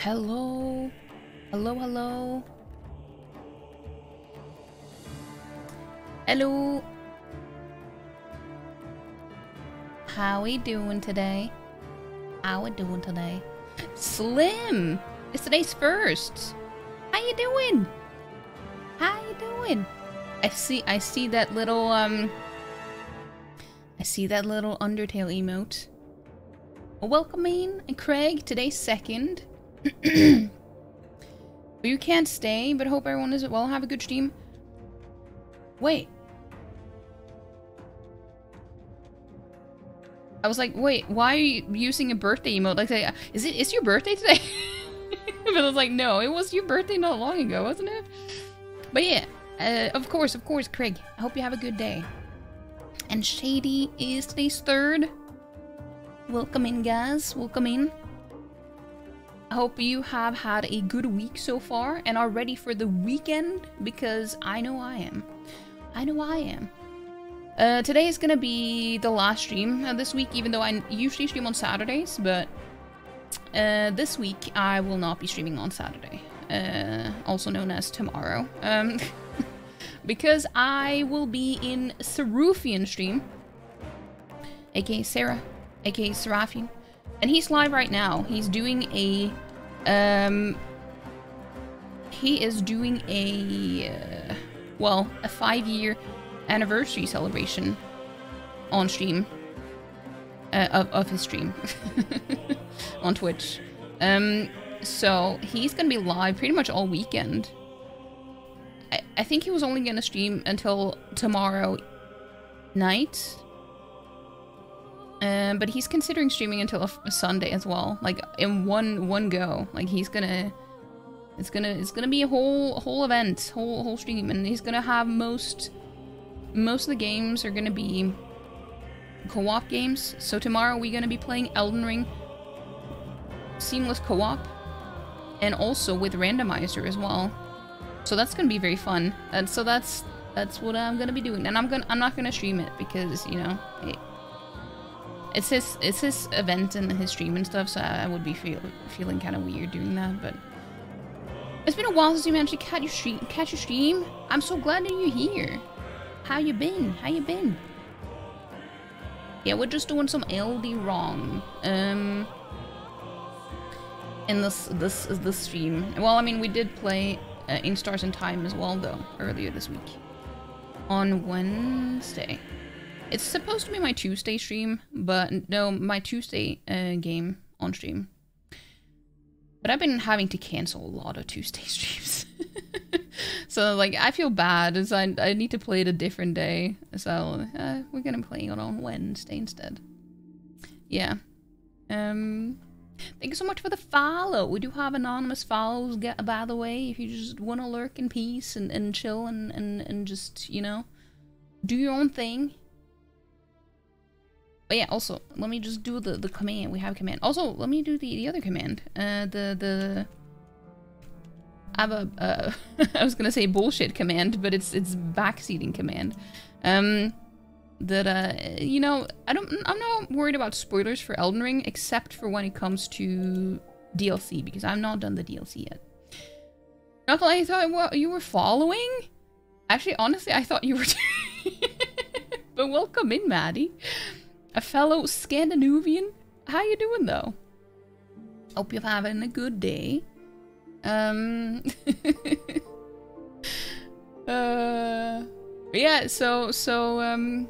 Hello. Hello, hello. Hello. How we doing today? How we doing today? Slim! It's today's first. How you doing? How you doing? I see I see that little um I see that little Undertale emote. Welcoming Craig, today's second. you can't stay, but hope everyone is well. Have a good stream. Wait. I was like, wait, why are you using a birthday emote? Like, is it is your birthday today? but I was like, no, it was your birthday not long ago, wasn't it? But yeah, uh, of course, of course, Craig. I hope you have a good day. And Shady is today's third. Welcome in, guys. Welcome in. I hope you have had a good week so far and are ready for the weekend because I know I am. I know I am. Uh, today is gonna be the last stream uh, this week, even though I usually stream on Saturdays, but uh, this week I will not be streaming on Saturday, uh, also known as tomorrow, um, because I will be in Serufian stream, aka Sarah, aka Seraphine, and he's live right now. He's doing a, um, he is doing a, uh, well, a five-year anniversary celebration on stream, uh, of, of his stream, on Twitch. Um, so he's gonna be live pretty much all weekend. I, I think he was only gonna stream until tomorrow night, um, but he's considering streaming until Sunday as well, like in one one go. Like he's gonna, it's gonna it's gonna be a whole whole event, whole whole stream, and he's gonna have most most of the games are gonna be co-op games. So tomorrow we're gonna be playing Elden Ring seamless co-op, and also with randomizer as well. So that's gonna be very fun. And so that's that's what I'm gonna be doing, and I'm gonna I'm not gonna stream it because you know. It, it's his it's his event and his stream and stuff, so I would be feel, feeling kind of weird doing that. But it's been a while since you managed to catch your stream. Catch your stream. I'm so glad that you're here. How you been? How you been? Yeah, we're just doing some LD wrong. Um, in this this is this stream. Well, I mean, we did play uh, in Stars and Time as well, though, earlier this week on Wednesday. It's supposed to be my Tuesday stream, but no, my Tuesday uh, game on stream. But I've been having to cancel a lot of Tuesday streams. so, like, I feel bad as I, I need to play it a different day. So, uh, we're gonna play it on Wednesday instead. Yeah. Um, thank you so much for the follow. We do have anonymous follows, by the way, if you just want to lurk in peace and, and chill and, and, and just, you know, do your own thing. But yeah, also, let me just do the, the command. We have a command. Also, let me do the, the other command. Uh, the, the... I have a, uh, I was gonna say bullshit command, but it's, it's backseating command. Um, that, uh, you know, I don't, I'm not worried about spoilers for Elden Ring, except for when it comes to DLC, because I've not done the DLC yet. Not I thought you were following? Actually, honestly, I thought you were But welcome in, Maddie a fellow Scandinavian. How you doing though? Hope you're having a good day. Um uh yeah, so so um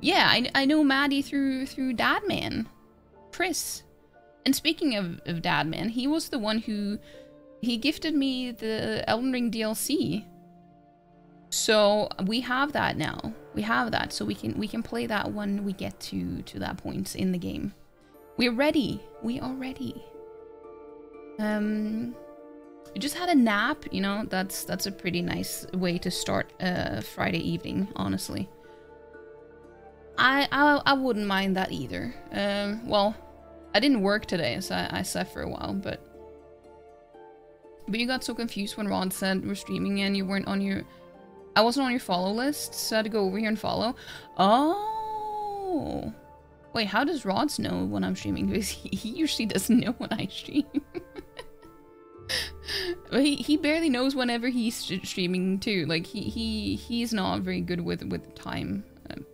yeah, I I know Maddie through through Dadman. Chris. And speaking of, of Dadman, he was the one who he gifted me the Elden Ring DLC. So we have that now. We have that, so we can we can play that when we get to to that point in the game. We're ready. We are ready. Um, we just had a nap. You know, that's that's a pretty nice way to start a Friday evening. Honestly, I I, I wouldn't mind that either. Um, well, I didn't work today, so I, I slept for a while, but. But you got so confused when Ron said we're streaming and you weren't on your I wasn't on your follow list, so I had to go over here and follow. Oh. Wait, how does Rods know when I'm streaming? Because he, he usually doesn't know when I stream. he, he barely knows whenever he's streaming too. Like he he he's not very good with with time. Um,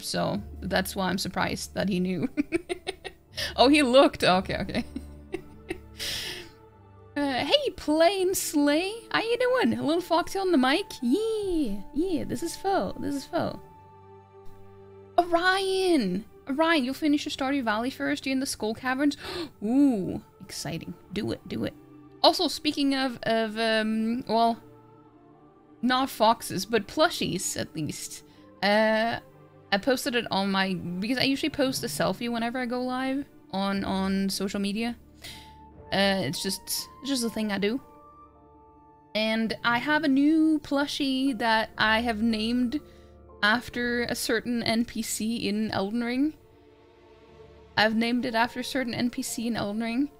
so that's why I'm surprised that he knew. oh, he looked. Okay, okay. Uh, hey, Plain Slay, how you doing? A little foxy on the mic? Yeah, yeah, this is Fo, this is Fo. Orion! Orion, you'll finish your Stardew Valley first, you in the Skull Caverns? Ooh, exciting. Do it, do it. Also, speaking of, of, um, well, not foxes, but plushies, at least. Uh, I posted it on my, because I usually post a selfie whenever I go live on, on social media. Uh, it's just it's just a thing I do. And I have a new plushie that I have named after a certain NPC in Elden Ring. I've named it after a certain NPC in Elden Ring.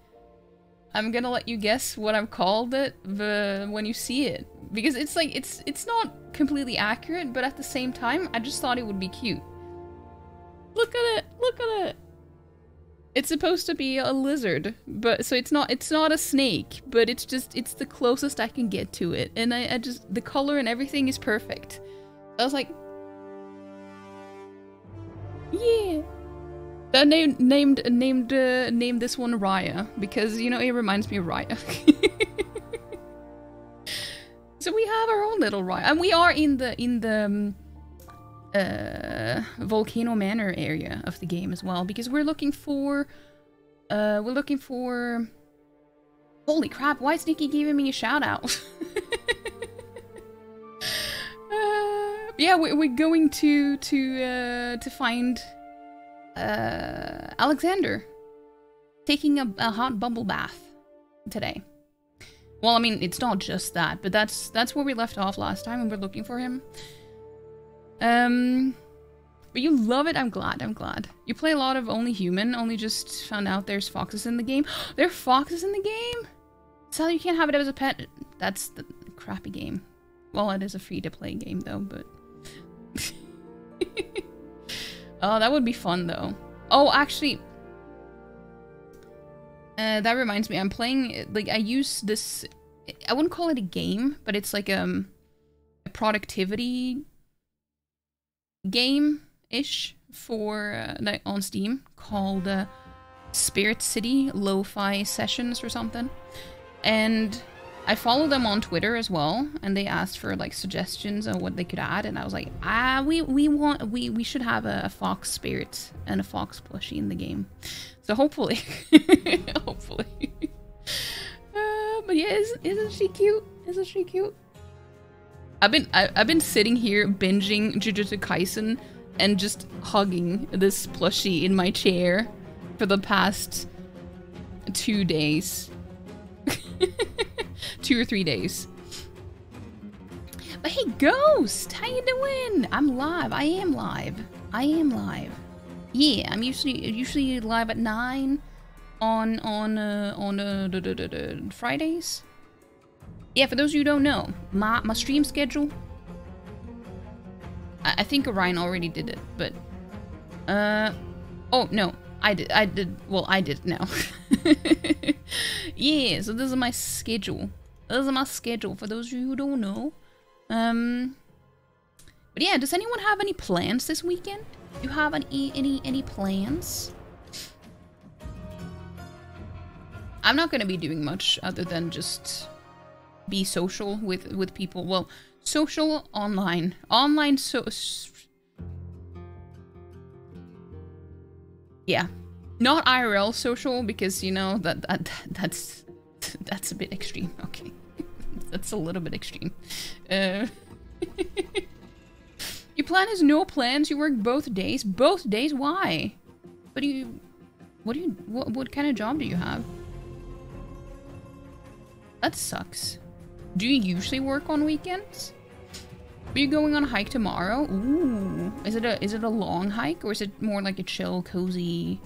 I'm gonna let you guess what I've called it the, when you see it. Because it's like, it's it's not completely accurate, but at the same time, I just thought it would be cute. Look at it! Look at it! It's supposed to be a lizard, but so it's not it's not a snake, but it's just it's the closest I can get to it. And I, I just the color and everything is perfect. I was like Yeah. I named named named uh, named this one Rya because you know it reminds me of Rya. so we have our own little Rya, and we are in the in the um, uh, Volcano Manor area of the game as well, because we're looking for, uh, we're looking for, holy crap, why is Nikki giving me a shout out? uh, yeah, we're, going to, to, uh, to find, uh, Alexander taking a, a hot bubble bath today. Well, I mean, it's not just that, but that's that's where we left off last time and we're looking for him. Um, but you love it. I'm glad. I'm glad. You play a lot of Only Human. Only just found out there's foxes in the game. there are foxes in the game? So you can't have it as a pet. That's the crappy game. Well, it is a free-to-play game, though, but... oh, that would be fun, though. Oh, actually... Uh, that reminds me, I'm playing... Like, I use this... I wouldn't call it a game, but it's like um, a productivity game-ish for uh, on Steam called uh, Spirit City Lo-Fi Sessions or something. And I follow them on Twitter as well, and they asked for like suggestions on what they could add, and I was like, ah, we we want we we should have a, a fox spirit and a fox plushie in the game. So hopefully, hopefully. Uh, but yeah, isn't, isn't she cute? Isn't she cute? I've been I, have been sitting here binging Jujutsu Kaisen and just hugging this plushie in my chair for the past two days. two or three days. But hey, Ghost! How you doing? I'm live. I am live. I am live. Yeah, I'm usually usually live at nine on on uh, on uh, Fridays. Yeah, for those of you who don't know, my, my stream schedule... I, I think Orion already did it, but... Uh... Oh, no. I did. I did. Well, I did now. yeah, so this is my schedule. This is my schedule for those of you who don't know. Um... But yeah, does anyone have any plans this weekend? Do you have any any any plans? I'm not going to be doing much other than just be social with with people. Well, social online, online so. Yeah, not IRL social because you know that that that's that's a bit extreme. Okay, that's a little bit extreme. Uh, your plan is no plans. You work both days. Both days. Why? What do you? What do you? What what kind of job do you have? That sucks. Do you usually work on weekends? Are you going on a hike tomorrow? Ooh. Is it a is it a long hike or is it more like a chill, cozy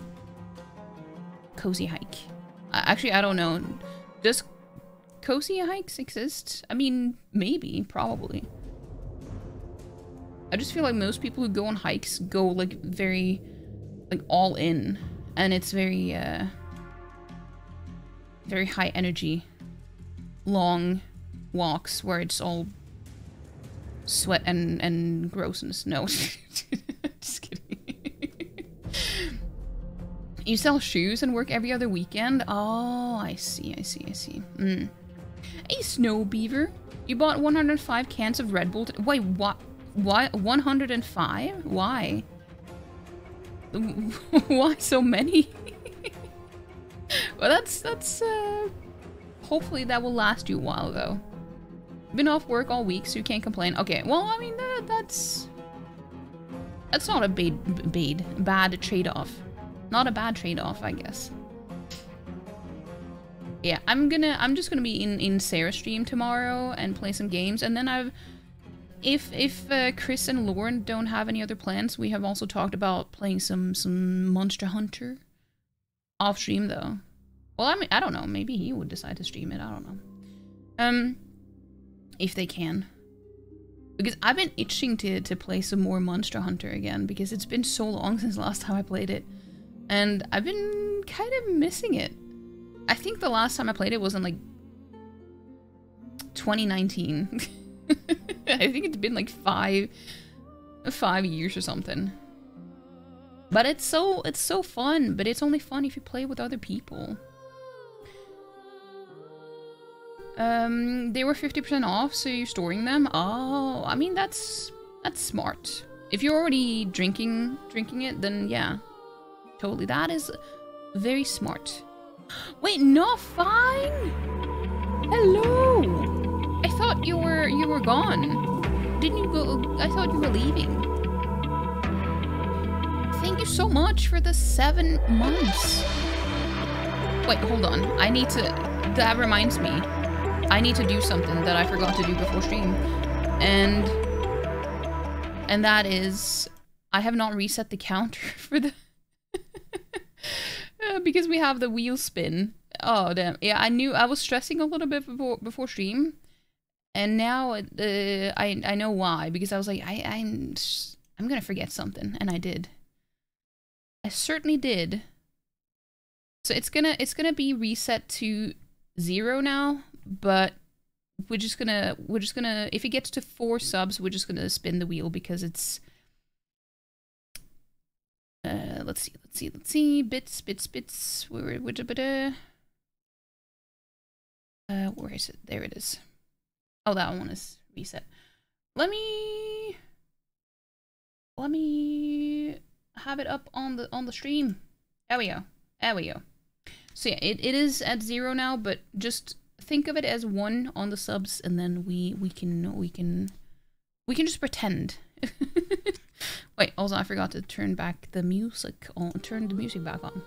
cozy hike? Uh, actually, I don't know. Does cozy hikes exist? I mean, maybe, probably. I just feel like most people who go on hikes go like very like all in, and it's very uh, very high energy, long walks where it's all sweat and and grossness. No, just kidding. you sell shoes and work every other weekend. Oh, I see, I see, I see. Mm. A snow beaver. You bought 105 cans of Red Bull. Wait, what? Why 105? Why? Why so many? well, that's that's. Uh, hopefully that will last you a while though. Been off work all week, so you can't complain. Okay, well, I mean that, that's that's not a bad bad bad trade-off. Not a bad trade-off, I guess. Yeah, I'm gonna I'm just gonna be in in Sarah's stream tomorrow and play some games, and then I've if if uh, Chris and Lauren don't have any other plans, we have also talked about playing some some Monster Hunter off stream though. Well, I mean, I don't know. Maybe he would decide to stream it. I don't know. Um, if they can, because I've been itching to to play some more Monster Hunter again because it's been so long since last time I played it, and I've been kind of missing it. I think the last time I played it was in like 2019. I think it's been like five, five years or something. But it's so it's so fun. But it's only fun if you play with other people. Um, they were 50% off, so you're storing them. Oh, I mean that's that's smart. If you're already drinking drinking it, then yeah, totally. That is very smart. Wait, not fine. Hello. I thought you were you were gone. Didn't you go? I thought you were leaving. Thank you so much for the seven months. Wait, hold on. I need to. That reminds me. I need to do something that I forgot to do before stream, and and that is I have not reset the counter for the uh, because we have the wheel spin. Oh damn! Yeah, I knew I was stressing a little bit before before stream and now uh, I I know why because I was like I I'm I'm gonna forget something and I did. I certainly did. So it's gonna it's gonna be reset to zero now, but we're just gonna we're just gonna if it gets to four subs, we're just gonna spin the wheel because it's. Uh, let's see, let's see, let's see. Bits, bits, bits. Where, where, uh, where is it? There it is. Oh, that one is reset. Let me let me have it up on the on the stream. There we go. There we go. So yeah, it, it is at zero now, but just think of it as one on the subs, and then we we can we can we can just pretend. Wait, also I forgot to turn back the music on. Turn the music back on.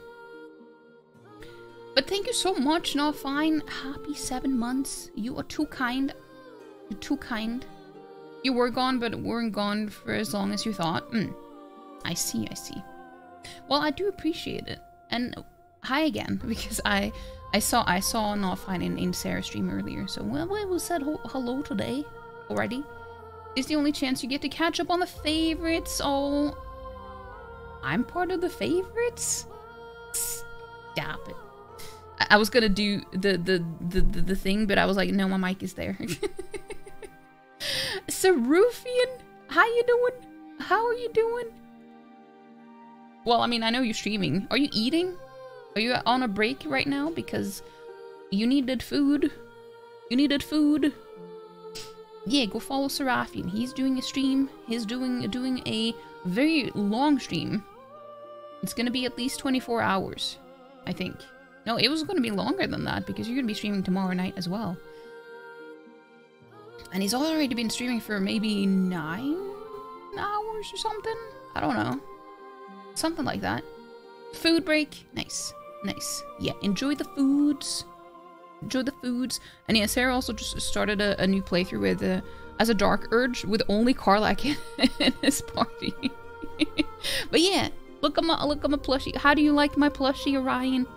But thank you so much, Not Fine. Happy seven months. You are too kind. You're too kind. You were gone, but weren't gone for as long as you thought. Mm. I see, I see. Well, I do appreciate it. And hi again, because I I saw I saw Not Fine in, in Sarah's stream earlier, so well, we said hello today already. Is the only chance you get to catch up on the favorites. Oh, I'm part of the favorites? Stop it. I, I was gonna do the, the, the, the, the thing, but I was like, no, my mic is there. Sarufian, how you doing? How are you doing? Well, I mean, I know you're streaming. Are you eating? Are you on a break right now? Because you needed food. You needed food. Yeah, go follow Seraphine. He's doing a stream. He's doing doing a very long stream. It's gonna be at least 24 hours, I think. No, it was gonna be longer than that because you're gonna be streaming tomorrow night as well. And he's already been streaming for maybe nine hours or something? I don't know. Something like that. Food break. Nice. Nice. Yeah, enjoy the foods. Enjoy the foods. And yeah, Sarah also just started a, a new playthrough with uh, as a Dark Urge with only Karlach in his party. but yeah, look at my look at my plushie. How do you like my plushie, Orion?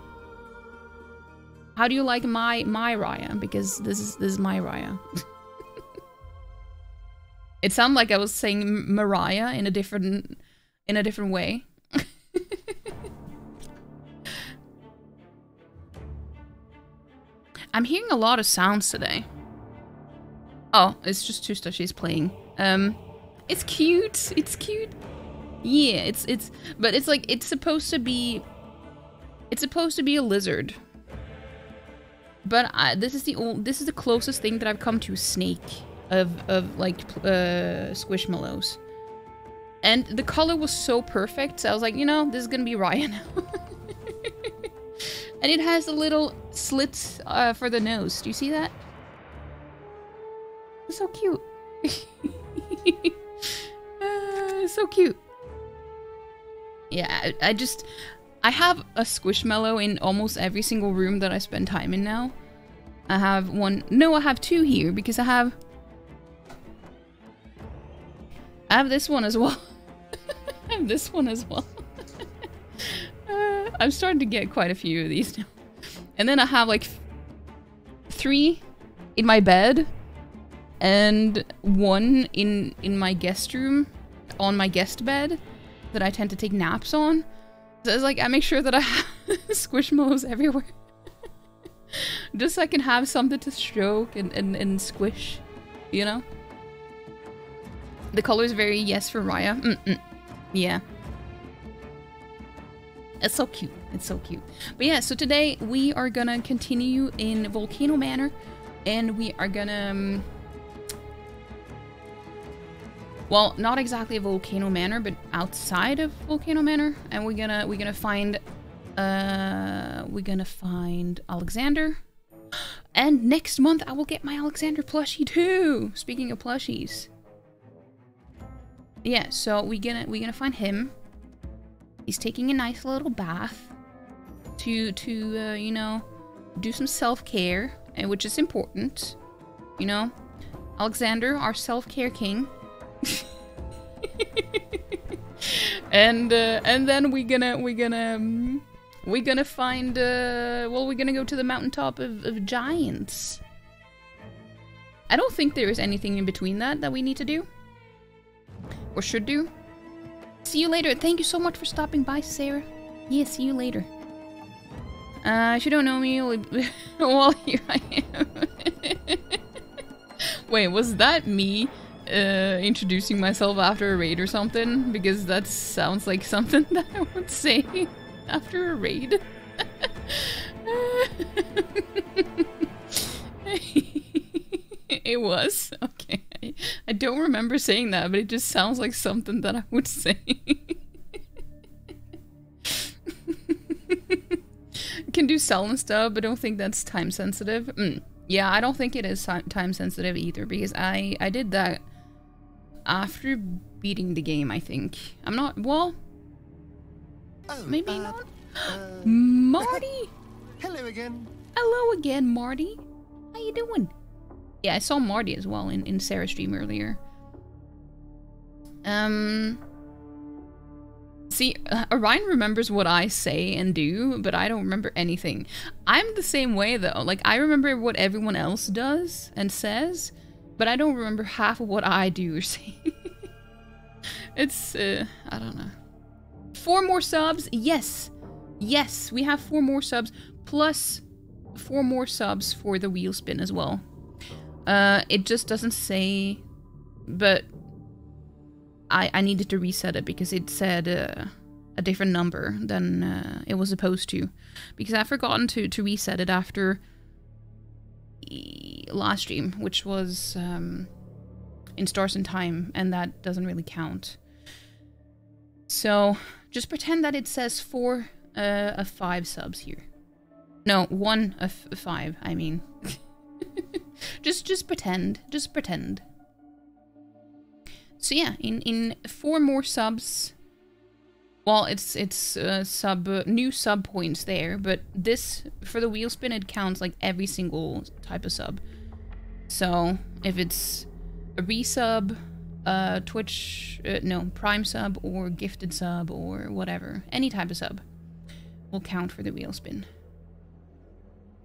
How do you like my my Rya? Because this is this is my Raya. It sounded like I was saying Mariah in a different in a different way. I'm hearing a lot of sounds today. Oh, it's just Tusta she's playing. Um, it's cute. It's cute. Yeah, it's it's but it's like it's supposed to be it's supposed to be a lizard. But I, this is the old, this is the closest thing that I've come to a snake of of like uh squishmallows. And the color was so perfect, so I was like, you know, this is gonna be Rya. and it has a little slits uh, for the nose. Do you see that? So cute. uh, so cute. Yeah, I, I just... I have a Squishmallow in almost every single room that I spend time in now. I have one... No, I have two here because I have... I have this one as well. I have this one as well. I'm starting to get quite a few of these now. And then I have like three in my bed and one in in my guest room on my guest bed that I tend to take naps on. So it's like I make sure that I have squishmallows everywhere. Just so I can have something to stroke and, and, and squish, you know? The color is very yes for Rya. Mm -mm. Yeah. It's so cute. It's so cute. But yeah, so today we are gonna continue in Volcano Manor and we are gonna... Um, well, not exactly Volcano Manor, but outside of Volcano Manor. And we're gonna, we're gonna find... Uh, we're gonna find Alexander. And next month I will get my Alexander plushie too! Speaking of plushies. Yeah, so we're gonna, we're gonna find him. He's taking a nice little bath to to uh, you know do some self-care, and which is important. You know, Alexander, our self-care king. and uh, and then we're gonna we're gonna um, we're gonna find uh, well we're gonna go to the mountaintop of, of giants. I don't think there is anything in between that that we need to do or should do. See you later. Thank you so much for stopping by, Sarah. Yeah, see you later. Uh, if you don't know me, well, here I am. Wait, was that me uh, introducing myself after a raid or something? Because that sounds like something that I would say after a raid. it was? Okay. I don't remember saying that, but it just sounds like something that I would say. Can do sell and stuff, but don't think that's time sensitive. Mm. Yeah, I don't think it is time sensitive either because I I did that after beating the game. I think I'm not well. Oh, maybe uh, not. Uh, Marty. Hello again. Hello again, Marty. How you doing? Yeah, I saw Marty as well in, in Sarah's stream earlier. Um... See, uh, Orion remembers what I say and do, but I don't remember anything. I'm the same way though. Like, I remember what everyone else does and says, but I don't remember half of what I do or say. it's, uh, I don't know. Four more subs? Yes. Yes, we have four more subs, plus four more subs for the wheel spin as well. Uh, it just doesn't say, but I I needed to reset it because it said uh, a different number than uh, it was supposed to, because I've forgotten to to reset it after last stream, which was um, in Stars in Time, and that doesn't really count. So just pretend that it says four uh, of five subs here. No, one of five. I mean. just just pretend. Just pretend. So yeah, in in four more subs. Well, it's it's uh, sub uh, new sub points there, but this for the wheel spin it counts like every single type of sub. So if it's a resub, uh, Twitch, uh, no, Prime sub or gifted sub or whatever, any type of sub will count for the wheel spin.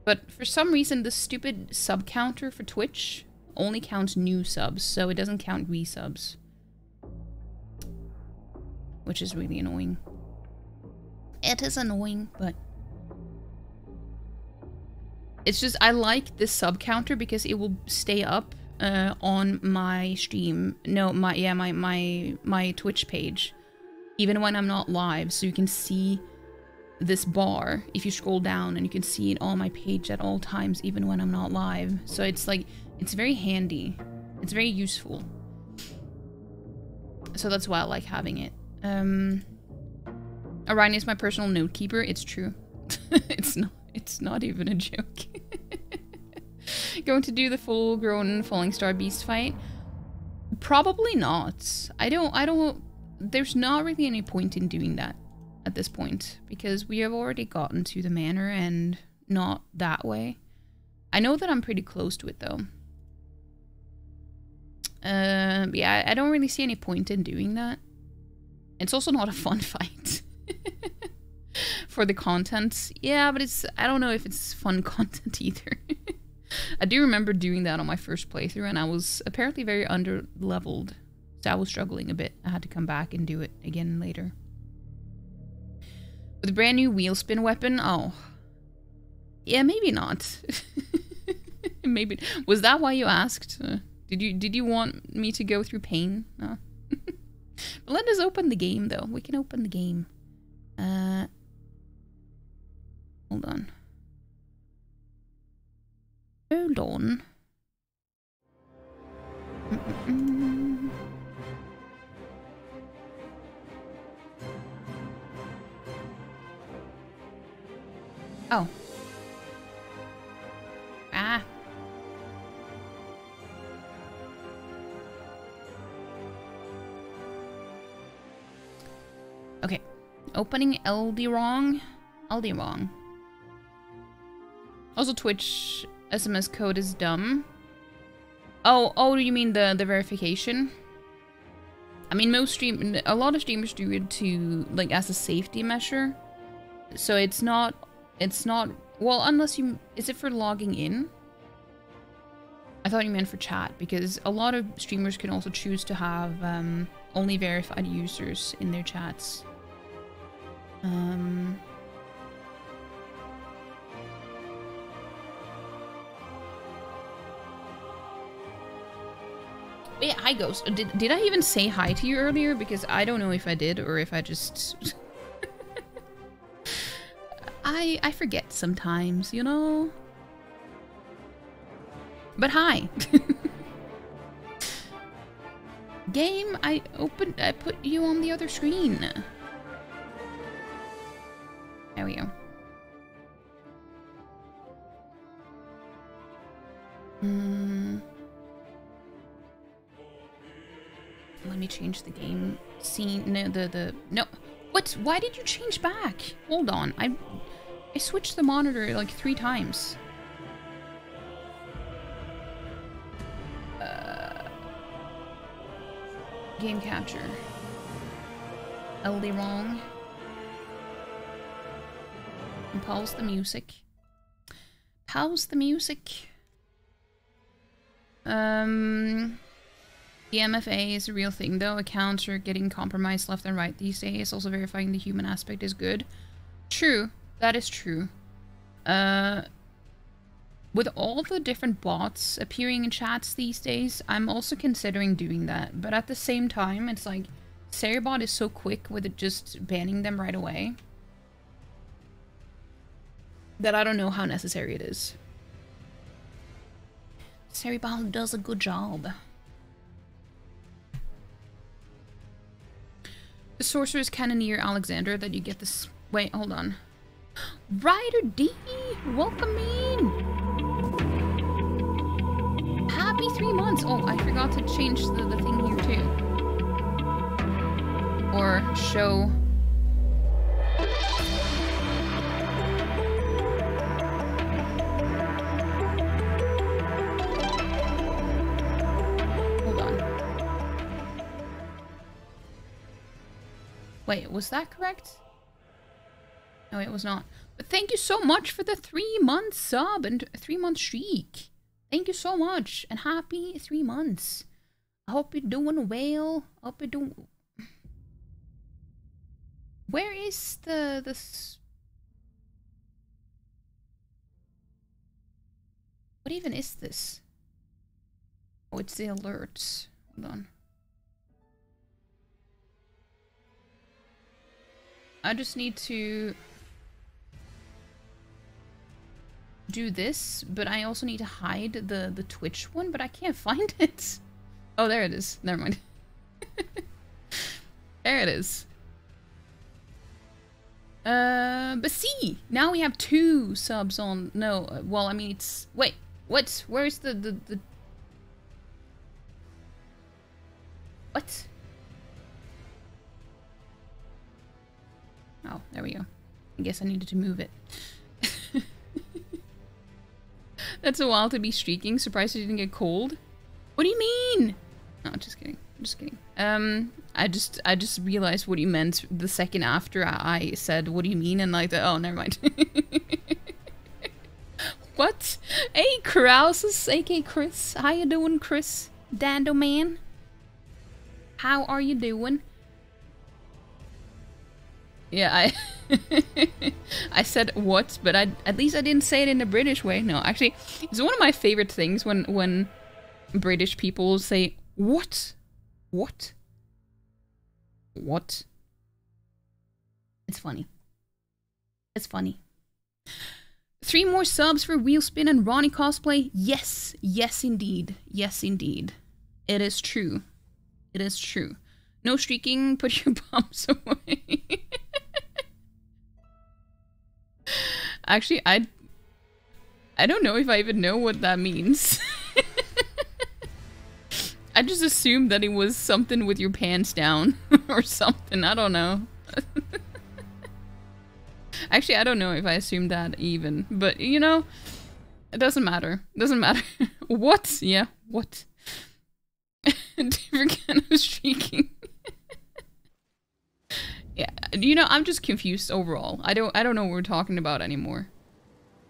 But for some reason, the stupid sub counter for Twitch only counts new subs, so it doesn't count resubs. Which is really annoying. It is annoying, but... It's just I like this sub counter because it will stay up uh, on my stream. No, my yeah, my my my Twitch page, even when I'm not live, so you can see this bar if you scroll down and you can see it on my page at all times, even when I'm not live. So it's like it's very handy. It's very useful. So that's why I like having it. Um, Orion is my personal note keeper. It's true. it's not. It's not even a joke. Going to do the full-grown Falling Star Beast fight? Probably not. I don't. I don't. There's not really any point in doing that at this point because we have already gotten to the manor and not that way. I know that I'm pretty close to it though. Uh, yeah, I don't really see any point in doing that. It's also not a fun fight. For the content. Yeah, but it's... I don't know if it's fun content either. I do remember doing that on my first playthrough and I was apparently very under-leveled. So I was struggling a bit. I had to come back and do it again later. With a brand new wheel spin weapon? Oh. Yeah, maybe not. maybe. Was that why you asked? Uh, did you did you want me to go through pain? No. let us open the game though. We can open the game. Uh Hold on. Hold on. Mm -mm -mm. Oh. Ah. Okay. Opening Eldirong. Eldirong. Also, Twitch SMS code is dumb. Oh, oh, you mean the the verification? I mean, most stream, a lot of streamers do it to like as a safety measure. So it's not, it's not. Well, unless you, is it for logging in? I thought you meant for chat because a lot of streamers can also choose to have um, only verified users in their chats. Um. Yeah, hi Ghost. Did, did I even say hi to you earlier? Because I don't know if I did or if I just... I I forget sometimes, you know? But hi! Game, I opened, I put you on the other screen. There we go. Hmm. Let me change the game scene. No, the the no. What? Why did you change back? Hold on. I I switched the monitor like three times. Uh, game capture. LD wrong. And pause the music. Pause the music. Um. The MFA is a real thing though. Accounts are getting compromised left and right these days. Also verifying the human aspect is good. True. That is true. Uh, with all the different bots appearing in chats these days, I'm also considering doing that. But at the same time, it's like, Seribot is so quick with it just banning them right away. That I don't know how necessary it is. Seribot does a good job. The Sorcerer's Cannoneer Alexander that you get this... Wait, hold on. Ryder D! Welcome in! Happy three months! Oh, I forgot to change the, the thing here too. Or show... Hold on. Wait, was that correct? No, it was not. But thank you so much for the three month sub and three month streak. Thank you so much and happy three months. I hope you're doing well. I hope you're doing. Where is the this? What even is this? Oh, it's the alerts. Hold on. I just need to do this, but I also need to hide the, the Twitch one, but I can't find it. Oh, there it is. Never mind. there it is. Uh, but see, now we have two subs on. No, uh, well, I mean, it's wait, what? Where's the the the? What? Oh, there we go. I guess I needed to move it. That's a while to be streaking. Surprised you didn't get cold. What do you mean? No, just kidding. Just kidding. Um, I just I just realized what you meant the second after I said what do you mean and like the oh never mind. what? Hey Krauses, AK Chris. How you doing, Chris? Dando man? How are you doing? Yeah, I I said what, but I at least I didn't say it in a British way. No, actually, it's one of my favorite things when when British people say what, what, what. It's funny. It's funny. Three more subs for Wheelspin and Ranni cosplay. Yes, yes, indeed, yes, indeed. It is true. It is true. No streaking. Put your bombs away. Actually, I I don't know if I even know what that means. I just assumed that it was something with your pants down or something. I don't know. Actually, I don't know if I assumed that even, but you know, it doesn't matter. It doesn't matter. what? Yeah, what? Different kind of streaking. Yeah, you know, I'm just confused overall. I don't I don't know what we're talking about anymore.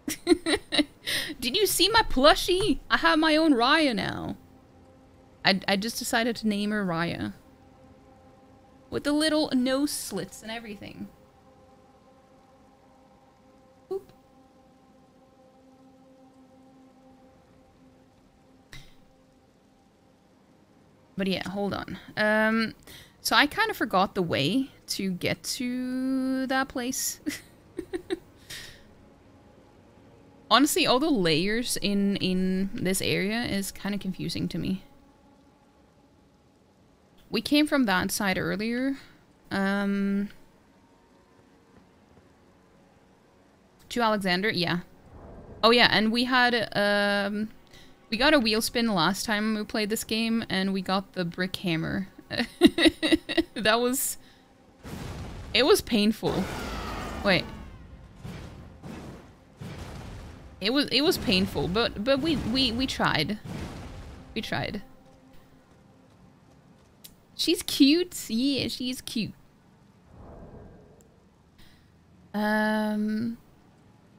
Did you see my plushie? I have my own Rya now. I, I just decided to name her Rya. With the little nose slits and everything. But yeah, hold on. Um, so I kind of forgot the way to get to that place. Honestly, all the layers in in this area is kind of confusing to me. We came from that side earlier. Um, to Alexander, yeah. Oh yeah, and we had um, we got a wheel spin last time we played this game, and we got the brick hammer. that was it was painful. Wait. It was it was painful, but but we we we tried. We tried. She's cute. Yeah, she's cute. Um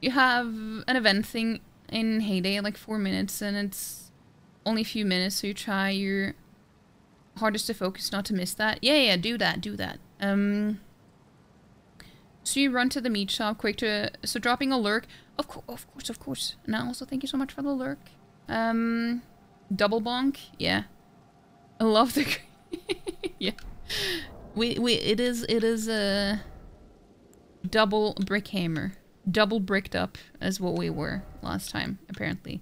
you have an event thing in Hay Day like 4 minutes and it's only a few minutes so you try your hardest to focus not to miss that. Yeah, yeah, do that, do that. Um so you run to the meat shop quick to... So dropping a lurk. Of, co of course, of course. And also thank you so much for the lurk. Um, double bonk. Yeah. I love the... yeah. We, we, it is, it is a double brick hammer. Double bricked up as what we were last time, apparently.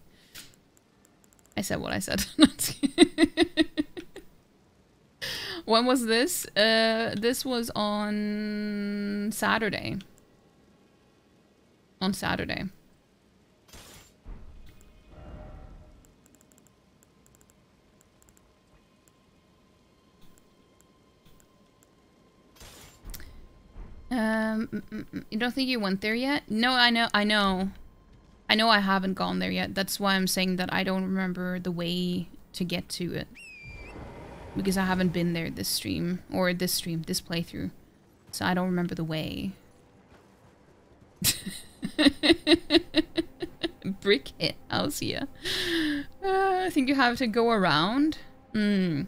I said what I said. when was this? Uh, this was on Saturday. On Saturday. Um, mm, mm, mm. you don't think you went there yet? No, I know, I know. I know I haven't gone there yet. That's why I'm saying that I don't remember the way to get to it because I haven't been there this stream, or this stream, this playthrough. So I don't remember the way. Brick house, yeah. Uh, I think you have to go around. Hmm.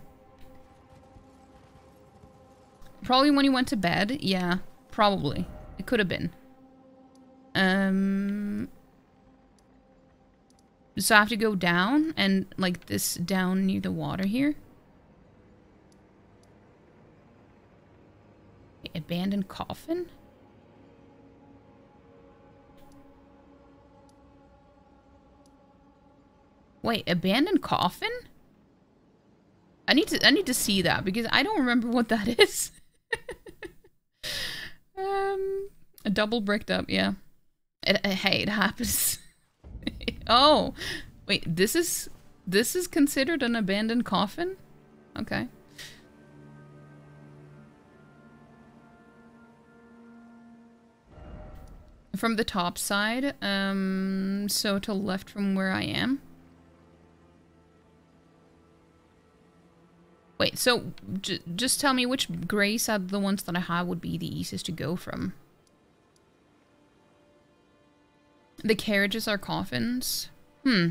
Probably when you went to bed. Yeah, probably. It could have been. Um. So I have to go down and like this down near the water here. Abandoned coffin? Wait, abandoned coffin? I need to I need to see that because I don't remember what that is. um a double bricked up, yeah. It, it, hey, it happens. oh, wait, this is this is considered an abandoned coffin? Okay. From the top side, um, so to left from where I am. Wait, so just tell me which grace are the ones that I have would be the easiest to go from. The carriages are coffins? Hmm.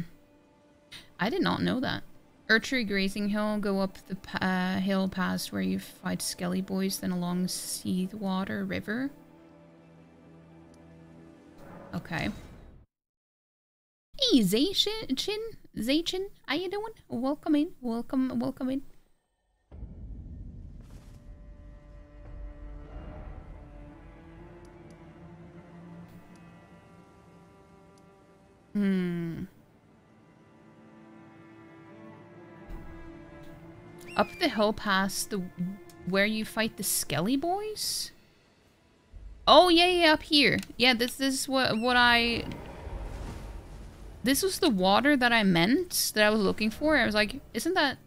I did not know that. Erdtree Grazing Hill, go up the uh, hill past where you fight Skelly Boys, then along Seawater River. Okay. Hey, Zachin, Chin, Zachin, how you doing? Welcome in, welcome, welcome in. Hmm. Up the hill past the where you fight the Skelly boys? Oh yeah, yeah, up here. Yeah, this, this is what what I This was the water that I meant that I was looking for. I was like, isn't that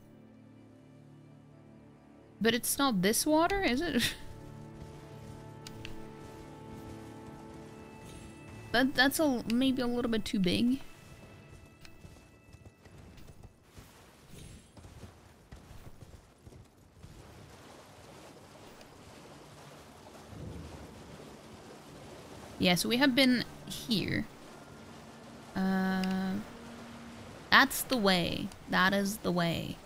But it's not this water, is it? That that's a maybe a little bit too big. Yeah, so we have been here. Uh, that's the way. That is the way.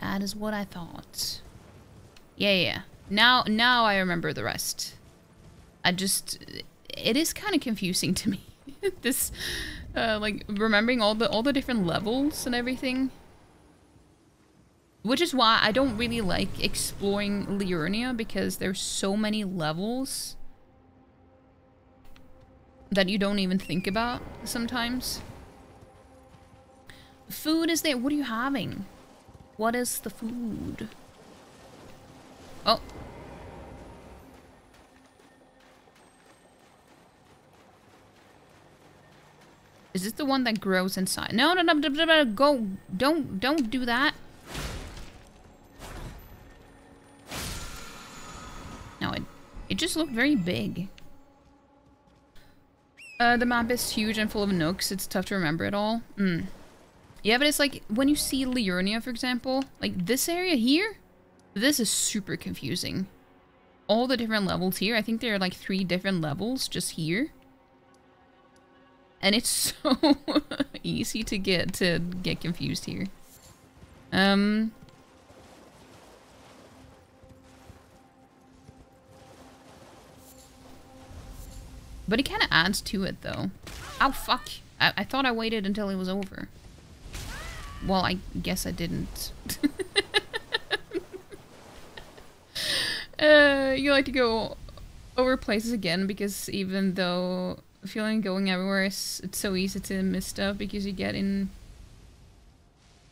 That is what I thought. Yeah, yeah. Now, now I remember the rest. I just it is kind of confusing to me. this uh, like remembering all the all the different levels and everything. Which is why I don't really like exploring Liurnia because there's so many levels that you don't even think about sometimes. Food is there. What are you having? What is the food? Oh, Is this the one that grows inside? No, no, no, no, no, no, go. Don't, don't do that. It, just looked very big. Uh, the map is huge and full of nooks. It's tough to remember it all. Mm. Yeah, but it's like, when you see Liurnia, for example, like this area here, this is super confusing. All the different levels here, I think there are like three different levels just here. And it's so easy to get to get confused here. Um But it kind of adds to it, though. Oh, fuck. I, I thought I waited until it was over. Well, I guess I didn't. uh, you like to go over places again because even though feeling going everywhere is it's so easy to miss stuff because you get in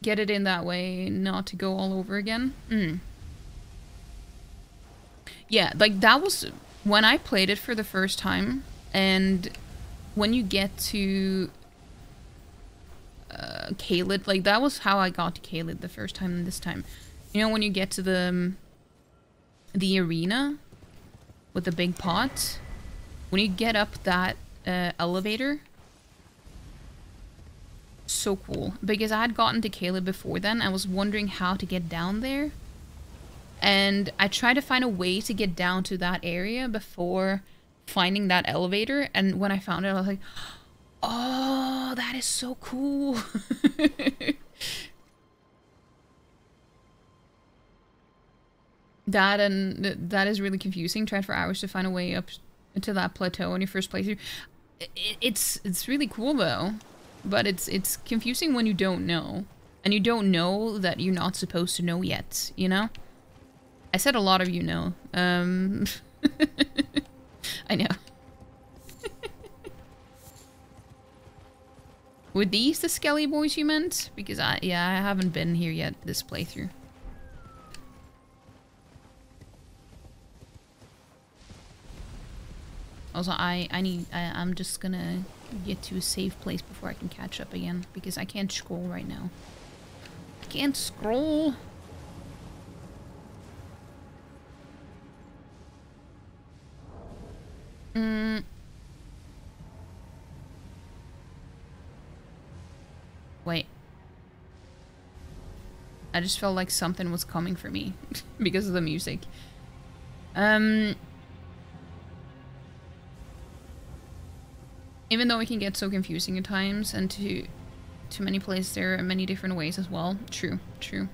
get it in that way not to go all over again. Mm. Yeah, like that was when I played it for the first time and when you get to uh, Caelid, like that was how I got to Caelid the first time and this time. You know when you get to the um, the arena with the big pot, when you get up that uh, elevator. So cool. Because I had gotten to Caelid before then. I was wondering how to get down there. And I tried to find a way to get down to that area before finding that elevator. And when I found it, I was like, oh, that is so cool. that and that is really confusing. Tried for hours to find a way up to that plateau in your first playthrough. it, it's it's really cool though, but it's it's confusing when you don't know, and you don't know that you're not supposed to know yet. You know. I said a lot of you know. Um, I know. Were these the Skelly boys you meant? Because I, yeah, I haven't been here yet this playthrough. Also, I, I need, I, I'm just gonna get to a safe place before I can catch up again. Because I can't scroll right now. I can't scroll. Mm. Wait. I just felt like something was coming for me because of the music. Um, even though it can get so confusing at times and to too many places there are many different ways as well. True, true.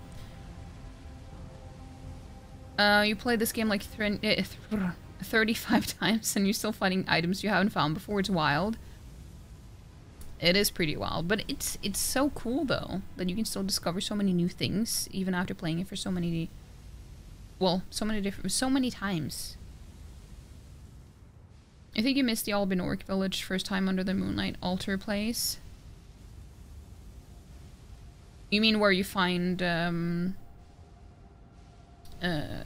Uh, you play this game like uh, 35 times and you're still finding items you haven't found before. It's wild. It is pretty wild, but it's it's so cool though that you can still discover so many new things even after playing it for so many well, so many different so many times. I think you missed the Albinauric village first time under the Moonlight Altar place. You mean where you find um uh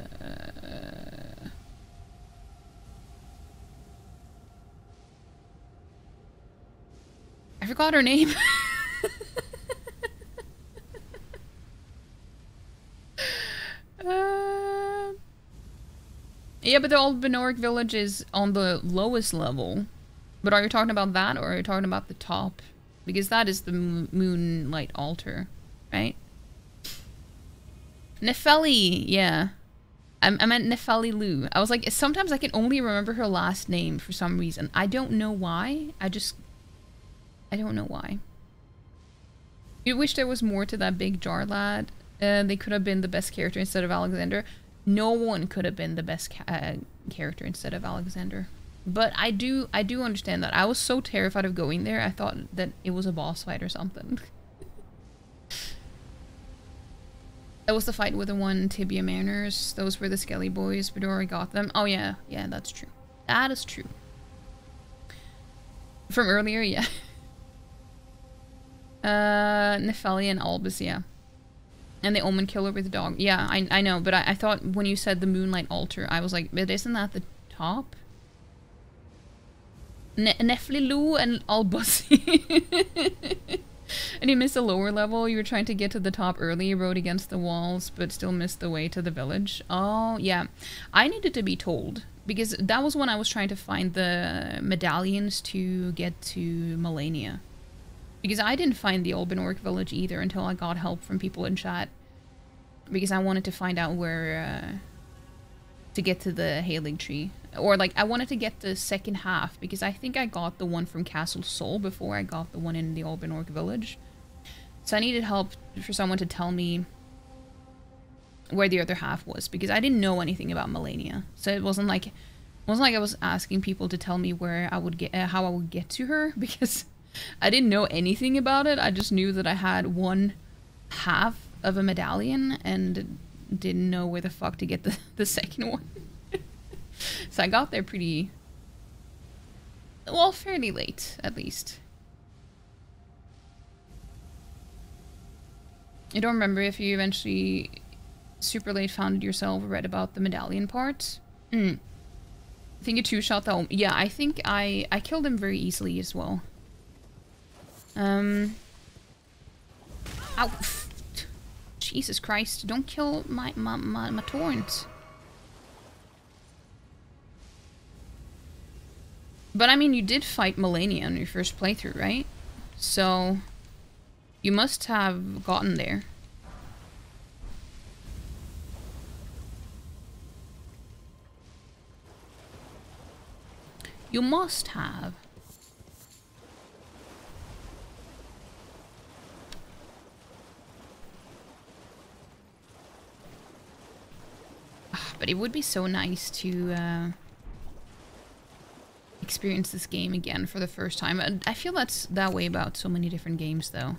I forgot her name. uh, yeah, but the Albinauric village is on the lowest level. But are you talking about that or are you talking about the top? Because that is the moonlight altar, right? Nepheli, yeah. I, I meant Nepheli Loux. I was like, sometimes I can only remember her last name for some reason. I don't know why. I just I don't know why. You wish there was more to that big jar lad. Uh, they could have been the best character instead of Alexander. No one could have been the best uh, character instead of Alexander. But I do, I do understand that. I was so terrified of going there. I thought that it was a boss fight or something. that was the fight with the one Tibia Mariners. Those were the Skelly boys. Bedora got them. Oh yeah, yeah, that's true. That is true. From earlier, yeah. Uh, Nepheli and Albus, yeah. And the Omen Killer with the dog. Yeah, I, I know, but I, I thought when you said the Moonlight Altar, I was like, but isn't that the top? Ne Nepheli Loux and Albus. and you missed the lower level. You were trying to get to the top early, you rode against the walls, but still missed the way to the village. Oh, yeah. I needed to be told. Because that was when I was trying to find the medallions to get to Malenia. Because I didn't find the Albinauric village either until I got help from people in chat. Because I wanted to find out where... Uh, to get to the Haligtree. Or, like, I wanted to get the second half. Because I think I got the one from Castle Sol before I got the one in the Albinauric village. So I needed help for someone to tell me where the other half was. Because I didn't know anything about Malenia. So it wasn't like... It wasn't like I was asking people to tell me where I would get, uh, how I would get to her, because I didn't know anything about it. I just knew that I had one half of a medallion and didn't know where the fuck to get the, the second one. so I got there pretty... Well, fairly late, at least. I don't remember if you eventually super late found yourself read about the medallion part. Mm. I think a two-shot though. Yeah, I think I, I killed him very easily as well. Um. Ow. Jesus Christ. Don't kill my, my, my, my torrent. But I mean, you did fight Malenia on your first playthrough, right? So, you must have gotten there. You must have. But it would be so nice to uh, experience this game again for the first time. I feel that's that way about so many different games, though.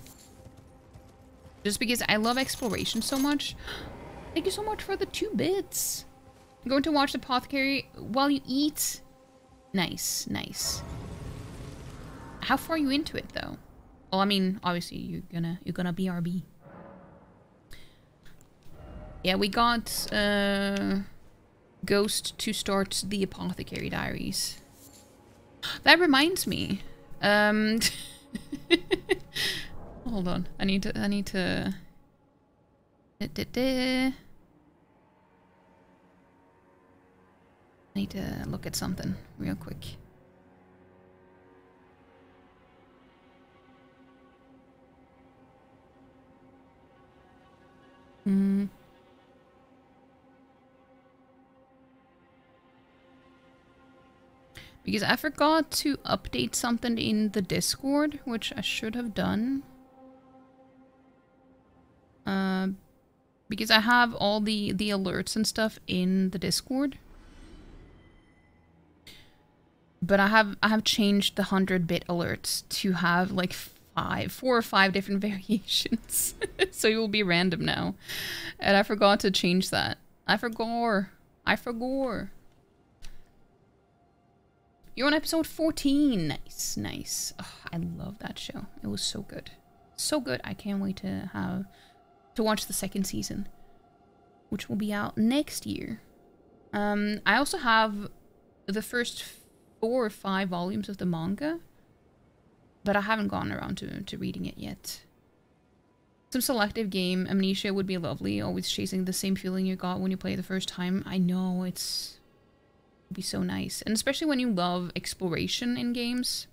Just because I love exploration so much. Thank you so much for the two bits. I'm going to watch the Apothecary while you eat. Nice, nice. How far are you into it, though? Well, I mean, obviously you're gonna you're gonna BRB. Yeah, we got uh, Ghost to start the Apothecary Diaries. That reminds me. Um, hold on. I need to. I need to. Da, da, da. I need to look at something real quick. Hmm. Because I forgot to update something in the Discord, which I should have done. Uh, because I have all the, the alerts and stuff in the Discord. But I have I have changed the 100-bit alerts to have like five, four or five different variations. so it will be random now. And I forgot to change that. I forgot. I forgot. You're on episode 14. Nice, nice. Oh, I love that show. It was so good. So good. I can't wait to have to watch the second season, which will be out next year. Um, I also have the first four or five volumes of the manga, but I haven't gone around to, to reading it yet. Some selective game, Amnesia would be lovely, always chasing the same feeling you got when you play the first time. I know, it's be so nice. And especially when you love exploration in games.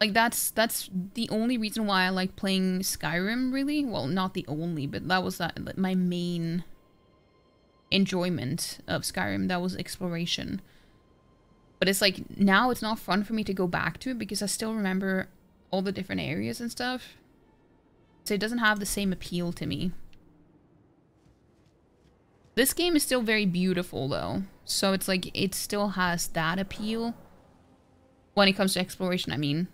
Like that's that's the only reason why I like playing Skyrim really. Well, not the only, but that was uh, that my main enjoyment of Skyrim. That was exploration. But it's like now it's not fun for me to go back to it because I still remember all the different areas and stuff. So it doesn't have the same appeal to me. This game is still very beautiful though. So it's like, it still has that appeal. When it comes to exploration, I mean.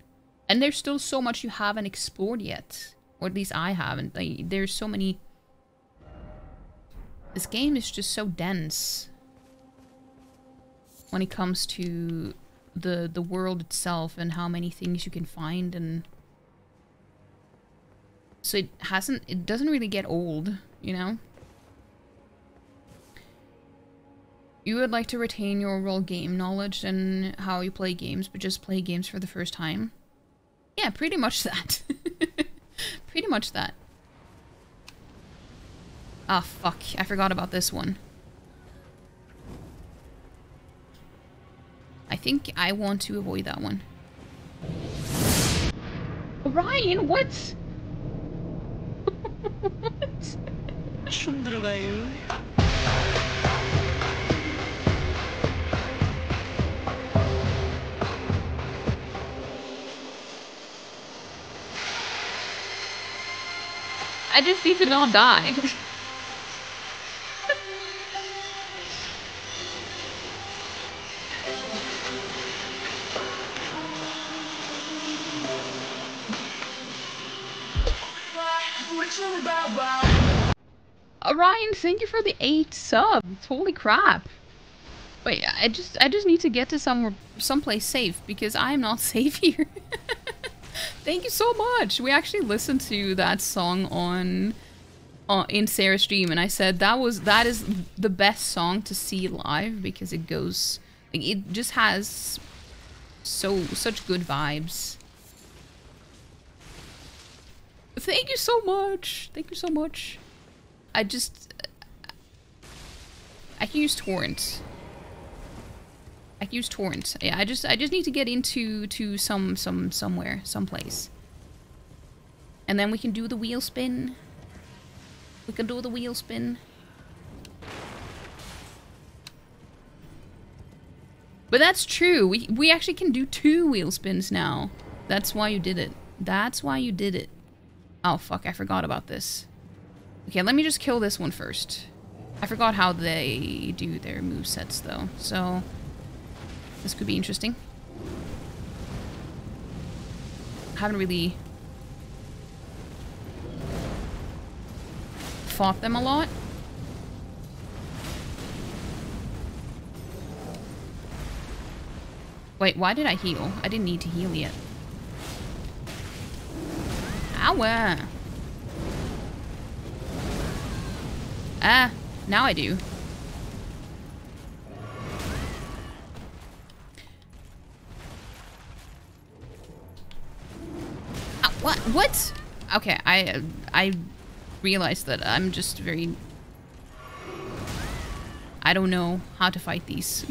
And there's still so much you haven't explored yet. Or at least I haven't. Like, there's so many... This game is just so dense. When it comes to the the world itself and how many things you can find and... So it hasn't... It doesn't really get old, you know? You would like to retain your overall game knowledge and how you play games, but just play games for the first time? Yeah, pretty much that. pretty much that. Ah, fuck. I forgot about this one. I think I want to avoid that one. Ryan, what? what? I just need to not die. Orion, thank you for the eight subs. Holy crap. Wait, I just I just need to get to somewhere someplace safe because I am not safe here. Thank you so much. We actually listened to that song on uh, in Sarah's stream, and I said that was that is the best song to see live because it goes it just has so such good vibes. Thank you so much. Thank you so much. I just I can use torrent. I can use torrents. Yeah, I just I just need to get into to some some somewhere, someplace. And then we can do the wheel spin. We can do the wheel spin. But that's true. We we actually can do two wheel spins now. That's why you did it. That's why you did it. Oh fuck, I forgot about this. Okay, let me just kill this one first. I forgot how they do their move sets though. So This could be interesting. Haven't really fought them a lot. Wait, why did I heal? I didn't need to heal yet. Ow! Ah, now I do. What? Okay, I I realized that I'm just very... I don't know how to fight these.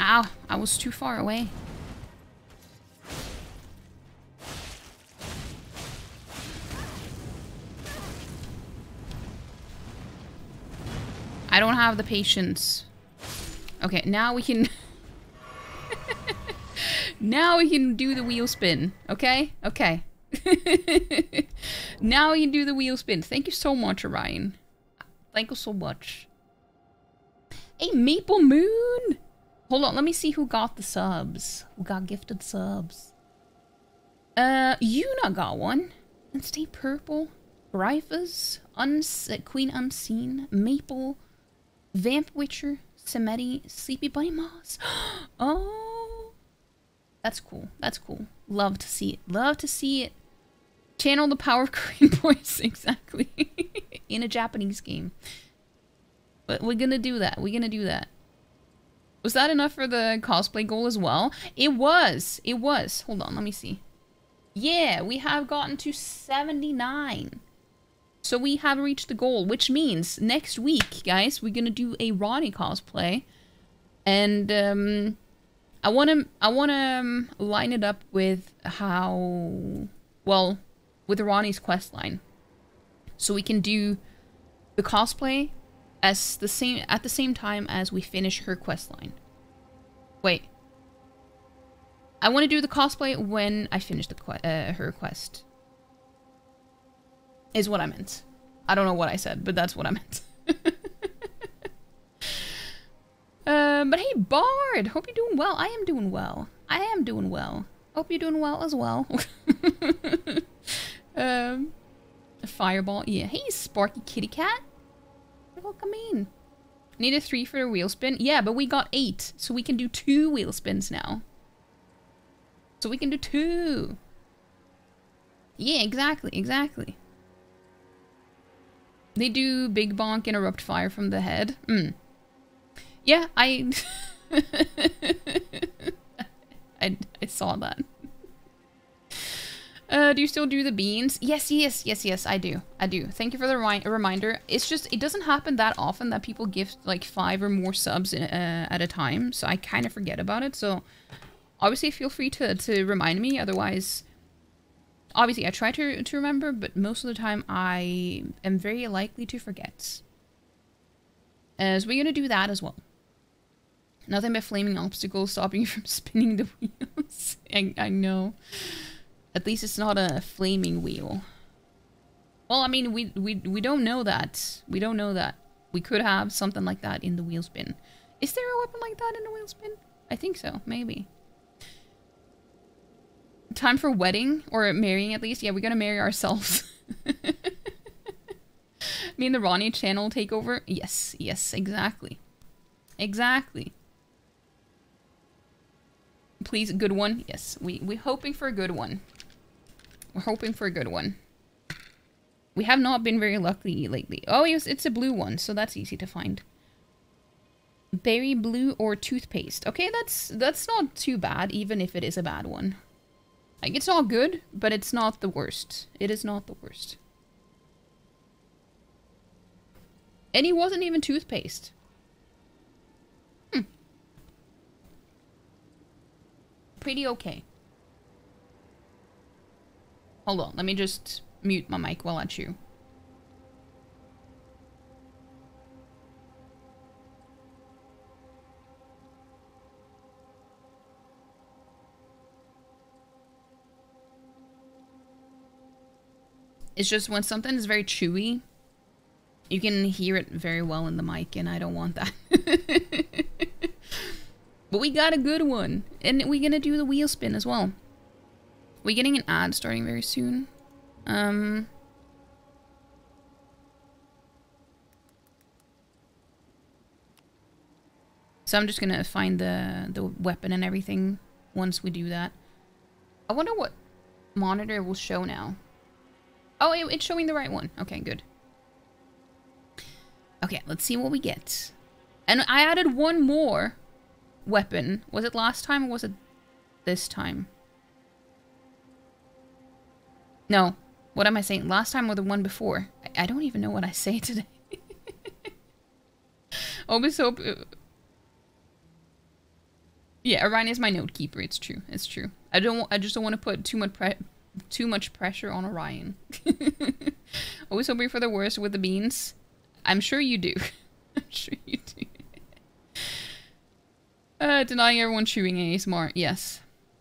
Ow, ah, I was too far away. I don't have the patience. Okay, now we can... now we can do the wheel spin, okay? Okay. now we can do the wheel spin. Thank you so much, Orion. Thank you so much. Hey, Maple Moon! Hold on, let me see who got the subs. Who got gifted subs. Uh, Yuna got one. And Stay Purple. Gryphus. Uns Queen Unseen. Maple. Vamp Witcher. Samedi. Sleepy Bunny Moss. oh. That's cool. That's cool. Love to see it. Love to see it. Channel the power of Korean voice. Exactly. In a Japanese game. But we're gonna do that. We're gonna do that. Was that enough for the cosplay goal as well? It was. It was. Hold on, let me see. Yeah, we have gotten to 79. So we have reached the goal, which means next week, guys, we're gonna do a Ranni cosplay. And um, I wanna I wanna um, line it up with how well with Ranni's quest line. So we can do the cosplay as the same at the same time as we finish her quest line. Wait. I want to do the cosplay when I finish the que uh, her quest. Is what I meant. I don't know what I said, but that's what I meant. um, but hey, Bard! Hope you're doing well. I am doing well. I am doing well. Hope you're doing well as well. um, Fireball. Yeah. Hey, Sparky Kitty Cat. Welcome in. Need a three for a wheel spin? Yeah, but we got eight, so we can do two wheel spins now. So we can do two. Yeah, exactly, exactly. They do big bonk interrupt fire from the head. Mm. Yeah, I... I, I saw that. Uh, do you still do the beans? Yes, yes, yes, yes, I do. I do. Thank you for the reminder. It's just, it doesn't happen that often that people give like five or more subs in, uh, at a time. So I kind of forget about it. So obviously feel free to, to remind me. Otherwise, obviously I try to, to remember, but most of the time I am very likely to forget. As we're going to do that as well. Nothing but flaming obstacles stopping you from spinning the wheels. I, I know. At least it's not a flaming wheel. Well, I mean, we, we, we don't know that. We don't know that. We could have something like that in the wheel spin. Is there a weapon like that in the wheel spin? I think so, maybe. Time for wedding, or marrying at least. Yeah, we're gonna marry ourselves. Me and the Ranni channel takeover. Yes, yes, exactly. Exactly. Please, good one. Yes, we, we're hoping for a good one. We're hoping for a good one. We have not been very lucky lately. Oh, yes, it's a blue one, so that's easy to find. Berry blue or toothpaste. Okay, that's that's not too bad, even if it is a bad one. Like, it's not good, but it's not the worst. It is not the worst. And he wasn't even toothpaste. Hmm. Pretty okay. Hold on, let me just mute my mic while I chew. It's just when something is very chewy, you can hear it very well in the mic, and I don't want that. but we got a good one, and we're gonna do the wheel spin as well. We're getting an ad starting very soon. Um... So I'm just gonna find the, the weapon and everything once we do that. I wonder what monitor will show now. Oh, it, it's showing the right one. Okay, good. Okay, let's see what we get. And I added one more weapon. Was it last time or was it this time? No. What am I saying? Last time or the one before? I, I don't even know what I say today. Always hope... Uh, yeah, Orion is my note keeper. It's true. It's true. I don't. I just don't want to put too much pre too much pressure on Orion. Always hoping for the worst with the beans. I'm sure you do. I'm sure you do. uh, denying everyone chewing ASMR. Yes.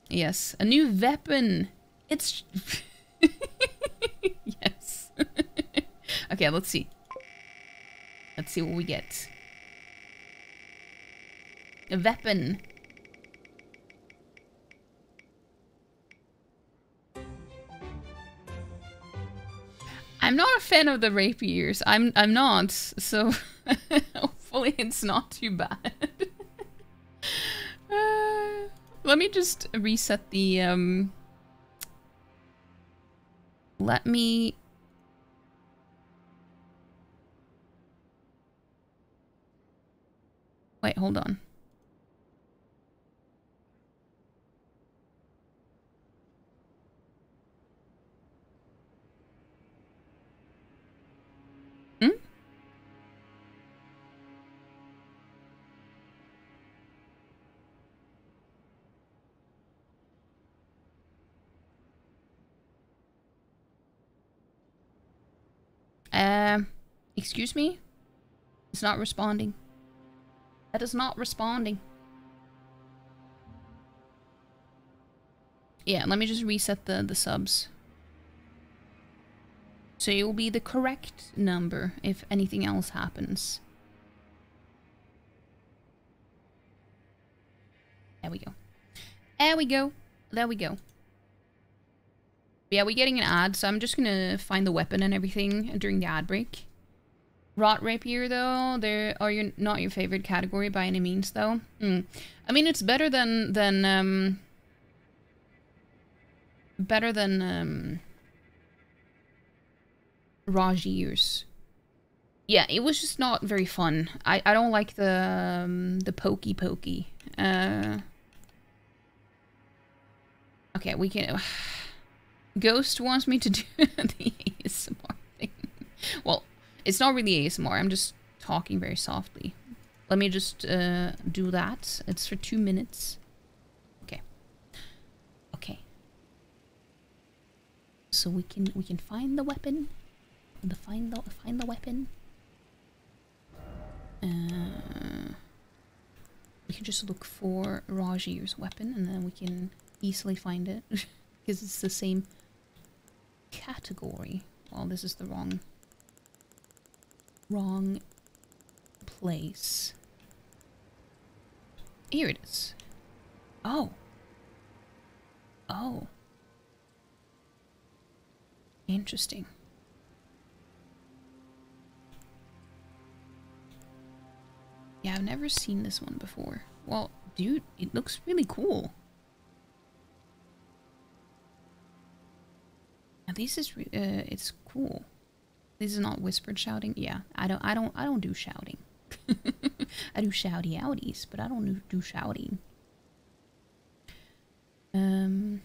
Yes. A new weapon. It's... yes. okay, let's see. Let's see what we get. A weapon. I'm not a fan of the rapiers. I'm I'm not. So hopefully it's not too bad. uh, let me just reset the um let me Wait, hold on. Um, excuse me? It's not responding. That is not responding. Yeah, let me just reset the, the subs. So it will be the correct number if anything else happens. There we go. There we go. There we go yeah, we're getting an ad, so I'm just gonna find the weapon and everything during the ad break. Rot rapier, though, they are you not your favorite category by any means, though. Mm. I mean, it's better than than um, better than um, Rogier's. Yeah, it was just not very fun. I I don't like the um, the pokey pokey. Uh. Okay, we can. Ghost wants me to do the ASMR thing. Well, it's not really ASMR. I'm just talking very softly. Let me just uh, do that. It's for two minutes. Okay. Okay. So we can we can find the weapon. The find the find the weapon. Uh, we can just look for Rogier's weapon, and then we can easily find it because it's the same category. Well, this is the wrong... Wrong place. Here it is. Oh. Oh. Interesting. Yeah, I've never seen this one before. Well, dude, it looks really cool. This is uh, it's cool. This is not whispered shouting. Yeah, I don't, I don't, I don't do shouting. I do shouty outies, but I don't do shouting. Um,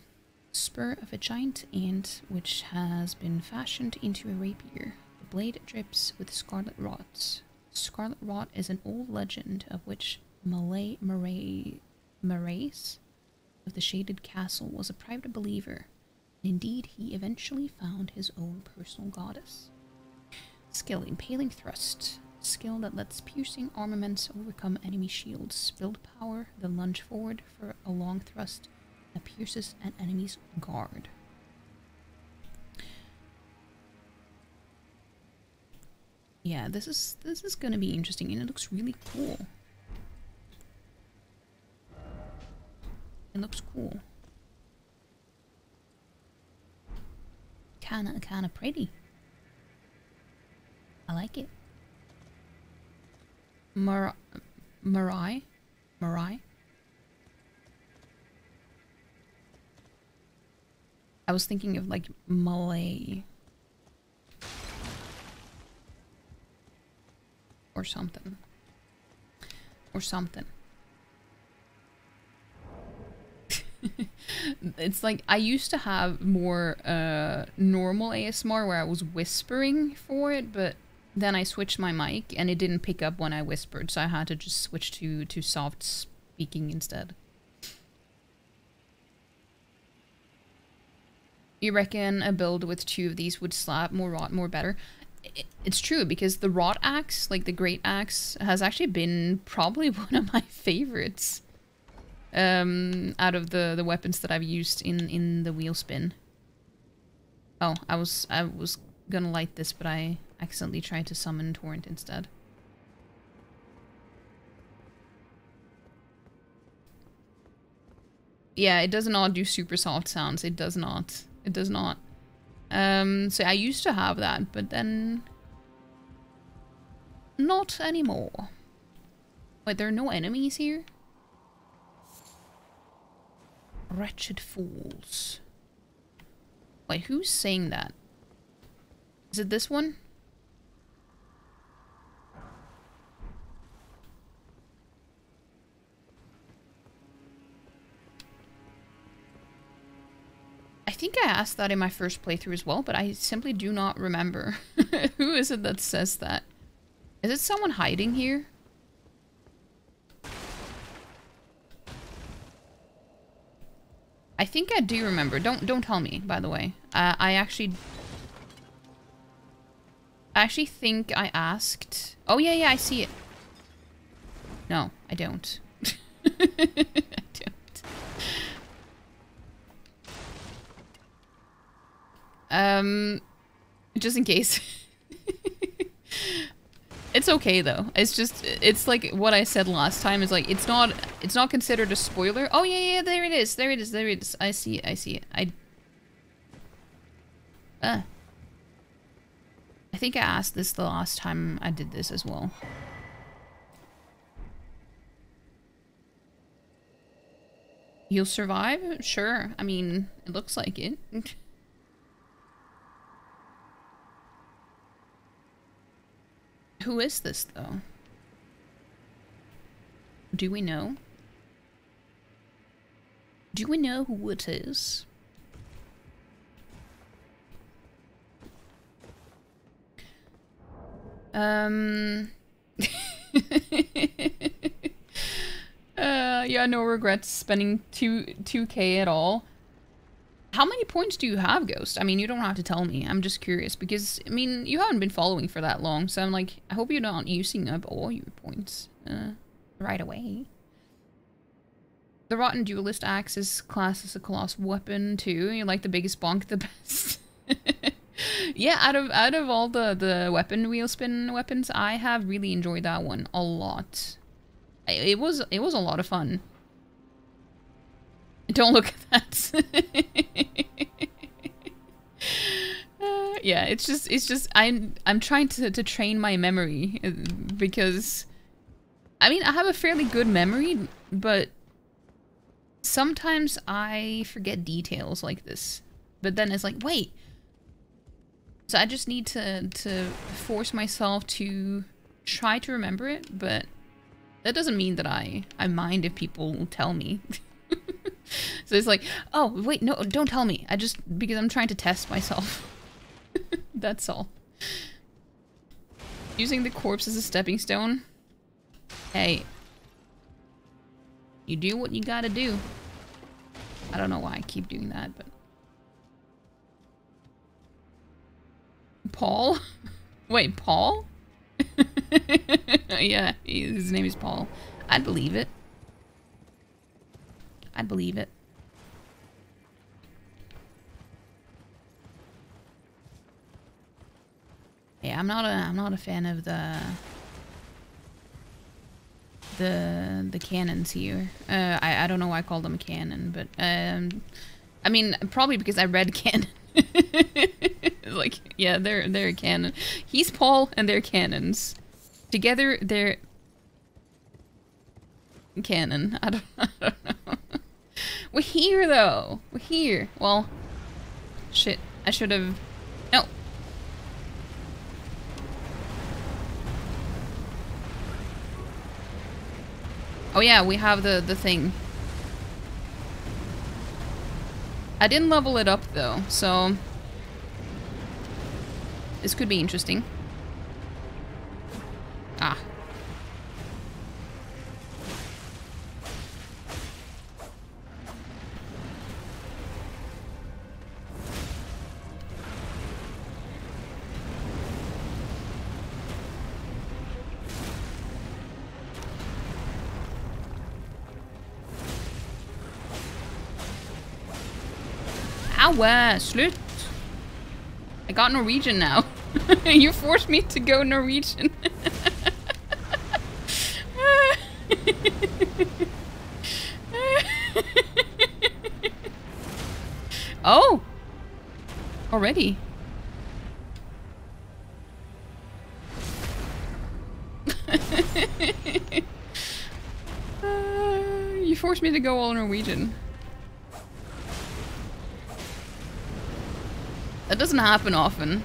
spur of a giant ant, which has been fashioned into a rapier. The blade drips with scarlet rot. Scarlet rot is an old legend of which Maleigh Marais, Marais of the Shaded Castle was a private believer. Indeed, he eventually found his own personal goddess. Skill Impaling Thrust. Skill that lets piercing armaments overcome enemy shields. Build power, then lunge forward for a long thrust that pierces an enemy's guard. Yeah, this is this is gonna be interesting and it looks really cool. It looks cool. Kinda kinda pretty. I like it. Mar Marai? Marai? I was thinking of like Malay. Or something. Or something. It's like I used to have more uh, normal ASMR where I was whispering for it, but then I switched my mic and it didn't pick up when I whispered, so I had to just switch to, to soft speaking instead. You reckon a build with two of these would slap more rot more better? It's true because the rot axe, like the great axe, has actually been probably one of my favorites um, out of the the weapons that I've used in in the wheel spin. Oh, I was I was gonna light this, but I accidentally tried to summon torrent instead. Yeah, it does not do super soft sounds. It does not. It does not. Um, so I used to have that, but then... Not anymore. Wait, there are no enemies here? Wretched fools. Wait, who's saying that? Is it this one? I think I asked that in my first playthrough as well, but I simply do not remember. Who is it that says that? Is it someone hiding here? I think I do remember. Don't don't tell me, by the way. Uh, I actually... I actually think I asked... Oh, yeah, yeah, I see it. No, I don't. I don't. Um, just in case. It's okay though. It's just it's like what I said last time is like it's not it's not considered a spoiler. Oh yeah yeah there it is. There it is. There it is. I see it. I see it. I uh I think I asked this the last time I did this as well. You'll survive? Sure. I mean, it looks like it. Who is this, though? Do we know? Do we know who it is? Um... uh, yeah, no regrets spending 2, 2k at all. How many points do you have, Ghost? I mean, you don't have to tell me. I'm just curious because, I mean, you haven't been following for that long. So I'm like, I hope you're not using up all your points uh, right away. The Rotten Duelist Axe is classed as a colossal weapon too. You like the biggest bonk the best. yeah, out of out of all the, the weapon wheel spin weapons, I have really enjoyed that one a lot. It was it was a lot of fun. Don't look at that. uh, yeah, it's just it's just I'm I'm trying to to train my memory uh, because I mean, I have a fairly good memory, but sometimes I forget details like this. But then it's like, wait. So I just need to to force myself to try to remember it, but that doesn't mean that I I mind if people tell me. so it's like, oh, wait, no, don't tell me. I just, because I'm trying to test myself. That's all. Using the corpse as a stepping stone. Hey. You do what you gotta do. I don't know why I keep doing that, but... Paul? Wait, Paul? yeah, his name is Paul. I'd believe it. I believe it. Yeah, I'm not a I'm not a fan of the the the cannons here. Uh, I I don't know why I call them a cannon, but um, I mean probably because I read cannon. like yeah, they're they're a cannon. He's Paul and they're cannons. Together they're cannon. I don't, I don't know. We're here though. We're here. Well, shit. I should have. No. Oh yeah, we have the the thing. I didn't level it up though, so this could be interesting. Ah. Aua, slut. I got Norwegian now. you forced me to go Norwegian. oh! Already? uh, you forced me to go all Norwegian. That doesn't happen often.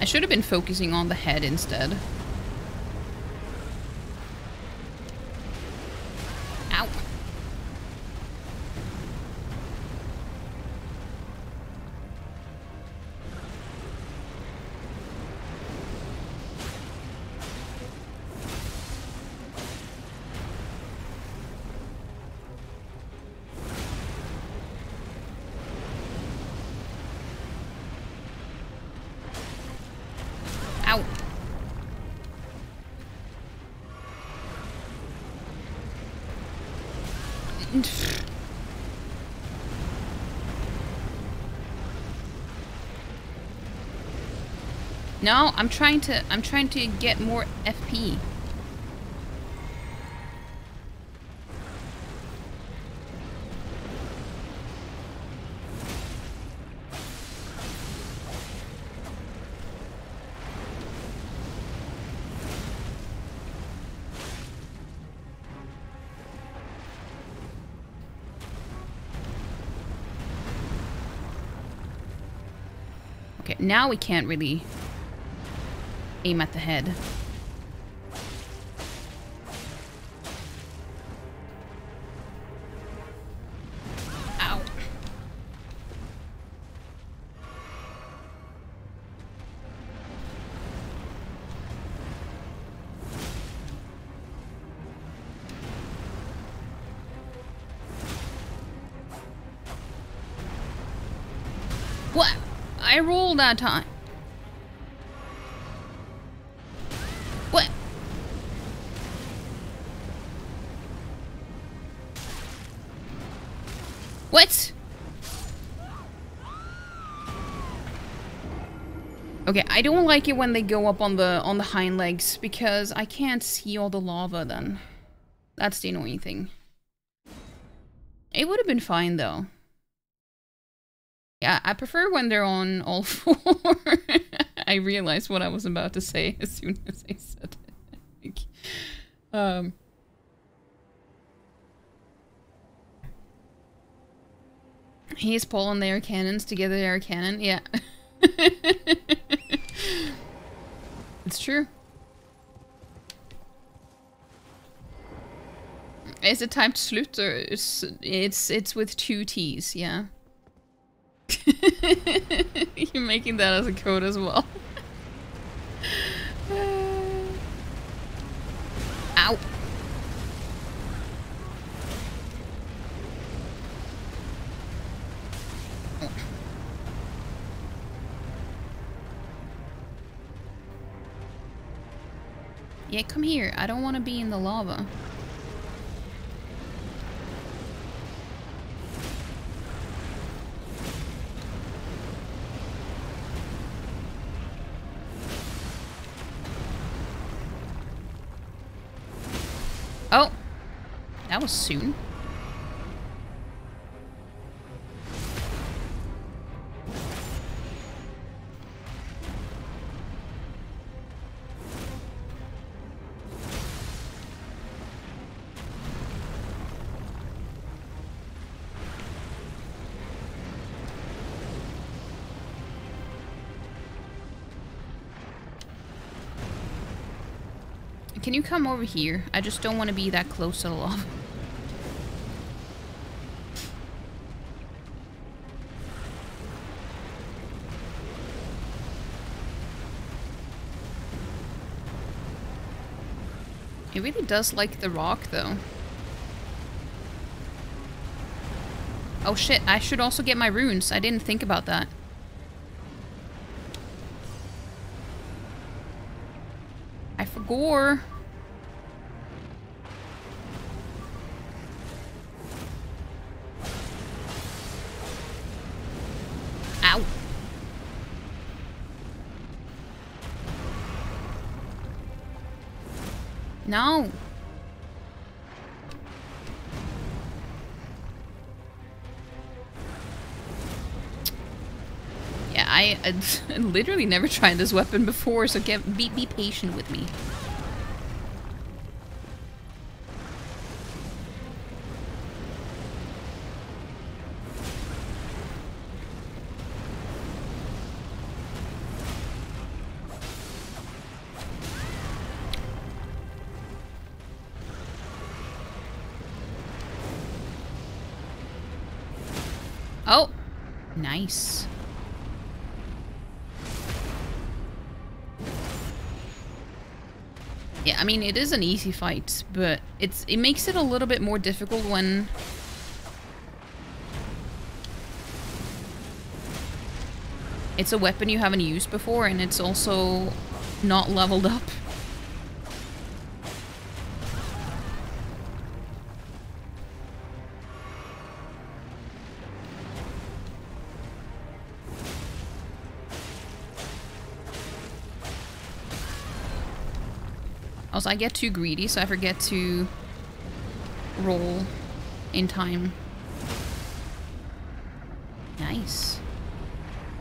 I should have been focusing on the head instead. No, I'm trying to I'm trying to get more FP. Okay, now we can't really aim at the head. Ow. What? I rolled that time. I don't like it when they go up on the on the hind legs because I can't see all the lava then. That's the annoying thing. It would have been fine though. Yeah, I prefer when they're on all four. I realized what I was about to say as soon as I said it. um. He's pulling their cannons together. Their cannon, yeah. true. Is it typed to slut or it's it's it's with two T's, yeah. You're making that as a code as well. Yeah, come here. I don't want to be in the lava. Oh! That was soon. Can you come over here? I just don't want to be that close to the lava. It really does like the rock, though. Oh shit, I should also get my runes. I didn't think about that. I forgot. No. Yeah, I, I literally never tried this weapon before, so get be, be patient with me. I mean, it is an easy fight, but it's it makes it a little bit more difficult when... It's a weapon you haven't used before, and it's also not leveled up. Also, I get too greedy, so I forget to roll in time. Nice.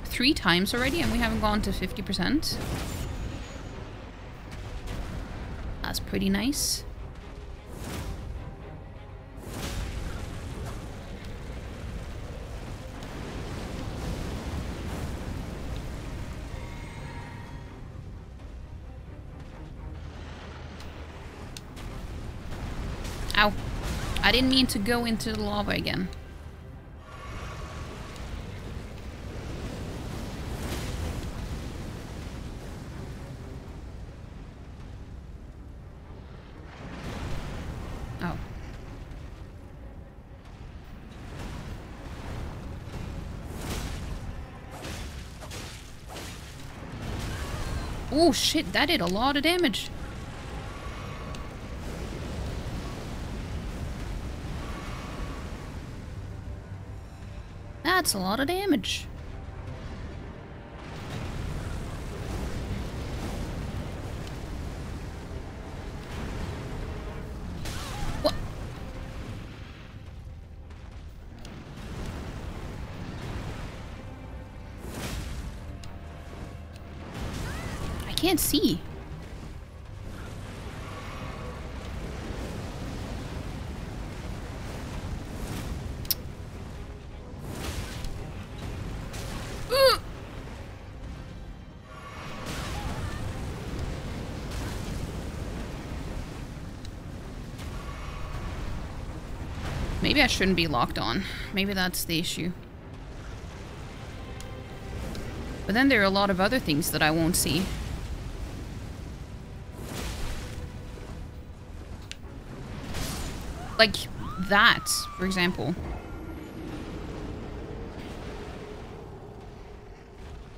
Three times already, and we haven't gone to 50%. That's pretty nice. Didn't mean to go into the lava again. Oh. Oh shit, that did a lot of damage. That's a lot of damage. What? I can't see. I shouldn't be locked on. Maybe that's the issue. But then there are a lot of other things that I won't see. Like that, for example.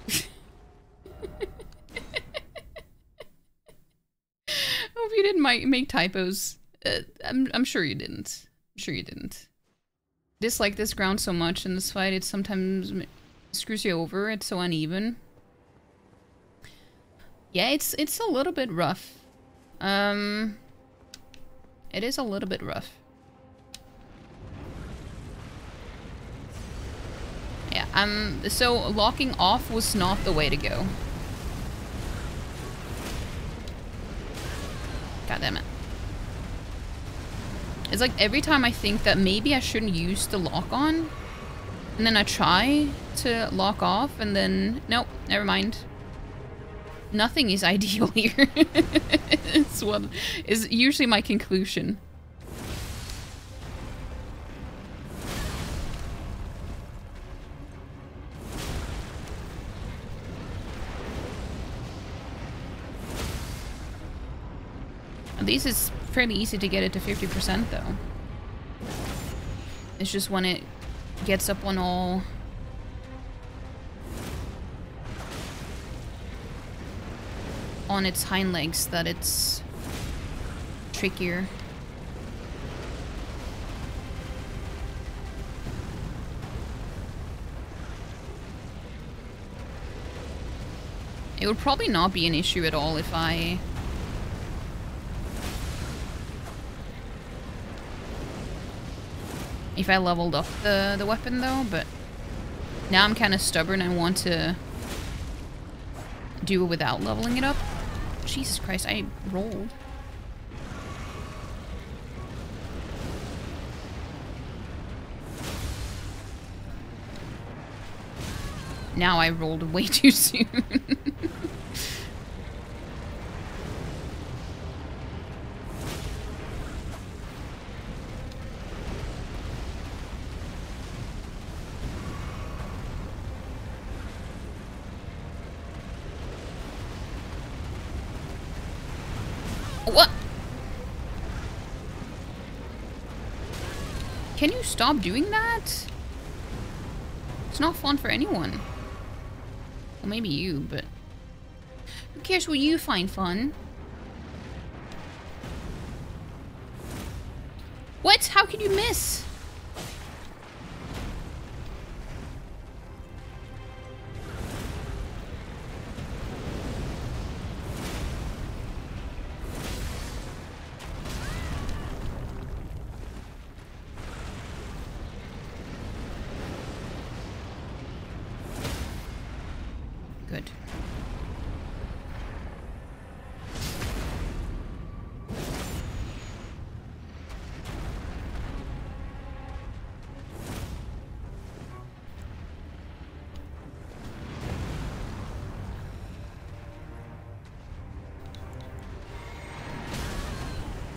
I hope you didn't make typos. Uh, I'm I'm sure you didn't. I'm sure you didn't. Dislike this ground so much in this fight. It sometimes screws you over. It's so uneven. Yeah, it's it's a little bit rough. Um, it is a little bit rough. Yeah, um, so locking off was not the way to go. It's like every time I think that maybe I shouldn't use the lock on, and then I try to lock off, and then, nope, never mind. Nothing is ideal here. it's what is usually my conclusion. These is fairly easy to get it to 50% though. It's just when it gets up on all... on its hind legs that it's trickier. It would probably not be an issue at all if I if I leveled up the, the weapon though, but now I'm kind of stubborn. I want to do it without leveling it up. Jesus Christ, I rolled. Now I rolled way too soon. Stop doing that? It's not fun for anyone. Well, maybe you, but... Who cares what you find fun? What? How could you miss?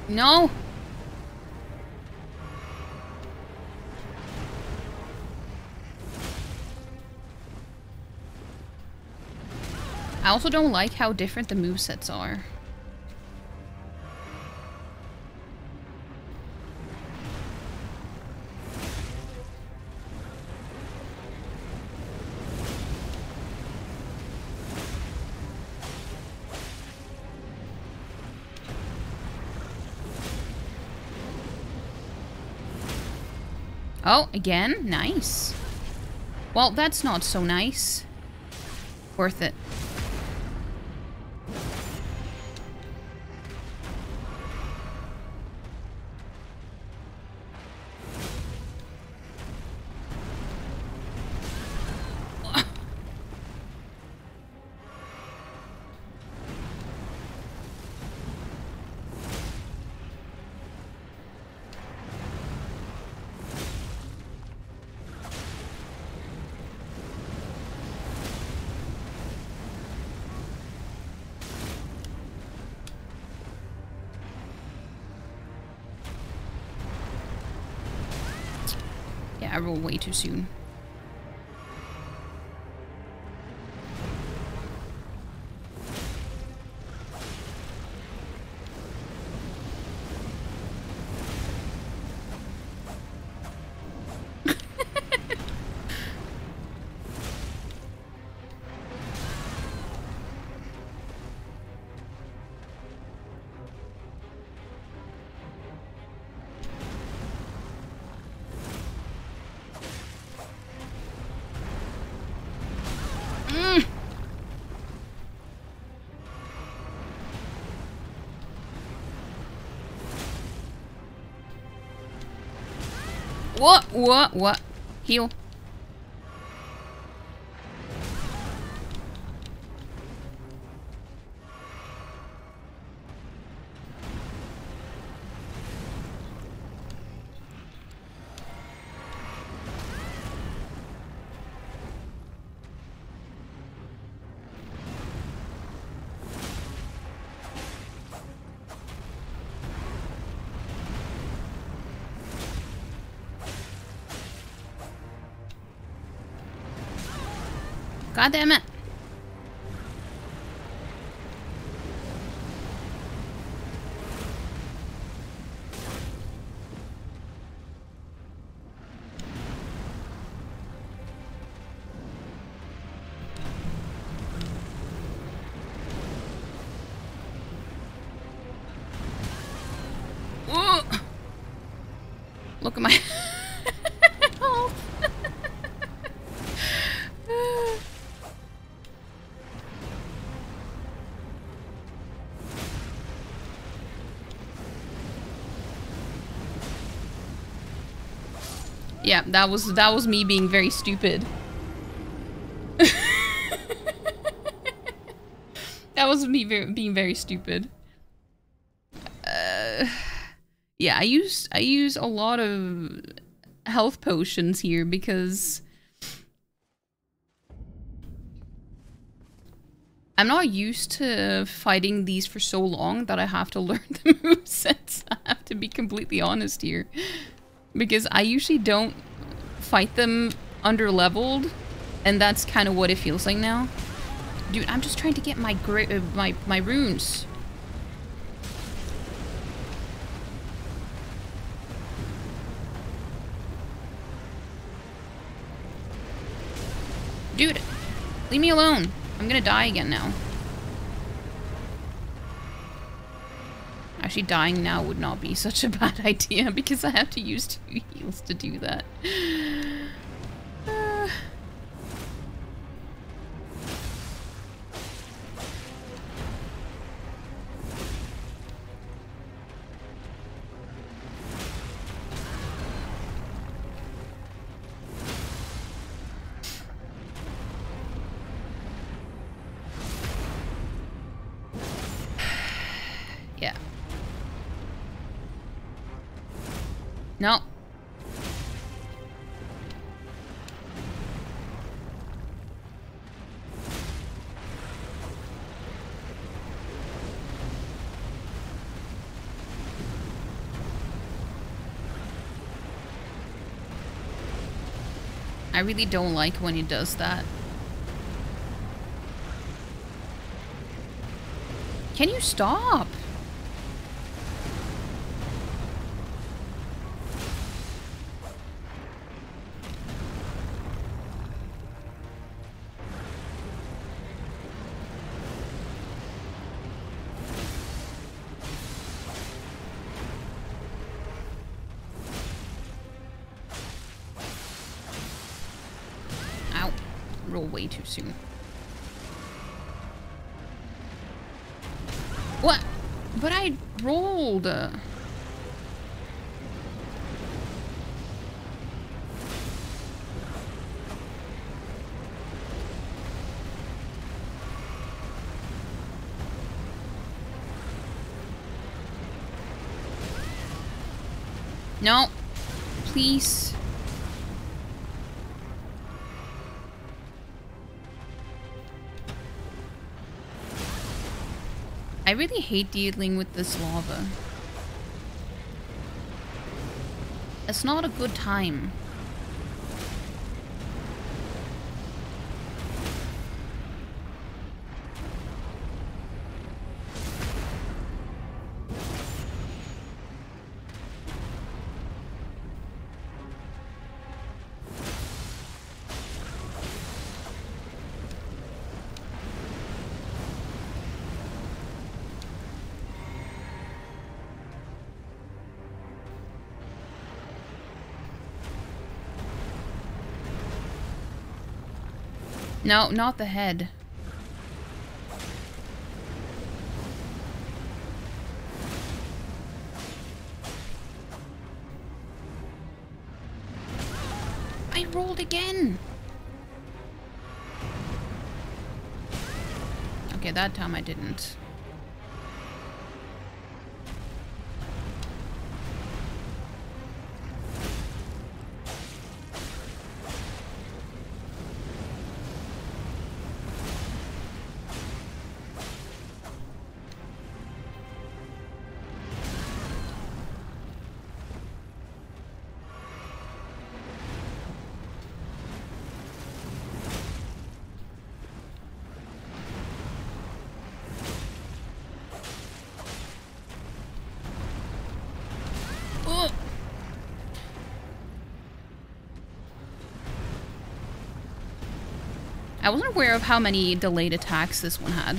No. I also don't like how different the movesets are. Oh, again? Nice. Well, that's not so nice. Worth it. Too soon. What? What? What? Heal. God damn it. Yeah, that was that was me being very stupid. that was me being very stupid. Uh, yeah, I use I use a lot of health potions here because I'm not used to fighting these for so long that I have to learn the movesets. I have to be completely honest here. Because I usually don't fight them under leveled, and that's kind of what it feels like now. Dude, I'm just trying to get my uh, my my runes. Dude, leave me alone. I'm gonna die again now. Actually, dying now would not be such a bad idea because I have to use two heals to do that. I really don't like when he does that. Can you stop? Roll way too soon. What? But I rolled. No. Please. I really hate dealing with this lava. It's not a good time. No, not the head. I rolled again. Okay, that time I didn't. I wasn't aware of how many delayed attacks this one had.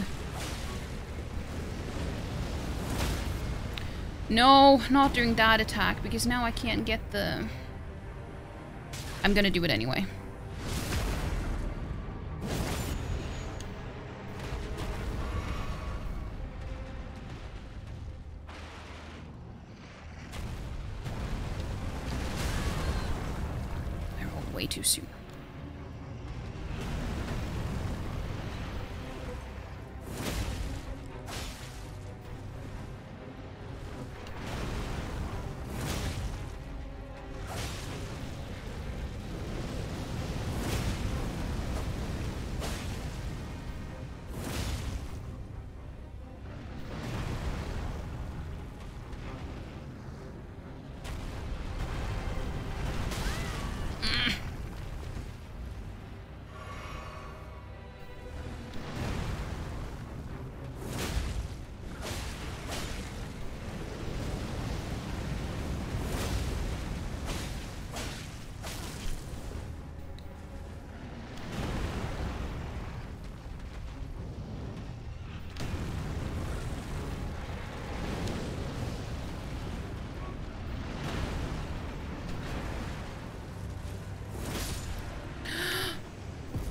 No, not during that attack, because now I can't get the... I'm gonna do it anyway. I rolled way too soon.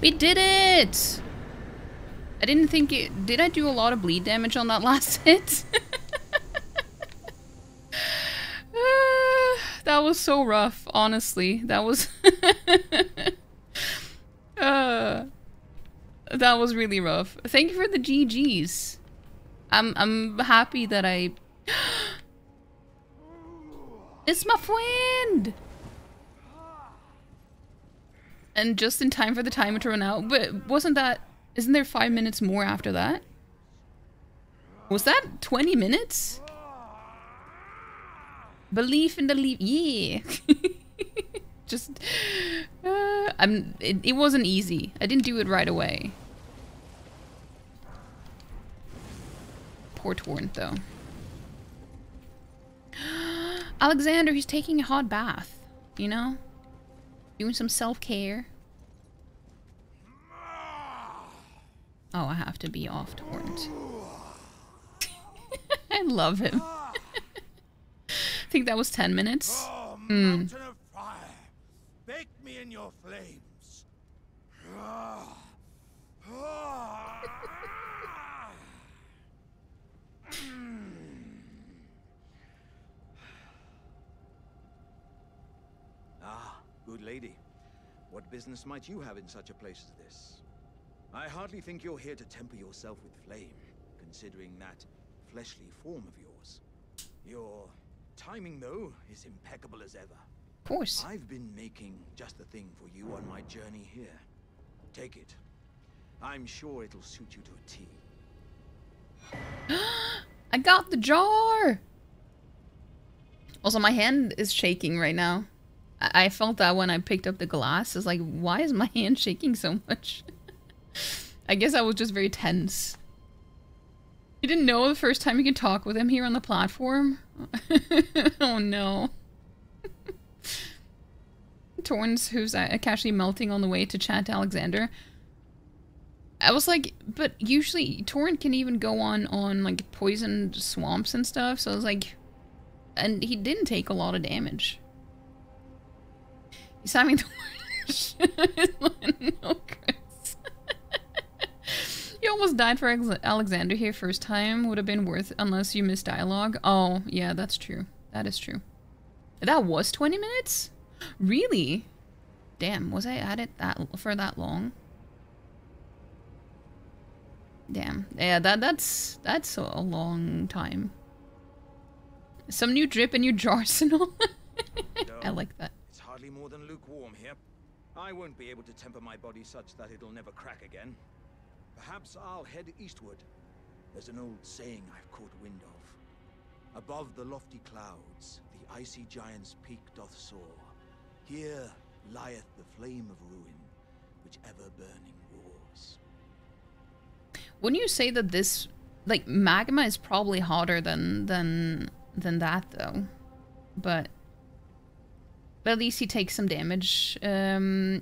We did it! I didn't think it... Did I do a lot of bleed damage on that last hit? That was so rough, honestly. That was... uh, that was really rough. Thank you for the GGs. I'm, I'm happy that I... it's my friend! And just in time for the timer to run out. But wasn't that... Isn't there five minutes more after that? Was that 20 minutes? Belief in the leap. Yeah. just... Uh, I'm, it, it wasn't easy. I didn't do it right away. Poor Torrent, though. Alexander, he's taking a hot bath. You know? Doing some self-care. Oh, I have to be off to Torrent. I love him. I think that was 10 minutes. Oh, Mm. mountain of fire, bake me in your flames. Ah. Ah. Mm. Ah, good lady. What business might you have in such a place as this? I hardly think you're here to temper yourself with flame, considering that fleshly form of yours. Your timing, though, is impeccable as ever. Of course. I've been making just the thing for you on my journey here. Take it. I'm sure it'll suit you to a T. I got the jar! Also, my hand is shaking right now. I, felt that when I picked up the glass. It's like, why is my hand shaking so much? I guess I was just very tense. You didn't know the first time you could talk with him here on the platform? oh no. Torrent's, who's uh, casually melting on the way to chat to Alexander. I was like, but usually Torrent can even go on on like poisoned swamps and stuff. So I was like, and he didn't take a lot of damage. He's having the no, Chris. you almost died for Alexander here first time. Would have been worth unless you missed dialogue. Oh, yeah, that's true. That is true. That was 20 minutes? Really? Damn, was I at it that for that long? Damn. Yeah, that that's that's a long time. Some new drip in your jar arsenal. I like that. More than lukewarm here. I won't be able to temper my body such that it'll never crack again. Perhaps I'll head eastward. There's an old saying I've caught wind of. Above the lofty clouds, the icy giant's peak doth soar. Here lieth the flame of ruin, which ever burning roars. Wouldn't you say that this like magma is probably hotter than than than that though? But but at least he takes some damage um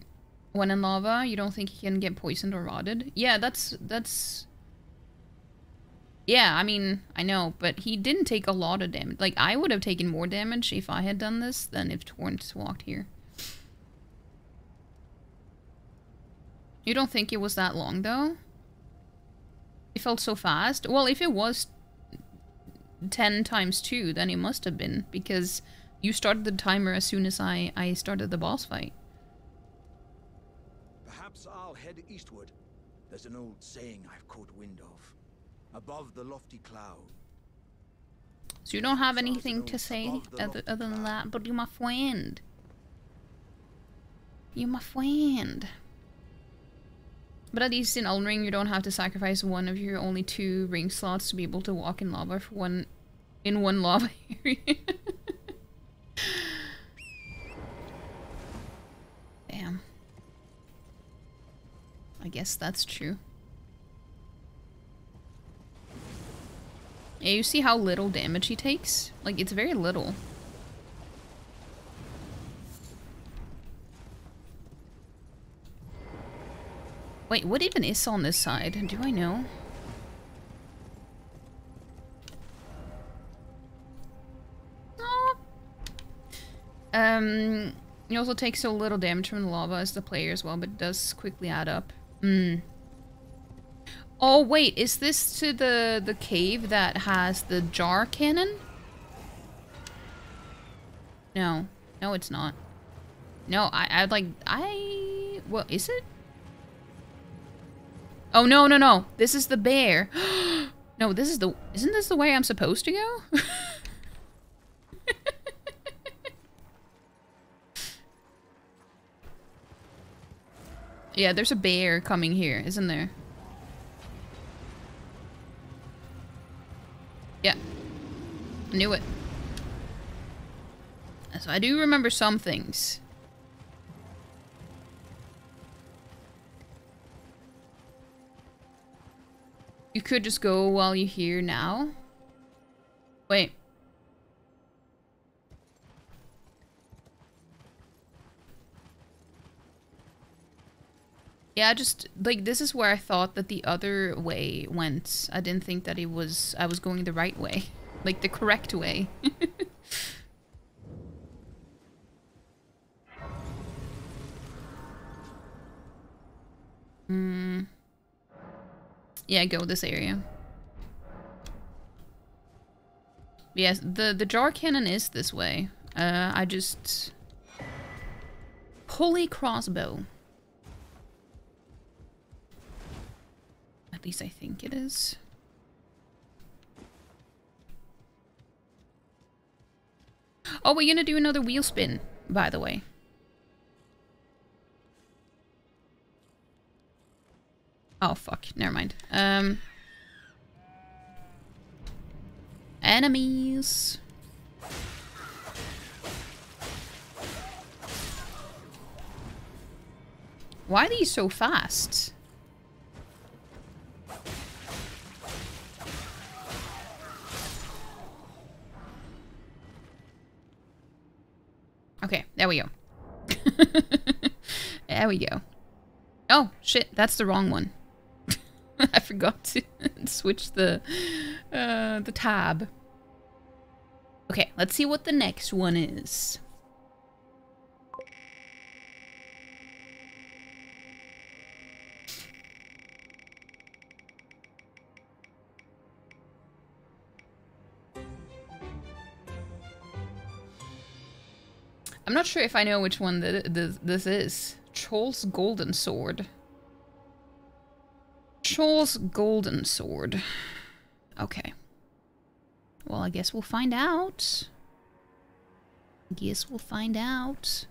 when in lava. You don't think he can get poisoned or rotted? Yeah, that's that's yeah, I mean, I know, but he didn't take a lot of damage. Like, I would have taken more damage if I had done this than if Torrent walked here. You don't think it was that long, though? It felt so fast. Well, if it was 10 times 2, then it must have been, because you started the timer as soon as I, I started the boss fight. Perhaps I'll head eastward. There's an old saying I've caught wind of. Above the lofty cloud. So you don't have anything to say other, other than that, but you're my friend. You're my friend. But at least in Elden Ring, you don't have to sacrifice one of your only two ring slots to be able to walk in lava for one, in one lava area. Damn. I guess that's true. Yeah, you see how little damage he takes? Like, it's very little. Wait, what even is on this side? Do I know? Um, you also take so little damage from the lava as the player as well, but it does quickly add up. Hmm. Oh, wait, is this to the, the cave that has the jar cannon? No. No, it's not. No, I, I'd like, I, what, is it? Oh, no, no, no. This is the bear. no, this is the, isn't this the way I'm supposed to go? yeah, there's a bear coming here, isn't there? Yeah. I knew it. So I do remember some things. You could just go while you're here now. Wait. Yeah, just like this is where I thought that the other way went. I didn't think that it was I was going the right way. Like the correct way. Hmm. Yeah, go this area. Yes, the the jar cannon is this way. Uh, I just holy crossbow. Least I think it is. Oh, we're gonna do another wheel spin, by the way. Oh, fuck. Never mind. Um... Enemies. Why are these so fast? Okay, there we go. there we go. Oh, shit, that's the wrong one. I forgot to switch the uh, the tab. Okay, let's see what the next one is. I'm not sure if I know which one th th this is. Troll's Golden Sword. Troll's Golden Sword. Okay. Well, I guess we'll find out. I guess we'll find out.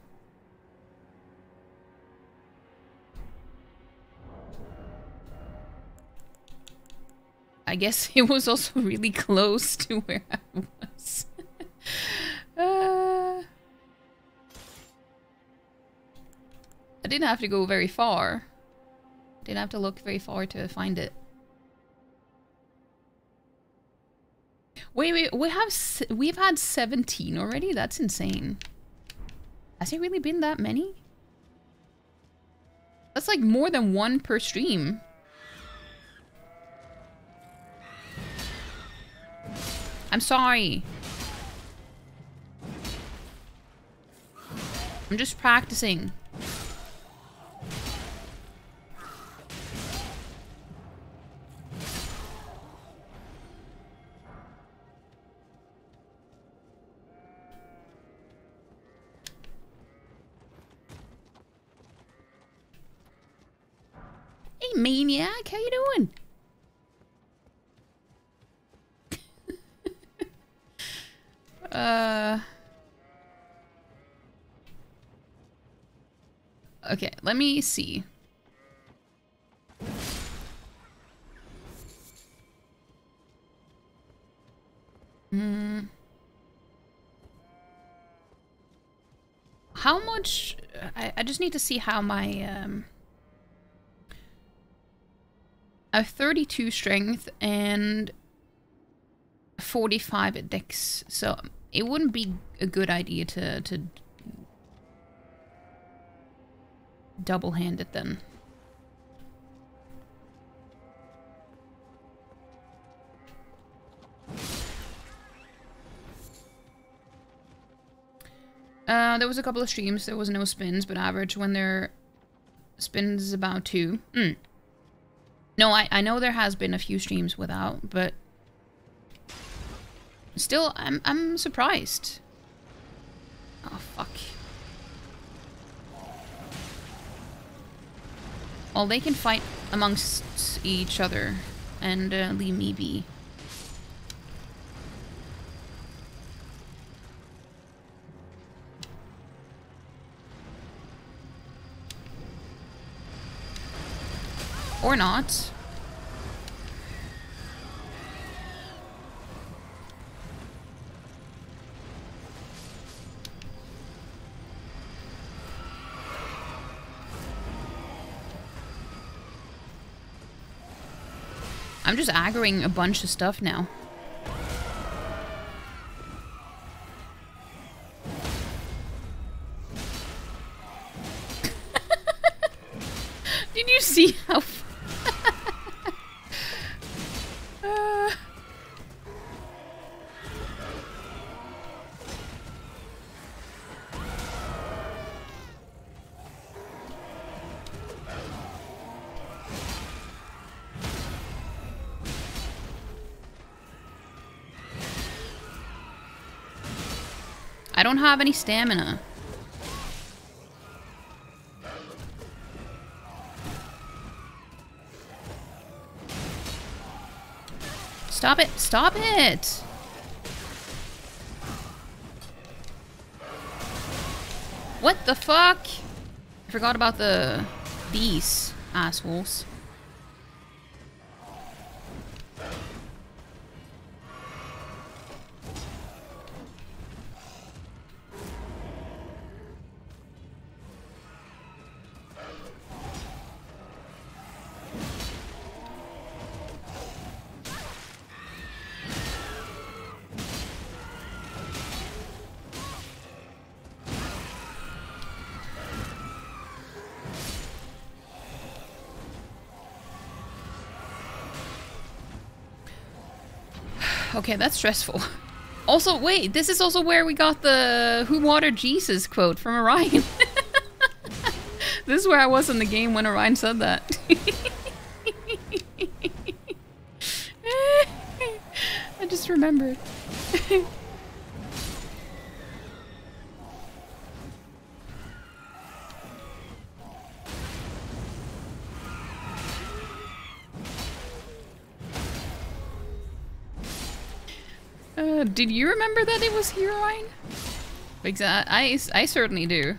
I guess it was also really close to where I was. uh, I didn't have to go very far. Didn't have to look very far to find it. Wait, wait, we have we've had 17 already? That's insane. Has it really been that many? That's like more than one per stream. I'm sorry. I'm just practicing. Maniac, how you doing? uh... Okay, let me see. Hmm. How much... I, I just need to see how my... Um, Have 32 strength and 45 at dex, so it wouldn't be a good idea to, to double hand it then. Uh, there was a couple of streams, there was no spins, but average when there spins is about two. Mm. No, I, I know there has been a few streams without, but still, I'm, I'm surprised. Oh, fuck. Well, they can fight amongst each other and uh, leave me be. Or not. I'm just aggroing a bunch of stuff now. Don't have any stamina. Stop it! Stop it! What the fuck? I forgot about the... these assholes. Okay, that's stressful. Also, wait, this is also where we got the Who Watered Jesus quote from Orion. this is where I was in the game when Orion said that. Did you remember that it was Heroine? Because I, I, I certainly do.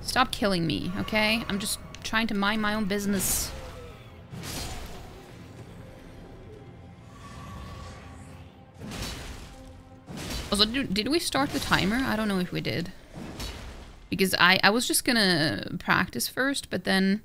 Stop killing me, okay? I'm just trying to mind my own business. Also, did, did we start the timer? I don't know if we did. Because I, I was just gonna practice first, but then...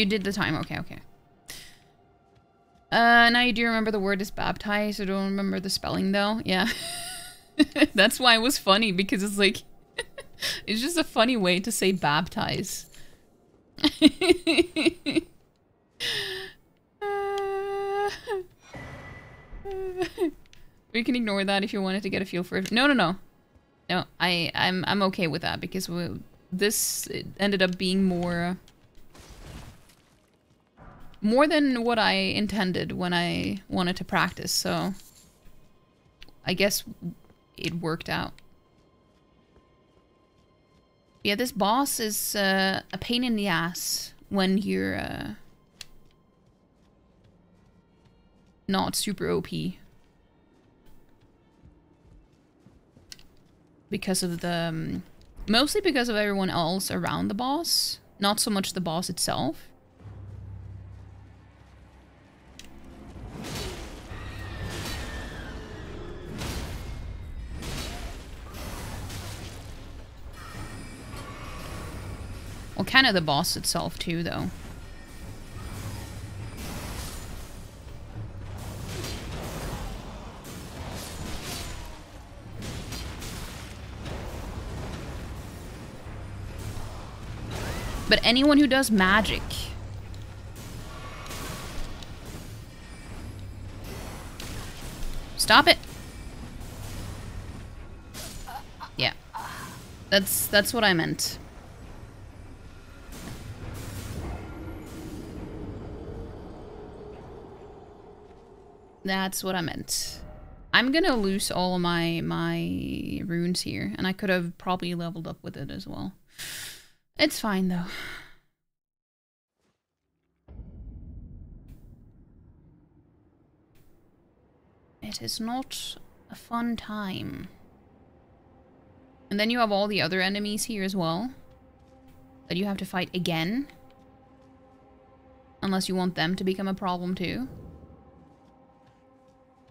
You did the time, okay, okay. Uh, now you do remember the word is baptized. I don't remember the spelling though. Yeah. That's why it was funny because it's like, it's just a funny way to say baptize. we can ignore that if you wanted to get a feel for it. No, no, no. No, I, I'm, I'm okay with that because we, this ended up being more more than what I intended when I wanted to practice, so I guess it worked out. Yeah, this boss is uh, a pain in the ass when you're uh, not super OP. Because of the... Um, mostly because of everyone else around the boss, not so much the boss itself. Well, kind of the boss itself too, though. But anyone who does magic... Stop it! Yeah. That's, that's what I meant. That's what I meant. I'm gonna lose all of my my runes here, and I could have probably leveled up with it as well. It's fine though. It is not a fun time. And then you have all the other enemies here as well. That you have to fight again. Unless you want them to become a problem too.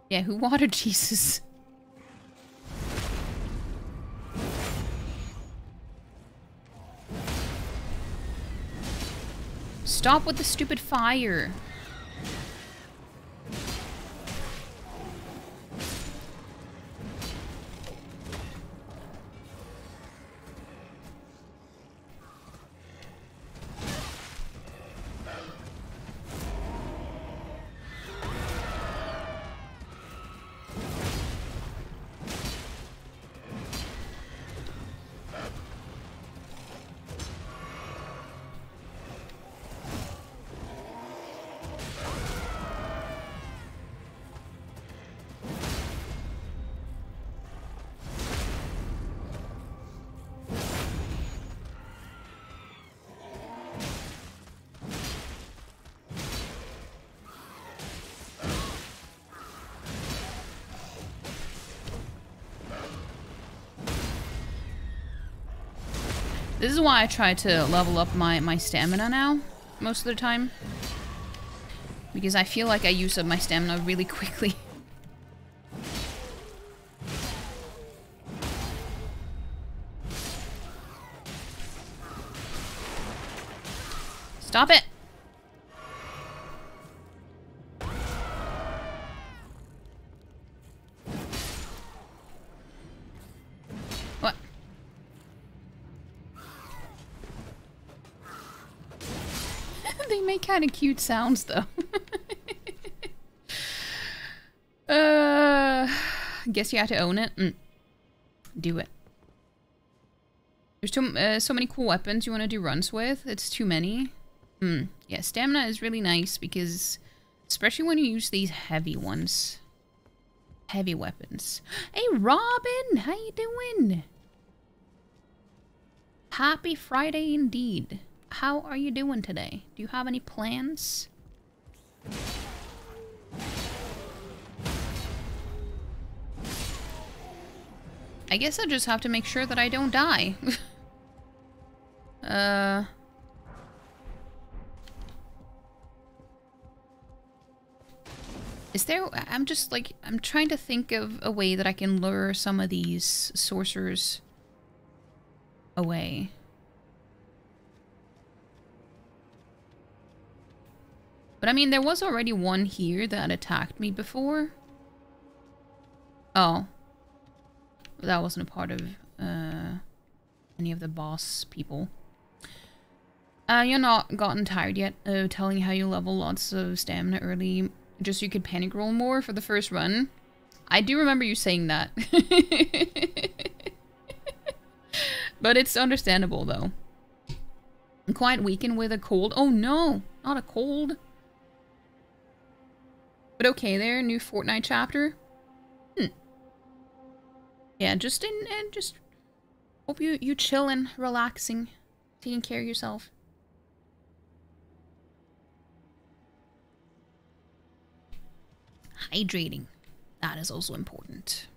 Yeah, who watered Jesus? Stop with the stupid fire. This is why I try to level up my, my stamina now, most of the time. Because I feel like I use up my stamina really quickly. Kind of cute sounds, though. uh, guess you had to own it. Mm. Do it. There's too, uh, so many cool weapons you want to do runs with. It's too many. Hmm. Yeah, stamina is really nice because, especially when you use these heavy ones. Heavy weapons. Hey, Robin! How you doing? Happy Friday indeed. How are you doing today? Do you have any plans? I guess I just have to make sure that I don't die. uh... Is there... I'm just, like... I'm trying to think of a way that I can lure some of these sorcerers away. But I mean, there was already one here that attacked me before. Oh. That wasn't a part of uh, any of the boss people. Uh, you're not gotten tired yet of telling how you level lots of stamina early just so you could panic roll more for the first run. I do remember you saying that. but it's understandable though. I'm quite weakened with a cold. Oh no, not a cold. But okay there, new Fortnite chapter. Hmm. Yeah, just in and just hope you you chilling, relaxing, taking care of yourself. Hydrating. That is also important.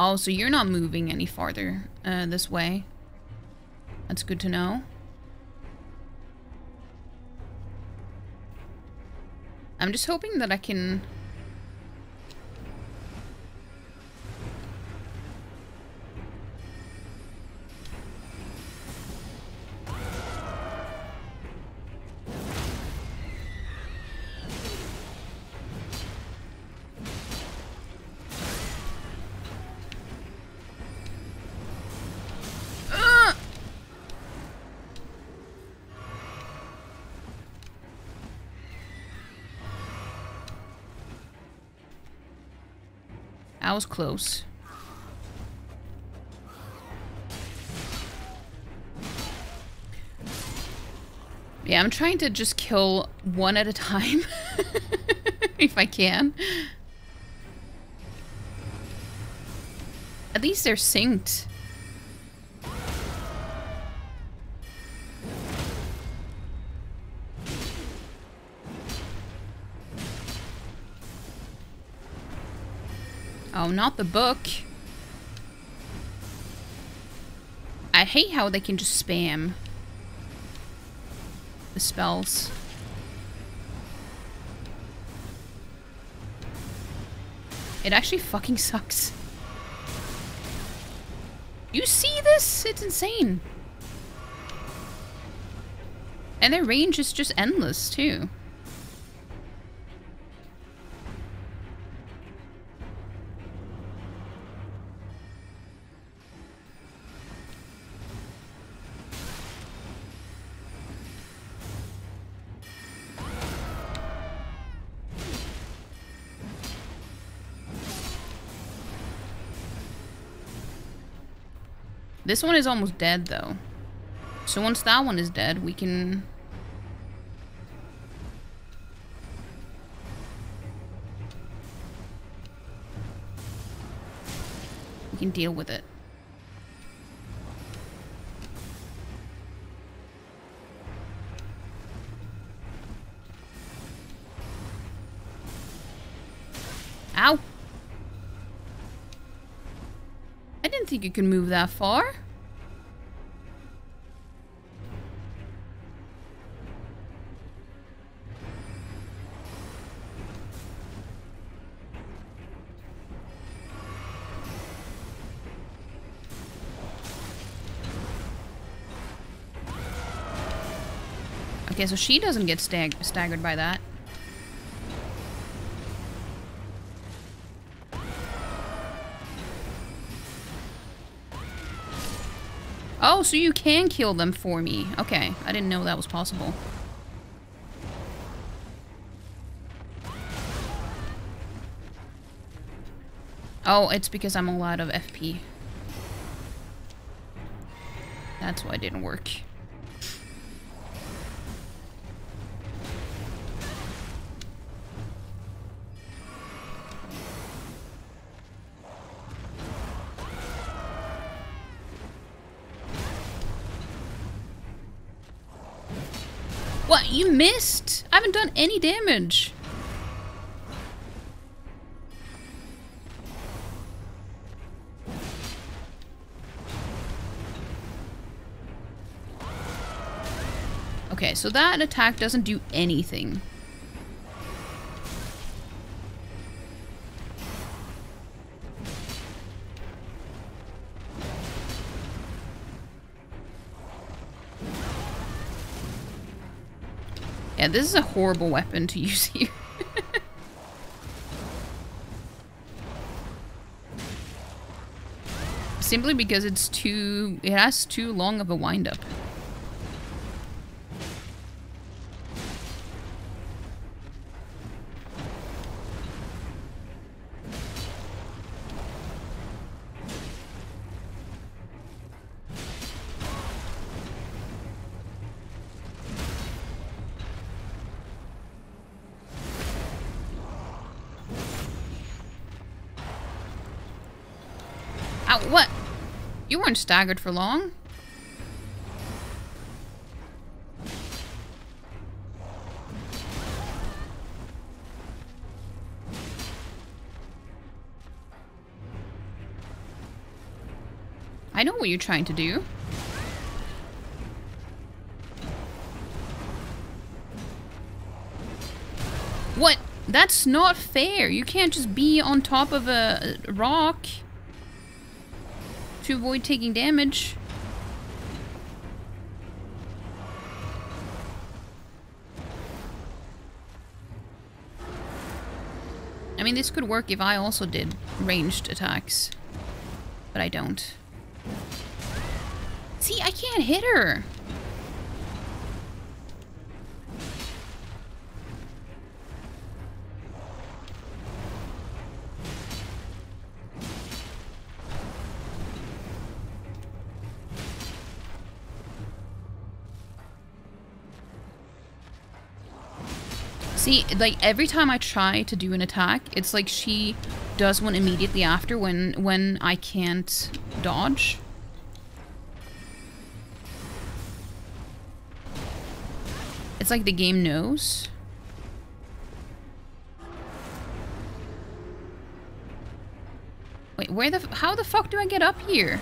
Oh, so you're not moving any farther uh, this way. That's good to know. I'm just hoping that I can... was close. Yeah, I'm trying to just kill one at a time. if I can. At least they're synced. Not the book. I hate how they can just spam the spells. It actually fucking sucks. You see this? It's insane. And their range is just endless, too. This one is almost dead, though. So once that one is dead, we can... We can deal with it. Think you can move that far. Okay, so she doesn't get stag staggered by that. Oh, so you can kill them for me. Okay, I didn't know that was possible. Oh, it's because I'm all out of FP. That's why it didn't work. Any damage. Okay, so that attack doesn't do anything. Yeah, this is a horrible weapon to use here. Simply because it's too... It has too long of a windup. Staggered for long. I know what you're trying to do. What? That's not fair. You can't just be on top of a rock to avoid taking damage. I mean, this could work if I also did ranged attacks. But I don't. See, I can't hit her. See, like every time I try to do an attack, it's like she does one immediately after when when I can't dodge. It's like the game knows. Wait, where the how the fuck do I get up here?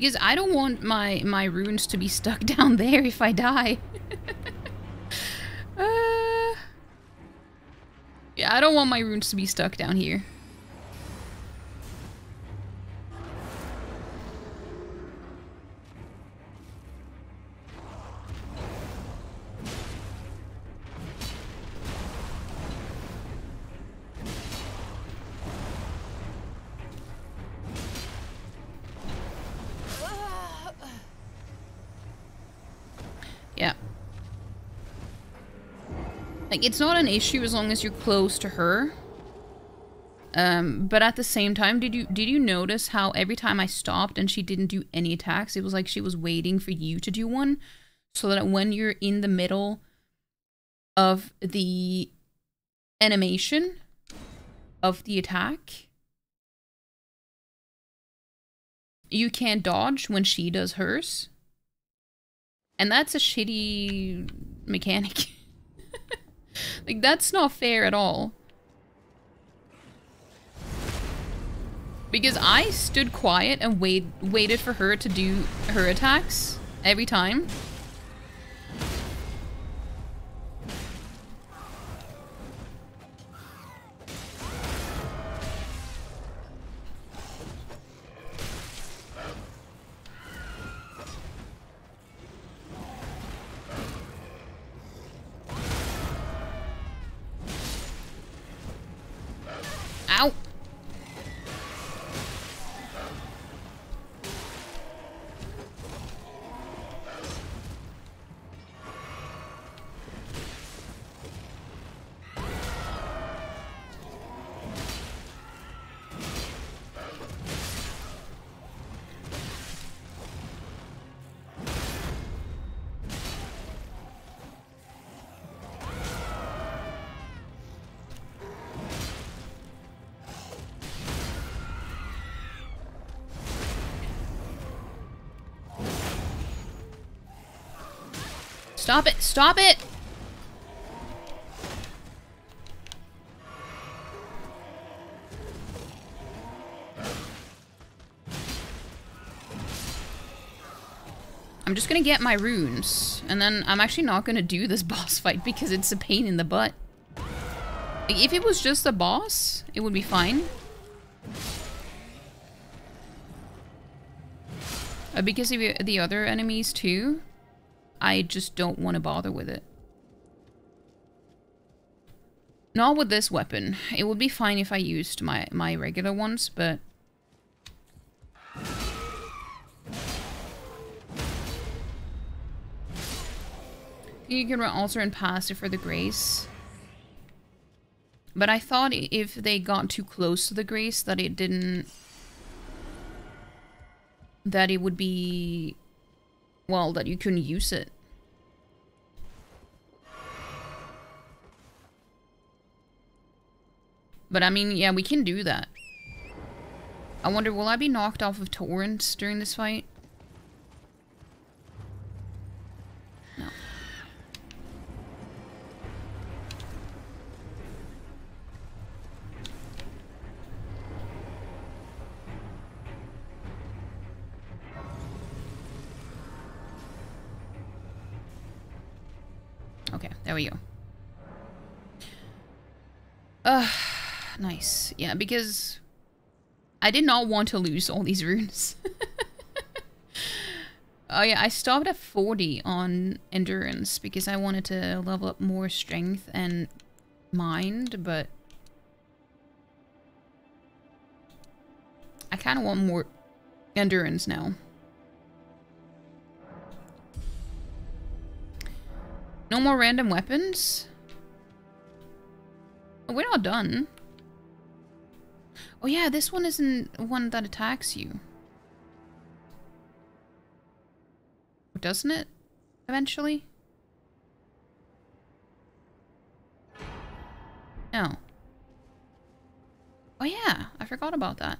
Because I don't want my my runes to be stuck down there if I die. uh, yeah, I don't want my runes to be stuck down here. Like, it's not an issue as long as you're close to her. Um, but at the same time, did you did you notice how every time I stopped and she didn't do any attacks, it was like she was waiting for you to do one, so that when you're in the middle of the animation of the attack, you can't dodge when she does hers. And that's a shitty mechanic. like, that's not fair at all. Because I stood quiet and wait waited for her to do her attacks every time. Stop it! Stop it! I'm just gonna get my runes, and then I'm actually not gonna do this boss fight because it's a pain in the butt. If it was just a boss, it would be fine. Uh, because of the other enemies too, I just don't want to bother with it. Not with this weapon. It would be fine if I used my, my regular ones, but... You can run altar and passive for the grace. But I thought if they got too close to the grace that it didn't... That it would be... Well, that you couldn't use it. But I mean, yeah, we can do that. I wonder, will I be knocked off of Torrent's during this fight? Yeah, because I did not want to lose all these runes. oh yeah, I stopped at 40 on endurance because I wanted to level up more strength and mind, but I kind of want more endurance now. No more random weapons? We're not done. Oh yeah, this one isn't one that attacks you. Doesn't it? Eventually? No. Oh yeah, I forgot about that.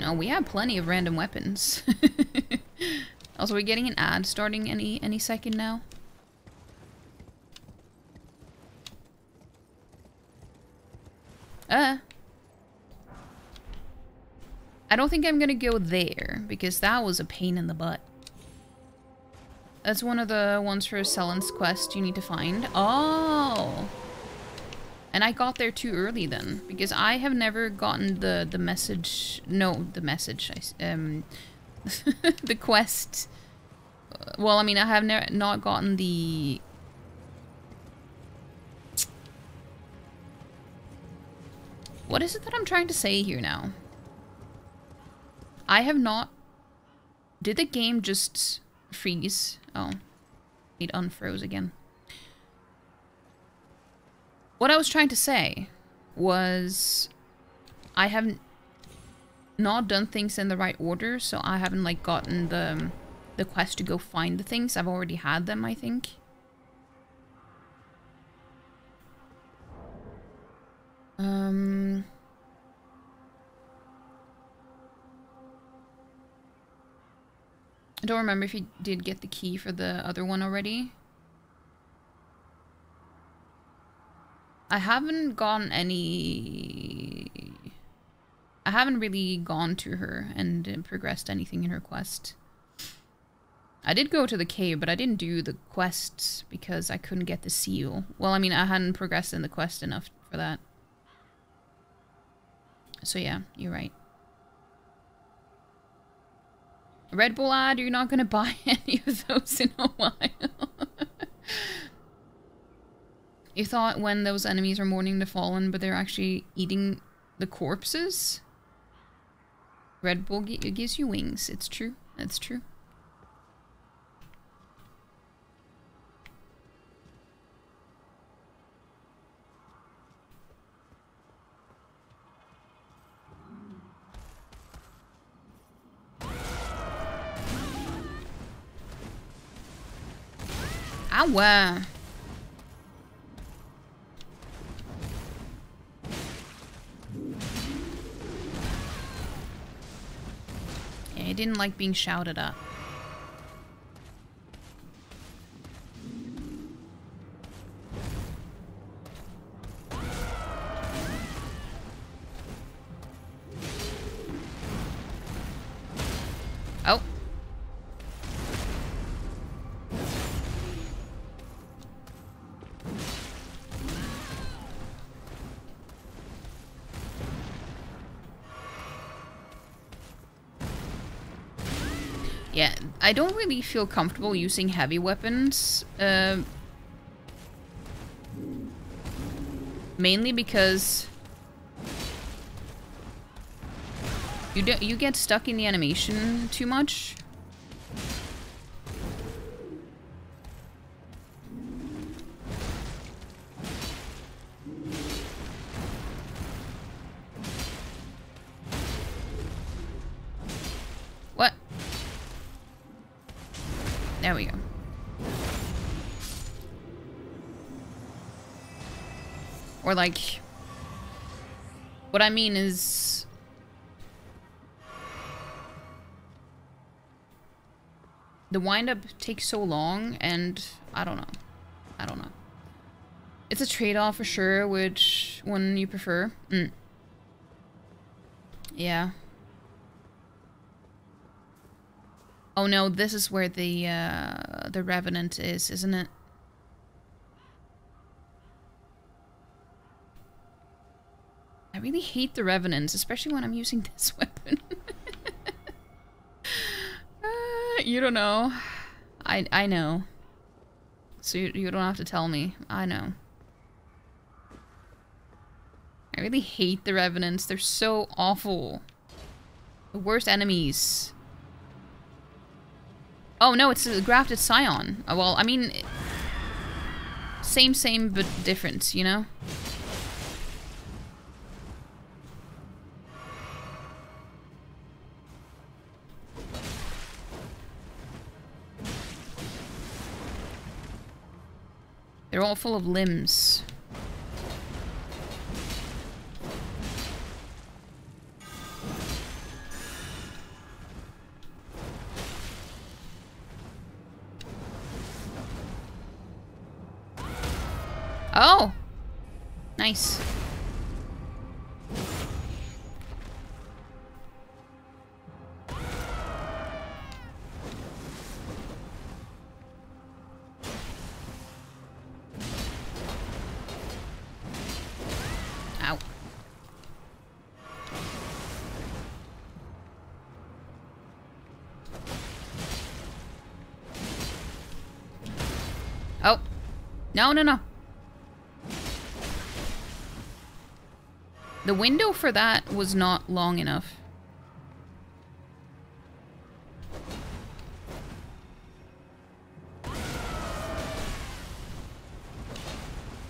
No, we have plenty of random weapons. also, we're getting an ad starting any any second now. Uh. I don't think I'm gonna go there, because that was a pain in the butt. That's one of the ones for a Sellen's quest you need to find. Oh! And I got there too early then, because I have never gotten the, the message... No, the message. Um, the quest. Well, I mean, I have never not gotten the What is it that I'm trying to say here now? I have not... Did the game just freeze? Oh. It unfroze again. What I was trying to say was... I haven't not done things in the right order, so I haven't like gotten the the quest to go find the things. I've already had them, I think. Um... I don't remember if you did get the key for the other one already. I haven't gone any... I haven't really gone to her and progressed anything in her quest. I did go to the cave, but I didn't do the quests because I couldn't get the seal. Well, I mean, I hadn't progressed in the quest enough for that. So yeah, you're right. Red Bull ad, you're not going to buy any of those in a while. You thought when those enemies are mourning the fallen, but they're actually eating the corpses? Red Bull gives you wings. It's true. That's true. Aua! Yeah, he didn't like being shouted at. I don't really feel comfortable using heavy weapons. Um mainly because you do, you get stuck in the animation too much. Or like what I mean is the wind up takes so long and I don't know. I don't know. It's a trade-off for sure, which one you prefer. Mm. Yeah. Oh no, this is where the uh, the revenant is, isn't it? I really hate the revenants, especially when I'm using this weapon. Uh, you don't know. I I know. So you, you don't have to tell me. I know. I really hate the revenants. They're so awful. The worst enemies. Oh no, it's a grafted scion. Oh, well, I mean, same, same, but different. You know. They're all full of limbs. Oh! Nice. No, no, no. The window for that was not long enough.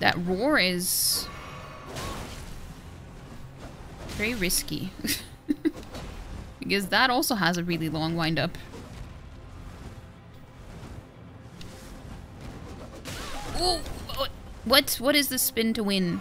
That roar is very risky. because that also has a really long wind what? What is the spin to win?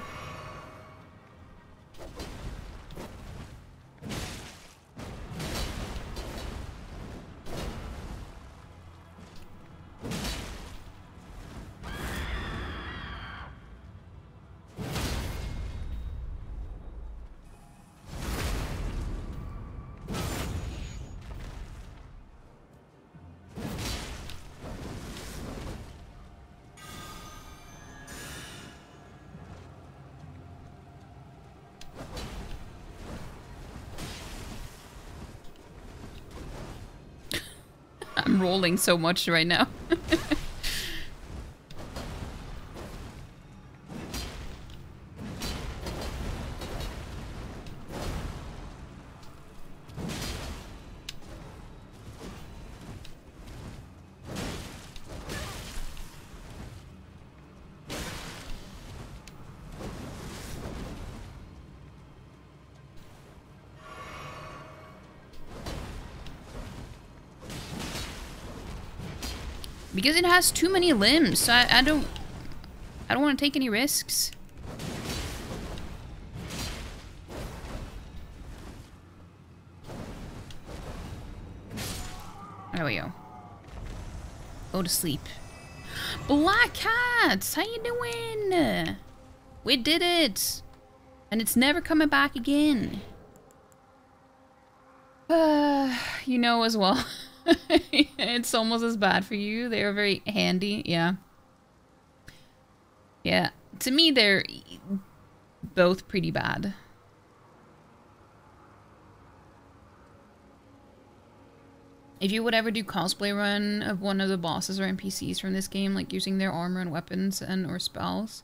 I'm so much right now. it has too many limbs, so I, I don't... I don't want to take any risks. There we go. Go to sleep. Black Cats! How you doing? We did it! And it's never coming back again. Uh, you know as well. it's almost as bad for you. They're very handy, yeah. Yeah, to me they're both pretty bad. If you would ever do cosplay run of one of the bosses or NPCs from this game, like using their armor and weapons and or spells,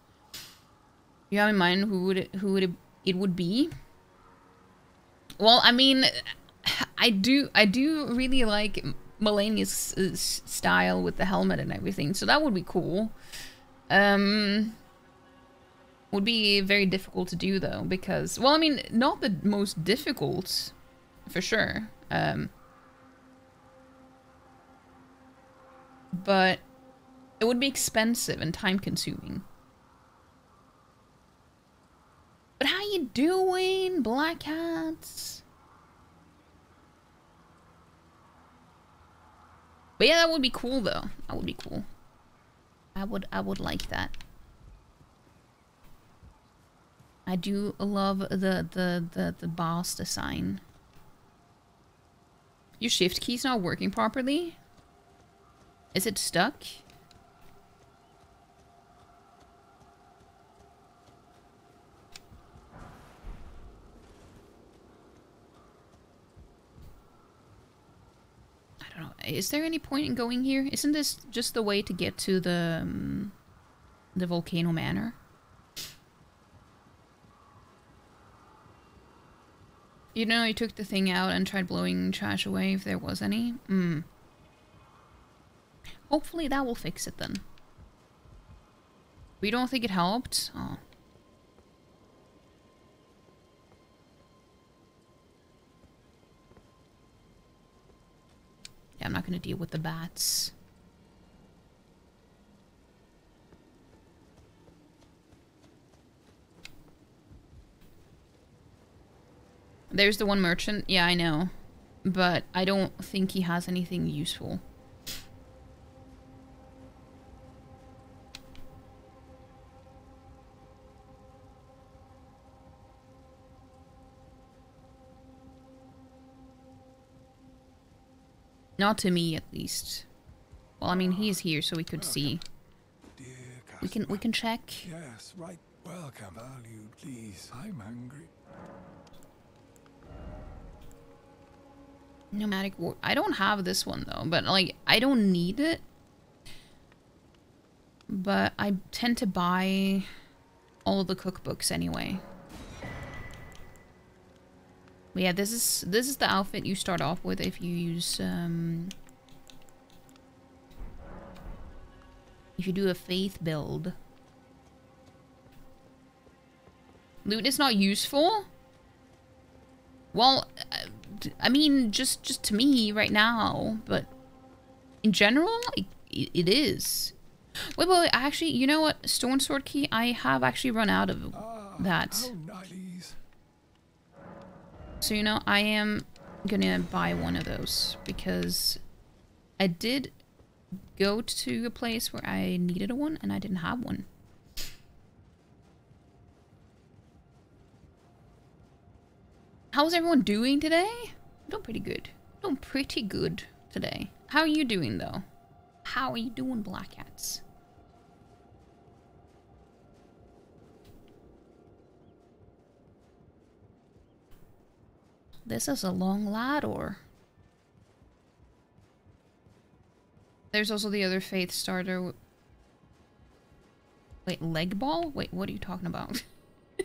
you have in mind who would it, who would it, it would be? Well, I mean, I do I do really like Malenia's uh, style with the helmet and everything, so that would be cool. Um, would be very difficult to do though, because well, I mean, not the most difficult, for sure. Um, but it would be expensive and time consuming. But how you doing, Black Hats? But yeah, that would be cool though. That would be cool. I would I would like that. I do love the the the the boss design. Your shift key's not working properly? Is it stuck? Don't know. Is there any point in going here? Isn't this just the way to get to the um, the volcano manor? You know, you took the thing out and tried blowing trash away if there was any. Hmm. Hopefully that will fix it then. We don't think it helped? Oh. I'm not gonna deal with the bats. There's the one merchant. Yeah, I know. But I don't think he has anything useful. Not to me, at least. Well, I mean, he's here, so we could see. Dear We can we can check. Yes, right. Welcome. Please. I'm hungry. Nomadic war. I don't have this one though, but like I don't need it. But I tend to buy all the cookbooks anyway. But yeah, this is this is the outfit you start off with if you use um if you do a faith build. Loot is not useful? Well, uh, I mean, just just to me right now, but in general, it, it is. Wait, wait, wait, actually, you know what? Stone Sword Key, I have actually run out of that. How nice. So, you know, I am gonna buy one of those because I did go to a place where I needed a one and I didn't have one. How's everyone doing today? Doing pretty good. Doing pretty good today. How are you doing though? How are you doing, Black Hats? This is a long ladder. There's also the other faith starter. Wait, leg ball? Wait, what are you talking about?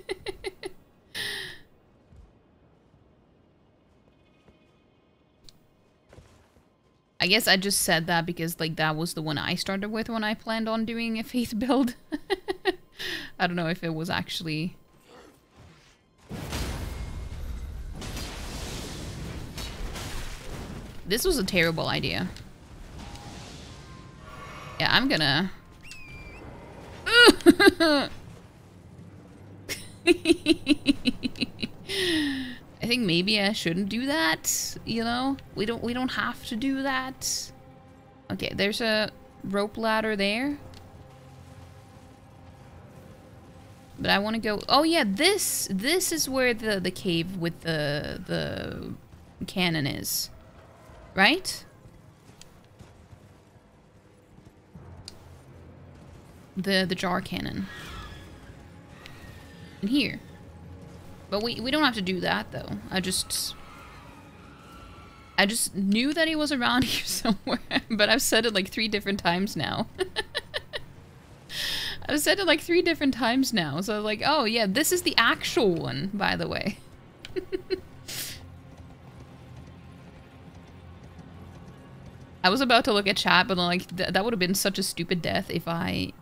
I guess I just said that because like that was the one I started with when I planned on doing a faith build. I don't know if it was actually This was a terrible idea. Yeah, I'm gonna... I think maybe I shouldn't do that, you know? We don't we don't have to do that. Okay, there's a rope ladder there. But I want to go Oh yeah, this this is where the the cave with the the cannon is. Right? The the jar cannon. In here. But we, we don't have to do that, though. I just... I just knew that he was around here somewhere, but I've said it like three different times now. I've said it like three different times now, so like, oh yeah, this is the actual one, by the way. I was about to look at chat, but like, th that would have been such a stupid death if I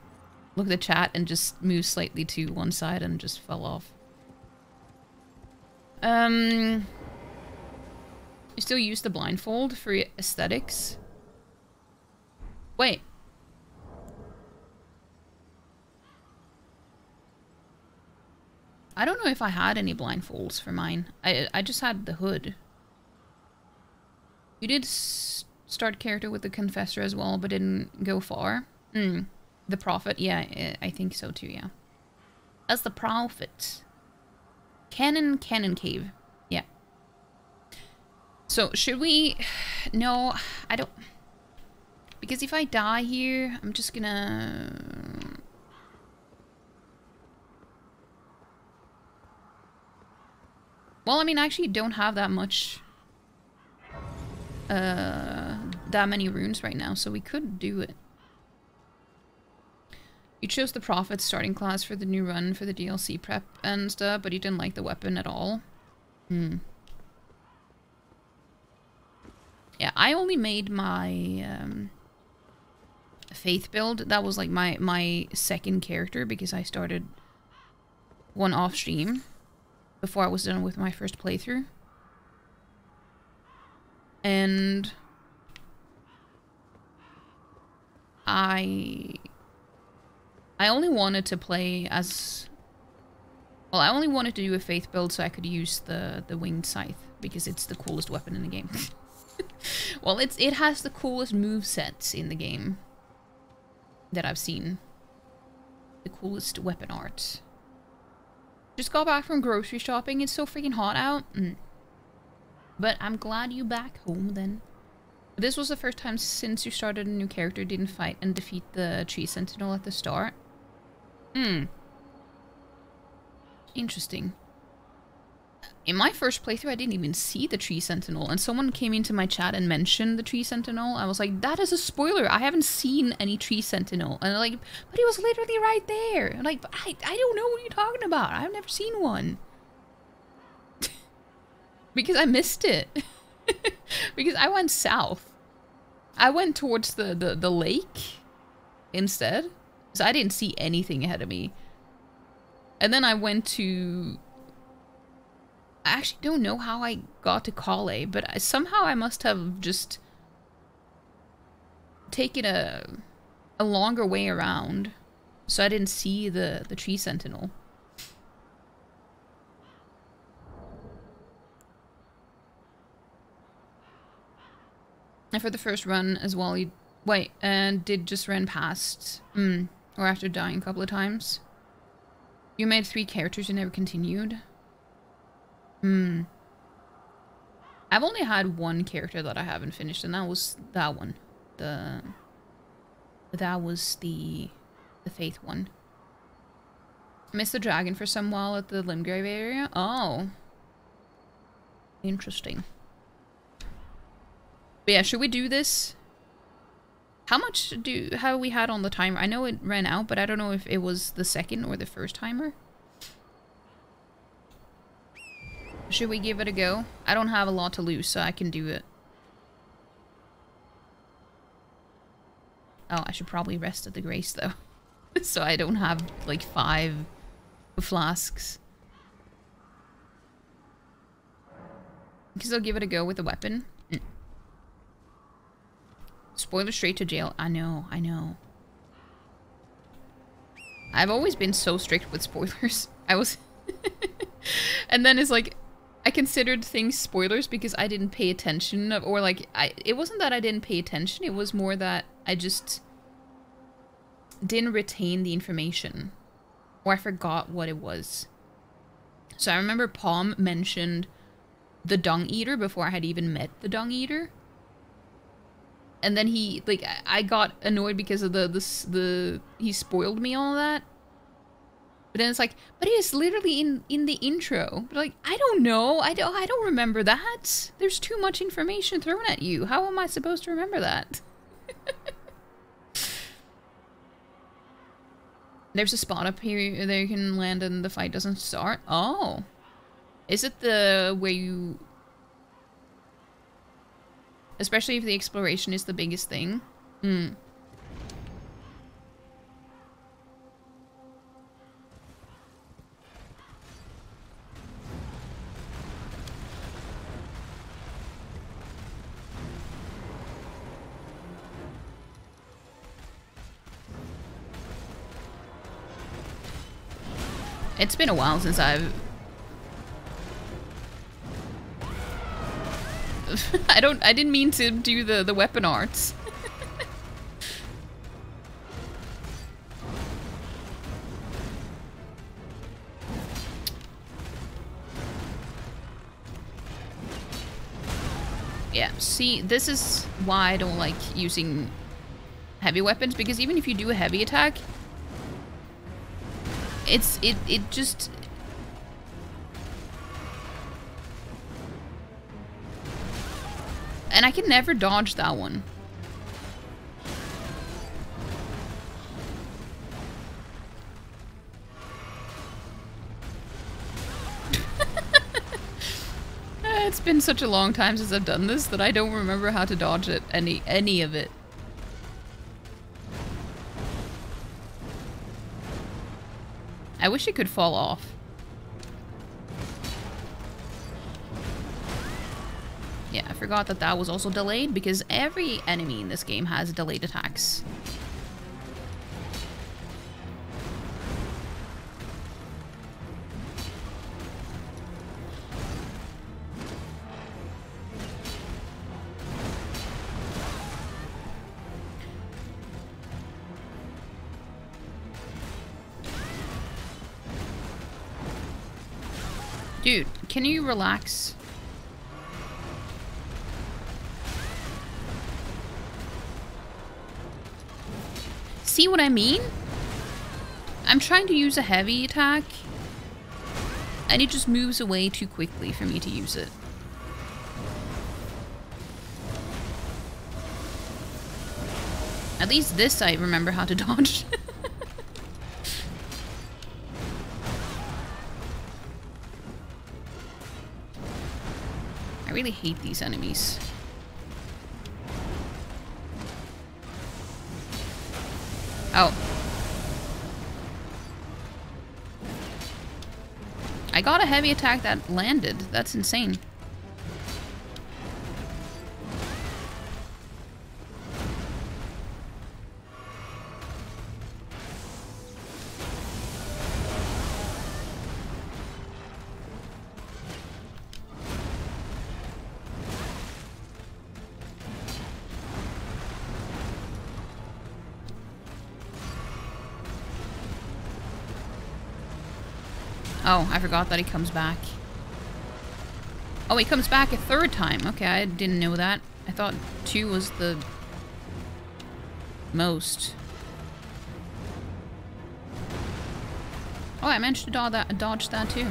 looked at chat and just moved slightly to one side and just fell off. Um, you still use the blindfold for aesthetics? Wait. I don't know if I had any blindfolds for mine. I I just had the hood. You did start character with the Confessor as well, but didn't go far. Hmm. The Prophet, yeah, I think so too, yeah. As the Prophet. Cannon, Cannon Cave. Yeah. So, should we... No, I don't... Because if I die here, I'm just gonna... Well, I mean, I actually don't have that much... Uh, that many runes right now, so we could do it. You chose the Prophet starting class for the new run for the DLC prep and stuff, but you didn't like the weapon at all. Hmm. Yeah, I only made my um, Faith build. That was like my, my second character because I started one off stream before I was done with my first playthrough. And I I only wanted to play as... Well, I only wanted to do a Faith build so I could use the, the Winged Scythe, because it's the coolest weapon in the game. well, it's it has the coolest move sets in the game that I've seen. The coolest weapon art. Just got back from grocery shopping. It's so freaking hot out. Mm. But I'm glad you back home then. This was the first time since you started a new character didn't fight and defeat the tree sentinel at the start. Hmm. Interesting. In my first playthrough, I didn't even see the Tree Sentinel, and someone came into my chat and mentioned the Tree Sentinel. I was like, that is a spoiler. I haven't seen any Tree Sentinel. And like, but he was literally right there. Like, I, I don't know what you're talking about. I've never seen one. Because I missed it. because I went south. I went towards the, the, the lake instead. So I didn't see anything ahead of me. And then I went to... I actually don't know how I got to Collei, but I, somehow I must have just taken a a longer way around, so I didn't see the the tree sentinel. And for the first run as well, you wait and did just run past. Hmm. Or after dying a couple of times. You made three characters and never continued. Hmm. I've only had one character that I haven't finished, and that was that one. The that was the the faith one. Missed the dragon for some while at the Limgrave area. Oh. Interesting. But yeah, should we do this? How much do have we had on the timer? I know it ran out, but I don't know if it was the second or the first timer. Should we give it a go? I don't have a lot to lose, so I can do it. Oh, I should probably rest at the Grace, though. so I don't have, like, five flasks. Because I'll give it a go with a weapon. Spoiler straight to jail. I know, I know. I've always been so strict with spoilers. I was... and then it's like, I considered things spoilers because I didn't pay attention, or like, I it wasn't that I didn't pay attention, it was more that I just didn't retain the information. Or I forgot what it was. So I remember Palm mentioned the Dung Eater before I had even met the Dung Eater. And then he, like, I got annoyed because of the, the, the, he spoiled me all that. But then it's like, but it is literally in, in the intro. But like, I don't know. I don't, I don't remember that. There's too much information thrown at you. How am I supposed to remember that? There's a spot up here that you can land and the fight doesn't start. Oh. Is it the where you... Especially if the exploration is the biggest thing. Hmm. It's been a while since I've... I don't- I didn't mean to do the, the weapon arts. yeah, see, this is why I don't like using heavy weapons, because even if you do a heavy attack, it's it it just and I can never dodge that one. it's been such a long time since I've done this that I don't remember how to dodge it any any of it. I wish it could fall off. Forgot that that was also delayed because every enemy in this game has delayed attacks. Dude, can you relax? See what I mean? I'm trying to use a heavy attack, and it just moves away too quickly for me to use it. At least this I remember how to dodge. I really hate these enemies. Oh. I got a heavy attack that landed. That's insane. Oh, I forgot that he comes back. Oh, he comes back a third time. Okay, I didn't know that. I thought two was the most. Oh, I managed to dodge that, dodge that too.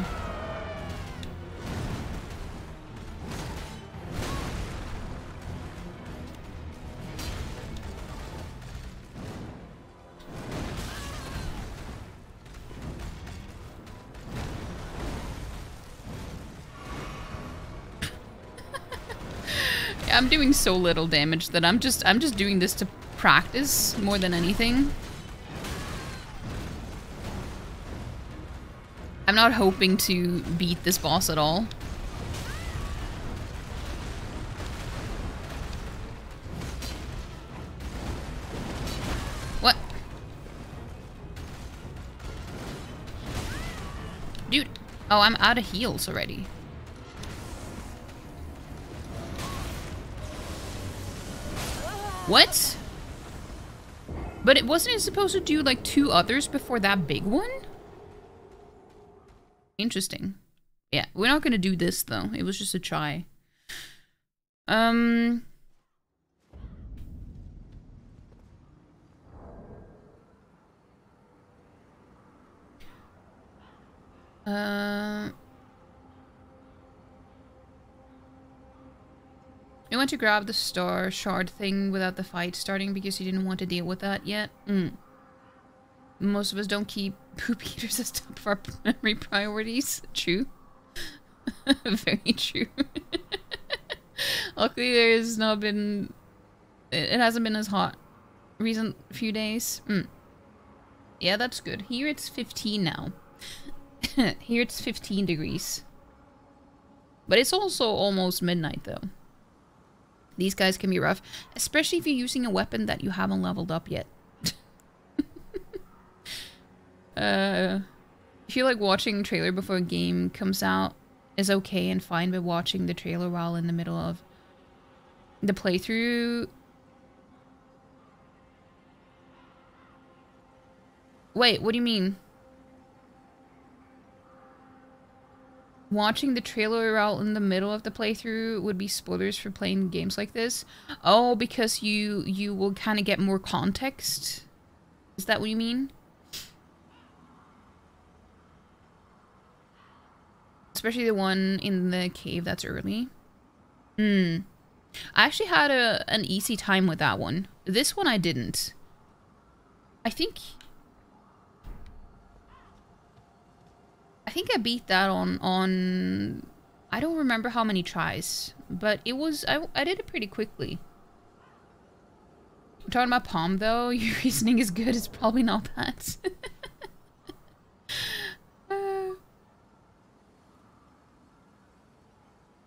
Doing so little damage that I'm just I'm just doing this to practice more than anything. I'm not hoping to beat this boss at all. What? Dude. Oh, I'm out of heals already. What? But it wasn't it supposed to do like two others before that big one? Interesting. Yeah, we're not gonna do this though. It was just a try. Um Uh went to grab the star shard thing without the fight starting because you didn't want to deal with that yet? Mm. Most of us don't keep poop eaters as top of our memory priorities. True. Very true. Luckily, there's not been... It hasn't been as hot recent few days. Mm. Yeah, that's good. Here it's 15 now. Here it's 15 degrees. But it's also almost midnight, though. These guys can be rough, especially if you're using a weapon that you haven't leveled up yet. uh, I feel like watching trailer before a game comes out is okay and fine, but watching the trailer while in the middle of the playthrough... Wait, what do you mean? Watching the trailer out in the middle of the playthrough would be spoilers for playing games like this. Oh, because you you will kind of get more context. Is that what you mean? Especially the one in the cave that's early. Hmm. I actually had a an easy time with that one. This one I didn't. I think I think I beat that on on I don't remember how many tries, but it was I I did it pretty quickly. I'm talking about Palm though, your reasoning is good. It's probably not that.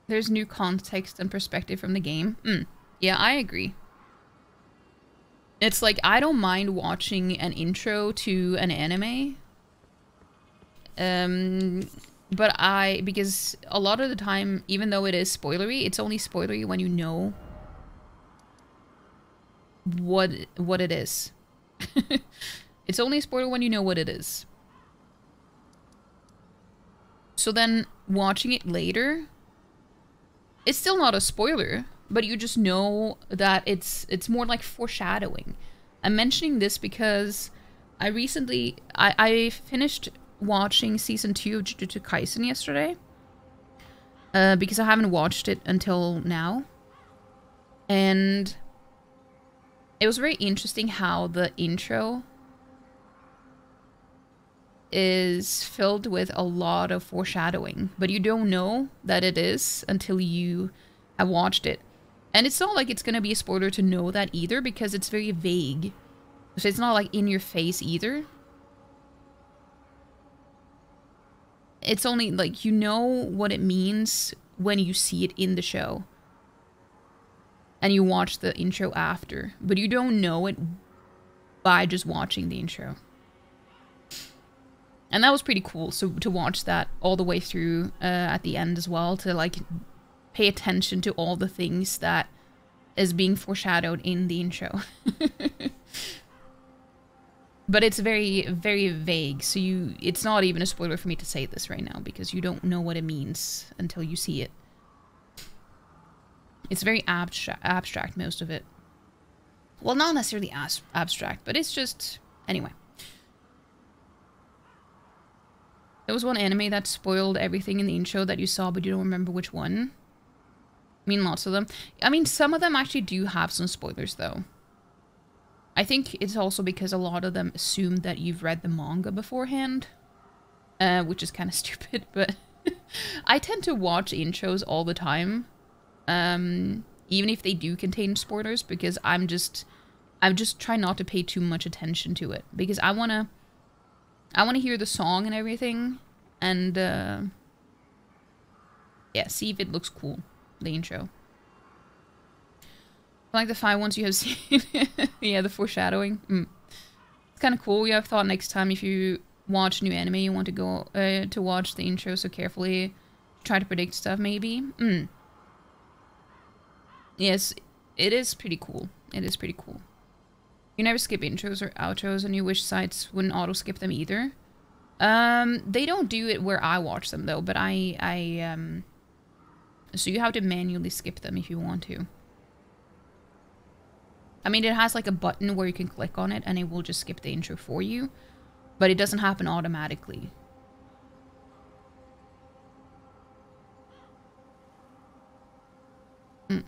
there's new context and perspective from the game. Mm, yeah, I agree. It's like I don't mind watching an intro to an anime um, but I, because a lot of the time, even though it is spoilery, it's only spoilery when you know what what it is. it's only a spoiler when you know what it is. So then watching it later, it's still not a spoiler, but you just know that it's it's more like foreshadowing. I'm mentioning this because I recently I, I finished watching season two of Jujutsu Kaisen yesterday. Uh, because I haven't watched it until now. And it was very interesting how the intro is filled with a lot of foreshadowing, but you don't know that it is until you have watched it. And it's not like it's going to be a spoiler to know that either because it's very vague. So it's not like in your face either. It's only like you know what it means when you see it in the show. And you watch the intro after but you don't know it by just watching the intro. And that was pretty cool so to watch that all the way through uh, at the end as well to like pay attention to all the things that is being foreshadowed in the intro but it's very very vague so you it's not even a spoiler for me to say this right now because you don't know what it means until you see it. It's very abstract abstract most of it. Well not necessarily as abstract but it's just anyway. There was one anime that spoiled everything in the intro that you saw but you don't remember which one. I mean lots of them. I mean some of them actually do have some spoilers though I think it's also because a lot of them assume that you've read the manga beforehand, uh, which is kind of stupid, but I tend to watch intros all the time, um, even if they do contain spoilers, because I'm just, I'm just trying not to pay too much attention to it, because I wanna, I wanna hear the song and everything, and uh, yeah, see if it looks cool, the intro. I like the five ones you have seen. yeah, the foreshadowing. Mm. It's kind of cool. We have thought next time if you watch new anime, you want to go uh, to watch the intro so carefully, try to predict stuff maybe. Mm. Yes, it is pretty cool. It is pretty cool. You never skip intros or outros, and you wish sites wouldn't auto skip them either. Um, they don't do it where I watch them though, but I, I, um, so you have to manually skip them if you want to. I mean, it has like a button where you can click on it and it will just skip the intro for you, but it doesn't happen automatically. Mm.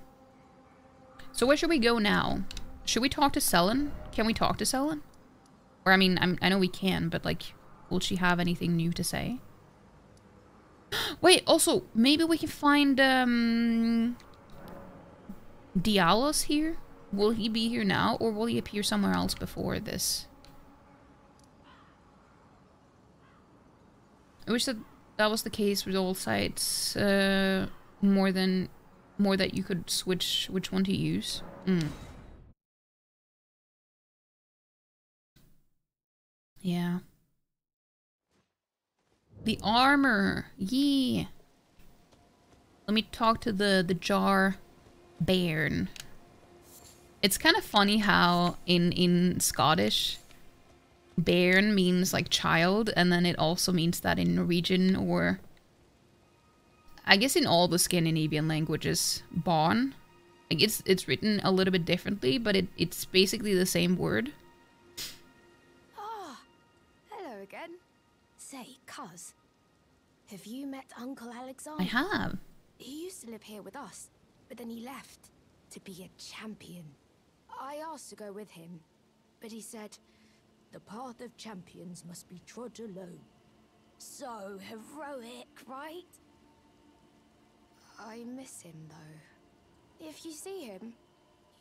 So where should we go now? Should we talk to Sellen? Can we talk to Sellen? Or I mean, I'm, I know we can, but like, will she have anything new to say? Wait, also, maybe we can find, um... Dialos here? Will he be here now, or will he appear somewhere else before this? I wish that that was the case with all sites, uh, more than, more that you could switch which one to use. Mm. Yeah. The armor. Yeah. Let me talk to the, the jar bairn. It's kind of funny how in, in Scottish, bairn means like child, and then it also means that in Norwegian or I guess in all the Scandinavian languages, barn. Like it's it's written a little bit differently, but it, it's basically the same word. Ah, hello again. Say, cuz, have you met Uncle Alexander? I have. He used to live here with us, but then he left to be a champion. I asked to go with him, but he said, the path of champions must be trod alone. So heroic, right? I miss him, though. If you see him,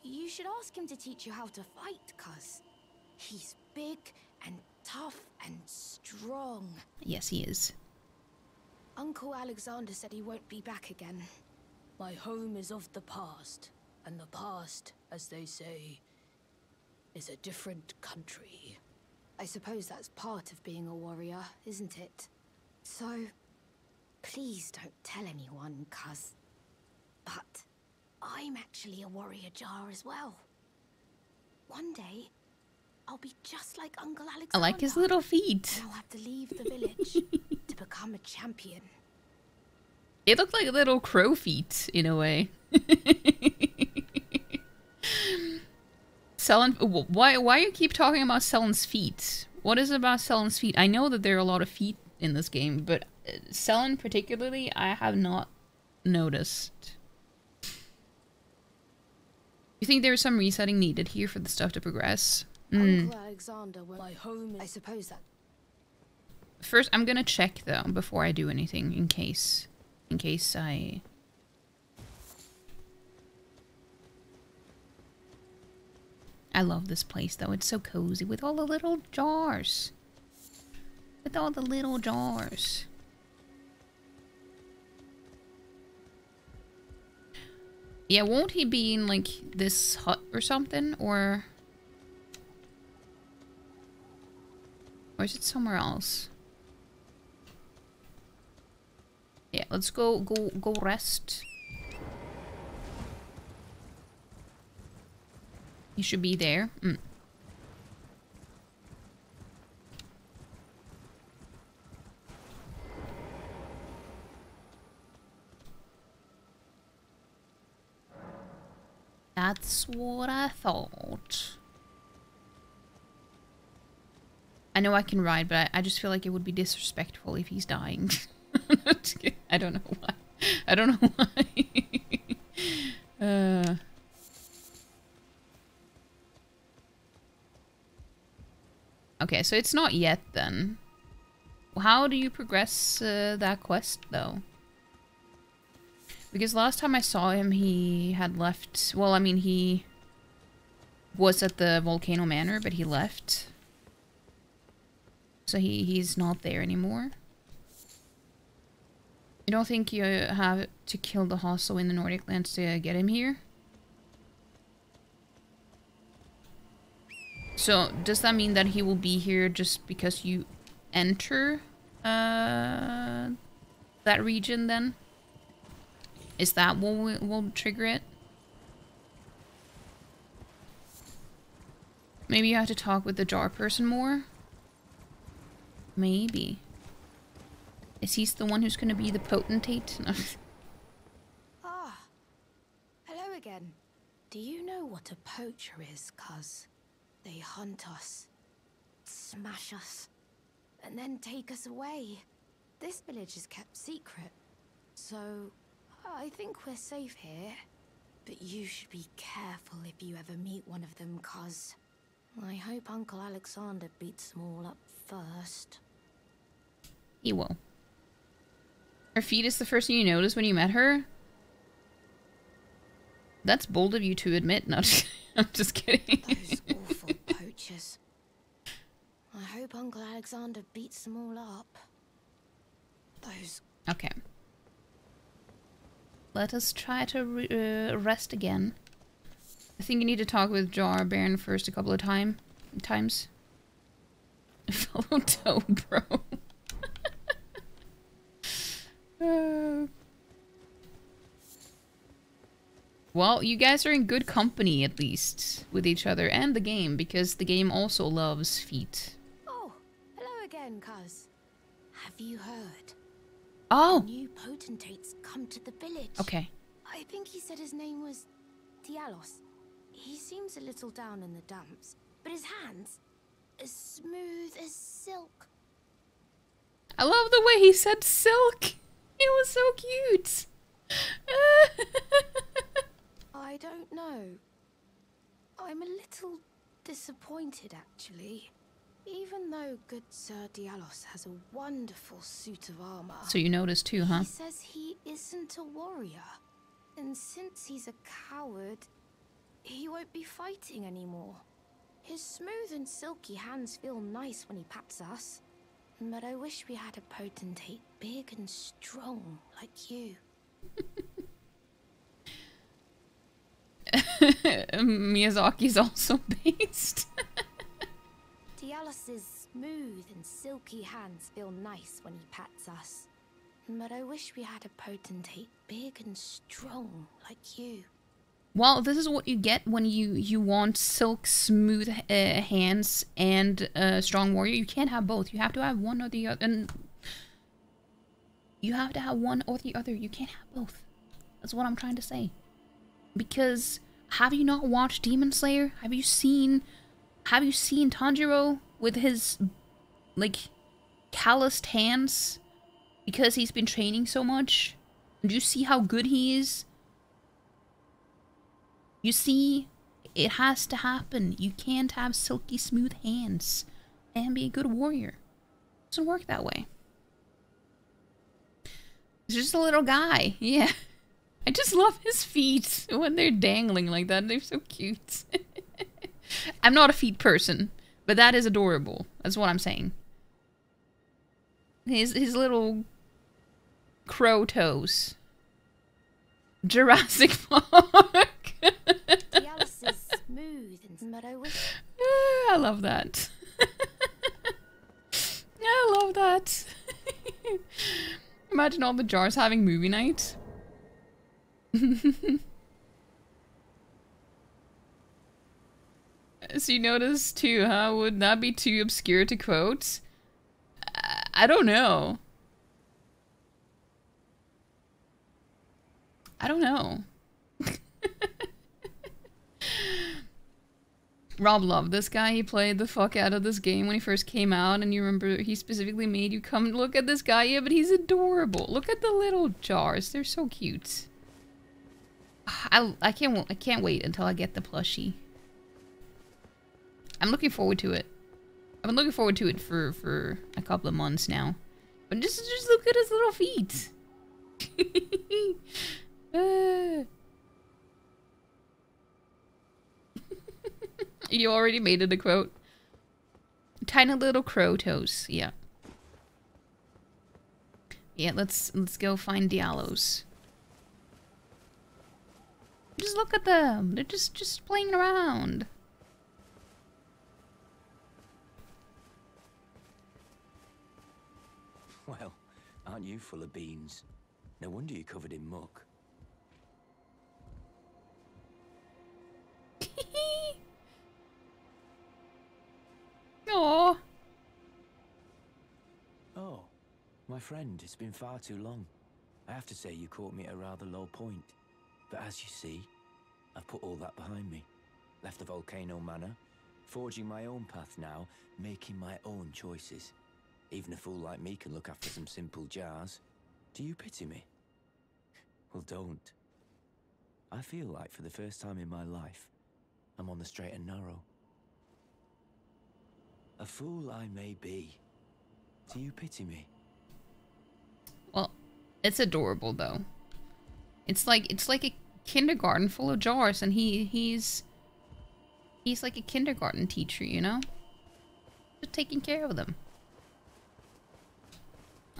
you should ask him to teach you how to fight, cuz. He's big and tough and strong. Yes, he is. Uncle Alexander said he won't be back again. My home is of the past, and the past, as they say, is a different country. I suppose that's part of being a warrior, isn't it? So, please don't tell anyone, cuz. But I'm actually a warrior jar as well. One day, I'll be just like Uncle Alexander. I like his little feet. And I'll have to leave the village to become a champion. They look like little crow feet in a way. Sellen, why why you keep talking about Sellen's feet? What is it about Sellen's feet? I know that there are a lot of feet in this game, but uh, Sellen particularly, I have not noticed. You think there is some resetting needed here for the stuff to progress? Mm. Uncle Alexander will... My home I suppose that... First, I'm gonna check though before I do anything in case, in case I. I love this place though. It's so cozy with all the little jars. With all the little jars. Yeah, won't he be in like this hut or something? Or... Or is it somewhere else? Yeah, let's go go go rest. He should be there. Mm. That's what I thought. I know I can ride, but I, I just feel like it would be disrespectful if he's dying. I don't know why. I don't know why. uh... Okay, so it's not yet then. How do you progress uh, that quest though? Because last time I saw him, he had left... Well, I mean, he was at the Volcano Manor, but he left. So he, he's not there anymore. You don't think you have to kill the hostile in the Nordic lands to get him here? So, does that mean that he will be here just because you enter uh, that region then? Is that what will, trigger it? Maybe you have to talk with the jar person more? Maybe. Is he the one who's going to be the potentate? Ah, hello again. Do you know what a poacher is, cuz? They hunt us, smash us, and then take us away. This village is kept secret, so I think we're safe here. But you should be careful if you ever meet one of them, cuz. I hope Uncle Alexander beats them all up first. he will. Her feet is the first thing you notice when you met her? That's bold of you to admit. No, I'm just kidding. Those awful poachers. I hope Uncle Alexander beats them all up. Those Okay. Let us try to uh, rest again. I think you need to talk with Jar Bairn first a couple of time times. Fellow toe, bro. Uh, well, you guys are in good company, at least, with each other and the game, because the game also loves feet. Oh, hello again, cuz. Have you heard? Oh! New potentate's come to the village. Okay. I think he said his name was Dialos. He seems a little down in the dumps, but his hands as smooth as silk. I love the way he said silk. It was so cute. I don't know. I'm a little disappointed, actually. Even though good Sir Dialos has a wonderful suit of armor, so you noticed too, huh? he says he isn't a warrior. And since he's a coward, he won't be fighting anymore. His smooth and silky hands feel nice when he pats us. But I wish we had a potentate big and strong like you. Miyazaki's also based. Dialos's smooth and silky hands feel nice when he pats us. But I wish we had a potentate big and strong like you. well, this is what you get when you you want silk smooth uh, hands and a strong warrior. You can't have both. You have to have one or the other. And you have to have one or the other. You can't have both. That's what I'm trying to say. Because have you not watched Demon Slayer? Have you seen have you seen Tanjiro with his like calloused hands because he's been training so much? Do you see how good he is? You see, it has to happen. You can't have silky smooth hands and be a good warrior. It doesn't work that way. He's just a little guy. Yeah. I just love his feet when they're dangling like that. They're so cute. I'm not a feet person, but that is adorable. That's what I'm saying. His his little crow toes. Jurassic Park. Dialos is smooth and but I ah, I love that. I love that. Imagine all the jars having movie night. so you notice too, huh? Would that be too obscure to quote? I, I don't know. I don't know. Rob loved this guy. He played the fuck out of this game when he first came out, and you remember he specifically made you come look at this guy. Yeah, but he's adorable. Look at the little jars; they're so cute. I I can't I can't wait until I get the plushie. I'm looking forward to it. I've been looking forward to it for for a couple of months now. But just just look at his little feet. Ah. you already made it a quote. Tiny little crow toes. Yeah. Yeah, let's let's go find Diallos. Just look at them. They're just just playing around. Well, aren't you full of beans? No wonder you're covered in muck. Aww. Oh, my friend, it's been far too long. I have to say you caught me at a rather low point. But as you see, I've put all that behind me. Left the Volcano Manor, forging my own path now, making my own choices. Even a fool like me can look after some simple jars. Do you pity me? Well, don't. I feel like for the first time in my life, I'm on the straight and narrow. A fool I may be. Do you pity me? Well, it's adorable though. It's like it's like a kindergarten full of jars, and he he's he's like a kindergarten teacher, you know, just taking care of them.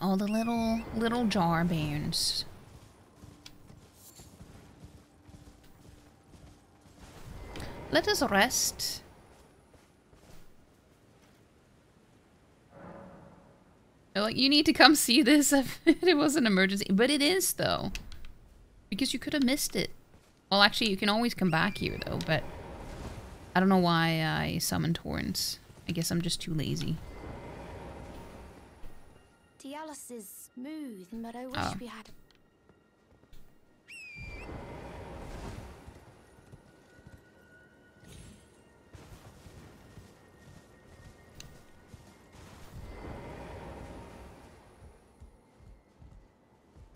All the little little jar bears. Let us rest. Like, you need to come see this if it was an emergency. But it is, though. Because you could have missed it. Well, actually, you can always come back here, though, but... I don't know why I summoned horns. I guess I'm just too lazy. Diallos is smooth, but I wish Oh. we had.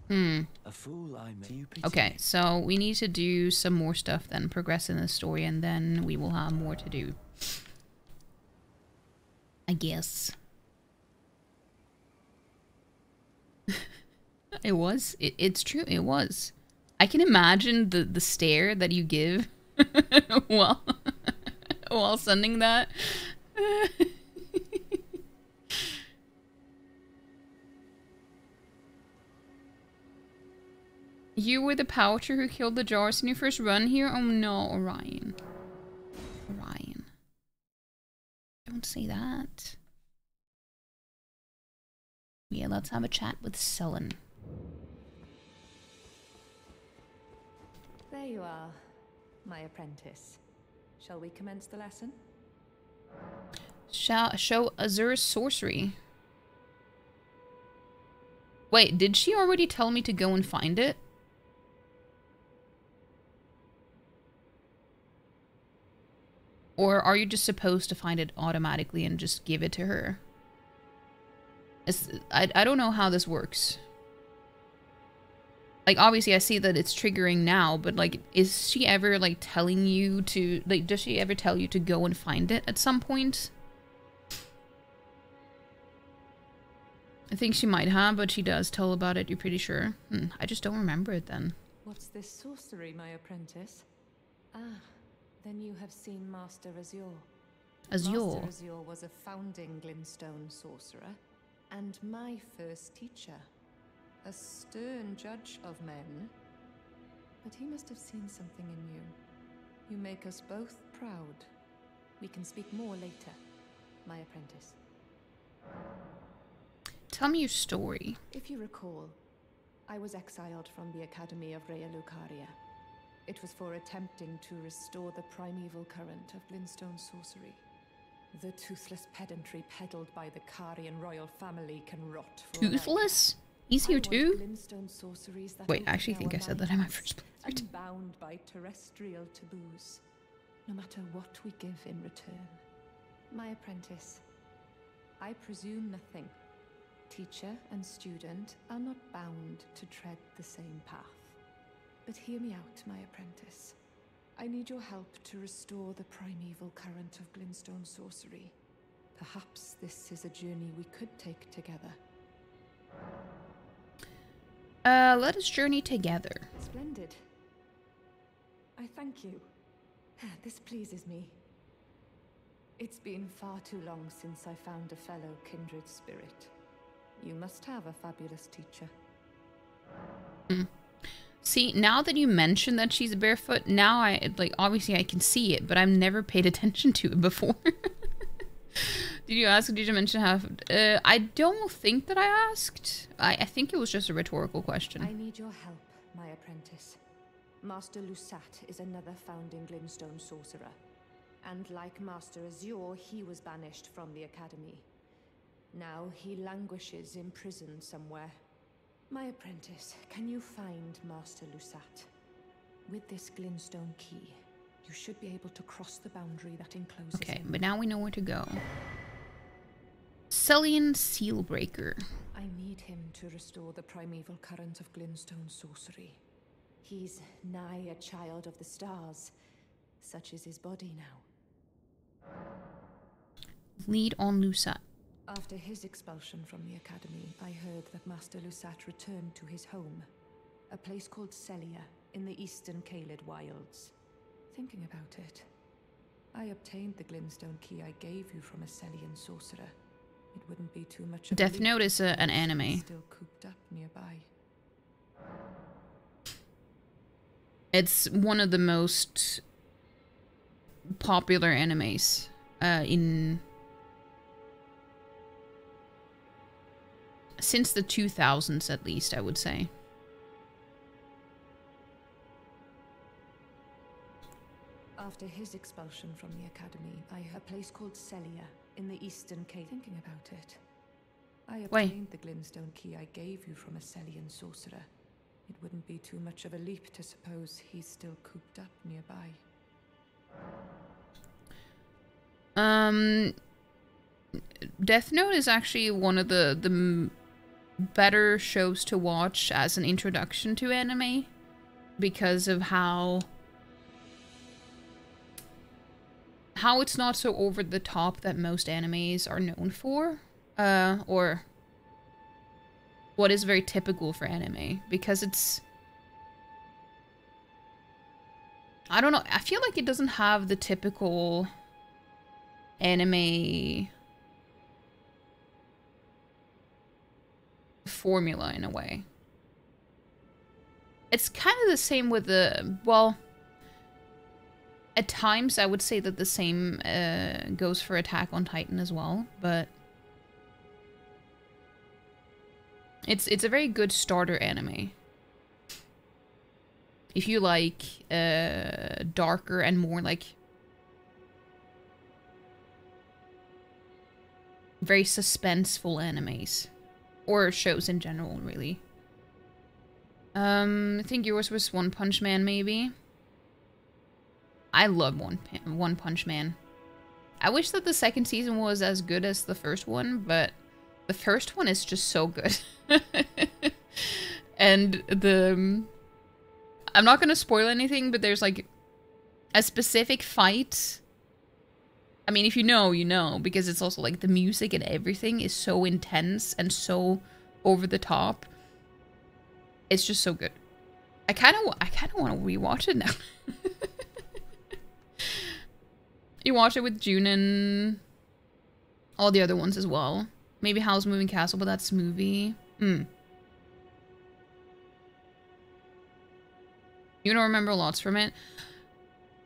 Hmm. A fool I may. Do you pity Okay, so we need to do some more stuff then, progress in the story, and then we will have more to do. I guess. it was. It, it's true, it was. I can imagine the, the stare that you give while, while sending that. You were the poucher who killed the jars in your first run here? Oh no, Orion. Orion. Don't say that. Yeah, let's have a chat with Sellen. There you are, my apprentice. Shall we commence the lesson? Shall show Azur's sorcery. Wait, did she already tell me to go and find it? Or are you just supposed to find it automatically and just give it to her? It's, I, I don't know how this works. Like, obviously I see that it's triggering now, but like, is she ever like telling you to, like, does she ever tell you to go and find it at some point? I think she might have, but she does tell about it, you're pretty sure. Hmm, I just don't remember it then. What's this sorcery, my apprentice? Ah, then you have seen Master Azur. Azur. Master Azur was a founding Glintstone sorcerer, and my first teacher. A stern judge of men. But he must have seen something in you. You make us both proud. We can speak more later, my apprentice. Tell me your story. If you recall, I was exiled from the Academy of Raya Lucaria. It was for attempting to restore the primeval current of Glintstone sorcery. The toothless pedantry peddled by the Carian royal family can rot. Toothless? He's here too? Glintstone sorceries that Wait, I actually think I said that in my first playthrough. bound by terrestrial taboos, no matter what we give in return. My apprentice, I presume nothing. Teacher and student are not bound to tread the same path. But hear me out, my apprentice. I need your help to restore the primeval current of Glintstone sorcery. Perhaps this is a journey we could take together. Uh, let us journey together. Splendid. I thank you. This pleases me. It's been far too long since I found a fellow kindred spirit. You must have a fabulous teacher. See, now that you mention that she's barefoot, now I, like, obviously I can see it, but I've never paid attention to it before. Did you ask? Did you mention how? Uh, I don't think that I asked. I, I think it was just a rhetorical question. I need your help, my apprentice. Master Lusat is another founding Glintstone sorcerer. And like Master Azur, he was banished from the Academy. Now he languishes in prison somewhere. My apprentice, can you find Master Lusat? With this Glintstone key, you should be able to cross the boundary that encloses Okay, him. but now we know where to go. Sellian Sealbreaker. I need him to restore the primeval current of Glintstone sorcery. He's nigh a child of the stars. Such is his body now. Lead on Lusat. After his expulsion from the Academy, I heard that Master Lusat returned to his home, a place called Sellia in the eastern Caelid wilds. Thinking about it, I obtained the Glintstone key I gave you from a Sellian sorcerer. It wouldn't be too much of Death Note is a- an anime. Still cooped up nearby. It's one of the most popular animes uh, in since the 2000s at least i would say After his expulsion from the academy, I a place called Sellia in the eastern Cape. Thinking about it, I obtained the Glintstone key I gave you from a Sellian sorcerer. It wouldn't be too much of a leap to suppose he's still cooped up nearby. um death note is actually one of the the better shows to watch as an introduction to anime because of how how it's not so over the top that most animes are known for uh or what is very typical for anime because it's I don't know I feel like it doesn't have the typical anime formula in a way. It's kind of the same with the well. At times, I would say that the same uh, goes for Attack on Titan as well, but it's it's a very good starter anime. If you like uh, darker and more like very suspenseful animes or shows in general, really. Um, I think yours was One Punch Man, maybe. I love One One Punch Man. I wish that the second season was as good as the first one, but the first one is just so good. and the um, I'm not gonna spoil anything, but there's like a specific fight. I mean, if you know, you know, because it's also like the music and everything is so intense and so over the top. It's just so good. I kind of, I kind of want to rewatch it now. you watch it with June and all the other ones as well. Maybe Howl's Moving Castle, but that's movie. Hmm. You don't remember lots from it.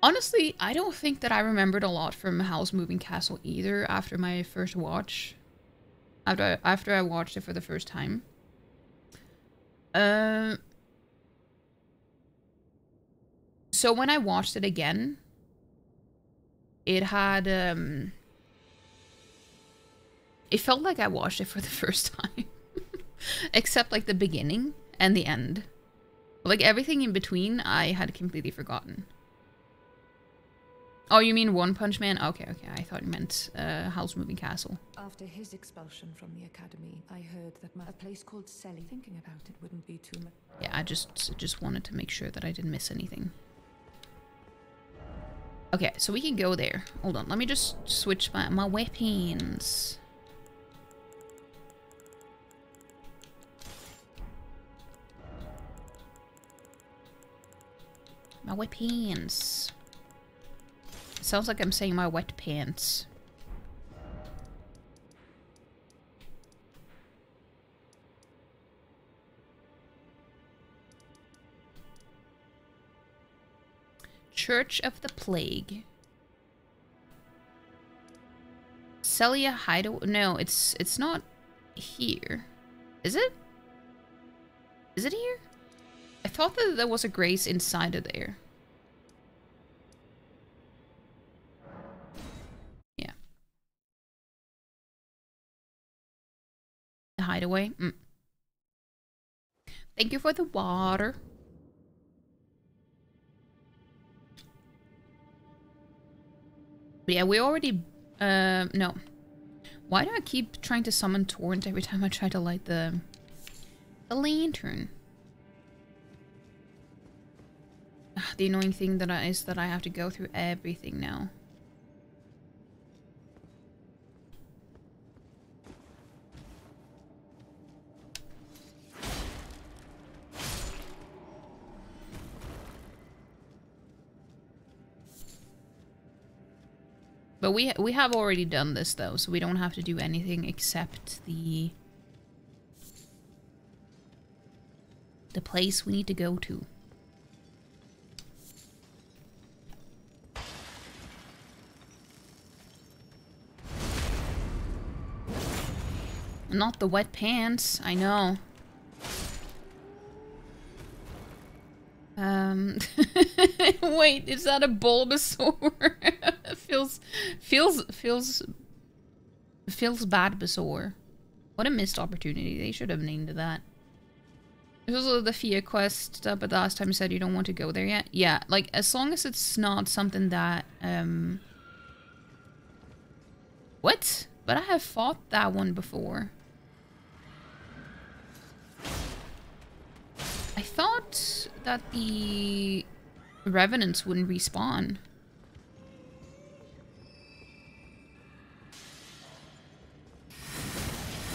Honestly, I don't think that I remembered a lot from Howl's Moving Castle either after my first watch. After after I watched it for the first time. Uh, so when I watched it again, it had um it felt like I watched it for the first time. Except like the beginning and the end. Like everything in between I had completely forgotten. Oh, you mean One Punch Man? Okay, okay. I thought you meant uh, Howl's Moving Castle. After his expulsion from the academy, I heard that ma- a place called Sellia. Thinking about it wouldn't be too much. Yeah, I just just wanted to make sure that I didn't miss anything. Okay, so we can go there. Hold on, let me just switch my, my weapons. My weapons. Sounds like I'm saying my wet pants. Church of the Plague. Sellia Hideaway. No, it's it's not here. Is it? Is it here? I thought that there was a grace inside of there. The hideaway. Mm. Thank you for the water. But yeah, we already... Uh, no. Why do I keep trying to summon Torrent every time I try to light the... The lantern? Ah, The annoying thing that I, is that I have to go through everything now. But we we have already done this though, so we don't have to do anything except the the place we need to go to. Not the wet pants, I know. Um, wait, is that a Bulbasaur? feels, feels, feels, feels bad, Basaur. What a missed opportunity. They should have named it that. There's also the Fia quest, uh, but the last time you said you don't want to go there yet. Yeah, like, as long as it's not something that, um... What? But I have fought that one before. I thought that the revenants wouldn't respawn.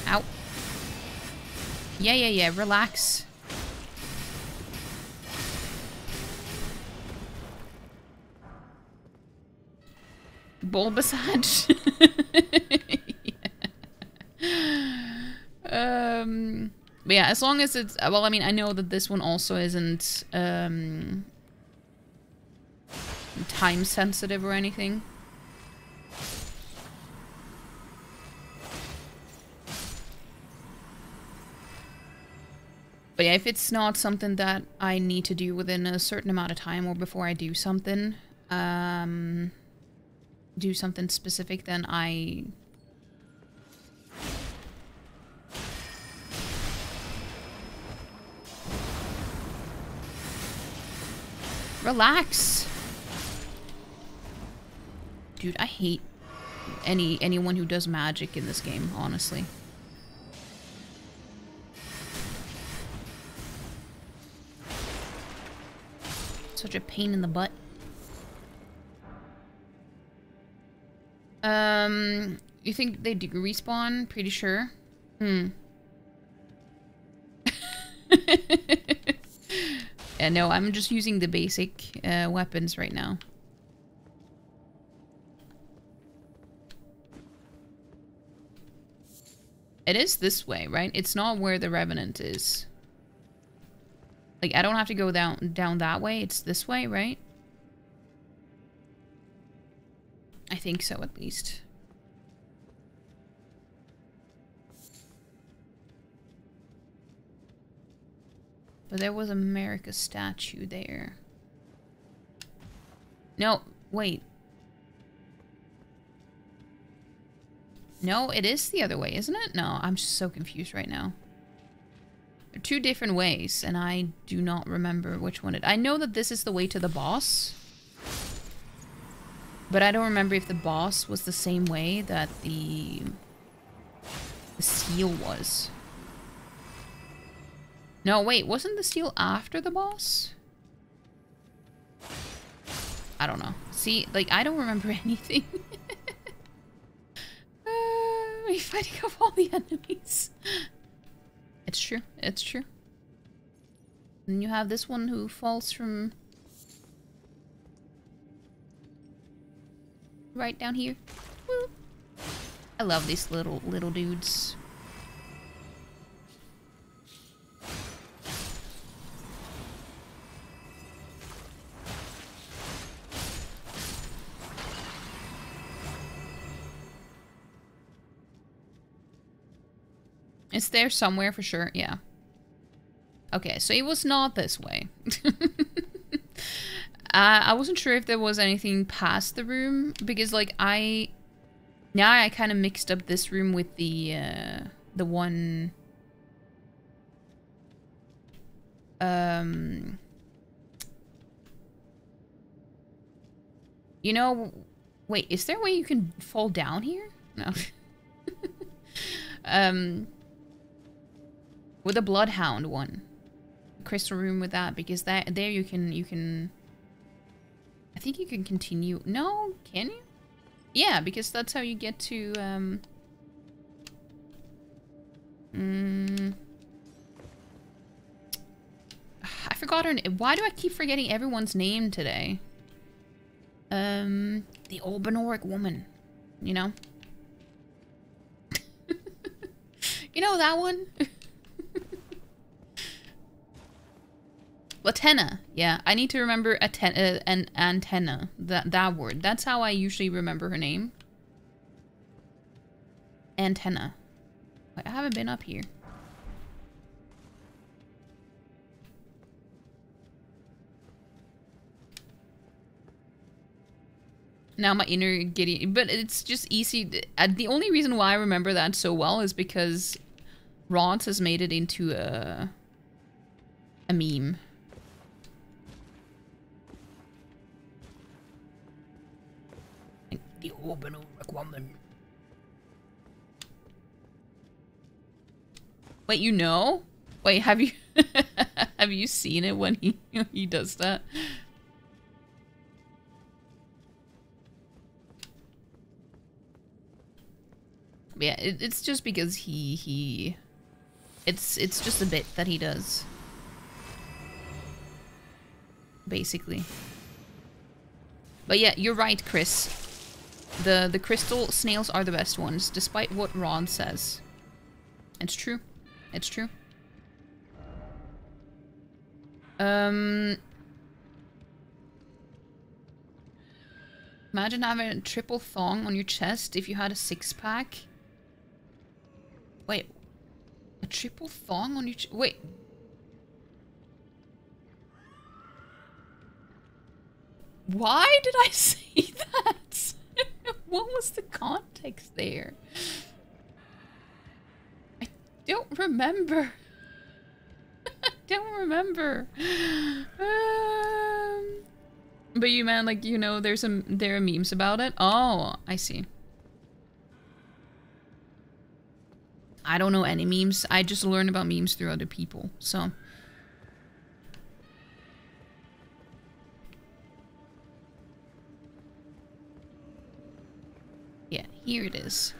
Ow. Yeah, yeah, yeah, relax. Bulbasaur. um... But yeah, as long as it's well, I mean, I know that this one also isn't um, time sensitive or anything. But yeah, if it's not something that I need to do within a certain amount of time or before I do something, um, do something specific, then I Relax. Dude, I hate any anyone who does magic in this game, honestly. Such a pain in the butt. Um, you think they do respawn? Pretty sure. Hmm. Yeah, no, I'm just using the basic uh, weapons right now. It is this way, right? It's not where the Revenant is. Like, I don't have to go down, down that way. It's this way, right? I think so, at least. But there was a Marika statue there. No, wait. No, it is the other way, isn't it? No, I'm just so confused right now. There are two different ways, and I do not remember which one it... I know that this is the way to the boss. But I don't remember if the boss was the same way that the... The seal was. No, wait, wasn't the seal after the boss? I don't know. See, like, I don't remember anything. uh, me fighting off all the enemies. It's true, it's true. And you have this one who falls from... Right down here. Woo. I love these little, little dudes. It's there somewhere for sure, yeah. Okay, so it was not this way. uh, I wasn't sure if there was anything past the room, because, like, I... Now I kind of mixed up this room with the, uh, the one... Um... You know... Wait, is there a way you can fall down here? No. um... With the Bloodhound one. Crystal room with that because that there you can you can I think you can continue no can you? Yeah because that's how you get to um mm, I forgot her why do I keep forgetting everyone's name today? Um the Albinauric woman you know? You know that one Latenna. Yeah, I need to remember aten uh, an antenna. That that word. That's how I usually remember her name. Antenna. I haven't been up here. Now my inner giddy, but it's just easy. Uh, the only reason why I remember that so well is because Rods has made it into a a meme. The orbital woman. Wait, you know? Wait, have you have you seen it when he he does that? Yeah, it, it's just because he he it's it's just a bit that he does. Basically. But yeah, you're right, Chris. The the crystal snails are the best ones, despite what Ron says. It's true. It's true. Um... Imagine having a triple thong on your chest if you had a six-pack. Wait. A triple thong on your Wait. Why did I say that? Was the context there? I don't remember. I don't remember. Um, but you man, like you know, there's some there are memes about it. Oh, I see. I don't know any memes. I just learn about memes through other people. So. Here it is.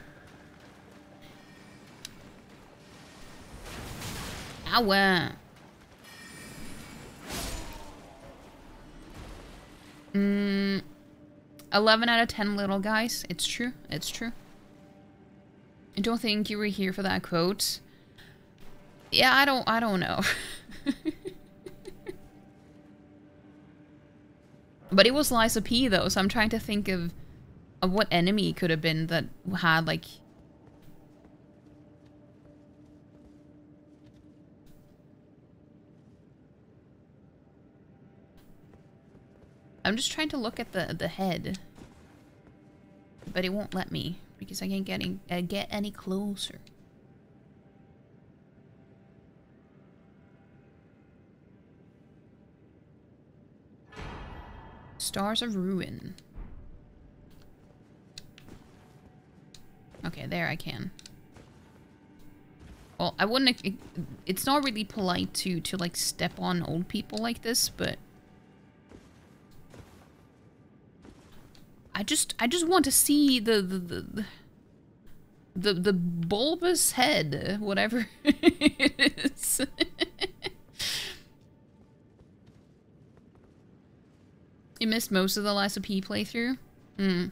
Ow. Mm, 11 out of 10 little guys. It's true. It's true. I don't think you were here for that quote. Yeah, I don't I don't know. but it was Lies of P though, so I'm trying to think of what enemy could have been that had like I'm just trying to look at the the head, but it won't let me because I can't get any, uh, get any closer. Stars of Ruin. Okay, there I can. Well, I wouldn't... it's not really polite to, to, like, step on old people like this, but... I just, I just want to see the, the, the, the, the bulbous head, whatever it is. you missed most of the Lies P playthrough? Hmm.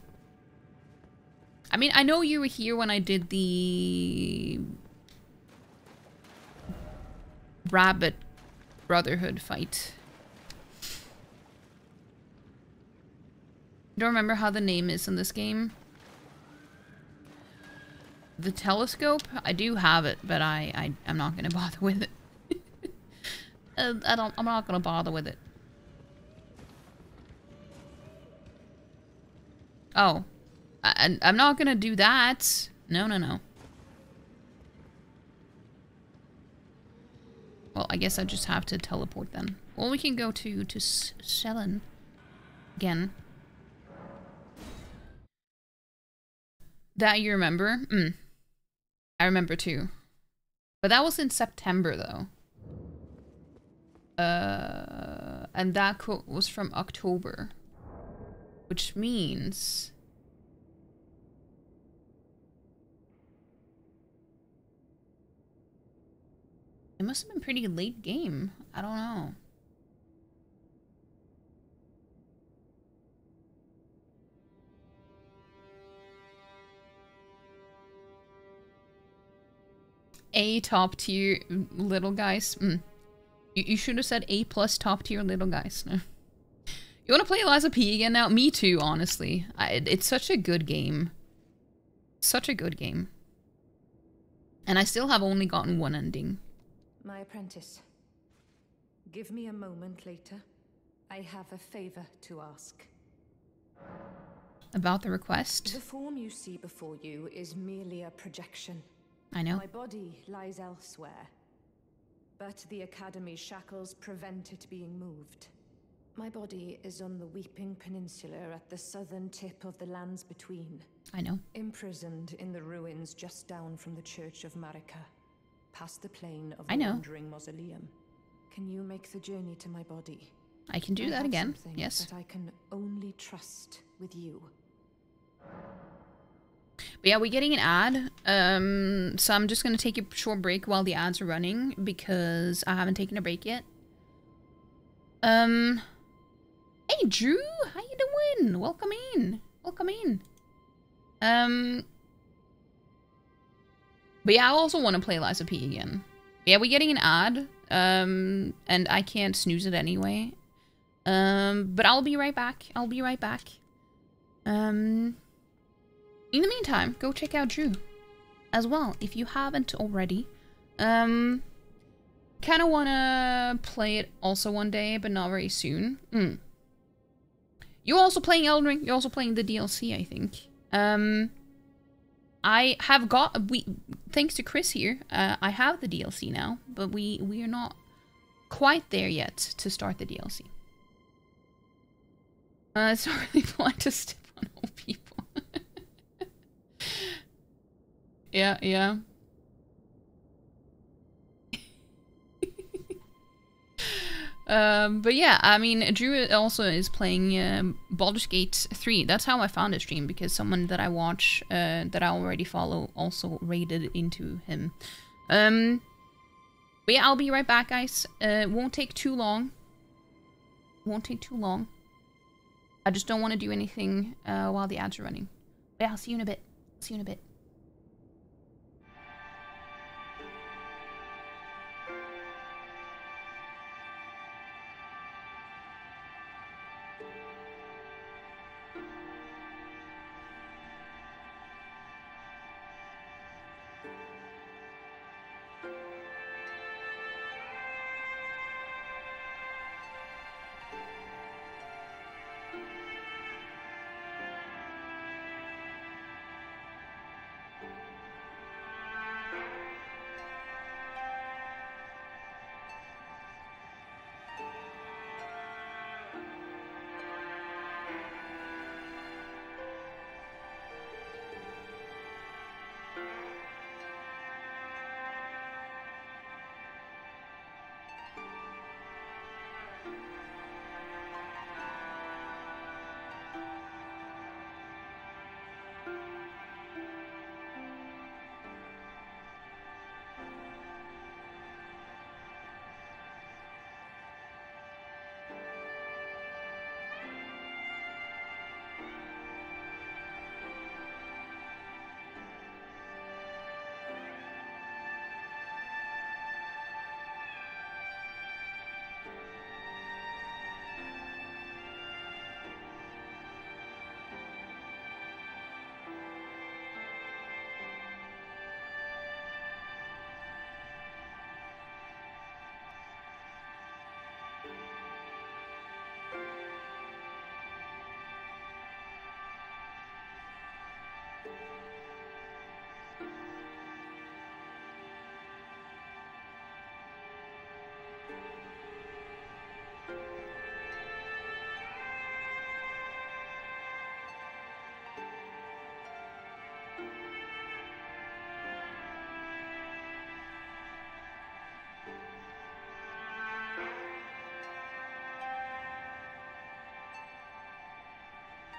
I mean, I know you were here when I did the rabbit brotherhood fight. Don't remember how the name is in this game. the telescope, I do have it, but I, I I'm not gonna bother with it. uh, I don't. I'm not gonna bother with it. Oh, I, I'm not gonna do that. No, no, no. Well, I guess I just have to teleport then. Well, we can go to to Sellen again. That you remember? Mm. I remember too. But that was in September though. Uh, and that quote was from October. Which means... It must have been pretty late game. I don't know. A top tier little guys. Mm. You, you should have said A plus top tier little guys. You want to play of P again now? Me too, honestly. I, it's such a good game. Such a good game. And I still have only gotten one ending. My apprentice. Give me a moment later. I have a favor to ask. About the request? The form you see before you is merely a projection. I know. My body lies elsewhere. But the Academy's shackles prevent it being moved. My body is on the Weeping Peninsula at the southern tip of the lands between. I know. Imprisoned in the ruins just down from the Church of Marika, past the plain of I know. Wandering Mausoleum. Can you make the journey to my body? I can do I that again. Yes. That I can only trust with you. But yeah, we're getting an ad. Um, so I'm just gonna take a short break while the ads are running because I haven't taken a break yet. Um, hey Drew, how you doing? Welcome in. Welcome in. Um, but yeah, I also want to play of P again. Yeah, we're getting an ad. Um, and I can't snooze it anyway. Um, but I'll be right back. I'll be right back. Um. In the meantime, go check out Drew as well if you haven't already. Um, kind of want to play it also one day, but not very soon. Mm. You're also playing Elden Ring. You're also playing the DLC, I think. Um, I have got we thanks to Chris here. Uh, I have the DLC now, but we we are not quite there yet to start the DLC. Uh, it's not really polite to step on old people. Yeah, yeah. Um, but yeah, I mean, Drew also is playing um, Baldur's Gate 3. That's how I found his stream, because someone that I watch, uh, that I already follow, also raided into him. Um, but yeah, I'll be right back, guys. Uh, won't take too long. Won't take too long. I just don't want to do anything uh, while the ads are running. But yeah, I'll see you in a bit. See you in a bit.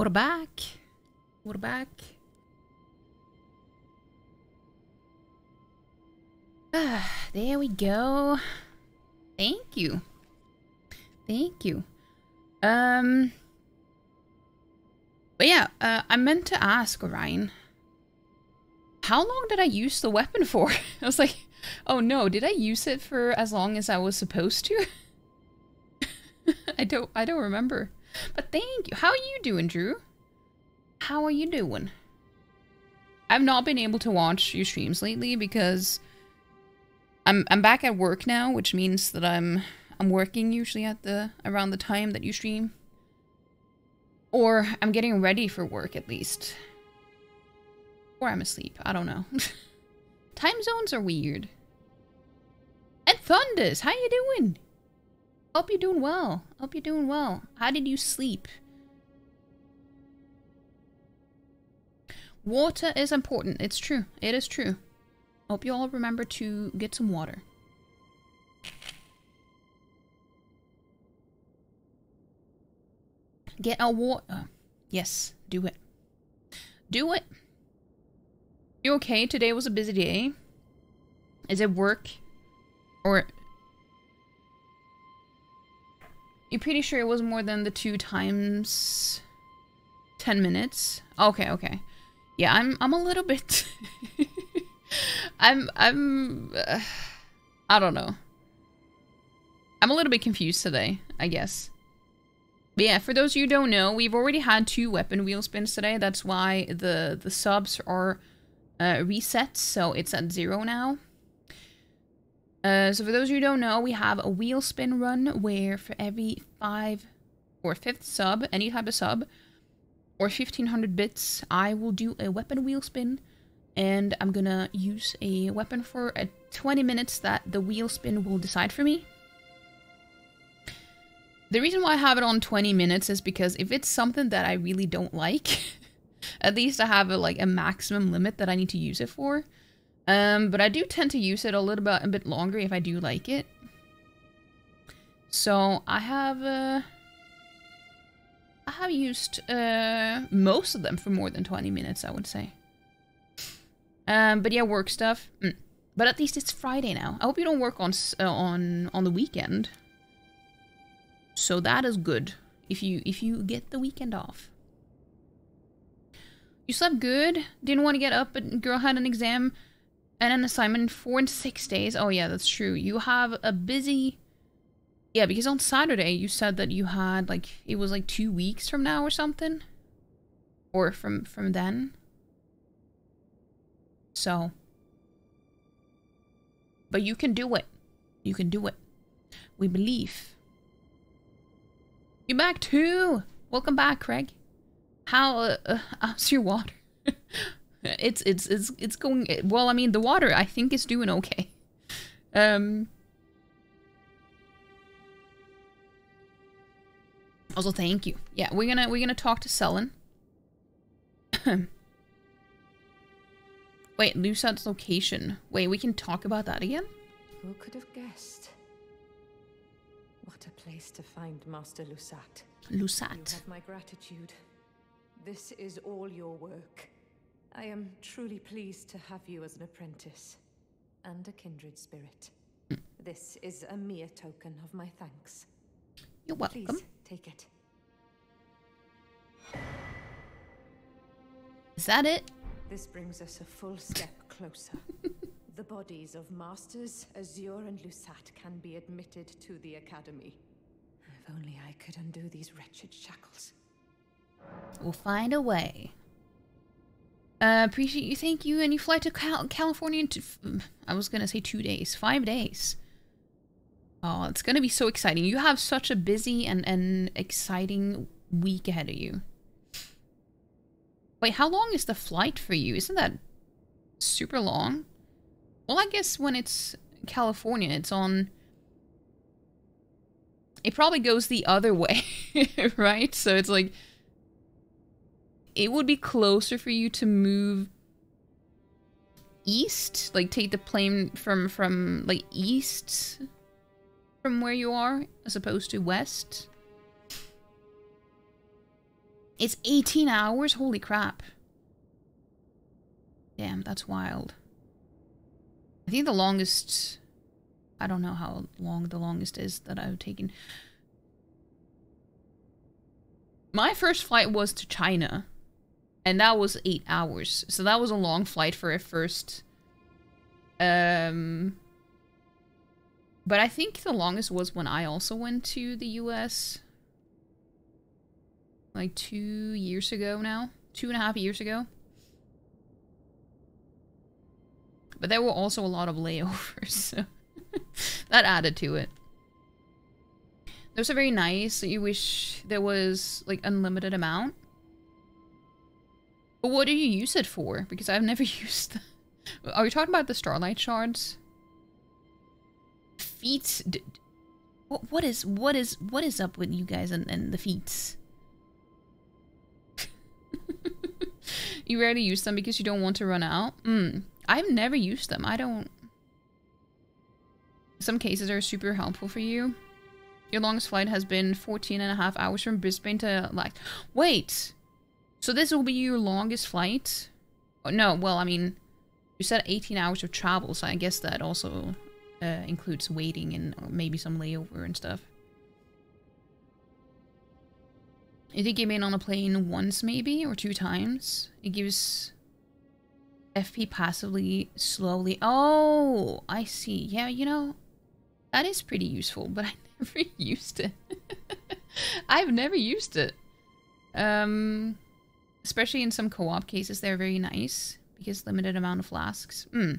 We're back. We're back. Ah, there we go. Thank you. Thank you. Um, uh, I meant to ask Orion. How long did I use the weapon for? I was like, oh no, did I use it for as long as I was supposed to? I don't I don't remember. But thank you. How are you doing, Drew? How are you doing? I've not been able to watch your streams lately because I'm I'm back at work now, which means that I'm I'm working usually at the around the time that you stream. Or I'm getting ready for work at least. Or I'm asleep. I don't know. Time zones are weird. And Thunders, how you doing? Hope you're doing well. Hope you're doing well. How did you sleep? Water is important. It's true. It is true. Hope you all remember to get some water. Get a water. Yes, do it. Do it. You okay? Today was a busy day. Is it work? Or... You're pretty sure it was more than the two times... 10 minutes? Okay, okay. Yeah, I'm I'm a little bit... I'm... I'm... Uh, I don't know. I'm a little bit confused today, I guess. But yeah, for those of you who don't know, we've already had two weapon wheel spins today. That's why the, the subs are uh, reset, so it's at zero now. Uh, so for those of you don't know, we have a wheel spin run where for every five or fifth sub, any type of sub, or 1500 bits, I will do a weapon wheel spin. And I'm gonna use a weapon for uh, 20 minutes that the wheel spin will decide for me. The reason why I have it on 20 minutes is because if it's something that I really don't like, at least I have a, like a maximum limit that I need to use it for. Um, but I do tend to use it a little bit a bit longer if I do like it. So I have uh, I have used uh, most of them for more than 20 minutes, I would say. Um, but yeah, work stuff. Mm. But at least it's Friday now. I hope you don't work on uh, on on the weekend. So that is good if you if you get the weekend off. You slept good? Didn't want to get up, but girl had an exam and an assignment in four and six days. Oh yeah, that's true. You have a busy Yeah, because on Saturday you said that you had like it was like two weeks from now or something. Or from from then. So But you can do it. You can do it. We believe. You're back too. Welcome back, Craig. How uh, uh, how's your water? it's it's it's it's going well. I mean, the water I think is doing okay. Um. Also, thank you. Yeah, we're gonna we're gonna talk to Sellen. Wait, Lusat's location. Wait, we can talk about that again? Who could have guessed? Place to find Master Lusat. Lusat. You have my gratitude. This is all your work. I am truly pleased to have you as an apprentice and a kindred spirit. Hmm. This is a mere token of my thanks. You're welcome. Please take it. Is that it? This brings us a full step closer. the bodies of Masters, Azur, and Lusat can be admitted to the Academy. Only I could undo these wretched shackles. We'll find a way. Uh, appreciate you. Thank you. And you fly to Cal California in I was gonna say two days. Five days. Oh, it's gonna be so exciting. You have such a busy and, and exciting week ahead of you. Wait, how long is the flight for you? Isn't that super long? Well, I guess when it's California, it's on... It probably goes the other way, right? So it's like... It would be closer for you to move east, like take the plane from from like east from where you are as opposed to west. It's 18 hours? Holy crap. Damn, that's wild. I think the longest... I don't know how long the longest is that I've taken. My first flight was to China. And that was eight hours. So that was a long flight for a first... Um... But I think the longest was when I also went to the US. Like two years ago now. Two and a half years ago. But there were also a lot of layovers, so that added to it. Those are very nice. You wish there was like unlimited amount. But what do you use it for? Because I've never used them. Are we talking about the Starlight Shards? Feats? What, what is, what is, what is up with you guys and, and the feats? you rarely use them because you don't want to run out? Hmm. I've never used them. I don't... Some cases are super helpful for you. Your longest flight has been 14 and a half hours from Brisbane to like. Wait! So this will be your longest flight? Oh, no, well, I mean, you said 18 hours of travel, so I guess that also uh, includes waiting and maybe some layover and stuff. I think you've been on a plane once, maybe, or two times. It gives FP passively, slowly. Oh, I see. Yeah, you know, that is pretty useful, but I never used it. I've never used it. Um, especially in some co-op cases, they're very nice because limited amount of flasks. Hmm.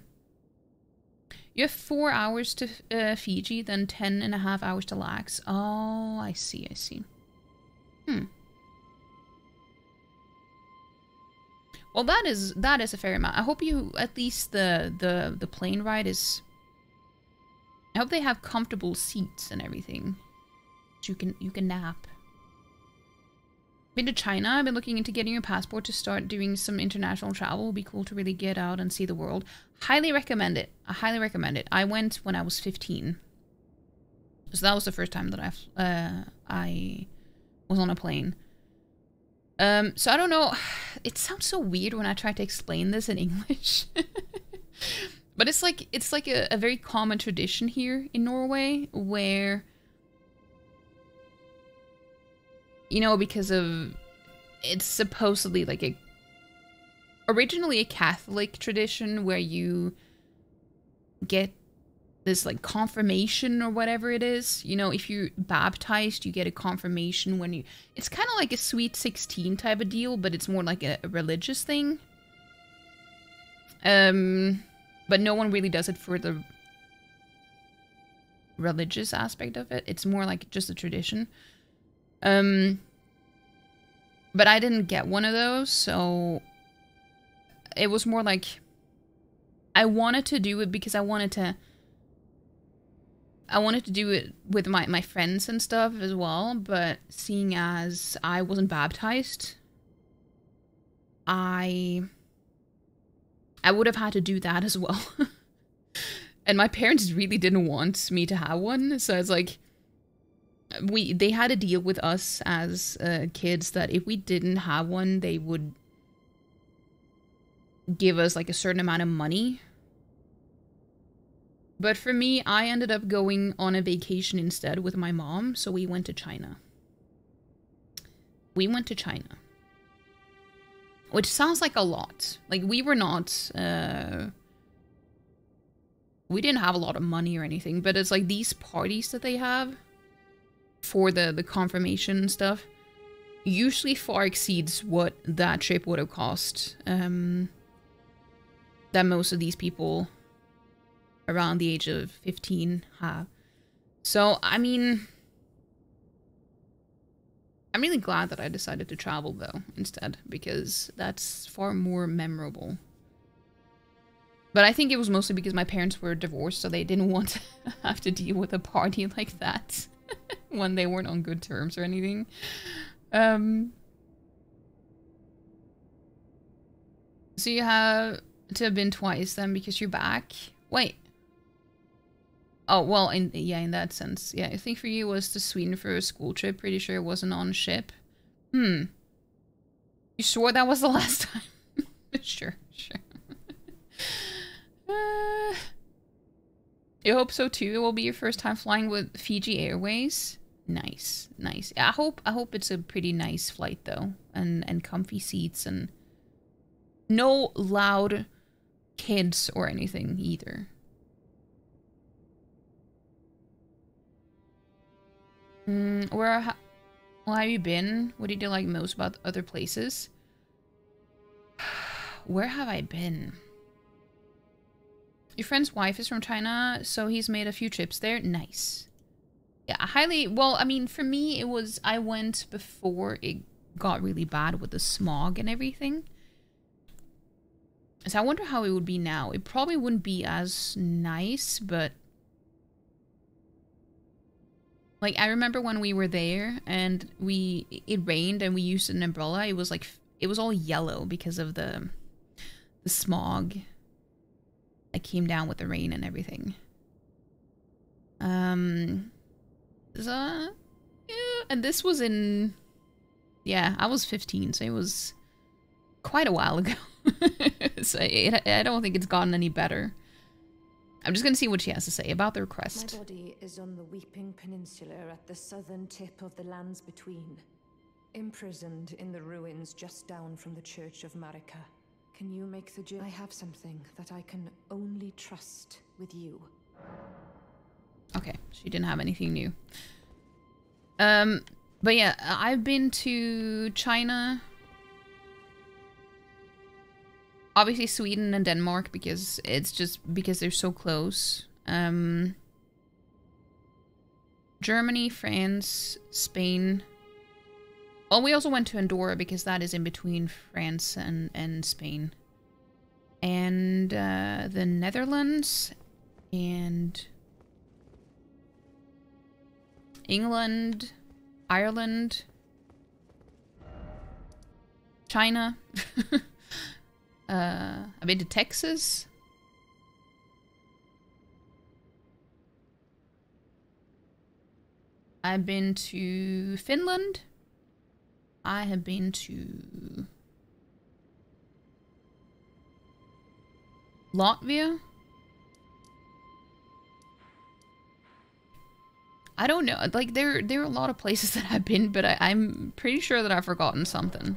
You have four hours to uh, Fiji, then ten and a half hours to Lax. Oh, I see, I see. Hmm. Well, that is that is a fair amount. I hope you at least the the the plane ride is. I hope they have comfortable seats and everything. You can you can nap. Been to China. I've been looking into getting your passport to start doing some international travel. It'll be cool to really get out and see the world. Highly recommend it. I highly recommend it. I went when I was 15. So that was the first time that I uh, I was on a plane. Um, so I don't know. It sounds so weird when I try to explain this in English. But it's like it's like a, a very common tradition here in Norway where you know, because of it's supposedly like a originally a Catholic tradition where you get this like confirmation or whatever it is. You know, if you're baptized, you get a confirmation when you. It's kind of like a sweet 16 type of deal, but it's more like a, a, religious thing. Um, but no one really does it for the religious aspect of it. It's more like just a tradition. Um, but I didn't get one of those, so it was more like I wanted to do it because I wanted to I wanted to do it with my, my friends and stuff as well, but seeing as I wasn't baptized, I I would have had to do that as well. and my parents really didn't want me to have one, so it's like we they had a deal with us as uh, kids that if we didn't have one, they would give us like a certain amount of money but for me, I ended up going on a vacation instead with my mom, so we went to China. We went to China. Which sounds like a lot. Like, we were not, uh... We didn't have a lot of money or anything, but it's like these parties that they have for the, the confirmation stuff usually far exceeds what that trip would have cost. Um, that most of these people around the age of 15 have. So, I mean, I'm really glad that I decided to travel though instead because that's far more memorable. But I think it was mostly because my parents were divorced, so they didn't want to have to deal with a party like that when they weren't on good terms or anything. Um, so you have to have been twice then because you're back. Wait, Oh, well, in yeah, in that sense. Yeah, I think for you was to Sweden for a school trip. Pretty sure it wasn't on ship. Hmm. You sure that was the last time? sure, sure. uh, I hope so too. It will be your first time flying with Fiji Airways. Nice, nice. I hope I hope it's a pretty nice flight though, and and comfy seats and no loud kids or anything either. Mm, where have you been? What did you like most about other places? Where have I been? Your friend's wife is from China, so he's made a few trips there. Nice. Yeah, highly... Well, I mean, for me, it was... I went before it got really bad with the smog and everything. So I wonder how it would be now. It probably wouldn't be as nice, but like I remember when we were there and we it rained and we used an umbrella. It was like it was all yellow because of the the smog that came down with the rain and everything. Um, so, yeah, and this was in yeah, I was 15, so it was quite a while ago. so it, I don't think it's gotten any better. I'm just going to see what she has to say about the request. My body is on the Weeping Peninsula at the southern tip of the lands between. Imprisoned in the ruins just down from the Church of Marika. Can you make the journey? I have something that I can only trust with you. Okay, she didn't have anything new. Um, but yeah, I've been to China obviously Sweden and Denmark because it's just because they're so close. Um, Germany, France, Spain. Well, we also went to Andorra because that is in between France and, and Spain. And uh, the Netherlands and England, Ireland, China. Uh, I've been to Texas. I've been to Finland. I have been to Latvia. I don't know. Like there, there are a lot of places that I've been, but I, I'm pretty sure that I've forgotten something.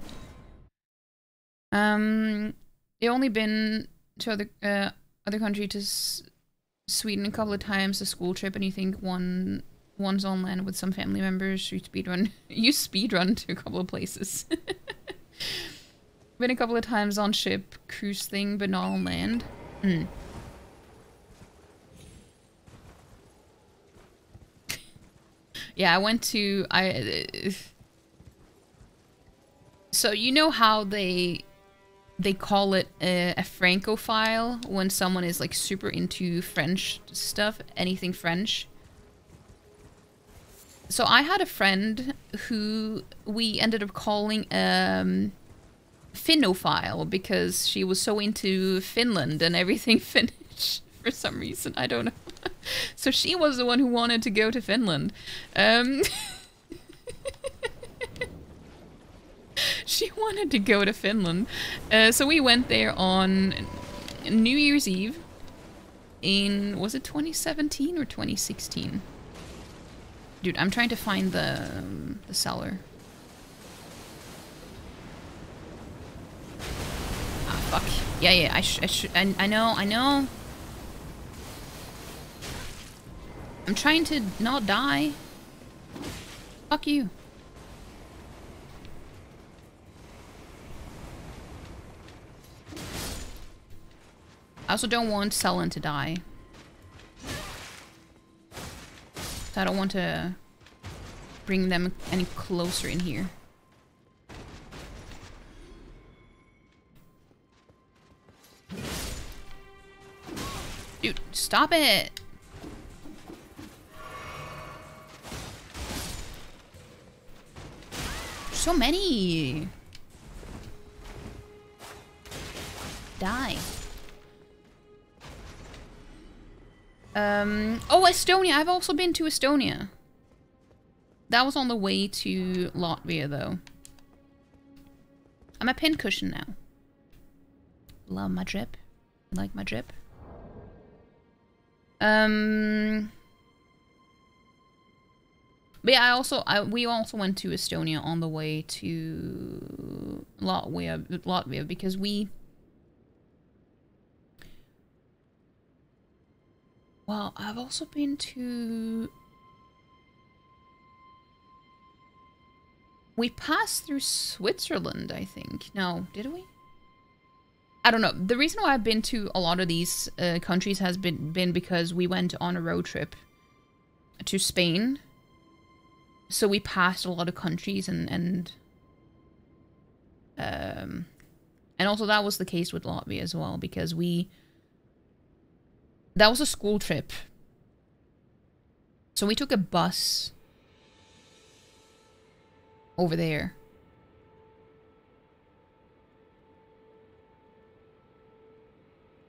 Um, I've only been to other uh, other country to Sweden a couple of times, a school trip, and you think one one's on land with some family members. You speedrun, you speedrun to a couple of places. been a couple of times on ship, cruise thing, but not on land. Hmm. yeah, I went to I. Uh, so you know how they they call it a, a, francophile when someone is like super into French stuff, anything French. So I had a friend who we ended up calling um, Finnophile because she was so into Finland and everything Finnish for some reason. I don't know. so she was the one who wanted to go to Finland. Um, she wanted to go to Finland. Uh, so we went there on New Year's Eve in, was it 2017 or 2016? Dude, I'm trying to find the, um, the cellar. Ah, fuck. Yeah, yeah, I, sh I, sh I, I know, I know. I'm trying to not die. Fuck you. I also don't want Sellen to die. So I don't want to bring them any closer in here. Dude, stop it! So many! Die. Um, oh, Estonia. I've also been to Estonia. That was on the way to Latvia, though. I'm a pincushion now. Love my drip. Like my drip. Um. But yeah, I also I, we also went to Estonia on the way to Latvia, Latvia because we. Well, I've also been to. We passed through Switzerland, I think. No, did we? I don't know. The reason why I've been to a lot of these uh, countries has been been because we went on a road trip to Spain. So we passed a lot of countries and and um and also that was the case with Latvia as well because we that was a school trip. So we took a bus over there.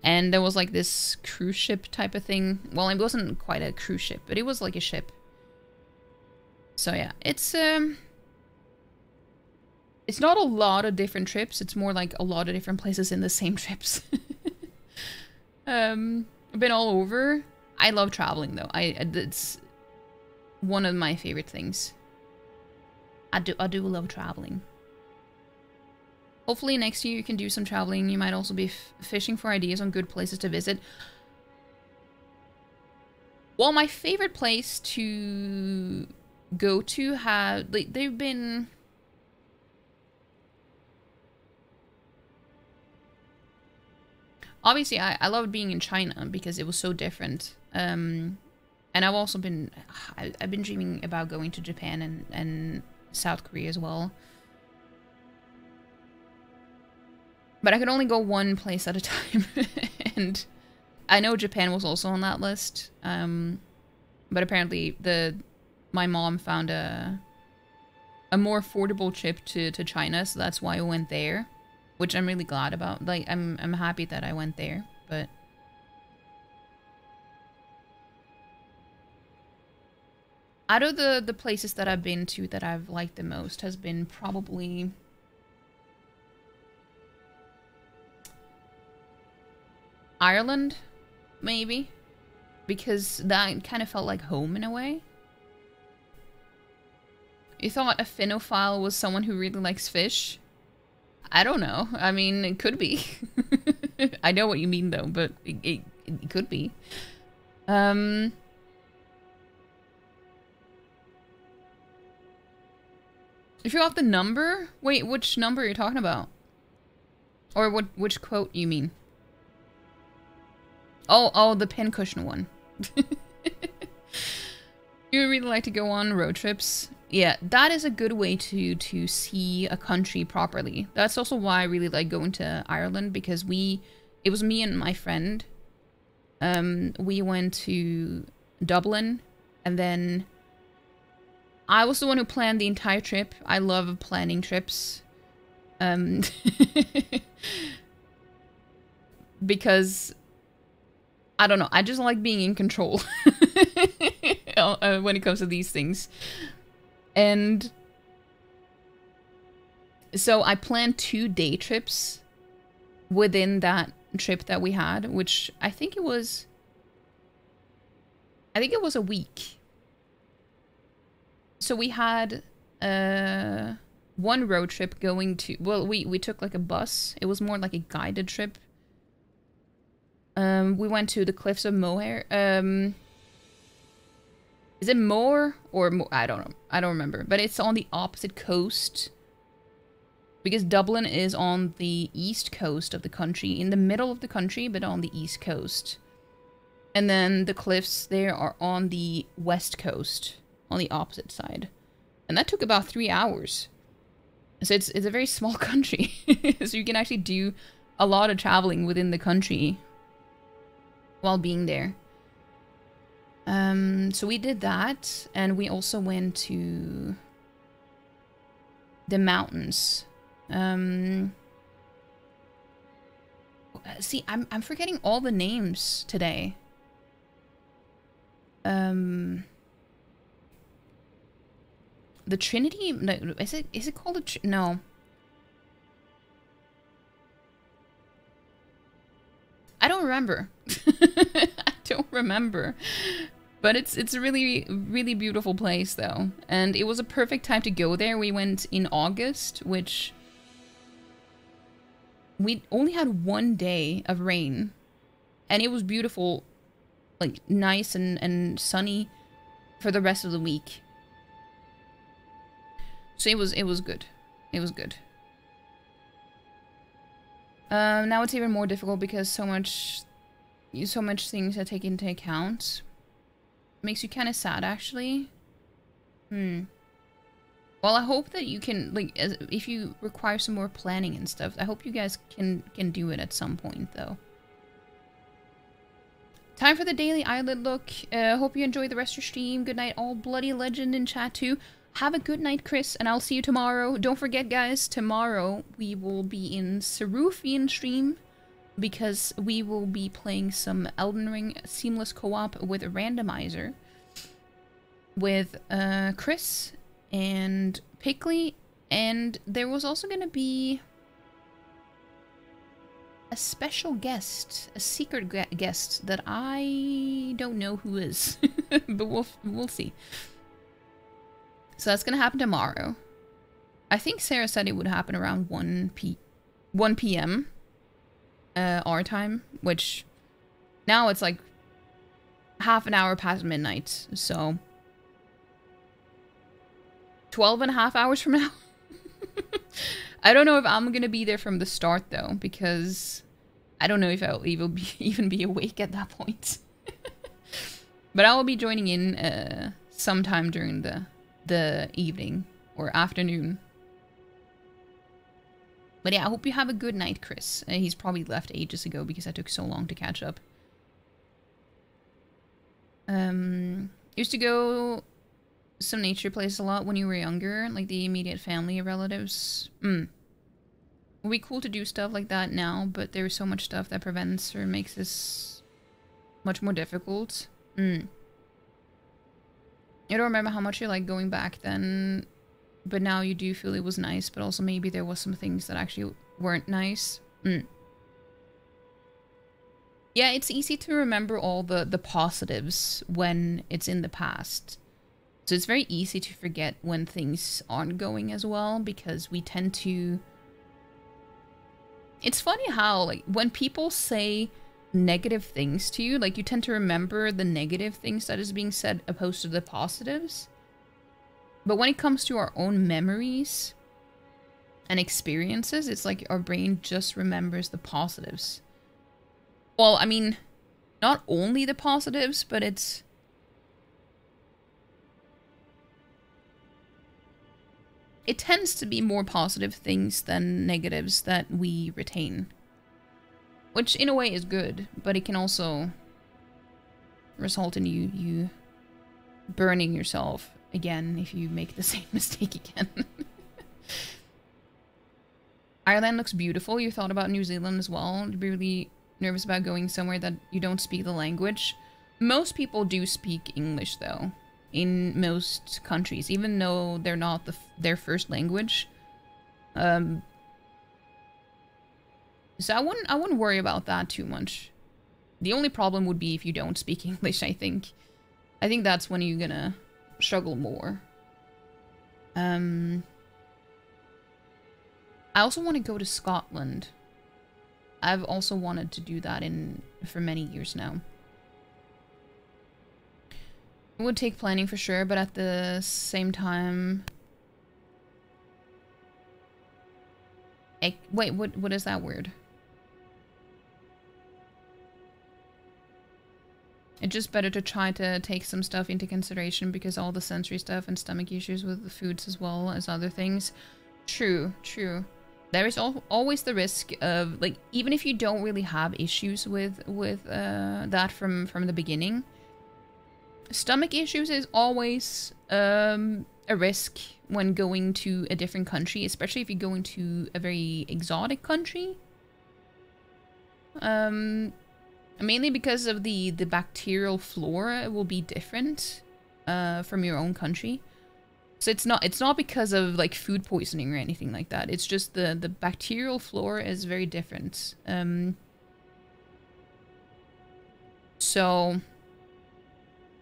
And there was like this cruise ship type of thing. Well, it wasn't quite a cruise ship, but it was like a ship. So yeah, it's um it's not a lot of different trips. It's more like a lot of different places in the same trips. um been all over. I love traveling though. I it's one of my favorite things. I do I do love traveling. Hopefully next year you can do some traveling. You might also be fishing for ideas on good places to visit. Well, my favorite place to go to have like they've been obviously I, I loved being in China because it was so different. Um, and I've also been I, have been dreaming about going to Japan and, and South Korea as well. But I could only go one place at a time. and I know Japan was also on that list. Um, but apparently the my mom found a a more affordable trip to, to China, so that's why I went there. Which I'm really glad about. Like I'm I'm happy that I went there, but out of the the places that I've been to that I've liked the most has been probably Ireland, maybe, because that kind of felt like home in a way. You thought a finophile was someone who really likes fish? I don't know. I mean, it could be. I know what you mean, though, but it, it, it could be. Um... If you have the number? Wait, which number are you talking about? Or what? which quote you mean? Oh, oh, the pincushion one. you really like to go on road trips? Yeah, that is a good way to to see a country properly. That's also why I really like going to Ireland because we it was me and my friend. Um we went to Dublin and then I was the one who planned the entire trip. I love planning trips. Um, because, I don't know, I just like being in control uh, when it comes to these things. And so I planned two day trips within that trip that we had, which I think it was, I think it was a week. So we had uh one road trip going to well we we took like a bus. It was more like a guided trip. Um we went to the cliffs of moher um is it more or Mo i don't know i don't remember but it's on the opposite coast because dublin is on the east coast of the country in the middle of the country but on the east coast and then the cliffs there are on the west coast on the opposite side. And that took about three hours. So it's, it's a very small country. so you can actually do a lot of traveling within the country while being there. Um, so we did that, and we also went to the mountains. Um, see, I'm, I'm forgetting all the names today. Um, the Trinity? No, is it is it called the no? I don't remember. I don't remember. But it's it's a really really beautiful place though, and it was a perfect time to go there. We went in August, which we only had one day of rain, and it was beautiful, like nice and and sunny, for the rest of the week. So it was it was good, it was good. Um, now it's even more difficult because so much, so much things are taken into account. Makes you kind of sad, actually. Hmm. Well, I hope that you can, like, if you require some more planning and stuff, I hope you guys can can do it at some point, though. Time for the daily eyelid look. Uh, hope you enjoy the rest of your stream. Good night, all bloody legend in chat too. Have a good night, Chris, and I'll see you tomorrow. Don't forget, guys, tomorrow we will be in Cerufian stream because we will be playing some Elden Ring Seamless Co-op with a randomizer with uh, Chris and Pickley, and there was also going to be a special guest, a secret guest that I don't know who is, but we'll we'll see. So that's gonna happen tomorrow. I think Sarah said it would happen around 1 p 1 p.m. Uh, our time, which now it's like half an hour past midnight, so 12 and a half hours from now. I don't know if I'm gonna be there from the start though, because I don't know if I'll even be, even be awake at that point. but I will be joining in uh, sometime during the the evening or afternoon. But yeah, I hope you have a good night, Chris. Uh, he's probably left ages ago because I took so long to catch up. Um, used to go some nature places a lot when you were younger, like the immediate family relatives. Mm. Would be cool to do stuff like that now, but there's so much stuff that prevents or makes this much more difficult. Mm. I don't remember how much you like going back then, but now you do feel it was nice, but also maybe there was some things that actually weren't nice. Mm. Yeah, it's easy to remember all the, the positives when it's in the past. So it's very easy to forget when things aren't going as well because we tend to... It's funny how, like, when people say negative things to you, like you tend to remember the negative things that is being said opposed to the positives. But when it comes to our own memories and experiences, it's like our brain just remembers the positives. Well, I mean, not only the positives, but it's it tends to be more positive things than negatives that we retain. Which in a way is good, but it can also result in you you burning yourself again if you make the same mistake again. Ireland looks beautiful. You thought about New Zealand as well. You'd be really nervous about going somewhere that you don't speak the language. Most people do speak English though in most countries, even though they're not the, their first language. Um, so I wouldn't I wouldn't worry about that too much. The only problem would be if you don't speak English, I think. I think that's when you're gonna struggle more. Um I also want to go to Scotland. I've also wanted to do that in for many years now. It would take planning for sure, but at the same time wait, what what is that word? It's just better to try to take some stuff into consideration because all the sensory stuff and stomach issues with the foods as well as other things. True, true. There is al always the risk of like even if you don't really have issues with with uh, that from from the beginning, stomach issues is always um, a risk when going to a different country, especially if you're going to a very exotic country. Um, Mainly because of the, the bacterial flora will be different uh, from your own country. So it's not it's not because of like food poisoning or anything like that. It's just the the bacterial flora is very different. Um, So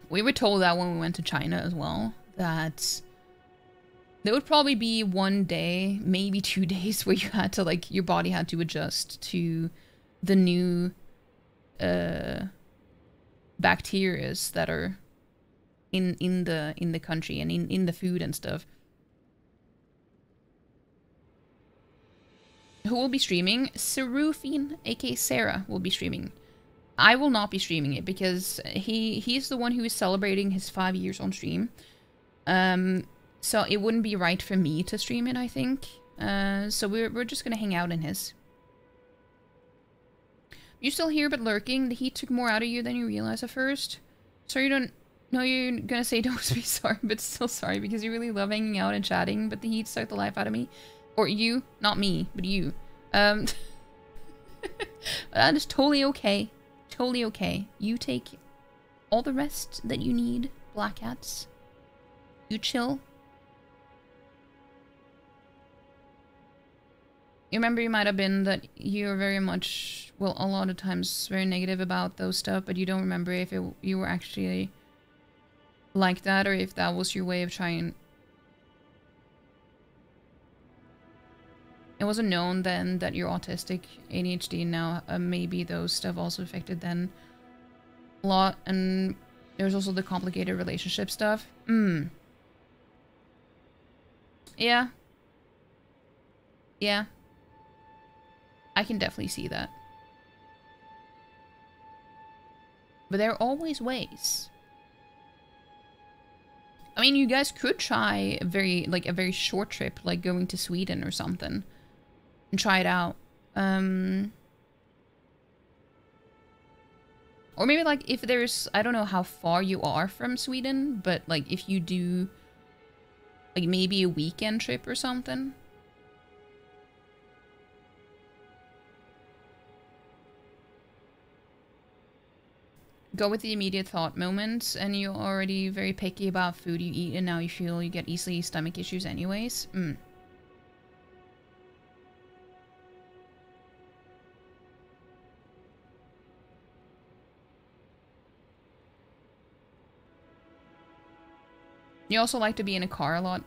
we were told that when we went to China as well that there would probably be one day, maybe two days where you had to like your body had to adjust to the new uh bacterias that are in in the in the country and in in the food and stuff. Who will be streaming? Serufine, aka Sarah, will be streaming. I will not be streaming it because he he's the one who is celebrating his five years on stream. Um, so it wouldn't be right for me to stream it, I think. Uh, so we're we're just gonna hang out in his. You still here but lurking? The heat took more out of you than you realized at first. So you don't no, you're gonna say don't be sorry, but still sorry because you really love hanging out and chatting, but the heat sucked the life out of me. Or you, not me, but you. Um, that is totally okay. Totally okay. You take all the rest that you need, Black Cats. You chill. You remember you might have been that you're very much, well, a lot of times very negative about those stuff, but you don't remember if it, you were actually like that or if that was your way of trying. It wasn't known then that you're autistic adhd now uh, maybe those stuff also affected then a lot and there's also the complicated relationship stuff. Mm yeah. Yeah i can definitely see that but there are always ways I mean, you guys could try a very, like, a very short trip, like going to Sweden or something. And try it out. Um... Or maybe, like, if there's... I don't know how far you are from Sweden, but, like, if you do... Like, maybe a weekend trip or something. Go with the immediate thought moments and you're already very picky about food you eat and now you feel you get easily stomach issues anyways. Mm. You also like to be in a car a lot.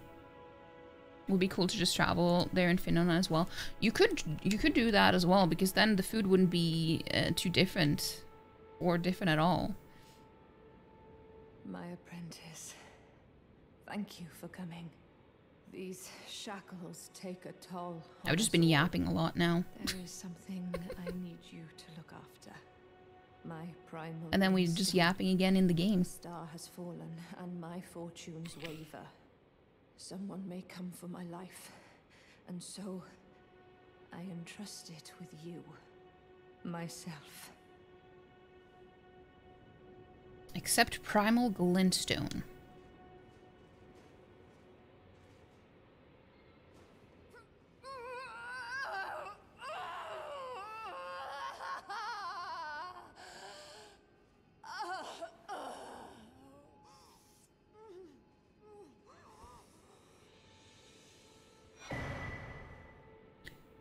Would be cool to just travel there in Finland as well. You could you could do that as well because then the food wouldn't be uh, too different or different at all. My apprentice, thank you for coming. These shackles take a toll. I've just been yapping a lot now. There is something I need you to look after. My primal. And then we just yapping again in the game. The star has fallen, and my fortunes waver. Someone may come for my life, and so I entrust it with you, myself. Except Primal Glintstone.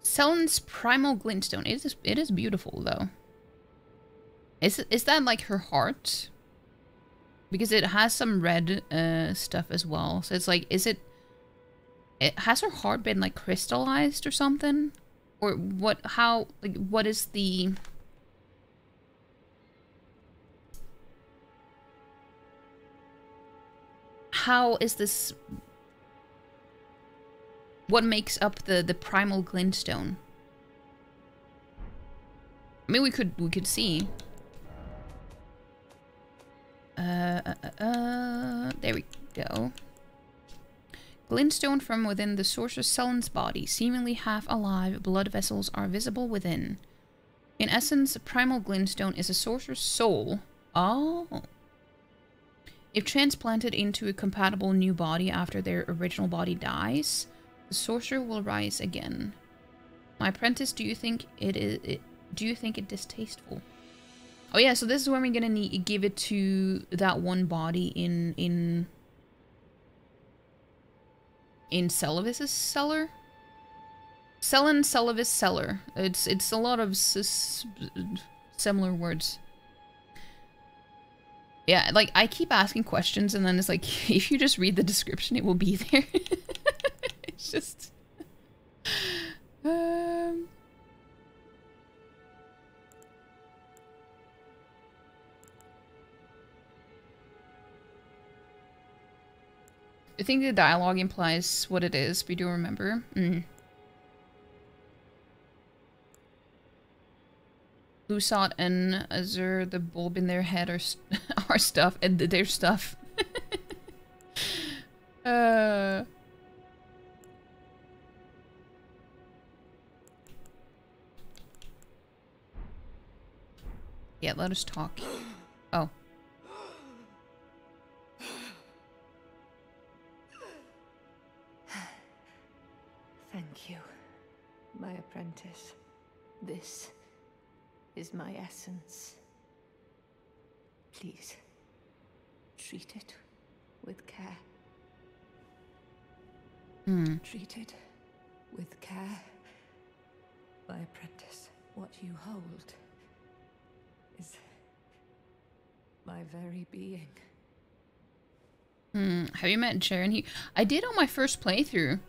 Sellen's Primal Glintstone. It is, it is beautiful, though. Is, is that like her heart? Because it has some red uh, stuff as well. So it's like, is it... It has her heart been like crystallized or something? Or what, how, like, what is the... How is this... What makes up the, the primal glintstone? I mean, we could, we could see. Uh, uh, uh, uh, there we go. Glintstone from within the sorceress Sellen's body, seemingly half alive, blood vessels are visible within. In essence, primal glintstone is a sorcerer's soul. Oh. If transplanted into a compatible new body after their original body dies, the sorcerer will rise again. My apprentice, do you think it is? It, do you think it distasteful? Oh yeah, so this is when we're gonna need give it to that one body in in in Seluvis's cellar. Sellen Seluvis cellar. It's it's a lot of similar words. Yeah, like I keep asking questions and then it's like if you just read the description it will be there. it's just um I think the dialogue implies what it is, we do remember. Mm. Lusat and Azur, the bulb in their head are, st are stuff, and their stuff. uh... Yeah, let us talk. Oh. My apprentice. This is my essence. Please, treat it with care. Hmm. Treat it with care. My apprentice, what you hold is my very being. Hmm. Have you met Sharon? He I did on my first playthrough.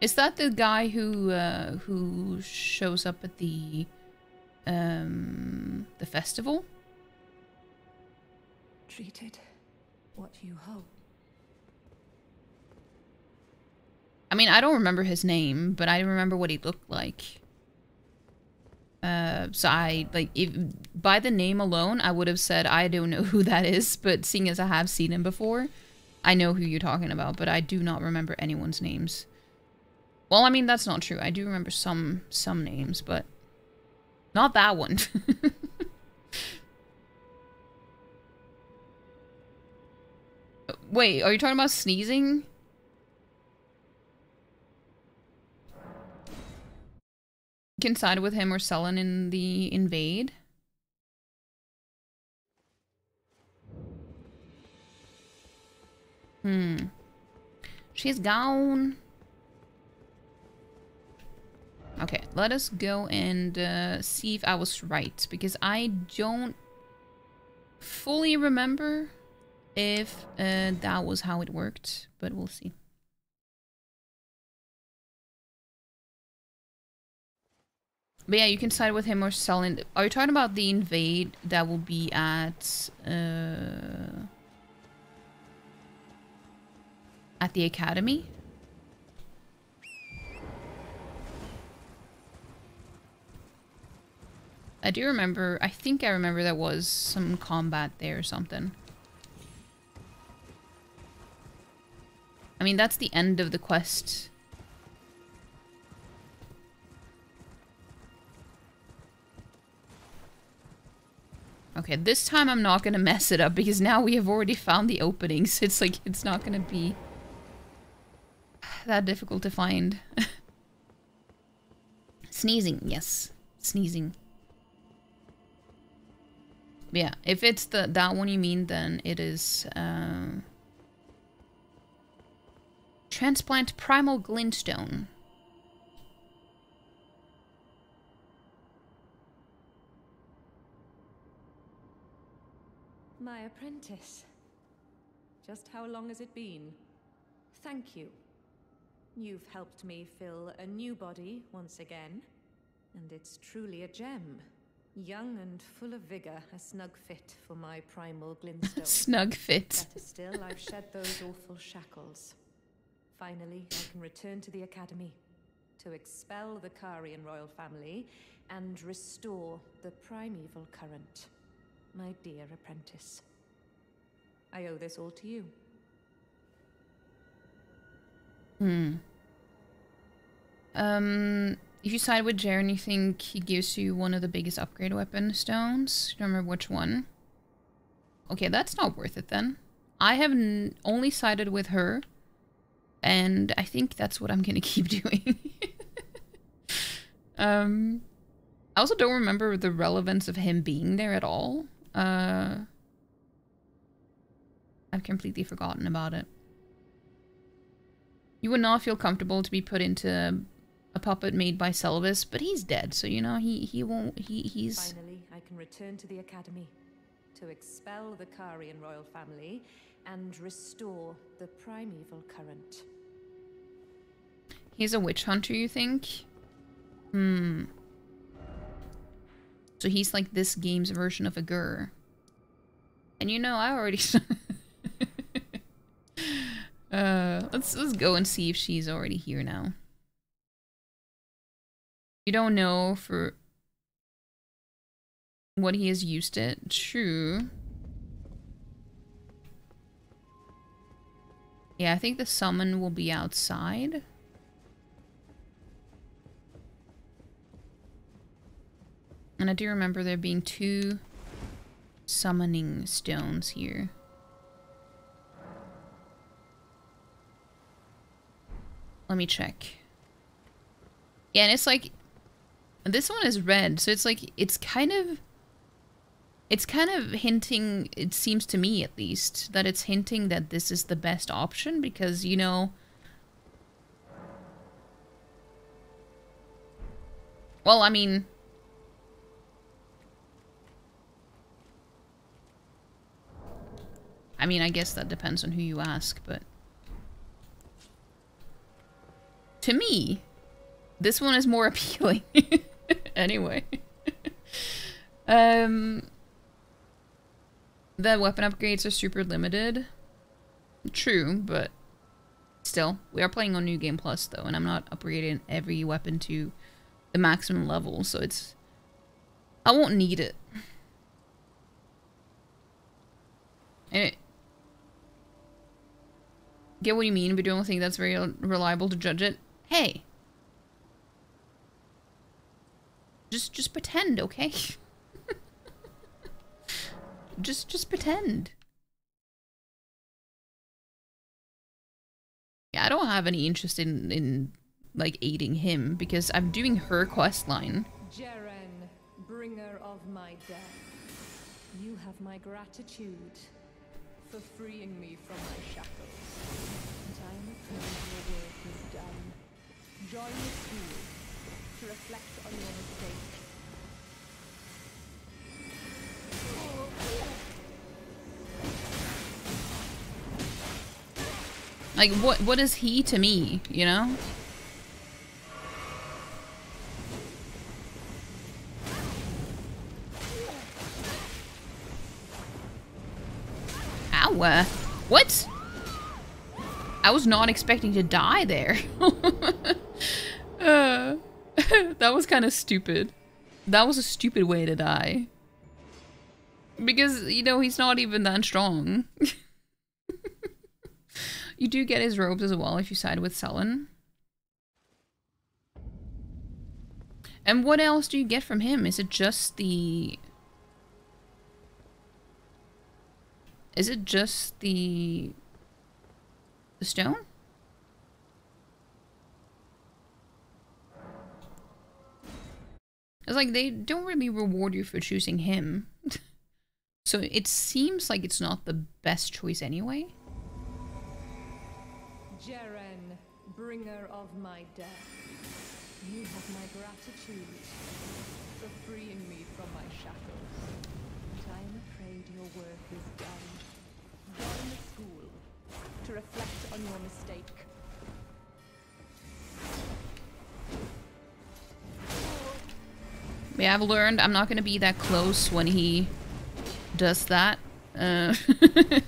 Is that the guy who uh, who shows up at the um the festival? Treated what you hope. I mean, I don't remember his name, but I remember what he looked like. Uh, so I like if by the name alone, I would have said I don't know who that is, but seeing as I have seen him before, I know who you're talking about, but I do not remember anyone's names. Well, I mean that's not true. I do remember some some names, but not that one. Wait, are you talking about sneezing? You can side with him or Sellen in the invade. Hmm. She's gone. Okay, let us go and uh, see if I was right, because I don't fully remember if uh, that was how it worked, but we'll see. But yeah, you can side with him or Sellen. Are you talking about the invade that will be at uh, at the academy? I do remember, I think I remember there was some combat there or something. I mean, that's the end of the quest. Okay, this time I'm not gonna mess it up because now we have already found the openings. It's like, it's not gonna be that difficult to find. Sneezing, yes. Sneezing. Yeah, if it's the that one you mean, then it is um, transplant primal glintstone. My apprentice. Just how long has it been? Thank you. You've helped me fill a new body once again, and it's truly a gem. Young and full of vigor, a snug fit for my primal glintstone. Snug fit. Better still, I've shed those awful shackles. Finally, I can return to the Academy to expel the Carian royal family and restore the primeval current. My dear apprentice. I owe this all to you. Hmm. Um, if you side with Jerren, you think he gives you one of the biggest upgrade weapon stones? Do you remember which one? Okay, that's not worth it then. I have only sided with her, and I think that's what I'm gonna keep doing. um, I also don't remember the relevance of him being there at all. Uh, I've completely forgotten about it. You would not feel comfortable to be put into a puppet made by Seluvis, but he's dead, so you know he he won't he he's. Finally, I can return to the academy to expel the Carian royal family and restore the primeval current. He's a witch hunter, you think? Hmm. So he's like this game's version of a Gur. And you know, I already... uh, let's, let's go and see if she's already here now. You don't know for what he has used it. True. Yeah, I think the summon will be outside. And I do remember there being two summoning stones here. Let me check. Yeah, and it's like... This one is red, so it's like... It's kind of... It's kind of hinting, it seems to me at least, that it's hinting that this is the best option because, you know... Well, I mean... I mean, I guess that depends on who you ask, but... To me, this one is more appealing. Anyway. um... The weapon upgrades are super limited. True, but... Still, we are playing on New Game Plus, though, and I'm not upgrading every weapon to the maximum level, so it's... I won't need it. And it, Get what you mean, but don't think that's very reliable to judge it. Hey. Just just pretend, okay? just just pretend. Yeah, I don't have any interest in in like aiding him because I'm doing her quest line. Jerren, bringer of my death. You have my gratitude for freeing me from my shackles. And I am afraid your work is done. Join the school to reflect on your mistake. Like, what what is he to me, you know? Ow. uh, What? I was not expecting to die there. uh, that was kind of stupid. That was a stupid way to die. Because, you know, he's not even that strong. you do get his robes as well if you side with Sellen. And what else do you get from him? Is it just the... Is it just the... The stone? It's like they don't really reward you for choosing him. so it seems like it's not the best choice anyway. Jerren, bringer of my death. You have my gratitude for freeing me from my shackles. But I am afraid your work is done. Join the school to reflect on your mistake. Yeah, I've learned I'm not to be that close when he does that. Uh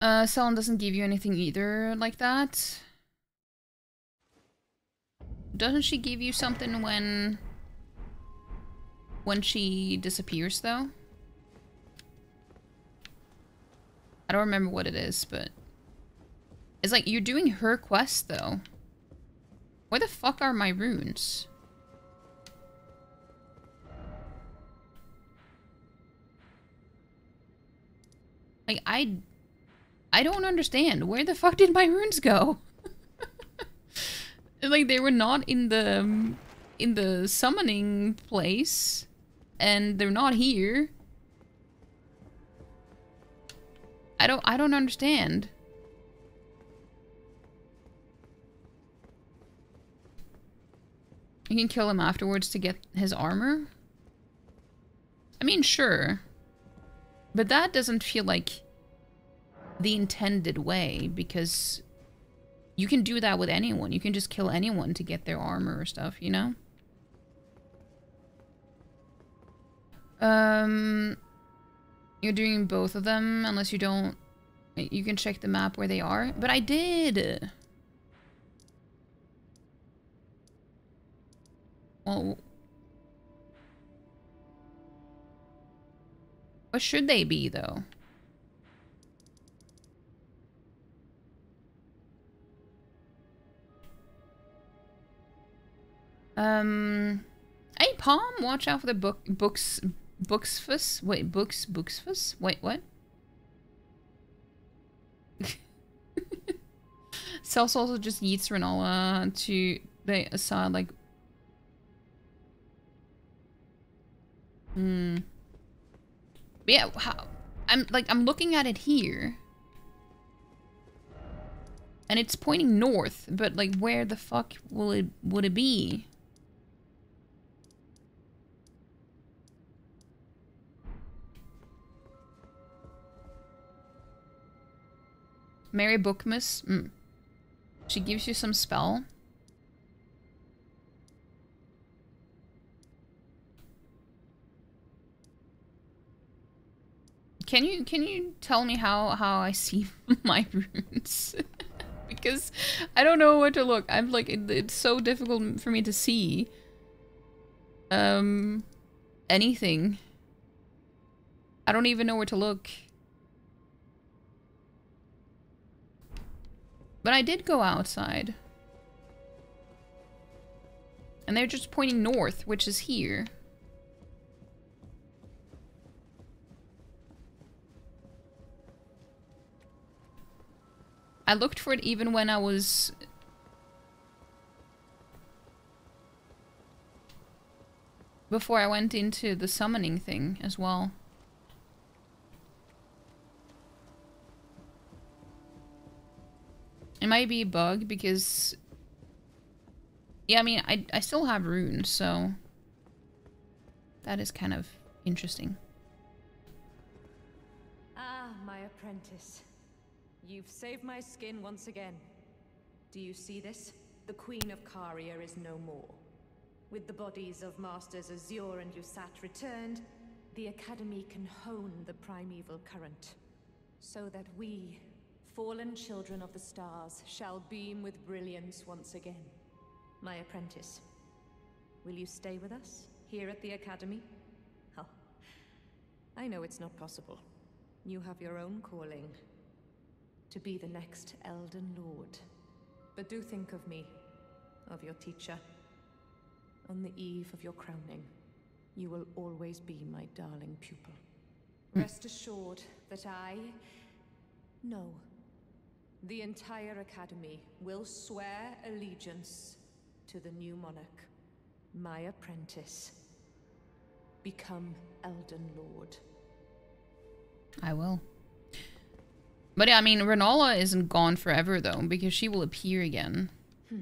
Uh, Sellen doesn't give you anything either like that. Doesn't she give you something when... When she disappears, though? I don't remember what it is, but... It's like, you're doing her quest, though. Where the fuck are my runes? Like, I... I don't understand. Where the fuck did my runes go? like they were not in the in the summoning place and they're not here. I don't I don't understand. You can kill him afterwards to get his armor? I mean, sure. But that doesn't feel like the intended way because you can do that with anyone. You can just kill anyone to get their armor or stuff, you know? Um, you're doing both of them unless you don't. You can check the map where they are. But I did. Well, what should they be though? Um, hey Palm, watch out for the book books booksfus. Wait, books booksfus. Wait, what? Celso also just yeets Rennala to the aside like. Hmm. Yeah, how, I'm like I'm looking at it here. And it's pointing north, but like where the fuck will it would it be? Mary Bookmas. Mm. She gives you some spell. Can you can you tell me how how I see my runes? because I don't know where to look. I'm like it, it's so difficult for me to see um anything. I don't even know where to look. But I did go outside. And they're just pointing north, which is here. I looked for it even when I was... Before I went into the summoning thing as well. It might be a bug because... Yeah, I mean, I, I still have runes, so... That is kind of interesting. Ah, my apprentice. You've saved my skin once again. Do you see this? The Queen of Caria is no more. With the bodies of Masters Azur and Lusat returned, the Academy can hone the primeval current. So that we, fallen children of the stars, shall beam with brilliance once again. My apprentice, will you stay with us, here at the Academy? Oh, I know it's not possible. You have your own calling. To be the next Elden Lord. But do think of me, of your teacher. On the eve of your crowning, you will always be my darling pupil. Hmm. Rest assured that I... No. The entire Academy will swear allegiance to the new monarch, my apprentice. Become Elden Lord. I will. But yeah, I mean, Rennala isn't gone forever though, because she will appear again. Hmm.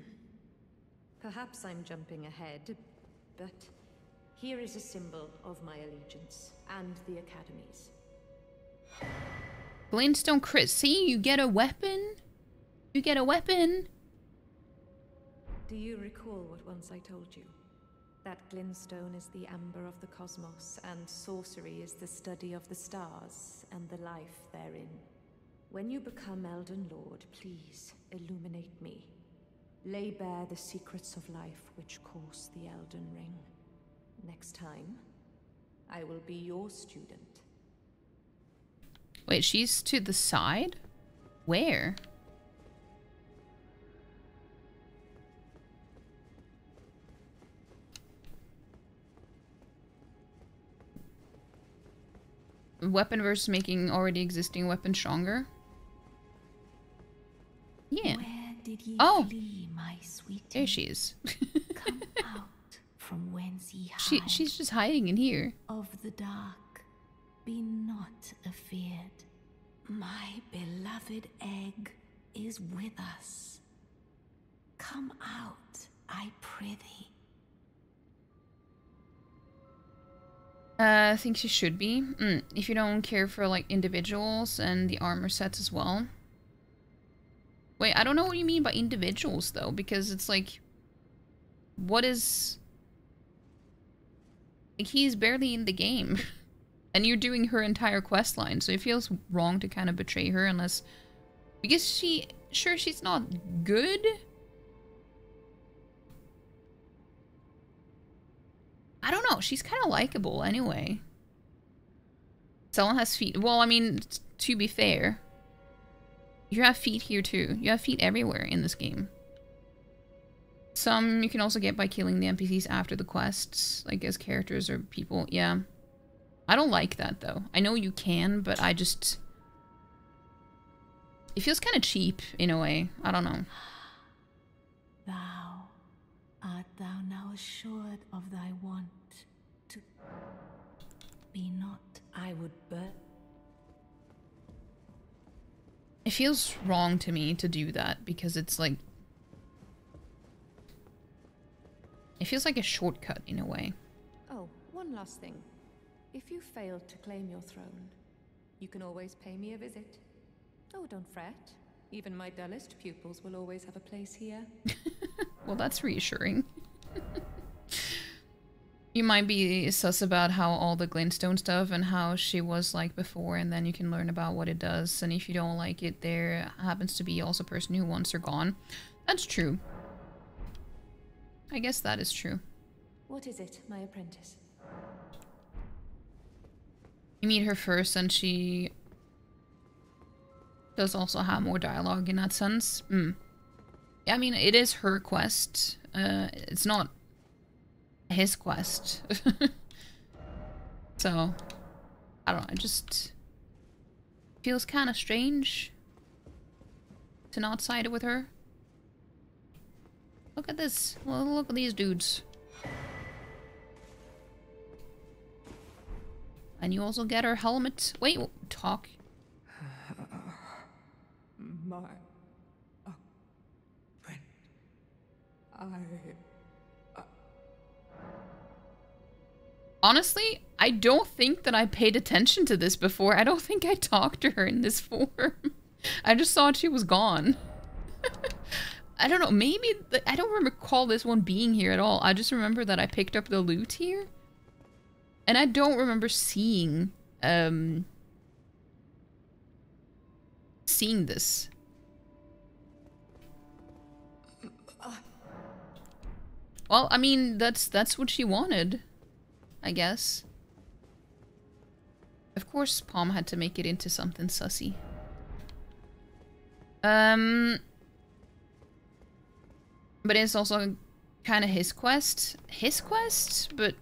Perhaps I'm jumping ahead, but here is a symbol of my allegiance and the Academy's. Glintstone Kris, see, you get a weapon? You get a weapon? Do you recall what once I told you? That glintstone is the amber of the cosmos, and sorcery is the study of the stars and the life therein. When you become Elden Lord, please illuminate me. Lay bare the secrets of life which course the Elden Ring. Next time, I will be your student. Wait, she's to the side? Where? Weapon versus making already existing weapon stronger? Yeah. Where did ye Oh. flee, my sweet? There she is. Come out from whence ye hide. she she's just hiding in here. of the dark. Be not afeared. My beloved egg is with us. Come out, I prithee. Uh, I think she should be. Mm, if you don't care for like individuals and the armor sets as well. Wait, I don't know what you mean by individuals though, because it's like, what is? Like he's barely in the game, and you're doing her entire quest line, so it feels wrong to kind of betray her unless, because she, sure she's not good. I don't know. She's kind of likable anyway. Someone has feet. Well, I mean, to be fair, you have feet here too. You have feet everywhere in this game. Some you can also get by killing the NPCs after the quests, like as characters or people. Yeah. I don't like that though. I know you can, but I just... It feels kind of cheap in a way. I don't know. Thou art thou now assured of thy want to be not. I would but It feels wrong to me to do that because it's like... It feels like a shortcut in a way. Oh, one last thing. If you fail to claim your throne, you can always pay me a visit. Oh, don't fret. Even my dullest pupils will always have a place here. Well, that's reassuring. you might be sus about how all the glintstone stuff and how she was like before, and then you can learn about what it does. And if you don't like it, there happens to be also a person who wants her gone. That's true. I guess that is true. What is it, my apprentice? You meet her first, and she does also have more dialogue in that sense. Mm. I mean, it is her quest. Uh, it's not his quest. so, I don't know. It just feels kind of strange to not side with her. Look at this. Look at these dudes. And you also get her helmet. Wait, talk. My uh, friend, I Honestly, I don't think that I paid attention to this before. I don't think I talked to her in this form. I just thought she was gone. I don't know, maybe... I don't recall this one being here at all. I just remember that I picked up the loot here. And I don't remember seeing... Um... Seeing this. Well, I mean, that's that's what she wanted. I guess. Of course, Palm had to make it into something sussy. Um, but it's also kind of his quest. His quest, but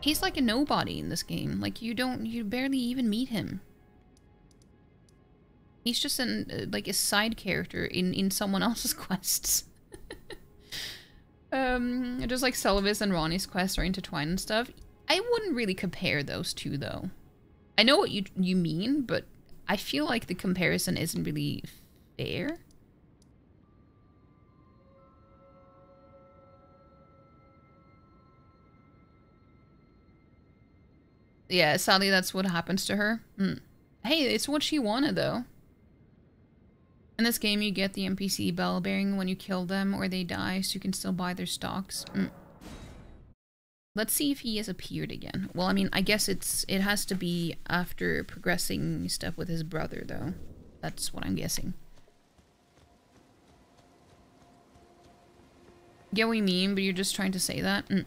he's like a nobody in this game. Like you don't, you barely even meet him. He's just an uh, like a side character in in someone else's quests. Um, just like Seluvis and Ranni's quests are intertwined and stuff. I wouldn't really compare those two, though. I know what you you mean, but I feel like the comparison isn't really fair. Yeah, sadly, that's what happens to her. Mm. Hey, it's what she wanted, though. In this game, you get the NPC bell bearing when you kill them or they die, so you can still buy their stocks. Mm. Let's see if he has appeared again. Well, I mean, I guess it's it has to be after progressing stuff with his brother, though. That's what I'm guessing. Get what you mean, but you're just trying to say that? Mm.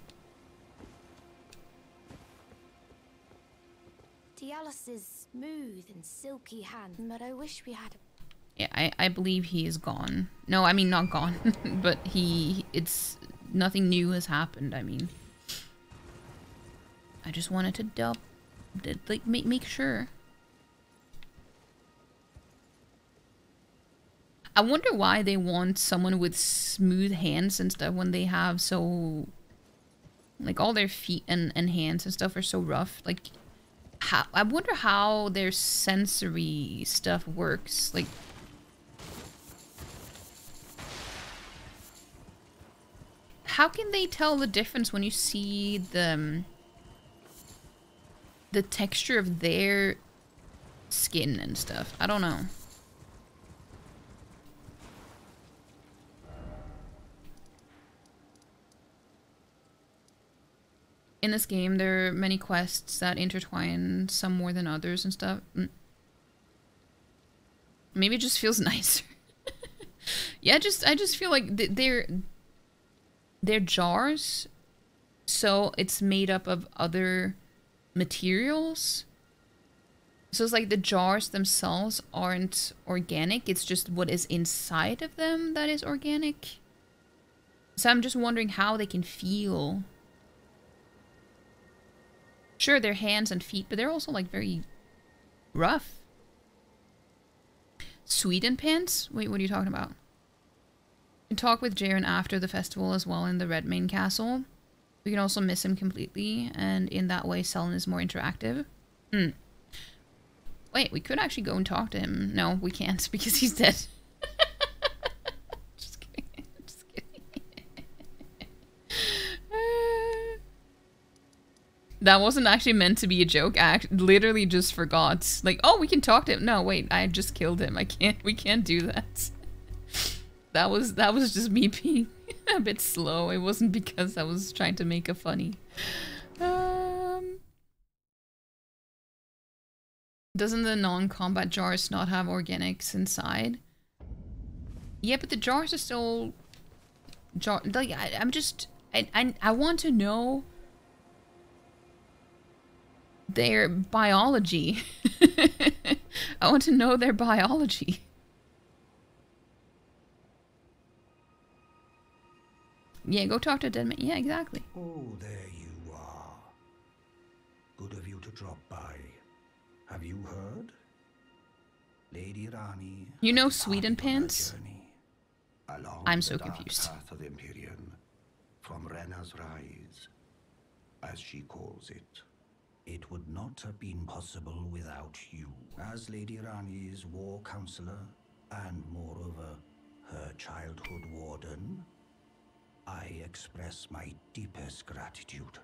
Diallos's smooth and silky hand, but I wish we had Yeah, I, I believe he is gone. No, I mean not gone, but he it's nothing new has happened. I mean, I just wanted to dub, like make make sure. I wonder why they want someone with smooth hands and stuff when they have so, like all their feet and and hands and stuff are so rough. Like, how I wonder how their sensory stuff works. Like How can they tell the difference when you see the um, the texture of their skin and stuff? I don't know. In this game, there are many quests that intertwine, some more than others and stuff. Mm. Maybe it just feels nicer. yeah, just I just feel like they're they're jars, so it's made up of other materials. So it's like the jars themselves aren't organic. It's just what is inside of them that is organic. So I'm just wondering how they can feel Sure, they're hands and feet, but they're also like very rough. Sweden pants? Wait, what are you talking about? You can talk with Jerren after the festival as well in the Redmane Castle. We can also miss him completely, and in that way Sellen is more interactive. Hmm. Wait, we could actually go and talk to him. No, we can't because he's dead. That wasn't actually meant to be a joke. I literally just forgot. Like, oh, we can talk to him. No, wait, I just killed him. I can't. We can't do that. That was that was just me being a bit slow. It wasn't because I was trying to make a funny. Um, doesn't the non-combat jars not have organics inside? Yeah, but the jars are still jar. Like I, I'm just. I, I I want to know their biology. I want to know their biology. Yeah, go talk to Deadman. Yeah, exactly. Oh, there you are. Good of you to drop by. Have you heard? Lady Ranni. You know Sweden pants? I'm so confused. Empyrean, from Renna's Rise, as she calls it. It would not have been possible without you. As Lady Ranni's war counselor, and moreover, her childhood warden, I express my deepest gratitude.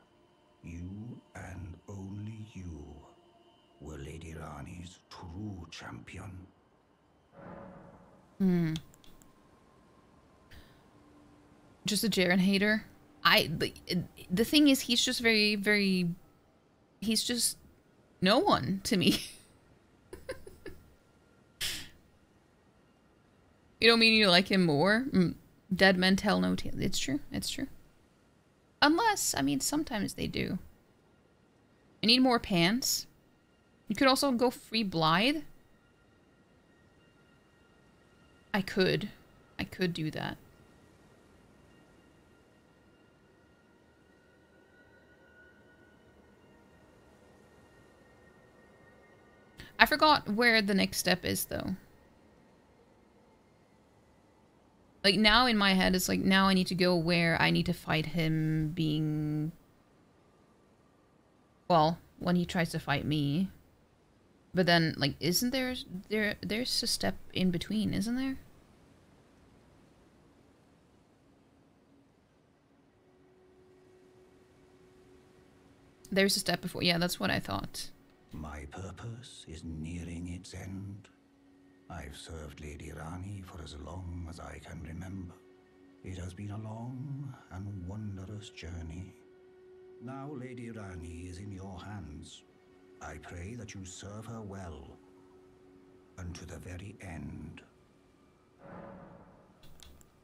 You and only you were Lady Ranni's true champion. Hmm. Just a Jerren hater. I the, the thing is he's just very very he's just no one to me. you don't mean you like him more? Mm, dead men tell no tale. It's true. It's true. Unless, I mean, sometimes they do. I need more pants. You could also go free Blaidd. I could. I could do that. I forgot where the next step is, though. Like, now in my head, it's like, now I need to go where I need to fight him being... Well, when he tries to fight me. But then, like, isn't there... there There's a step in between, isn't there? There's a step before. Yeah, that's what I thought. My purpose is nearing its end. I've served Lady Ranni for as long as I can remember. It has been a long and wondrous journey. Now Lady Ranni is in your hands. I pray that you serve her well unto the very end.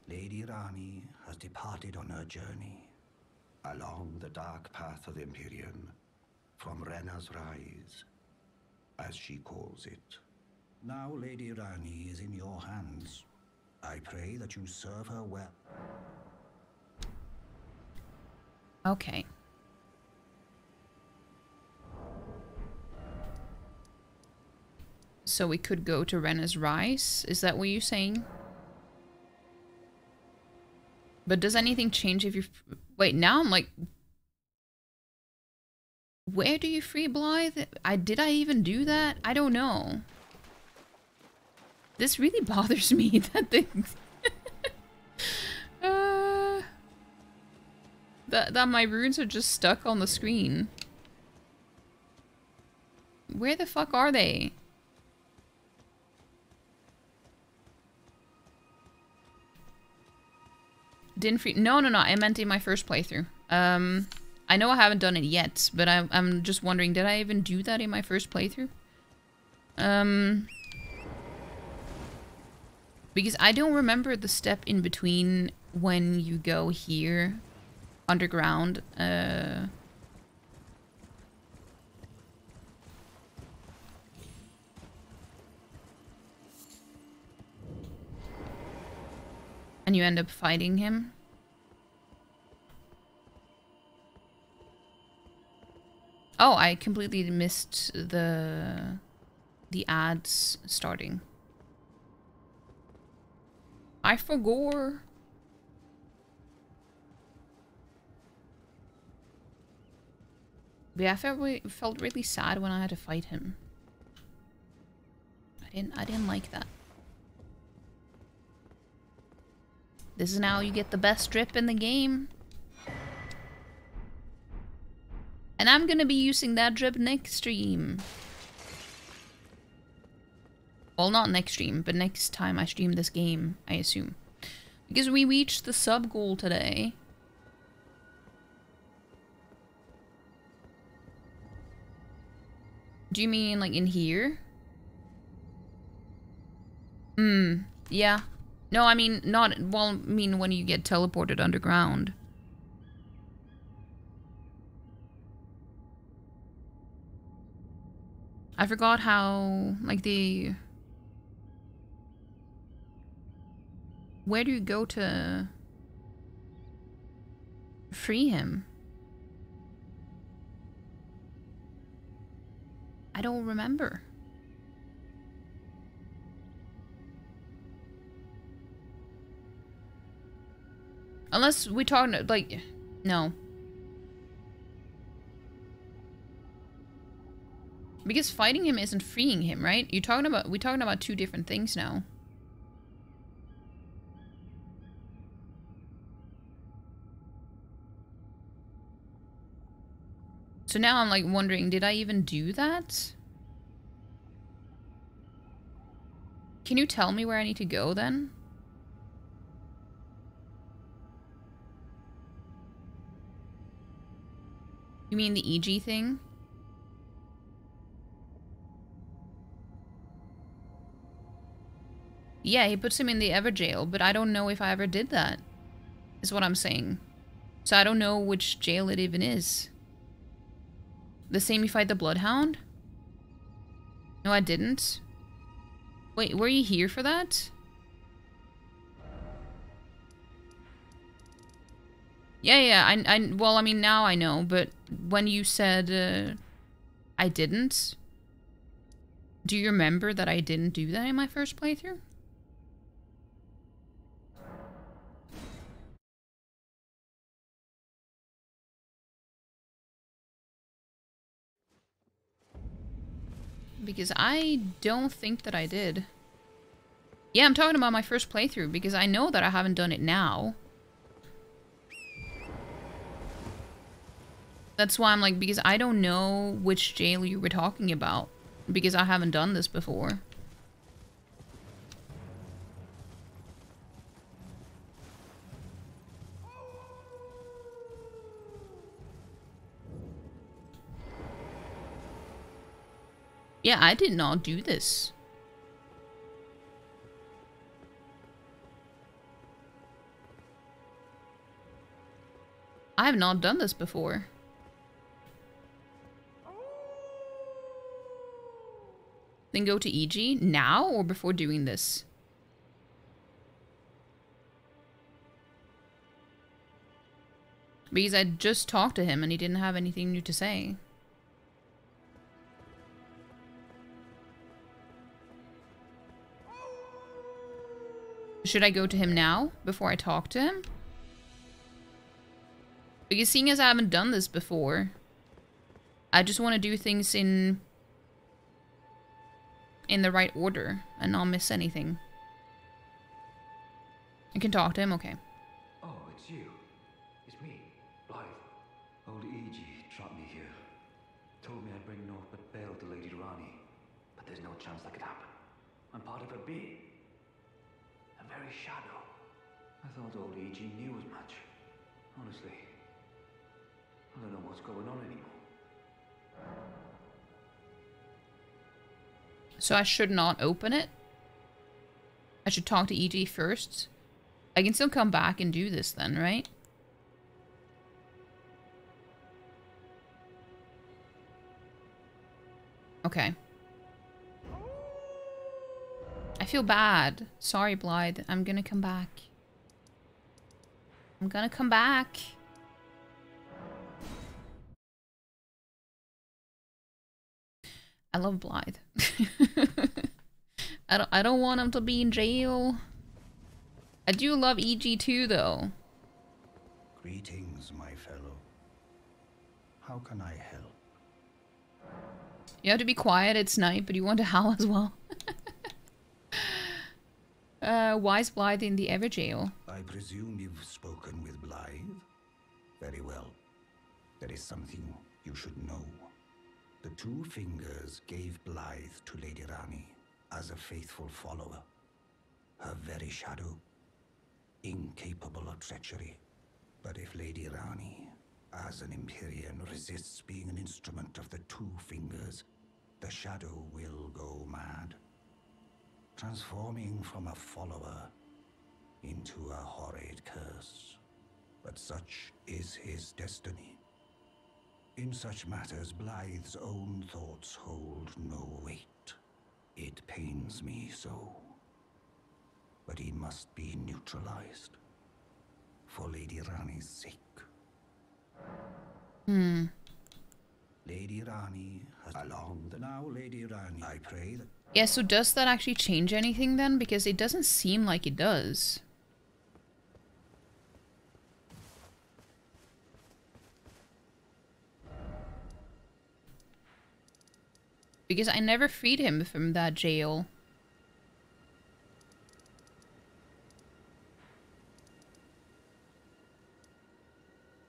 Lady Ranni has departed on her journey along the dark path of the Empyrean from Renna's Rise, as she calls it. Now Lady Ranni is in your hands. I pray that you serve her well. Okay. So we could go to Renna's Rise? Is that what you're saying? But does anything change if you... Wait, now I'm like Where do you free Blaidd? I did I even do that? I don't know. This really bothers me that they uh, that that my runes are just stuck on the screen. Where the fuck are they? Didn't free- No, no, no. I meant in my first playthrough. Um, I know I haven't done it yet, but I'm, I'm just wondering, did I even do that in my first playthrough? Um... Because I don't remember the step in between when you go here underground. Uh... And you end up fighting him. Oh, I completely missed the the ads starting. I forgot. Yeah, I felt really, felt really sad when I had to fight him. I didn't I didn't like that. This is now you get the best drip in the game. And I'm gonna be using that drip next stream. Well, not next stream, but next time I stream this game, I assume. Because we reached the sub goal today. Do you mean like in here? Hmm, yeah. No, I mean not, well, I mean when you get teleported underground. I forgot how, like the... Where do you go to free him? I don't remember. Unless we talk like no. Because fighting him isn't freeing him, right? You're talking about we're talking about two different things now. So now I'm like wondering, did I even do that? Can you tell me where I need to go then? You mean the Iji thing? Yeah, he puts him in the Evergaol, but I don't know if I ever did that. Is what I'm saying. So I don't know which jail it even is. The same you fight the Bloodhound? No, I didn't. Wait, were you here for that? Yeah, yeah, I, I, well, I mean, now I know, but when you said uh, I didn't, do you remember that I didn't do that in my first playthrough? Because I don't think that I did. Yeah, I'm talking about my first playthrough because I know that I haven't done it now. That's why I'm like, because I don't know which jail you were talking about. Because I haven't done this before. Yeah, I did not do this. I have not done this before. Then go to Iji now or before doing this? Because I just talked to him and he didn't have anything new to say. Should I go to him now before I talk to him? Because seeing as I haven't done this before, I just want to do things in in the right order and not miss anything. I can talk to him, okay. What's going on anymore. So I should not open it? I should talk to Iji first? I can still come back and do this then, right? Okay. I feel bad. Sorry, Blaidd. I'm gonna come back. I'm gonna come back. I love Blaidd. I don't I don't want him to be in jail. I do love Iji too though. Greetings, my fellow. How can I help? You have to be quiet, it's night, but you want to howl as well. uh, why is Blaidd in the ever jail? I presume you've spoken with Blaidd? Very well. There is something you should know. The Two Fingers gave Blaidd to Lady Ranni as a faithful follower. Her very shadow, incapable of treachery. But if Lady Ranni, as an Empyrean, resists being an instrument of the Two Fingers, the shadow will go mad, transforming from a follower into a horrid curse. But such is his destiny. In such matters, Blaidd's own thoughts hold no weight. It pains me so. But he must be neutralized. For Lady Ranni's sake. Hmm. Lady Ranni has along the now, Lady Ranni. I pray that Yeah, so does that actually change anything then? Because it doesn't seem like it does. Because I never freed him from that jail.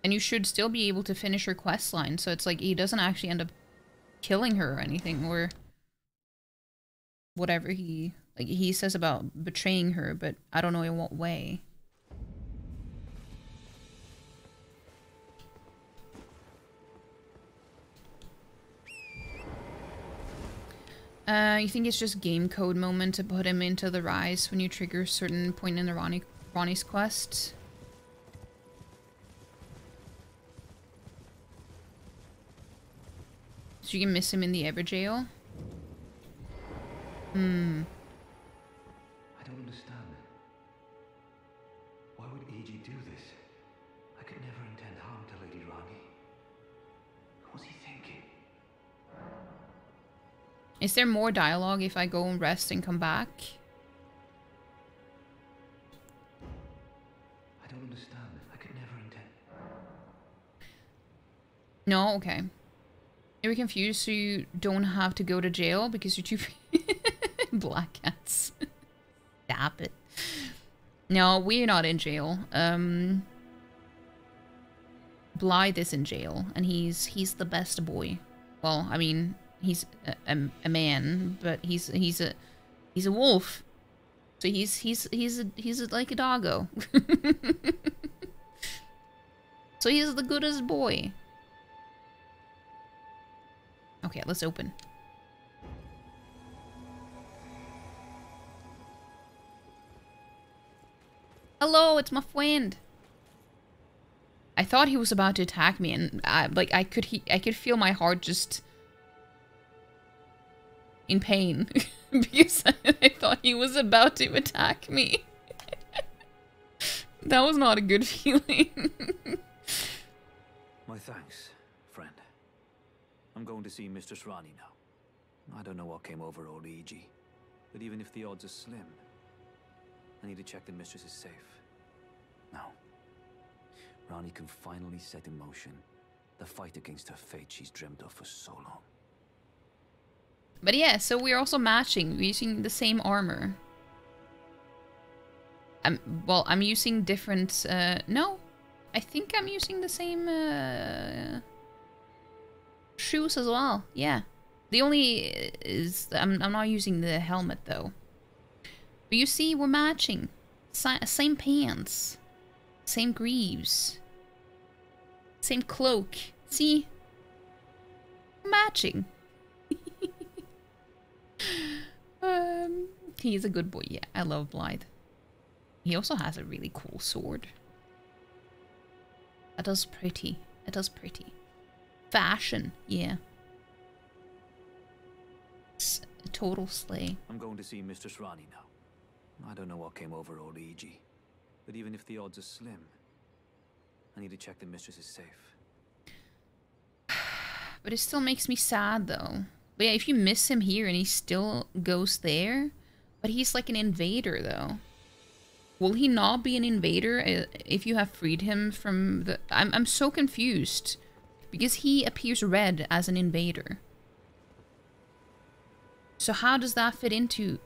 And you should still be able to finish her quest line, so it's like he doesn't actually end up killing her or anything, or whatever he like he says about betraying her, but I don't know in what way. Uh, you think it's just game code moment to put him into the rise when you trigger a certain point in the Ranni Ranni's quest? So you can miss him in the Evergaol? Hmm. I don't understand. Is there more dialogue if I go and rest and come back? I don't understand. I could never intend. No? Okay. You're confused so you don't have to go to jail because you're too... Black cats. Stop it. No, we're not in jail. Um... Blaidd is in jail, and he's he's the best boy. Well, I mean, he's a, a, a man, but he's he's a he's a wolf. So he's he's he's a, he's a, like a doggo. so he's the goodest boy. Okay, let's open. Hello, it's my friend. I thought he was about to attack me, and I, like I could he I could feel my heart just in pain because I thought he was about to attack me. that was not a good feeling. My thanks, friend. I'm going to see Mistress Ranni now. I don't know what came over old Iji, but even if the odds are slim, I need to check the mistress is safe. Now, Ranni can finally set in motion The fight against her fate she's dreamed of for so long. But yeah, so we're also matching. We're using the same armor. I'm well. I'm using different. Uh, no, I think I'm using the same uh, shoes as well. Yeah, the only is I'm I'm not using the helmet though. But you see, we're matching. Same pants, same greaves, same cloak. See, matching. um, he's a good boy. Yeah, I love Blaidd. He also has a really cool sword. That does pretty. It does pretty. Fashion, yeah. It's a total slay. I'm going to see Mistress Ranni now. I don't know what came over old Iji But even if the odds are slim, I need to check the mistress is safe. But it still makes me sad though. But yeah, if you miss him here and he still goes there, but he's like an invader though. Will he not be an invader if you have freed him from the... I'm, I'm so confused. Because he appears red as an invader. So how does that fit into...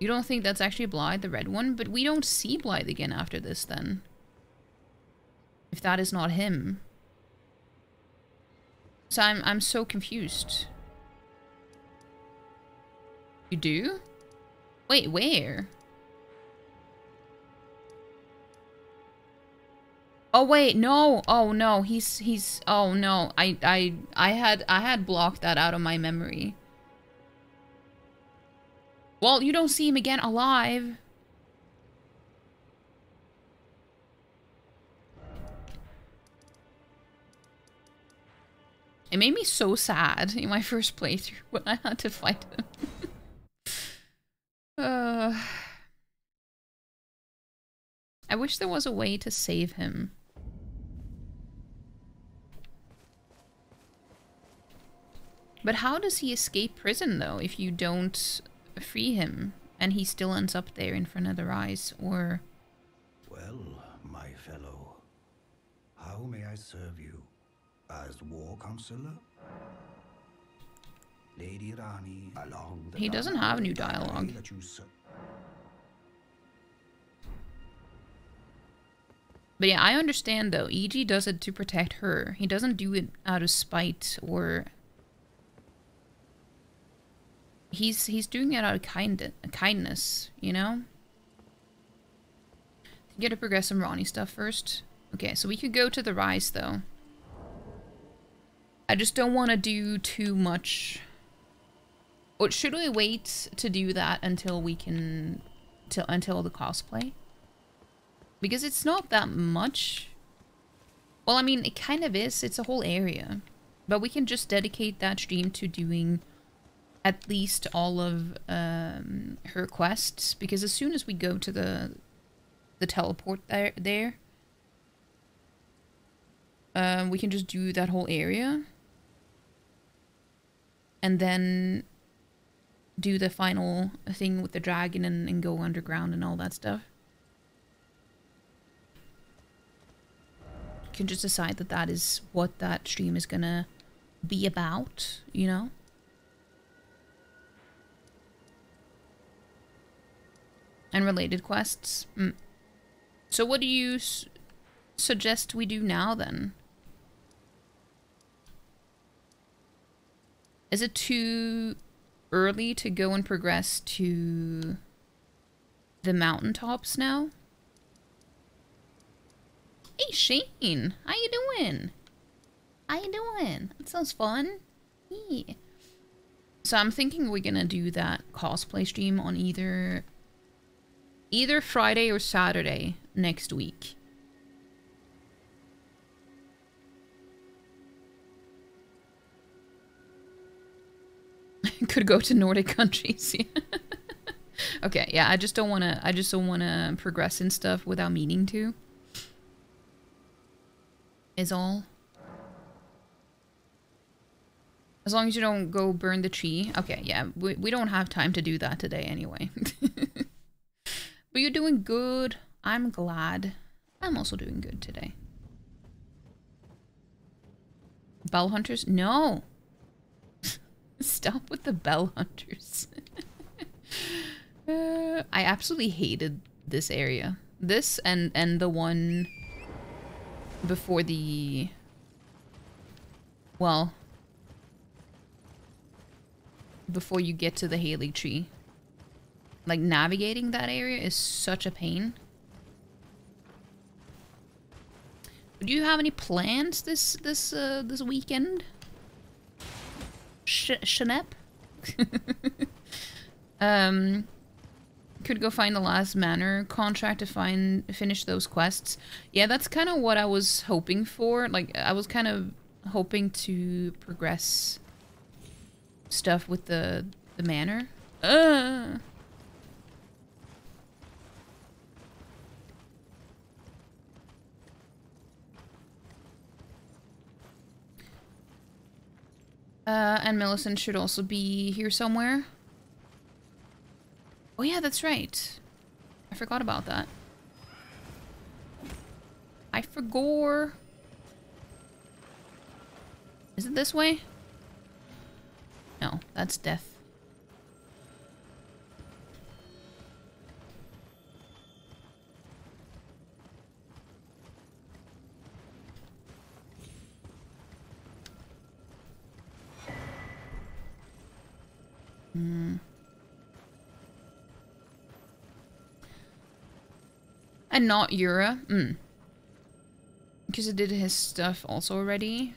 You don't think that's actually Blaidd, the red one? But we don't see Blaidd again after this then. If that is not him. So I'm, I'm so confused. You do? Wait, where? Oh wait, no. Oh no, he's he's oh no. I I I had I had blocked that out of my memory. Well, you don't see him again alive. It made me so sad in my first playthrough when I had to fight him. uh, I wish there was a way to save him. But how does he escape prison, though, if you don't free him and he still ends up there in front of their eyes, or... Well, my fellow, how may I serve you? As war counselor? Lady Ranni, along He doesn't have a new dialogue. But yeah, I understand, though. Iji does it to protect her. He doesn't do it out of spite or... He's he's doing it out of kind kindness, you know? You gotta progress some Ranni stuff first. Okay, so we could go to the Rise, though. I just don't want to do too much. Or should we wait to do that until we can... Till, until the cosplay? Because it's not that much. Well, I mean, it kind of is. It's a whole area. But we can just dedicate that stream to doing at least all of um, her quests. Because as soon as we go to the the teleport there, there um, we can just do that whole area. And then do the final thing with the dragon and, and go underground and all that stuff. You can just decide that that is what that stream is gonna be about, you know? And related quests. Mm. So what do you suggest we do now then? Is it too early to go and progress to the mountaintops now? Hey Shane, how you doing? How you doing? That sounds fun. Yeah. So I'm thinking we're gonna do that cosplay stream on either either Friday or Saturday next week. Could go to Nordic countries. okay, yeah, I just don't want to I just don't want to progress in stuff without meaning to. Is all. As long as you don't go burn the tree. Okay, yeah, we, we don't have time to do that today anyway. but you're doing good. I'm glad. I'm also doing good today. Bell hunters? No. Stop with the bell hunters. uh, I absolutely hated this area. This and and the one before the well before you get to the Haligtree. Like navigating that area is such a pain. Do you have any plans this this uh, this weekend? Sh Shanep? um, could go find the last manor contract to find finish those quests. Yeah, that's kind of what I was hoping for. Like I was kind of hoping to progress stuff with the the manor. Uh. Uh, and Millicent should also be here somewhere. Oh yeah, that's right. I forgot about that. I forgot. Is it this way? No, that's death. Hmm. And not Yura. Because it did his stuff also already.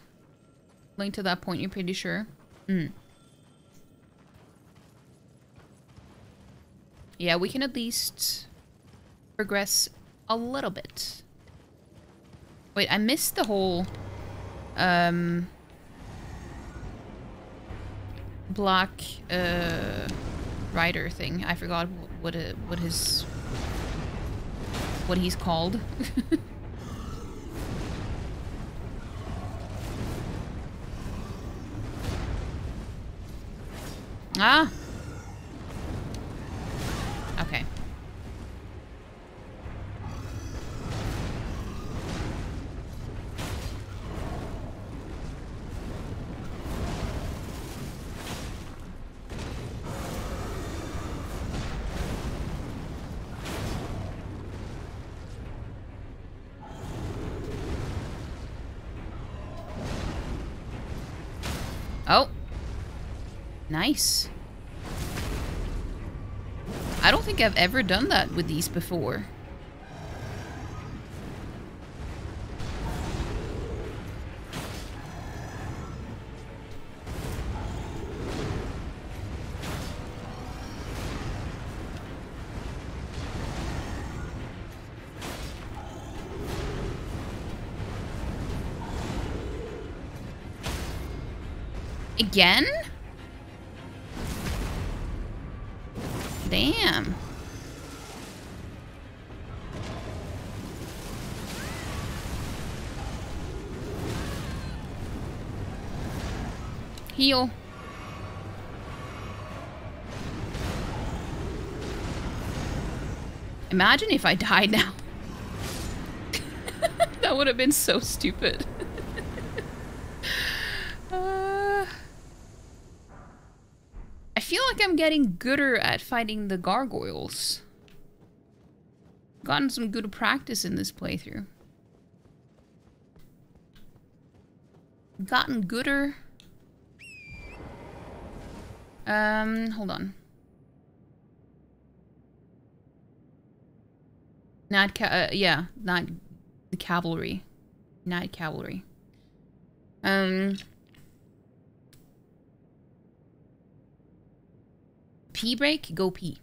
Link to that point, you're pretty sure? Mm. Yeah, we can at least progress a little bit. Wait, I missed the whole... Um... Black, uh... Rider thing. I forgot what it, what his... What he's called. ah! Nice. I don't think I've ever done that with these before. Again? Heal. Imagine if I died now. that would have been so stupid. uh, I feel like I'm getting gooder at fighting the gargoyles. Gotten some good practice in this playthrough. Gotten gooder. Um, hold on. Not ca uh, yeah, not the cavalry. Not cavalry. Um P break, go P.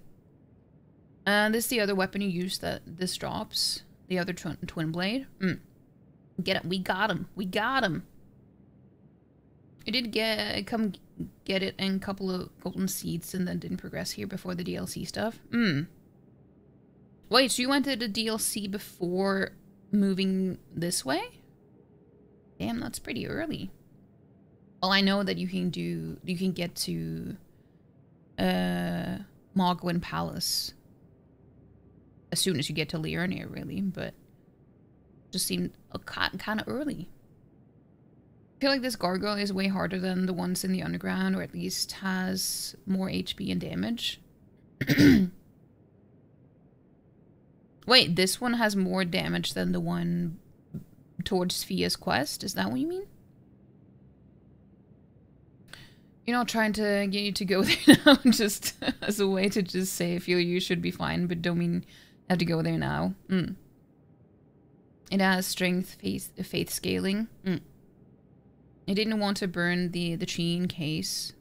Uh, this is the other weapon you use that this drops. The other twin, twin blade. Mm. Get it. We got him. We got him. I did get come get it and a couple of golden seeds and then didn't progress here before the DLC stuff. Hmm. Wait, so you went to the DLC before moving this way? Damn, that's pretty early. Well, I know that you can do you can get to uh Mohgwyn Palace as soon as you get to Liurnia, really, but just seemed kind of early. I feel like this gargoyle is way harder than the ones in the underground, or at least has more HP and damage. Wait, this one has more damage than the one towards Fia's quest? Is that what you mean? You're not trying to get you to go there now, just as a way to just say, feel you should be fine, but don't mean have to go there now. Mm. It has strength, faith, faith scaling. Mm. I didn't want to burn the, the tree in case.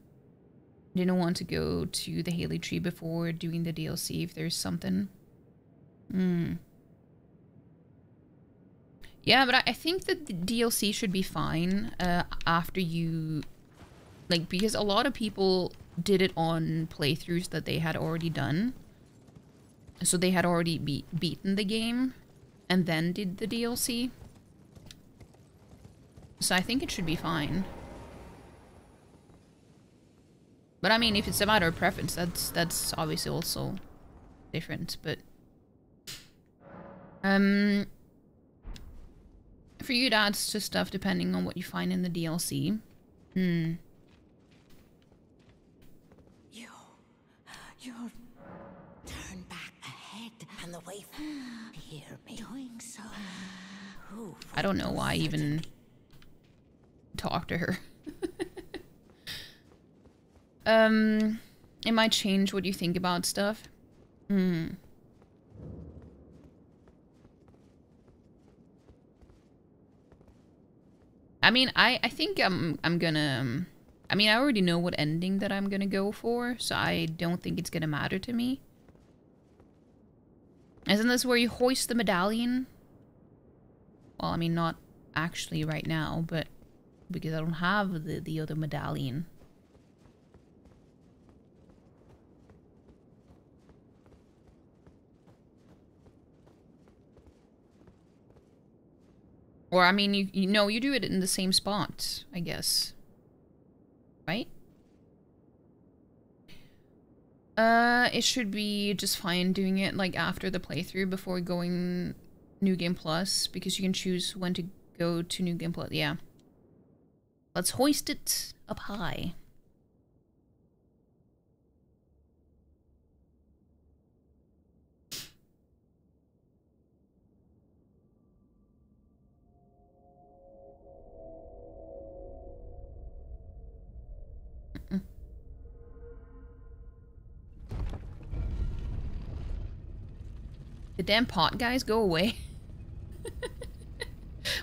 I didn't want to go to the Haligtree before doing the DLC if there's something. Hmm. Yeah, but I, I think that the DLC should be fine uh, after you... Like, because a lot of people did it on playthroughs that they had already done. So they had already be beaten the game and then did the DLC. So I think it should be fine. But I mean, if it's a matter of preference, that's that's obviously also different, but... Um, for you to add to stuff depending on what you find in the DLC. Hmm. You... You're... Turn back ahead and away from... Hear me. Doing so... I don't know why I even talk to her. um, it might change what you think about stuff. Hmm. I mean, I, I think I'm, I'm gonna... Um, I mean, I already know what ending that I'm gonna go for, so I don't think it's gonna matter to me. Isn't this where you hoist the medallion? Well, I mean, not actually right now, but because I don't have the, the other medallion. Or, I mean, you, you know, you do it in the same spot, I guess. Right? Uh, it should be just fine doing it, like, after the playthrough before going New Game Plus, because you can choose when to go to New Game Plus. Yeah. Let's hoist it up high. The damn pot guys go away.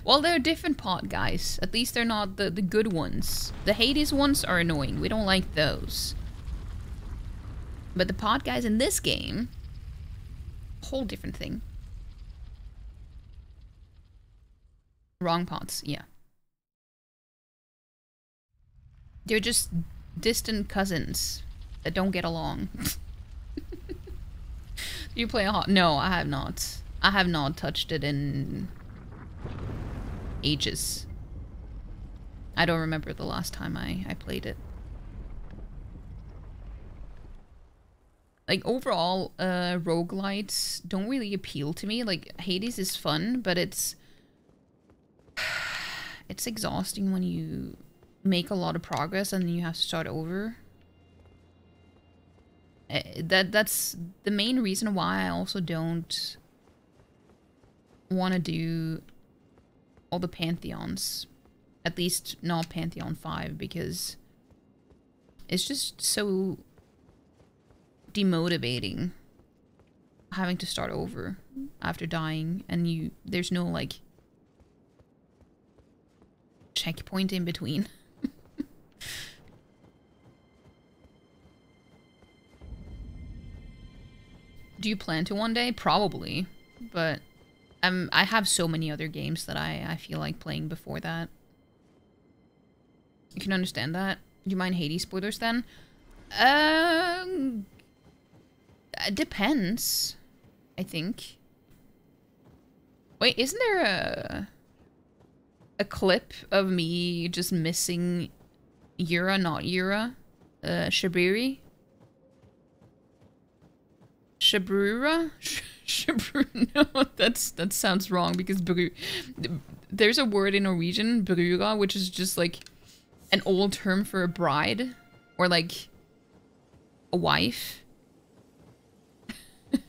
well, they're different pot guys. At least they're not the, the good ones. The Hades ones are annoying. We don't like those. But the pot guys in this game, whole different thing. Wrong pots, yeah. They're just distant cousins that don't get along. you play a hot? No, I have not. I have not touched it in ages. I don't remember the last time I, I played it. Like, overall, uh, roguelites don't really appeal to me. Like, Hades is fun, but it's... It's exhausting when you make a lot of progress and then you have to start over. Uh, that That's the main reason why I also don't want to do all the Pantheons. At least not Pantheon 5, because it's just so demotivating having to start over after dying and you there's no like checkpoint in between. Do you plan to one day? Probably, but um, I have so many other games that I, I feel like playing before that. You can understand that? Do you mind Hades spoilers then? Um, it depends, I think. Wait, isn't there a a clip of me just missing Yura, not Yura? Uh, Shabriri? Shabrura? No, that's that sounds wrong because there's a word in Norwegian, bruga, which is just like an old term for a bride or like a wife.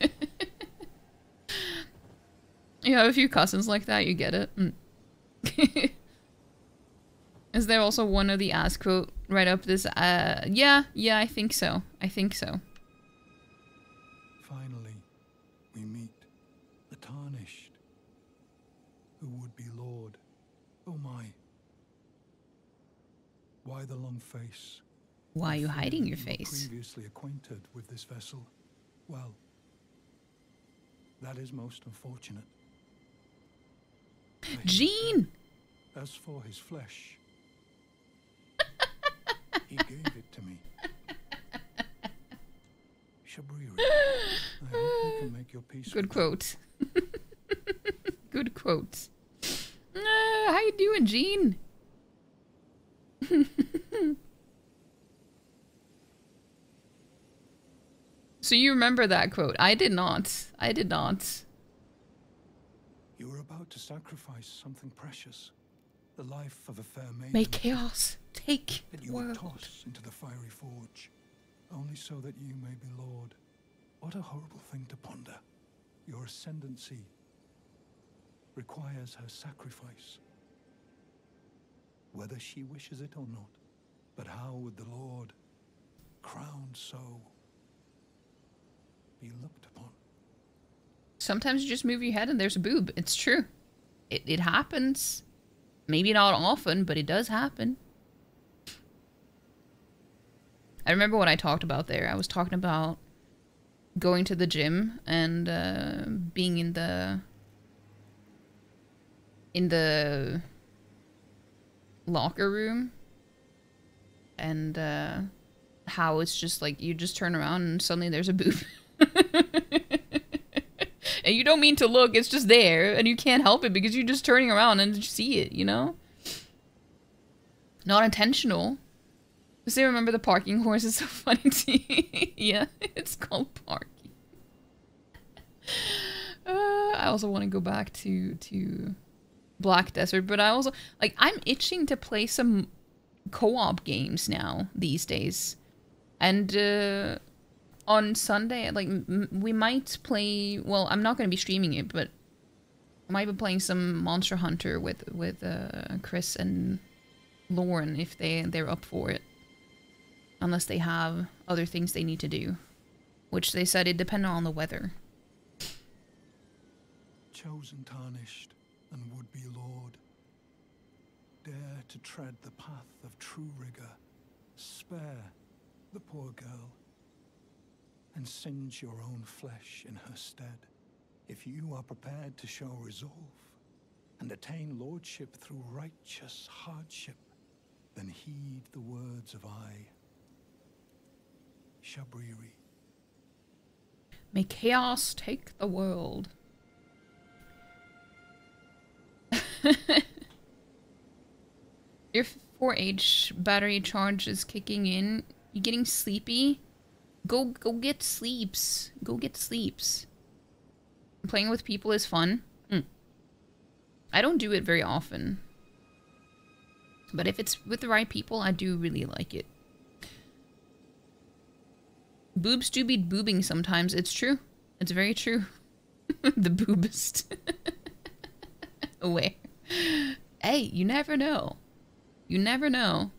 you have a few cousins like that, you get it. Mm. is there also one of the ask quote right up this? Uh, yeah, yeah, I think so. I think so. Finally, we meet the tarnished. Who would be Lord? Oh my. Why the long face? Why are you hiding your face? Previously acquainted with this vessel. Well, that is most unfortunate. Jean! As for his flesh, he gave it to me. Shabriri, I hope you can make your peace. Good quote. Good quote. Uh, how you doing, Jean? so you remember that quote? I did not. I did not. You were about to sacrifice something precious, the life of a fair maiden. May chaos take that the you would world. toss into the fiery forge, only so that you may be lord. What a horrible thing to ponder. Your ascendancy requires her sacrifice, whether she wishes it or not. But how would the Lord, crowned so, be looked upon? Sometimes you just move your head and there's a boob. It's true. It, it happens. Maybe not often, but it does happen. I remember what I talked about there. I was talking about going to the gym and uh, being in the in the locker room and uh, how it's just like you just turn around and suddenly there's a boob. and you don't mean to look, it's just there, and you can't help it because you're just turning around and you see it, you know? Not intentional. Still remember the parking horse is so funny to yeah, it's called parking. Uh, I also want to go back to to Black Desert, but I also like I'm itching to play some co-op games now these days, and uh, on Sunday, like we might play. Well, I'm not going to be streaming it, but I might be playing some Monster Hunter with with uh, Chris and Lauren if they they're up for it. Unless they have other things they need to do, which they said it depended on the weather. chosen tarnished and would be lord. Dare to tread the path of true rigor, spare the poor girl, and singe your own flesh in her stead. If you are prepared to show resolve and attain lordship through righteous hardship, then heed the words of I, Shabriri. May chaos take the world. Your 4H battery charge is kicking in. You're getting sleepy? Go go get sleeps. Go get sleeps. Playing with people is fun. Mm. I don't do it very often. But if it's with the right people, I do really like it. Boobs do be boobing sometimes. It's true. It's very true. the boobist. Away. Hey, you never know. You never know.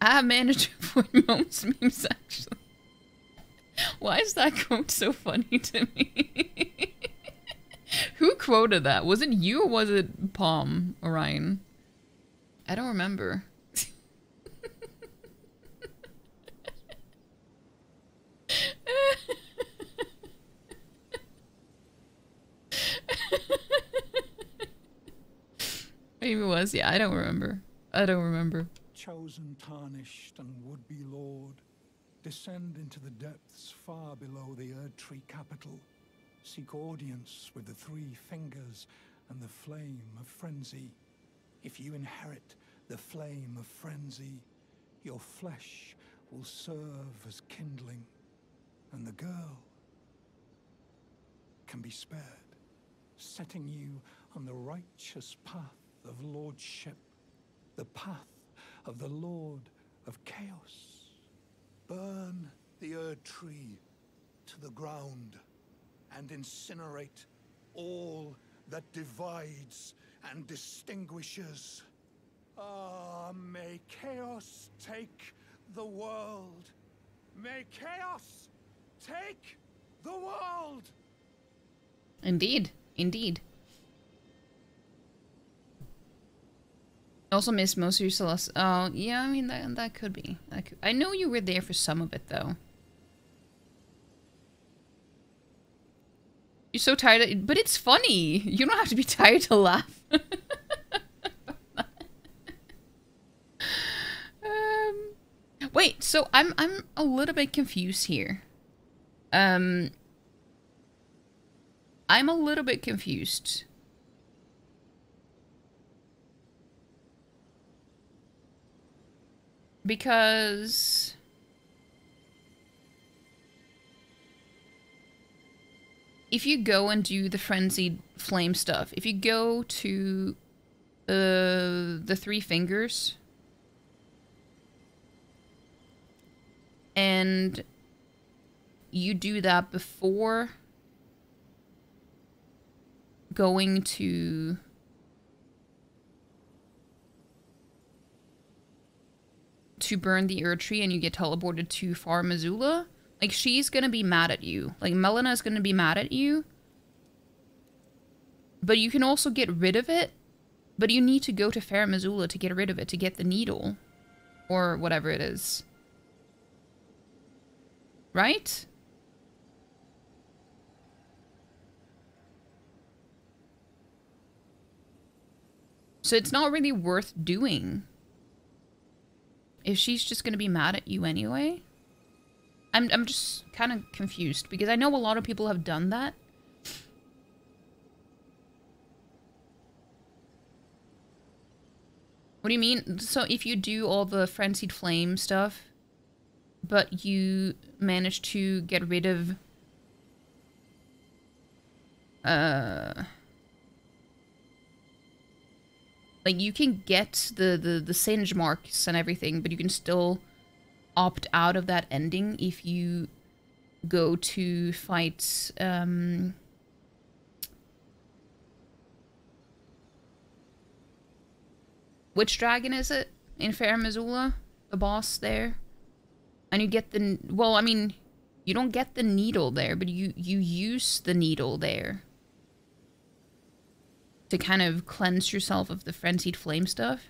I managed to avoid most memes actually. Why is that quote so funny to me? Who quoted that? Was it you or was it Palm Orion? I don't remember. Maybe it was. Yeah, I don't remember. I don't remember. chosen, tarnished, and would be lord, descend into the depths far below the Erd Tree capital, seek audience with the three fingers and the flame of frenzy. If you inherit the flame of frenzy, your flesh will serve as kindling, and the girl can be spared, setting you on the righteous path of lordship, the path of the Lord of Chaos. Burn the Erd Tree to the ground and incinerate all that divides and distinguishes. Ah, may chaos take the world. May chaos take the world. Indeed, indeed. Also miss most of your Celeste. Oh, yeah, I mean, that, that could be. That could, I know you were there for some of it, though. You're so tired, but it's funny. You don't have to be tired to laugh. um, wait, so I'm I'm a little bit confused here. Um, I'm a little bit confused. Because if you go and do the frenzied flame stuff, if you go to uh, the three fingers and you do that before going to to burn the Erd Tree and you get teleported to Farum Azula, like she's gonna be mad at you. Like Melina's gonna be mad at you. But you can also get rid of it. But you need to go to Farum Azula to get rid of it, to get the needle. Or whatever it is. Right? So it's not really worth doing. If she's just going to be mad at you anyway. I'm, I'm just kind of confused because I know a lot of people have done that. What do you mean? So if you do all the frenzied flame stuff, but you manage to get rid of uh like you can get the, the the singe marks and everything but you can still opt out of that ending if you go to fight um which dragon is it in Farum Azula? The boss there? And you get the well i mean you don't get the needle there but you you use the needle there to kind of cleanse yourself of the frenzied flame stuff?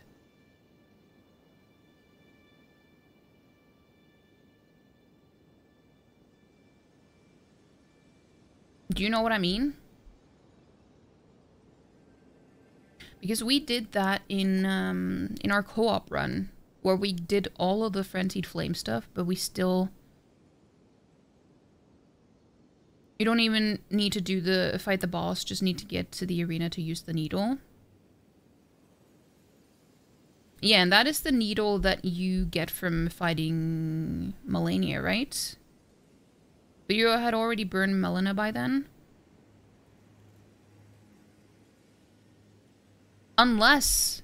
Do you know what i mean? Because we did that in um in our co-op run where we did all of the frenzied flame stuff, but we still... You don't even need to do the fight the boss, just need to get to the arena to use the needle. Yeah, and that is the needle that you get from fighting Malenia, right? But you had already burned Melina by then? Unless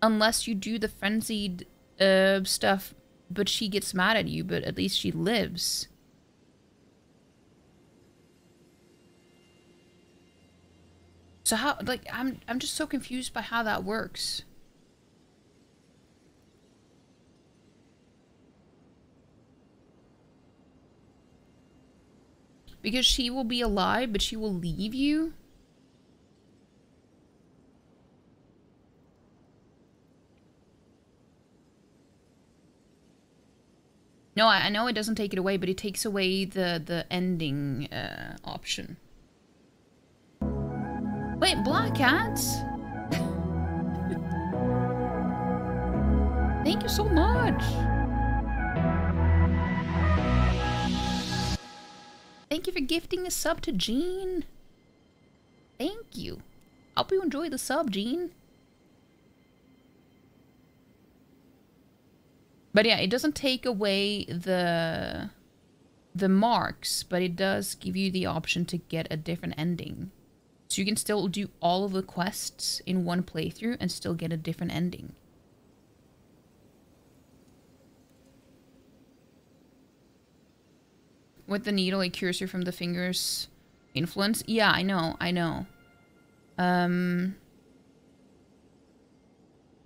unless you do the frenzied uh, stuff, but she gets mad at you, but at least she lives. So how, like, I'm, I'm just so confused by how that works. Because she will be alive, but she will leave you? No, I, I know it doesn't take it away, but it takes away the, the ending uh, option. Wait, Black Cats? Thank you so much. Thank you for gifting a sub to Jean. Thank you. Hope you enjoy the sub, Jean. But yeah, it doesn't take away the the marks, but it does give you the option to get a different ending. So you can still do all of the quests in one playthrough and still get a different ending. With the needle, it cures you from the finger's influence. Yeah, I know, I know. Um,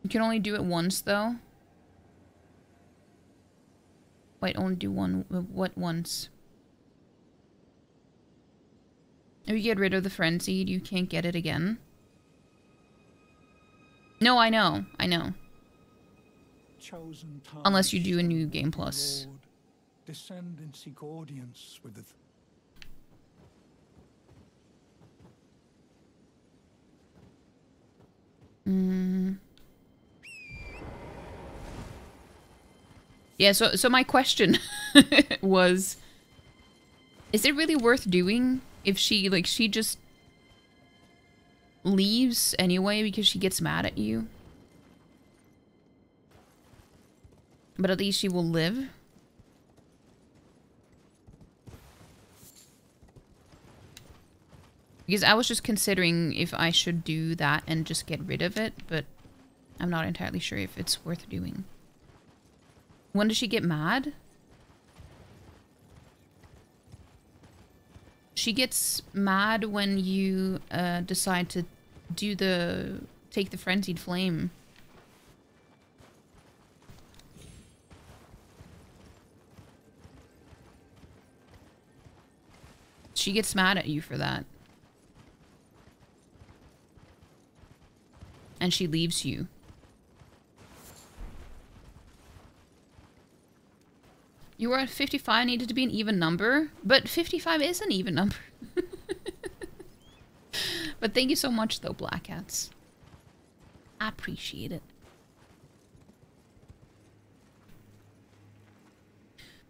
you can only do it once, though. Wait, only do one. What once? If you get rid of the frenzied, you can't get it again. No, I know. I know. Chosen Unless you do a new game plus. Lord, descend and seek audience with the Mm. Yeah, so so my question was is it really worth doing if she like she just leaves anyway because she gets mad at you? But at least she will live. Because I was just considering if I should do that and just get rid of it, but I'm not entirely sure if it's worth doing. When does she get mad? She gets mad when you uh, decide to do the... take the frenzied flame. She gets mad at you for that. And she leaves you. You were at 55, needed to be an even number. But 55 is an even number. but thank you so much, though, Black Cats. I appreciate it.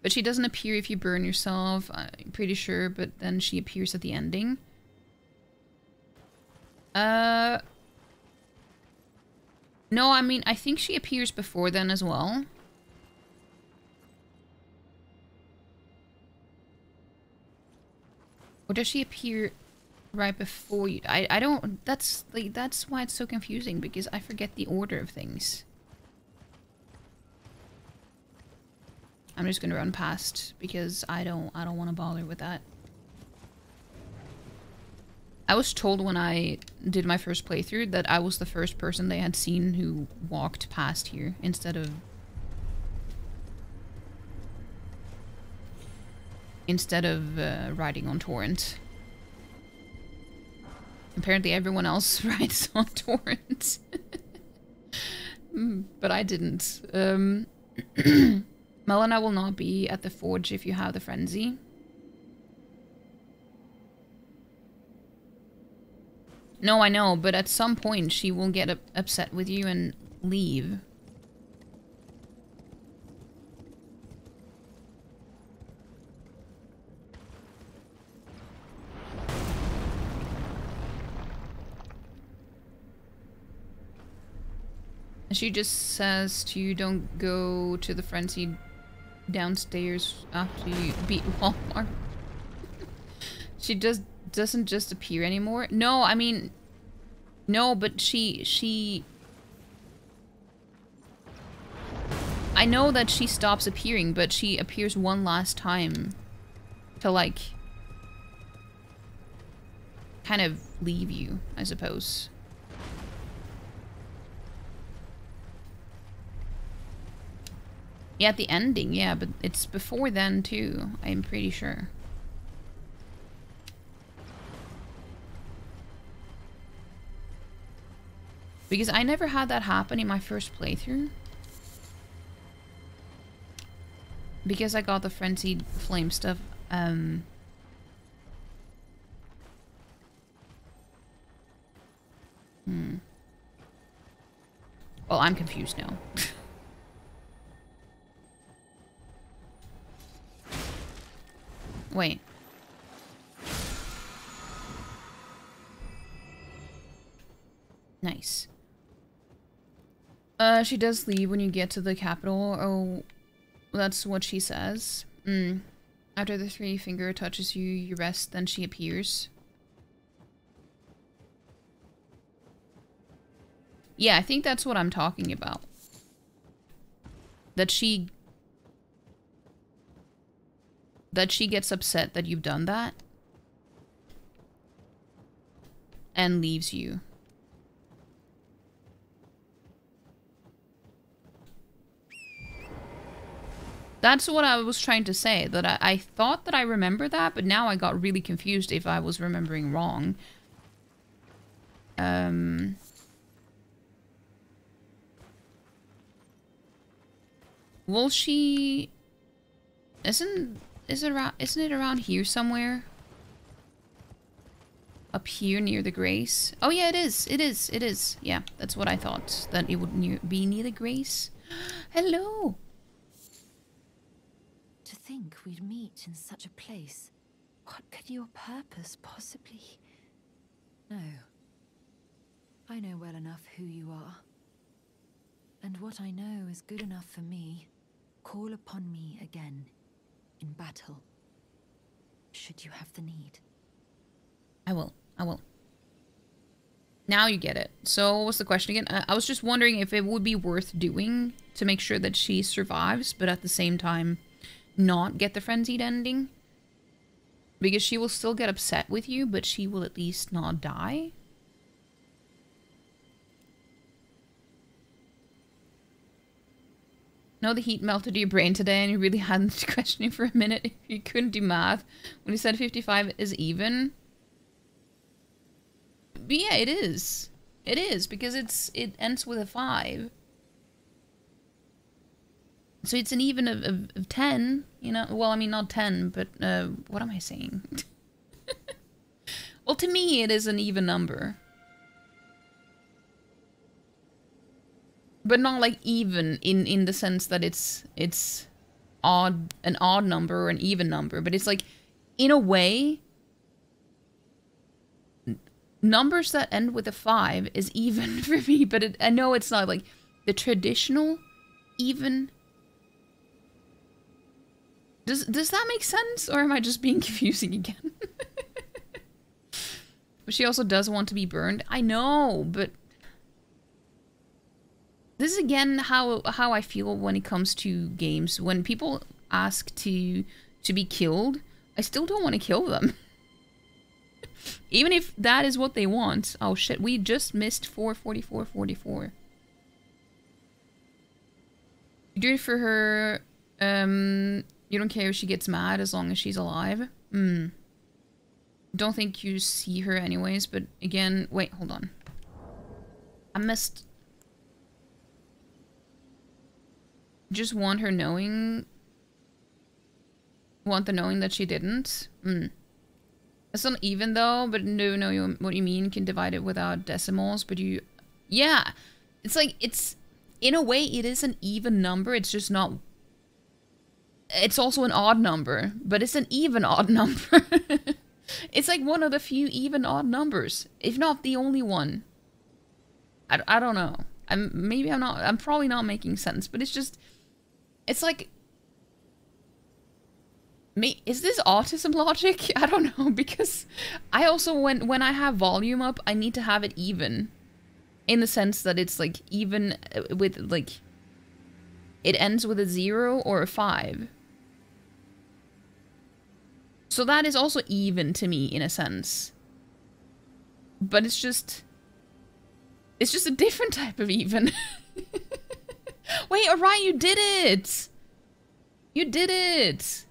But she doesn't appear if you burn yourself, I'm pretty sure, but then she appears at the ending. Uh... No, I mean, I think she appears before then as well. Or does she appear right before you? I, I don't... That's, like, that's why it's so confusing, because I forget the order of things. I'm just gonna run past, because I don't, I don't want to bother with that. I was told when I did my first playthrough that I was the first person they had seen who walked past here instead of instead of uh, riding on Torrent. Apparently everyone else rides on Torrent. Mm, but I didn't. Um, Melina will not be at the forge if you have the frenzy. No, I know, but at some point she will get upset with you and leave. She just says to you, don't go to the frenzy downstairs after you beat Walmart. she just doesn't just appear anymore. No, I mean, no, but she, she... I know that she stops appearing, but she appears one last time to, like, kind of leave you, I suppose. Yeah, the ending, yeah, but it's before then too, I'm pretty sure. Because I never had that happen in my first playthrough. Because I got the frenzied flame stuff, um... Hmm. Well, I'm confused now. Wait. Nice. Uh, she does leave when you get to the capital. Oh, that's what she says. Mm. After the three finger touches you, you rest, then she appears. Yeah, I think that's what I'm talking about. That she that she gets upset that you've done that. And leaves you. That's what I was trying to say. That I, I thought that I remember that, but now I got really confused if I was remembering wrong. Um... Will she... Isn't... Is it around... Isn't it around here somewhere? Up here near the Grace? Oh yeah, it is. It is. It is. Yeah, that's what I thought. That it would near, be near the Grace. Hello! To think we'd meet in such a place. What could your purpose possibly... No. I know well enough who you are. And what I know is good enough for me. Call upon me again. In battle. Should you have the need. I will. I will. Now you get it. So what was the question again? I, I was just wondering if it would be worth doing to make sure that she survives, but at the same time not get the frenzied ending. Because she will still get upset with you, but she will at least not die. No, the heat melted your brain today and you really had to questioning for a minute if you couldn't do math when you said 55 is even. But yeah, it is. It is, because it's it ends with a 5. So it's an even of, of, of 10, you know? Well, I mean, not 10, but uh, what am I saying? well, to me, it is an even number. But not like even in, in the sense that it's it's odd an odd number or an even number, but it's like in a way numbers that end with a 5 is even for me, but it, I know it's not like the traditional even does does that make sense or am I just being confusing again? but she also does want to be burned. I know, but this is again how how I feel when it comes to games. When people ask to to be killed, I still don't want to kill them. Even if that is what they want. Oh shit, we just missed 44444. You do it for her. Um, you don't care if she gets mad as long as she's alive. Hmm. Don't think you see her anyways, but again, wait, hold on. I missed just want her knowing... Want the knowing that she didn't? Hmm. It's not even though, but no, no, you, what you mean, can divide it without decimals, but you... Yeah! It's like, it's... In a way, it is an even number, it's just not... It's also an odd number, but it's an even odd number. it's like one of the few even odd numbers, if not the only one. I, I don't know. I'm maybe I'm not I'm probably not making sense, but it's just it's like... Me, is this autism logic? I don't know, because I also, when, when I have volume up, I need to have it even. In the sense that it's, like, even uh, with, like... It ends with a zero or a five. So that is also even to me, in a sense. But it's just... It's just a different type of even. Wait, alright, you did it! You did it!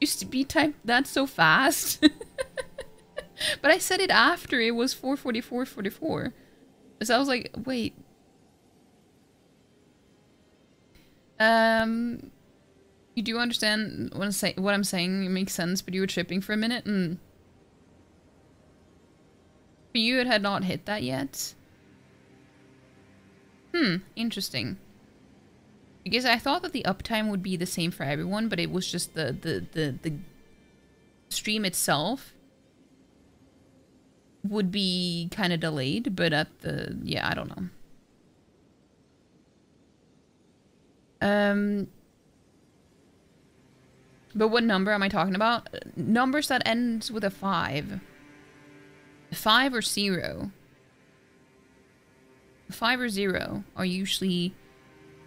You speed typed that so fast. but I said it after it was 444.44. So I was like, wait. Um, you do understand what I'm, say what I'm saying? It makes sense, but you were tripping for a minute? Mm. For you, it had not hit that yet? Hmm, interesting. Because I thought that the uptime would be the same for everyone, but it was just the the the, the stream itself would be kind of delayed, but at the yeah, I don't know. Um but what number am I talking about? Numbers that ends with a 5. 5 or 0. five or zero are usually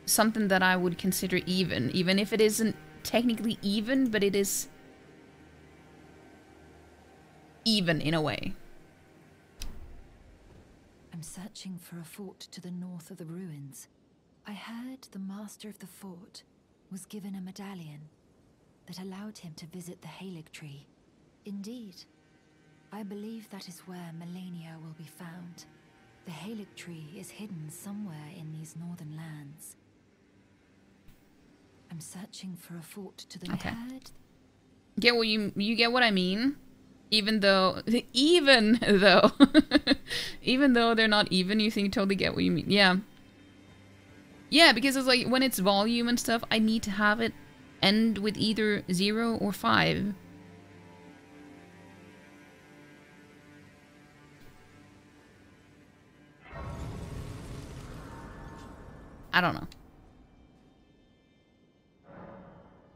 something that I would consider even, even if it isn't technically even, but it is even in a way. I'm searching for a fort to the north of the ruins. I heard the master of the fort was given a medallion that allowed him to visit the Haligtree. Indeed, I believe that is where Malenia will be found. The Haligtree is hidden somewhere in these northern lands. I'm searching for a fort to the Okay. heard Get what you you get what I mean? Even though even though even though they're not even, you think you totally get what you mean. Yeah. Yeah, because it's like when it's volume and stuff, I need to have it end with either zero or five. I don't know.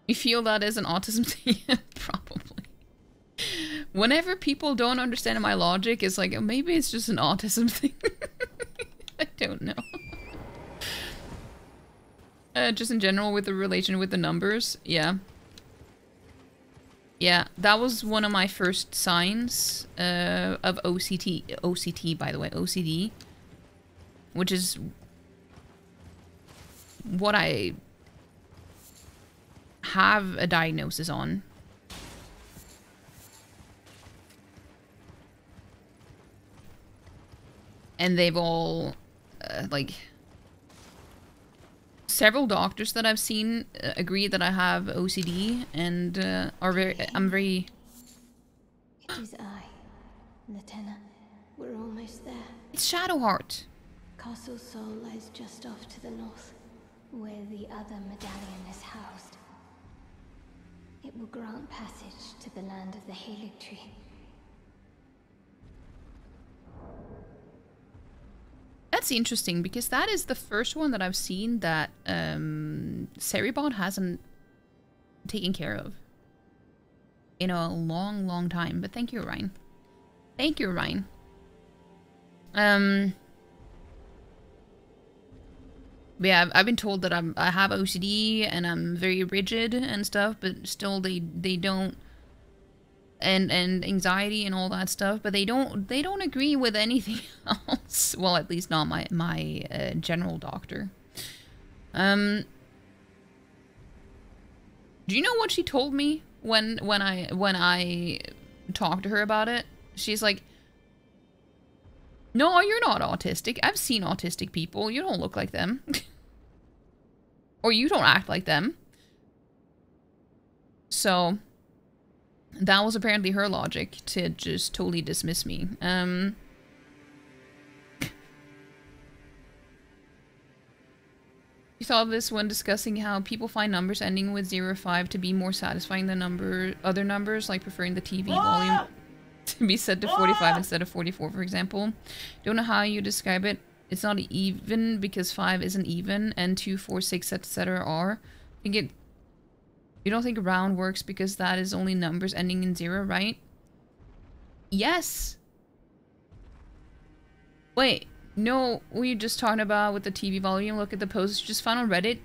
You feel that is an autism thing? Probably. Whenever people don't understand my logic, it's like, oh, maybe it's just an autism thing. I don't know. Uh, just in general with the relation with the numbers, yeah. Yeah, that was one of my first signs uh, of OCT. OCT, by the way, OCD. Which is what I have a diagnosis on. And they've all, uh, like, several doctors that I've seen uh, agree that I have OCD and uh, are very, I'm very, It is I, Latenna. We're almost there. it's Shadowheart. Castle Sol lies just off to the north, where the other medallion is housed. It will grant passage to the land of the Haligtree. That's interesting because that is the first one that I've seen that um, Seribot hasn't taken care of in a long, long time. But thank you, Ryan. Thank you, Ryan. Um. but Yeah, I've, I've been told that I'm I have OCD and I'm very rigid and stuff, but still they they don't and and anxiety and all that stuff, but they don't they don't agree with anything else. Well, at least not my my uh, general doctor. Um, do you know what she told me when when I when I talked to her about it? She's like, "No, you're not autistic. I've seen autistic people. You don't look like them, or you don't act like them." So that was apparently her logic to just totally dismiss me. Um, you thought this when discussing how people find numbers ending with 0 or 5 to be more satisfying than number other numbers, like preferring the TV volume be set to ah! 45 instead of 44, for example. Don't know how you describe it. It's not even because 5 isn't even, and 2, 4, 6, etc. are. I think it you don't think round works because that is only numbers ending in zero, right? Yes. Wait, no, what you just talking about with the TV volume? Look at the post you just found on Reddit.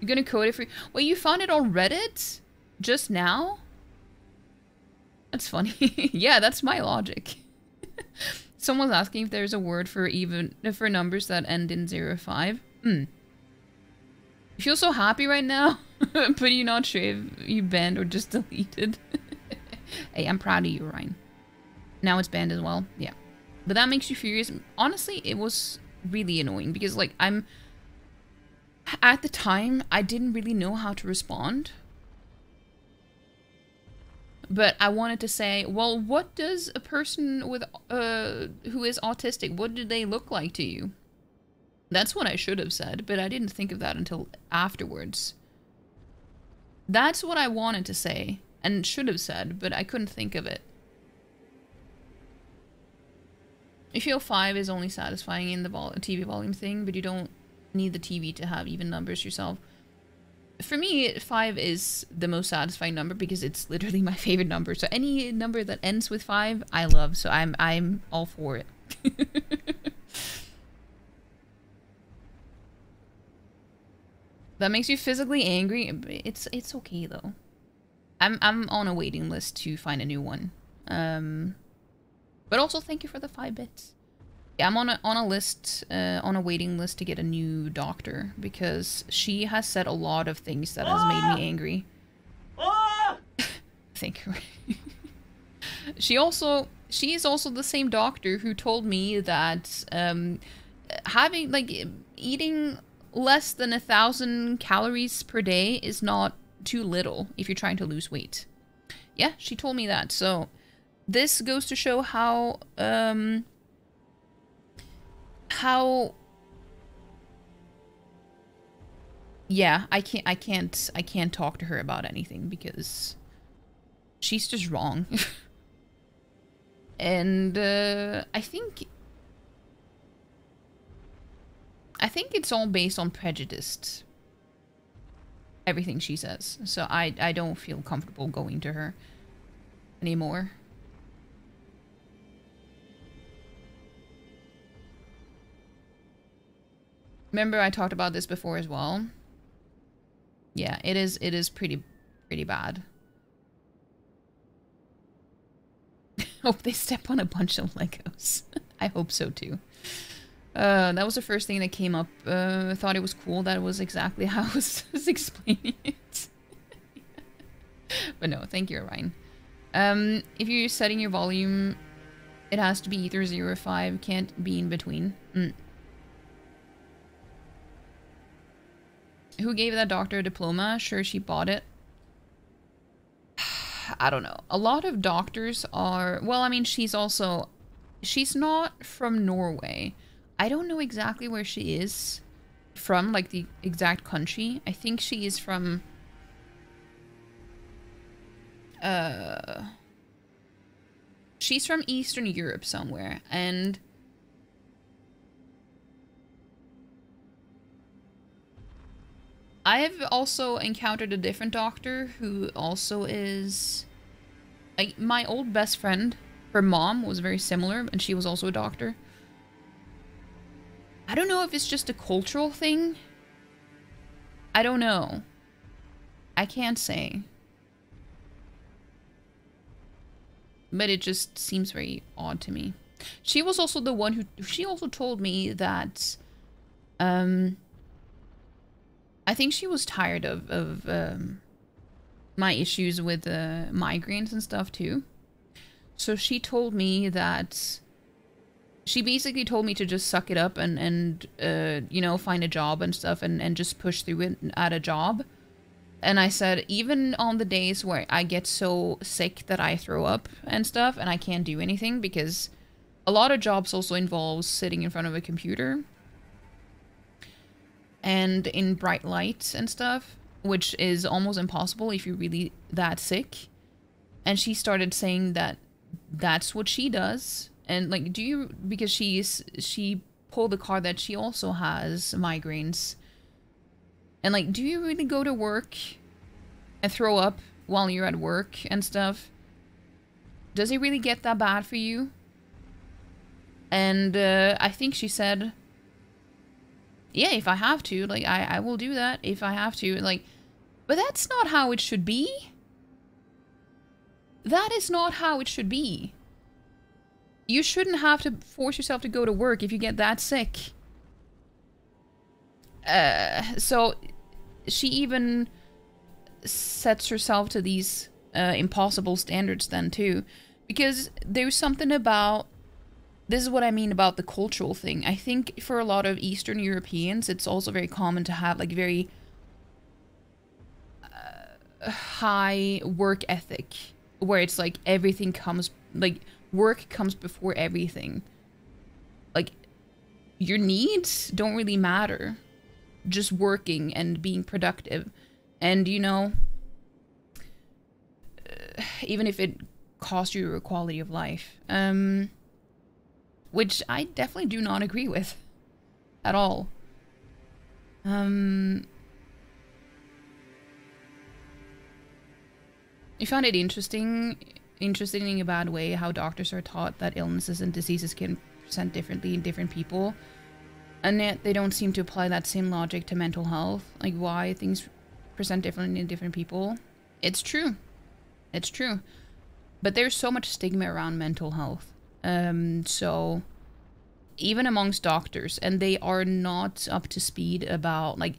You're gonna code it for Wait, you found it on Reddit? Just now? That's funny. yeah, that's my logic. Someone's asking if there's a word for even for numbers that end in zero five. Hmm. You feel so happy right now? but you're not sure if you banned or just deleted. hey, I'm proud of you, Ryan. Now it's banned as well. Yeah. But that makes you furious. Honestly, it was really annoying because, like, I'm... At the time, I didn't really know how to respond. But I wanted to say, well, what does a person with uh who is autistic, what do they look like to you? That's what I should have said, but I didn't think of that until afterwards. That's what I wanted to say and should have said, but I couldn't think of it. You feel 5 is only satisfying in the vol TV volume thing, but you don't need the TV to have even numbers yourself for me, five is the most satisfying number because it's literally my favorite number. So any number that ends with five, I love. So I'm I'm all for it. that makes you physically angry. It's it's okay though. I'm I'm on a waiting list to find a new one. Um, but also thank you for the five bits. Yeah, I'm on a on a list uh, on a waiting list to get a new doctor because she has said a lot of things that has made me angry. Thank you. she also she is also the same doctor who told me that um, having like eating less than a thousand calories per day is not too little if you're trying to lose weight. Yeah, she told me that. So this goes to show how um how yeah i can't i can't i can't talk to her about anything because she's just wrong. And uh i think i think it's all based on prejudice everything she says. So i i don't feel comfortable going to her anymore Remember I talked about this before as well? Yeah, it is it is pretty pretty bad. hope they step on a bunch of Legos. I hope so too. Uh, that was the first thing that came up. Uh, I thought it was cool that was exactly how I was, was explaining it. but no, thank you, Ryan. Um, if you're setting your volume, it has to be either 0 or 5. Can't be in between. Mm. Who gave that doctor a diploma? Sure, she bought it. I don't know. A lot of doctors are... Well, I mean, she's also... She's not from Norway. I don't know exactly where she is from, like the exact country. I think she is from... Uh... She's from Eastern Europe somewhere, and I have also encountered a different doctor who also is... My old best friend, her mom was very similar, and she was also a doctor. I don't know if it's just a cultural thing. I don't know. I can't say. But it just seems very odd to me. She was also the one who... She also told me that... Um I think she was tired of, of um, my issues with uh, migraines and stuff too. So she told me that she basically told me to just suck it up and, and uh, you know, find a job and stuff and, and just push through it at a job. And I said, even on the days where I get so sick that I throw up and stuff and I can't do anything because a lot of jobs also involves sitting in front of a computer and in bright light and stuff, which is almost impossible if you're really that sick. And she started saying that that's what she does. And like, do you, because she's, she pulled the card that she also has migraines. And like, do you really go to work and throw up while you're at work and stuff? Does it really get that bad for you? And uh, I think she said yeah, if I have to, like, I, I will do that if I have to. Like, but that's not how it should be. That is not how it should be. You shouldn't have to force yourself to go to work if you get that sick. Uh, so she even sets herself to these uh, impossible standards then too. Because there's something about this is what I mean about the cultural thing. I think for a lot of Eastern Europeans, it's also very common to have like very uh, high work ethic, where it's like everything comes like work comes before everything. Like your needs don't really matter, just working and being productive, and you know, uh, even if it costs you your quality of life. Um which I definitely do not agree with at all. Um, I found it interesting, interesting in a bad way, how doctors are taught that illnesses and diseases can present differently in different people. and yet they don't seem to apply that same logic to mental health. Like why things present differently in different people. It's true. It's true. But there's so much stigma around mental health. Um, so even amongst doctors, and they are not up to speed about like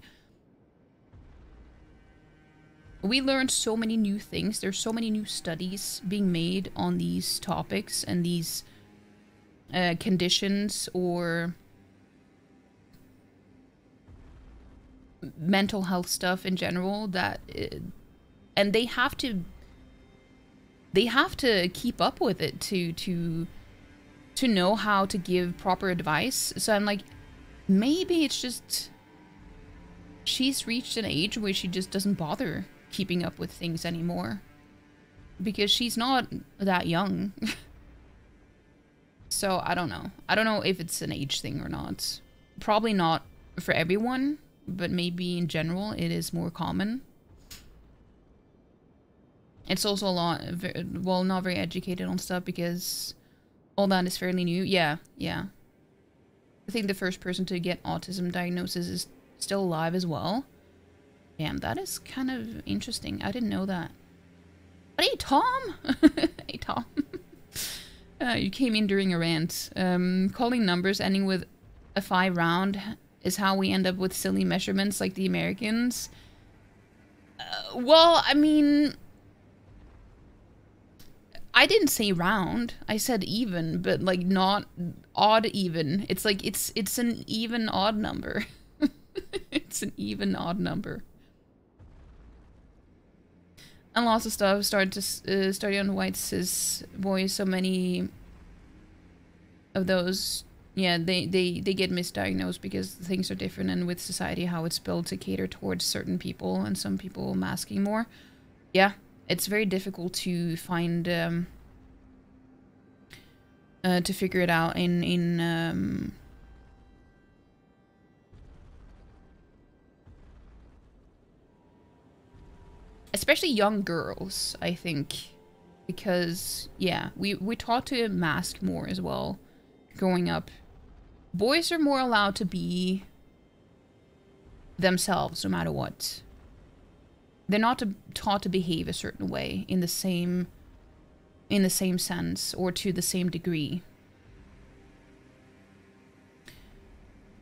we learned so many new things. There's so many new studies being made on these topics and these uh, conditions or mental health stuff in general that uh, and they have to they have to keep up with it to to to know how to give proper advice. So i'm like maybe it's just she's reached an age where she just doesn't bother keeping up with things anymore. Because she's not that young. So i don't know. I don't know if it's an age thing or not. Probably not for everyone but maybe in general it is more common. It's also a lot, well, not very educated on stuff because all that is fairly new. Yeah, yeah. I think the first person to get autism diagnosis is still alive as well. Damn, that is kind of interesting. I didn't know that. But hey, Tom! hey, Tom. uh, you came in during a rant. Um, calling numbers ending with a five round is how we end up with silly measurements like the Americans. Uh, well, I mean, I didn't say round. I said even, but like not odd even. It's like it's it's an even odd number. it's an even odd number. And lots of stuff started to uh, study on White's voice. So many of those yeah, they, they, they get misdiagnosed because things are different and with society how it's built to cater towards certain people and some people masking more. Yeah, it's very difficult to find um, uh, to figure it out in in um, especially young girls, I think, because yeah, we we taught to mask more as well growing up boys are more allowed to be themselves no matter what. They're not taught to behave a certain way in the same in the same sense or to the same degree.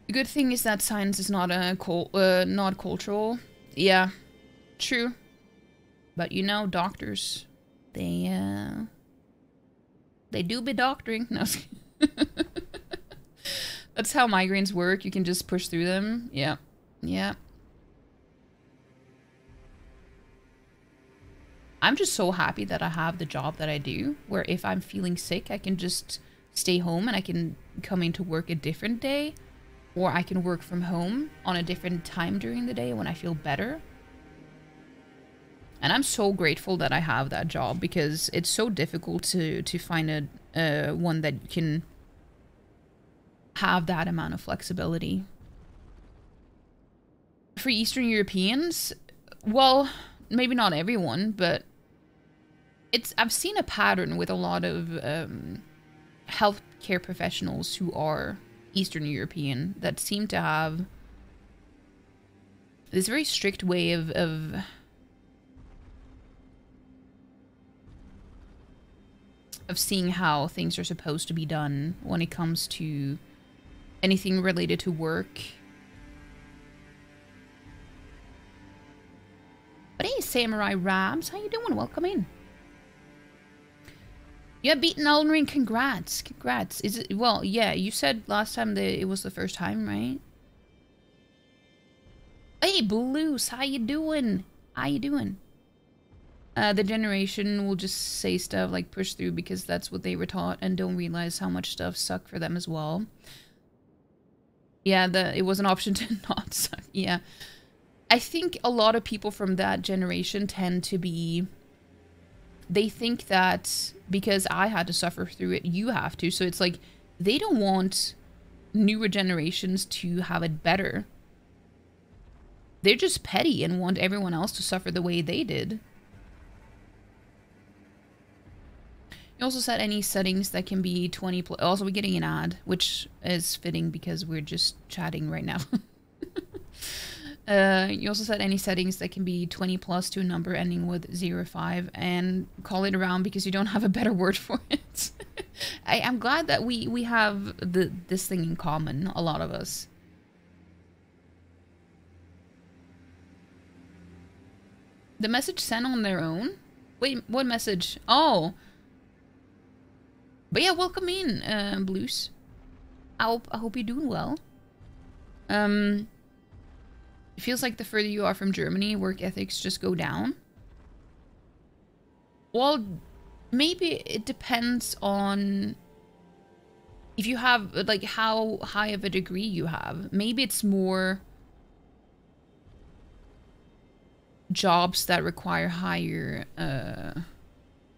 The good thing is that science is not a uh, not cultural. Yeah, true. But you know, doctors, they uh, they do be doctoring. No. That's how migraines work. You can just push through them. Yeah. Yeah. I'm just so happy that I have the job that I do, where if I'm feeling sick, I can just stay home and I can come into work a different day, or I can work from home on a different time during the day when I feel better. And I'm so grateful that I have that job because it's so difficult to to find a uh, one that can have that amount of flexibility. For Eastern Europeans, well, maybe not everyone, but it's I've seen a pattern with a lot of um, healthcare professionals who are Eastern European that seem to have this very strict way of, of of seeing how things are supposed to be done when it comes to anything related to work. But hey, Samurai Rams, how you doing? Welcome in. You have beaten Elden Ring. Congrats. Congrats. Is it well, yeah, you said last time that it was the first time, right? Hey, Blues, how you doing? How you doing? Uh, the generation will just say stuff like push through because that's what they were taught and don't realize how much stuff sucked for them as well. Yeah, the it was an option to not suck. Yeah. I think a lot of people from that generation tend to be they think that because I had to suffer through it, you have to. So it's like they don't want newer generations to have it better. They're just petty and want everyone else to suffer the way they did. You also set any settings that can be 20 plus. Also, we're getting an ad, which is fitting because we're just chatting right now. uh, you also set any settings that can be 20 plus to a number ending with 05 and call it around because you don't have a better word for it. I, I'm glad that we, we have the this thing in common, a lot of us. The message sent on their own? Wait, what message? Oh. But yeah, welcome in, uh, Blues. I hope, I hope you're doing well. Um, it feels like the further you are from Germany, work ethics just go down. Well, maybe it depends on if you have, like, how high of a degree you have. Maybe it's more jobs that require higher uh,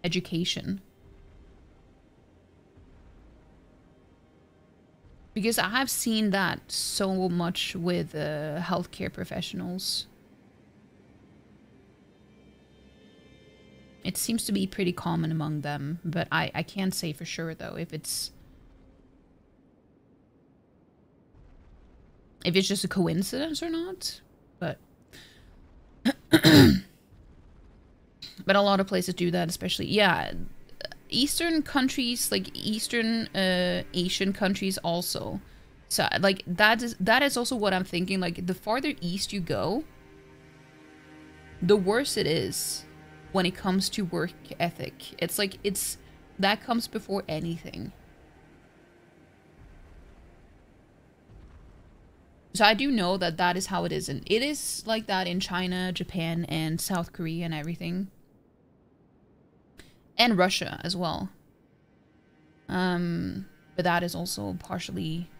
education. Because I have seen that so much with uh, healthcare professionals. It seems to be pretty common among them, but I, I can't say for sure though if it's if it's just a coincidence or not. But but a lot of places do that, especially yeah, Eastern countries like Eastern uh, Asian countries also. So like that is that is also what I'm thinking. Like the farther east you go, the worse it is when it comes to work ethic. It's like it's that comes before anything. So I do know that that is how it is. And it is like that in China, Japan, and South Korea and everything. And Russia as well. Um, but that is also partially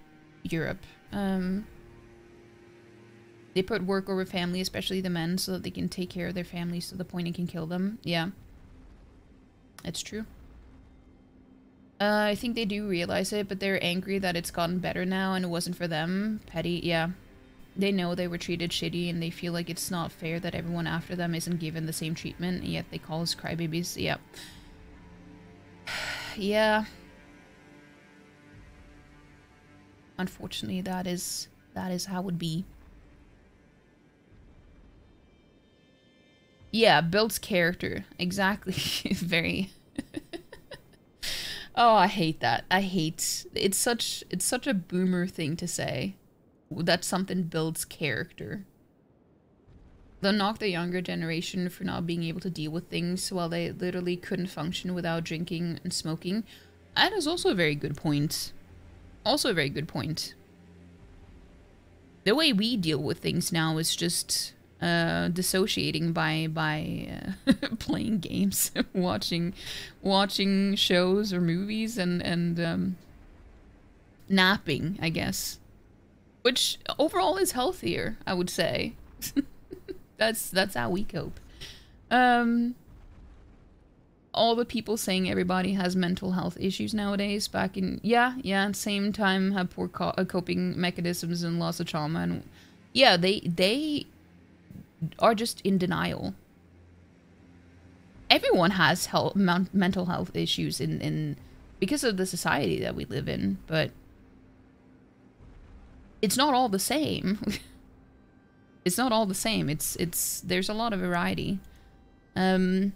Europe. Um, they put work over family, especially the men, so that they can take care of their families to the point it can kill them. Yeah. It's true. Uh, I think they do realize it, but they're angry that it's gotten better now and it wasn't for them. Petty, yeah. They know they were treated shitty and they feel like it's not fair that everyone after them isn't given the same treatment, yet they call us crybabies. Yeah. yeah. Unfortunately, that is that is how it would be. Yeah, builds character. Exactly. Very Oh, I hate that. I hate it's such it's such a boomer thing to say that something builds character. They'll knock the younger generation for not being able to deal with things while they literally couldn't function without drinking and smoking. That is also a very good point. Also a very good point. The way we deal with things now is just uh, dissociating by by uh, playing games, watching watching shows or movies, and and um, napping, I guess, which overall is healthier, I would say. that's that's how we cope. Um, all the people saying everybody has mental health issues nowadays. Back in yeah yeah, same time have poor co uh, coping mechanisms and loss of trauma and yeah they they are just in denial. Everyone has health, mental health issues in, in because of the society that we live in, but it's not all the same. it's not all the same. It's it's there's a lot of variety. Um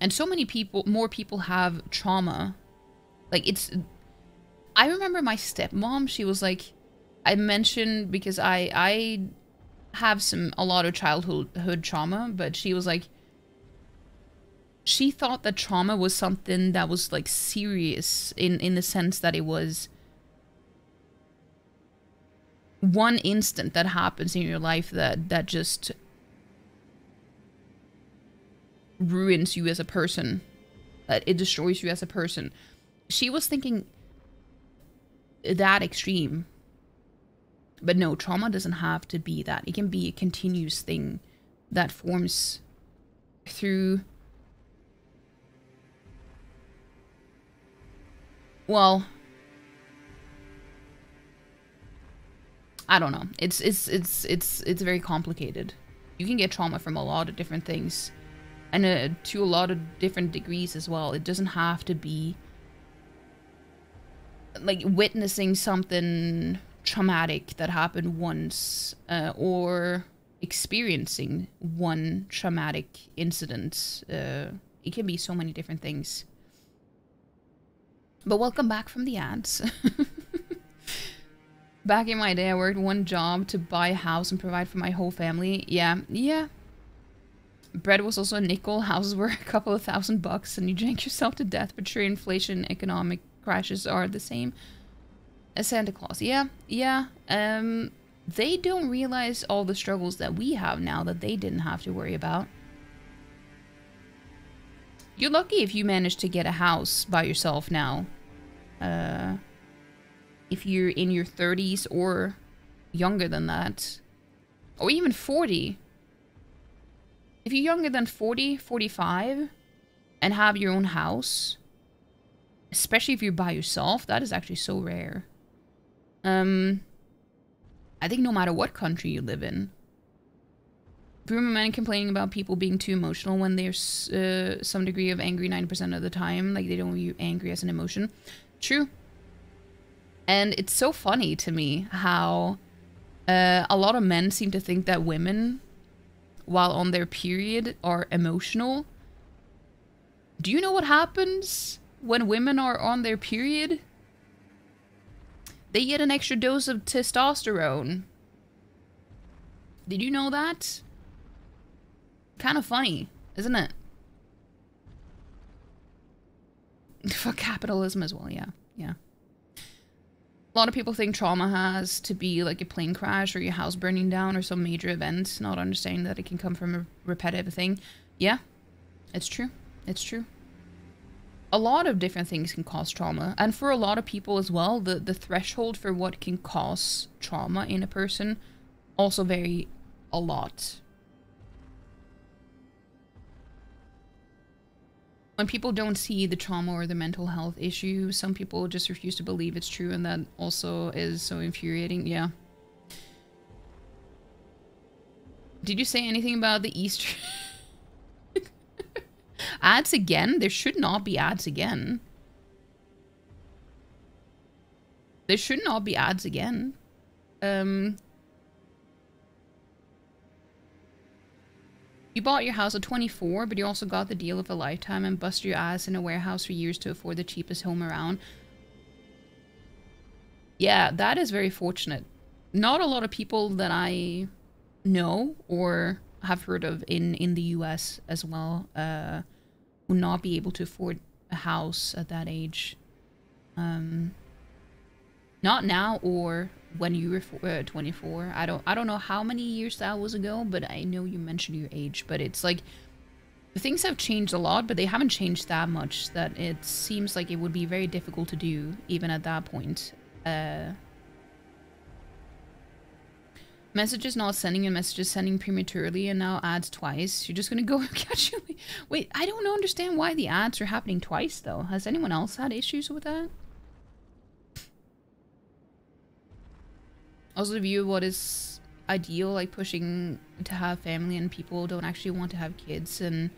and so many people more people have trauma. Like it's I remember my stepmom, she was like I mentioned because I I have some a lot of childhood trauma, but she was like she thought that trauma was something that was like serious in in the sense that it was one instant that happens in your life that that just ruins you as a person that it destroys you as a person she was thinking that extreme but no, trauma doesn't have to be that. It can be a continuous thing that forms through well I don't know. It's it's it's it's it's very complicated. You can get trauma from a lot of different things. and uh, to a lot of different degrees as well. It doesn't have to be like witnessing something traumatic that happened once uh, or experiencing one traumatic incident. Uh, it can be so many different things. But welcome back from the ads. back in my day, I worked one job to buy a house and provide for my whole family. Yeah, yeah. Bread was also a nickel. Houses were a couple of thousand bucks, and you drank yourself to death. But sure, inflation, economic crashes are the same as Santa Claus. Yeah, yeah. Um, they don't realize all the struggles that we have now that they didn't have to worry about. You're lucky if you manage to get a house by yourself now. Uh, if you're in your 30s or younger than that. Or even 40. If you're younger than 40, 45, and have your own house, especially if you're by yourself, that is actually so rare. Um, I think no matter what country you live in, Rumor men complaining about people being too emotional when there's uh, some degree of angry 90% of the time. Like, they don't view angry as an emotion. True. And it's so funny to me how uh, a lot of men seem to think that women, while on their period, are emotional. Do you know what happens when women are on their period? They get an extra dose of testosterone. Did you know that? Kind of funny, isn't it? For capitalism as well, yeah. Yeah. A lot of people think trauma has to be like a plane crash or your house burning down or some major event, not understanding that it can come from a repetitive thing. Yeah, it's true. It's true. A lot of different things can cause trauma. And for a lot of people as well, the, the threshold for what can cause trauma in a person also vary a lot. When people don't see the trauma or the mental health issue, some people just refuse to believe it's true, and that also is so infuriating. Yeah. Did you say anything about the Easter ads again? There should not be ads again. There should not be ads again. Um, You bought your house at 24, but you also got the deal of a lifetime and busted your ass in a warehouse for years to afford the cheapest home around. Yeah, that is very fortunate. Not a lot of people that I know or have heard of in, in the US as well uh, not be able to afford a house at that age. Um, not now or when you were uh, 24. I don't I don't know how many years that was ago, but I know you mentioned your age, but it's like things have changed a lot, but they haven't changed that much that it seems like it would be very difficult to do even at that point. Uh Messages not sending and messages sending prematurely and now ads twice. You're just gonna go catch you. Wait, I don't understand why the ads are happening twice though. Has anyone else had issues with that? Also view what is ideal, like pushing to have family and people don't actually want to have kids and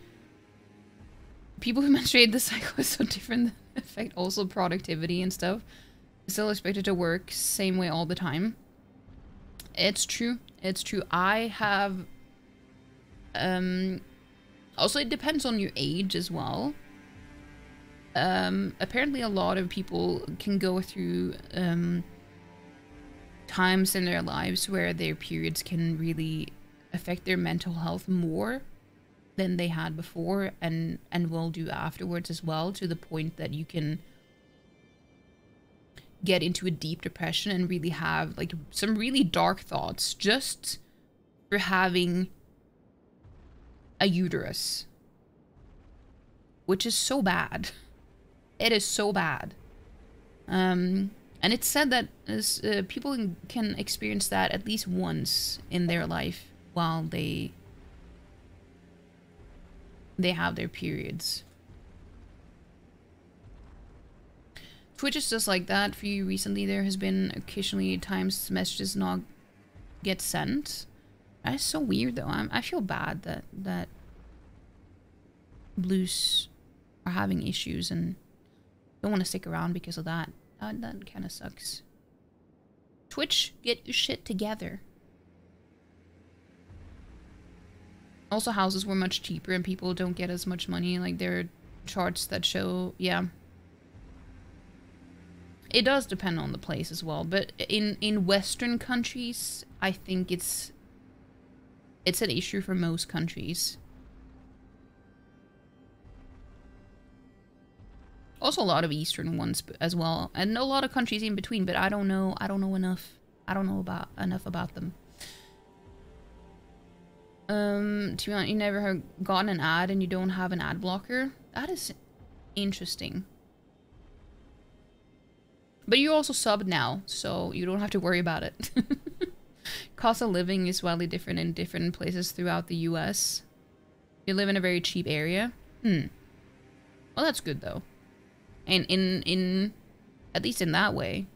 people who menstruate the cycle is so different that affect also productivity and stuff. Still expected to work same way all the time. It's true. It's true. I have um also it depends on your age as well. Um apparently a lot of people can go through um times in their lives where their periods can really affect their mental health more than they had before and and will do afterwards as well to the point that you can get into a deep depression and really have like some really dark thoughts just for having a uterus which is so bad. It is so bad. Um and it's said that uh, people can experience that at least once in their life while they they have their periods. Twitch is just like that for you recently. There has been occasionally times messages not get sent. That's so weird though. I'm, I feel bad that that Blues are having issues and don't want to stick around because of that. Oh, that, that kind of sucks. Twitch, get your shit together. Also, houses were much cheaper and people don't get as much money. Like, there are charts that show, yeah. It does depend on the place as well, but in, in Western countries, I think it's it's an issue for most countries. Also a lot of eastern ones as well. And a lot of countries in between, but I don't know I don't know enough. I don't know about enough about them. Um to be honest, you never have gotten an ad and you don't have an ad blocker? That is interesting. But you also sub now, so you don't have to worry about it. Cost of living is wildly different in different places throughout the US. You live in a very cheap area? Hmm. Well, that's good though. And in, in, at least in that way.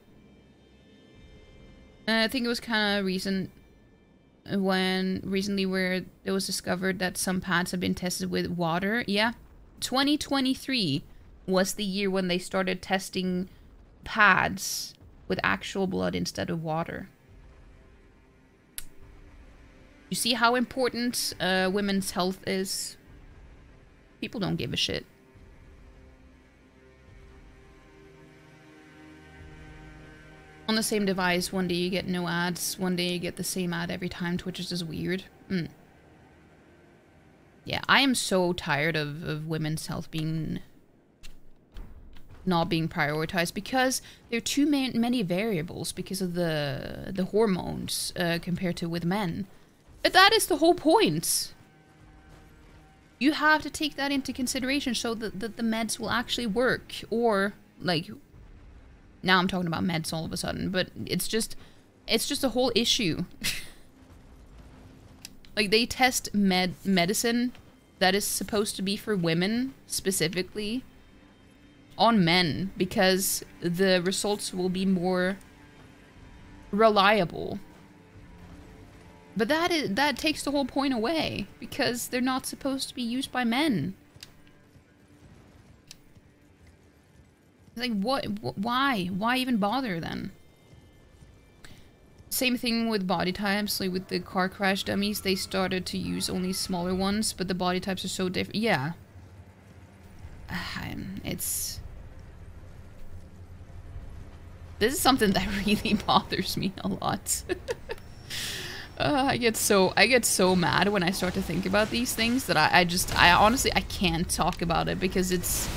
And I think it was kind of recent when recently where it was discovered that some pads have been tested with water. Yeah. 2023 was the year when they started testing pads with actual blood instead of water. You see how important uh, women's health is? People don't give a shit. On the same device, one day you get no ads, one day you get the same ad every time. Twitch is just weird. Mm. Yeah, I am so tired of, of women's health being not being prioritized because there are too many variables because of the the hormones uh, compared to with men. But that is the whole point. You have to take that into consideration so that, that the meds will actually work. Or, like, now I'm talking about meds all of a sudden, but it's just, it's just a whole issue. like, they test med medicine that is supposed to be for women, specifically, on men, because the results will be more reliable. But that is that takes the whole point away because they're not supposed to be used by men. Like what wh why? Why even bother then? Same thing with body types, like with the car crash dummies, they started to use only smaller ones, but the body types are so different. Yeah. It's... This is something that really bothers me a lot. Uh, I get so I get so mad when I start to think about these things that I, I just I honestly I can't talk about it because it's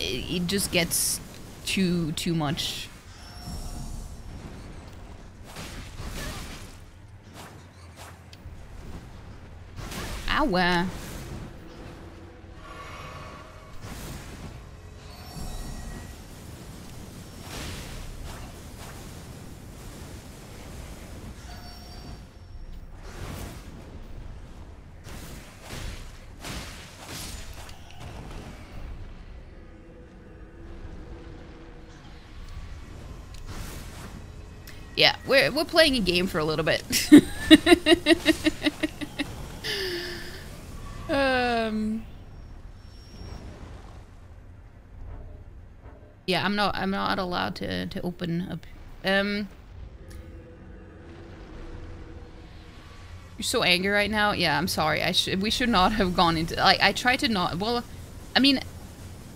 it, it just gets too too much. Ow. Uh. Yeah, we're we're playing a game for a little bit. um. Yeah, I'm not I'm not allowed to to open up. Um. You're so angry right now. Yeah, I'm sorry. I should we should not have gone into like I tried to not. Well, I mean,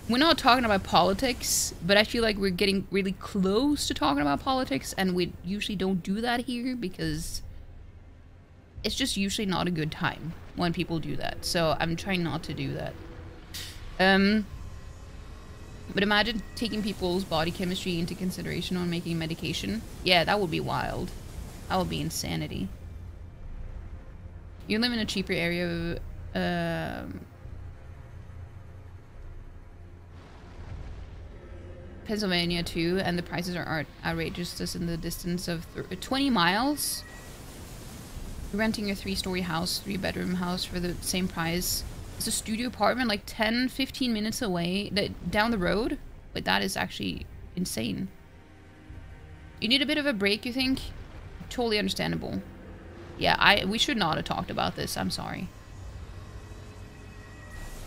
we're not talking about politics, but I feel like we're getting really close to talking about politics, and we usually don't do that here because it's just usually not a good time when people do that. So I'm trying not to do that. Um, but imagine taking people's body chemistry into consideration when making medication. Yeah, that would be wild. That would be insanity. You live in a cheaper area. Um, Pennsylvania too, and the prices are outrageous just in the distance of 20 miles. Renting a three-story house, three-bedroom house for the same price. It's a studio apartment like 10, 15 minutes away, down the road. Like that is actually insane. You need a bit of a break, you think? Totally understandable. Yeah, I we should not have talked about this. I'm sorry.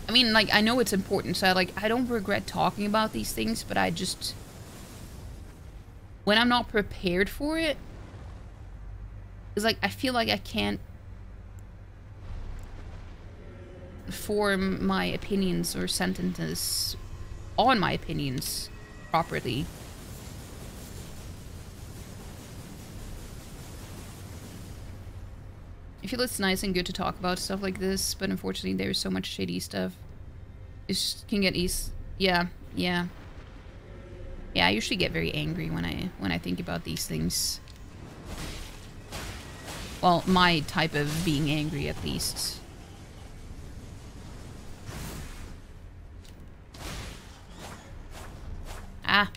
I mean, like, I know it's important, so I, like, I don't regret talking about these things, but I just... When I'm not prepared for it, it's like, I feel like I can't form my opinions or sentences on my opinions properly. I feel it's nice and good to talk about stuff like this, but unfortunately there's so much shady stuff. It can get easy. Yeah, yeah. Yeah, I usually get very angry when I when I think about these things. Well, my type of being angry at least. Ah.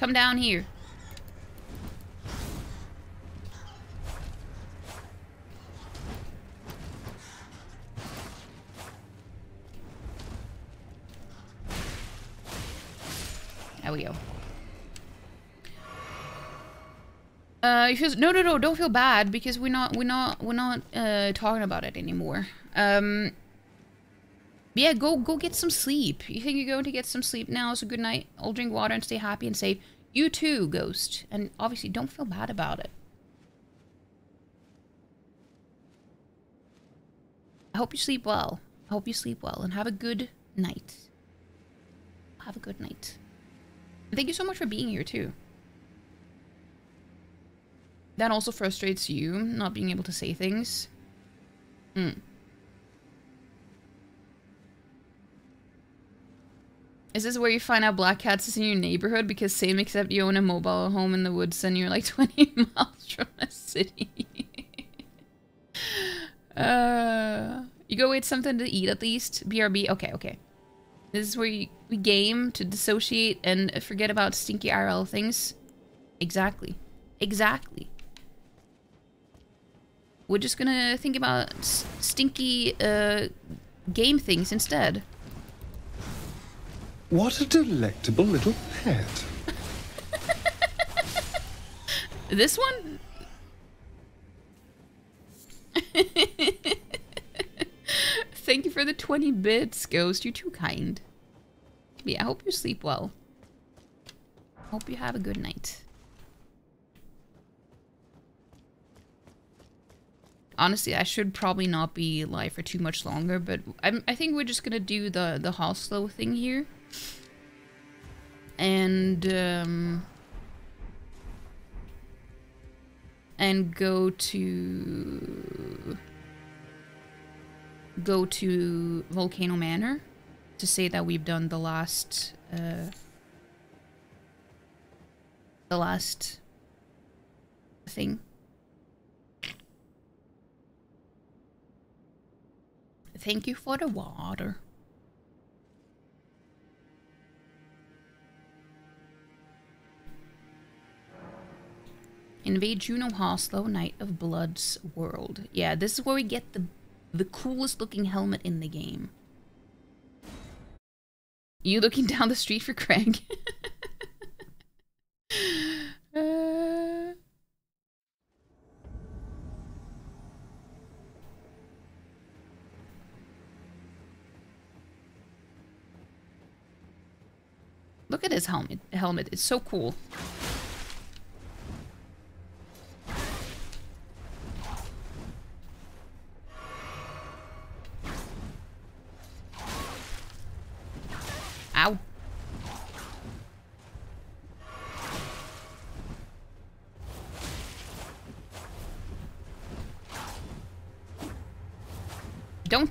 Come down here. There we go. Uh, he says, no, no, no, don't feel bad because we're not, we're not, we're not uh, talking about it anymore. Um, yeah, go, go get some sleep. You think you're going to get some sleep now? So good night. I'll drink water and stay happy and safe. You too, Ghost. And obviously, don't feel bad about it. I hope you sleep well. I hope you sleep well and have a good night. Have a good night. And thank you so much for being here too. That also frustrates you, not being able to say things. Hmm. Is this where you find out Black Cats is in your neighborhood? Because same except you own a mobile home in the woods and you're like 20 miles from a city. uh, you go eat something to eat at least? BRB? Okay, okay. This is where you, we game to dissociate and forget about stinky IRL things? Exactly. Exactly. We're just gonna think about stinky uh, game things instead. What a delectable little pet. this one? Thank you for the 20 bits, Ghost. You're too kind. Yeah, I hope you sleep well. Hope you have a good night. honestly, I should probably not be live for too much longer, but I'm, I think we're just gonna do the, the Hoslow thing here. And, um... And go to... Go to Volcano Manor to say that we've done the last, uh... The last thing. Thank you for the water. Invade Juno Hoslow, Knight of Blood's world. Yeah, this is where we get the the coolest looking helmet in the game. You looking down the street for Craig? uh... Look at his helmet. Helmet. It's so cool.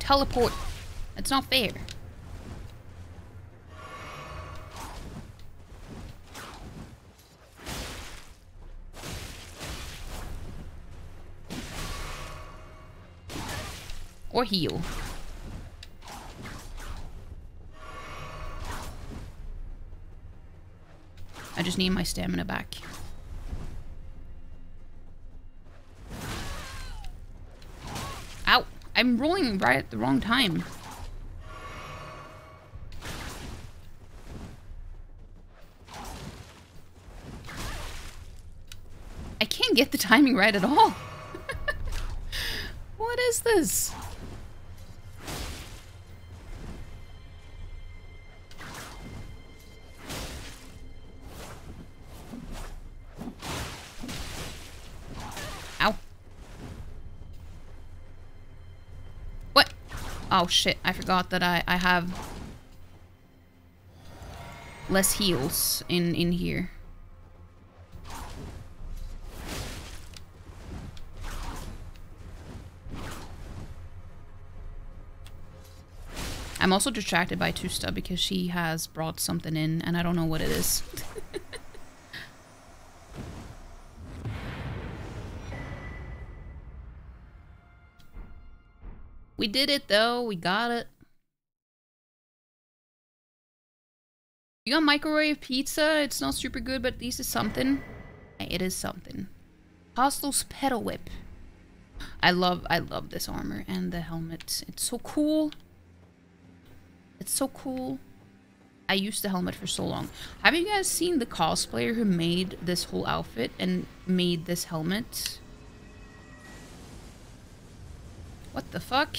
Teleport. That's not fair. Or heal. I just need my stamina back. I'm rolling right at the wrong time. I can't get the timing right at all. what is this? Oh shit, I forgot that I, I have less heals in, in here. I'm also distracted by Tusta because she has brought something in and I don't know what it is. did it though, we got it. You got microwave pizza, it's not super good, but at least it's something. It is something. Hoslow's Petal Whip. I love I love this armor and the helmet. It's so cool. It's so cool. I used the helmet for so long. Have you guys seen the cosplayer who made this whole outfit and made this helmet? What the fuck?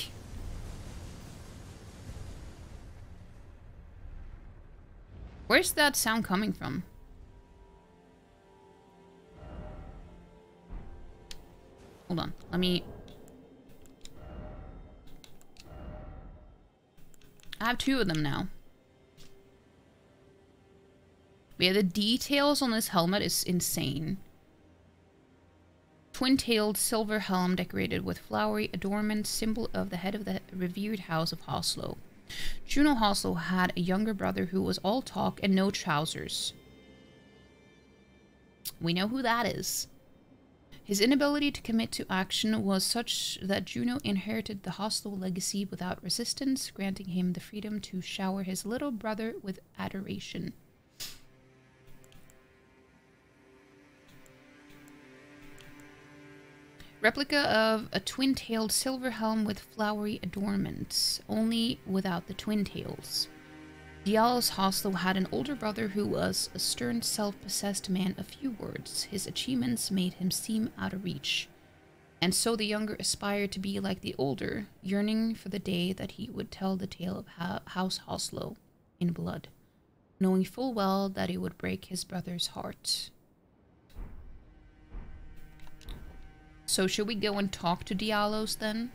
Where's that sound coming from? Hold on, let me... I have two of them now. Yeah, the details on this helmet is insane. Twin-tailed silver helm decorated with flowery adornment, symbol of the head of the revered house of Hoslow. Juno Hoslow had a younger brother who was all talk and no trousers. We know who that is. His inability to commit to action was such that Juno inherited the Hoslow legacy without resistance, granting him the freedom to shower his little brother with adoration. Replica of a twin-tailed silver helm with flowery adornments, only without the twin tails. Diallos Hoslow had an older brother who was a stern, self-possessed man of few words. His achievements made him seem out of reach. And so the younger aspired to be like the older, yearning for the day that he would tell the tale of House Hoslow in blood, knowing full well that it would break his brother's heart. So should we go and talk to Diallos then?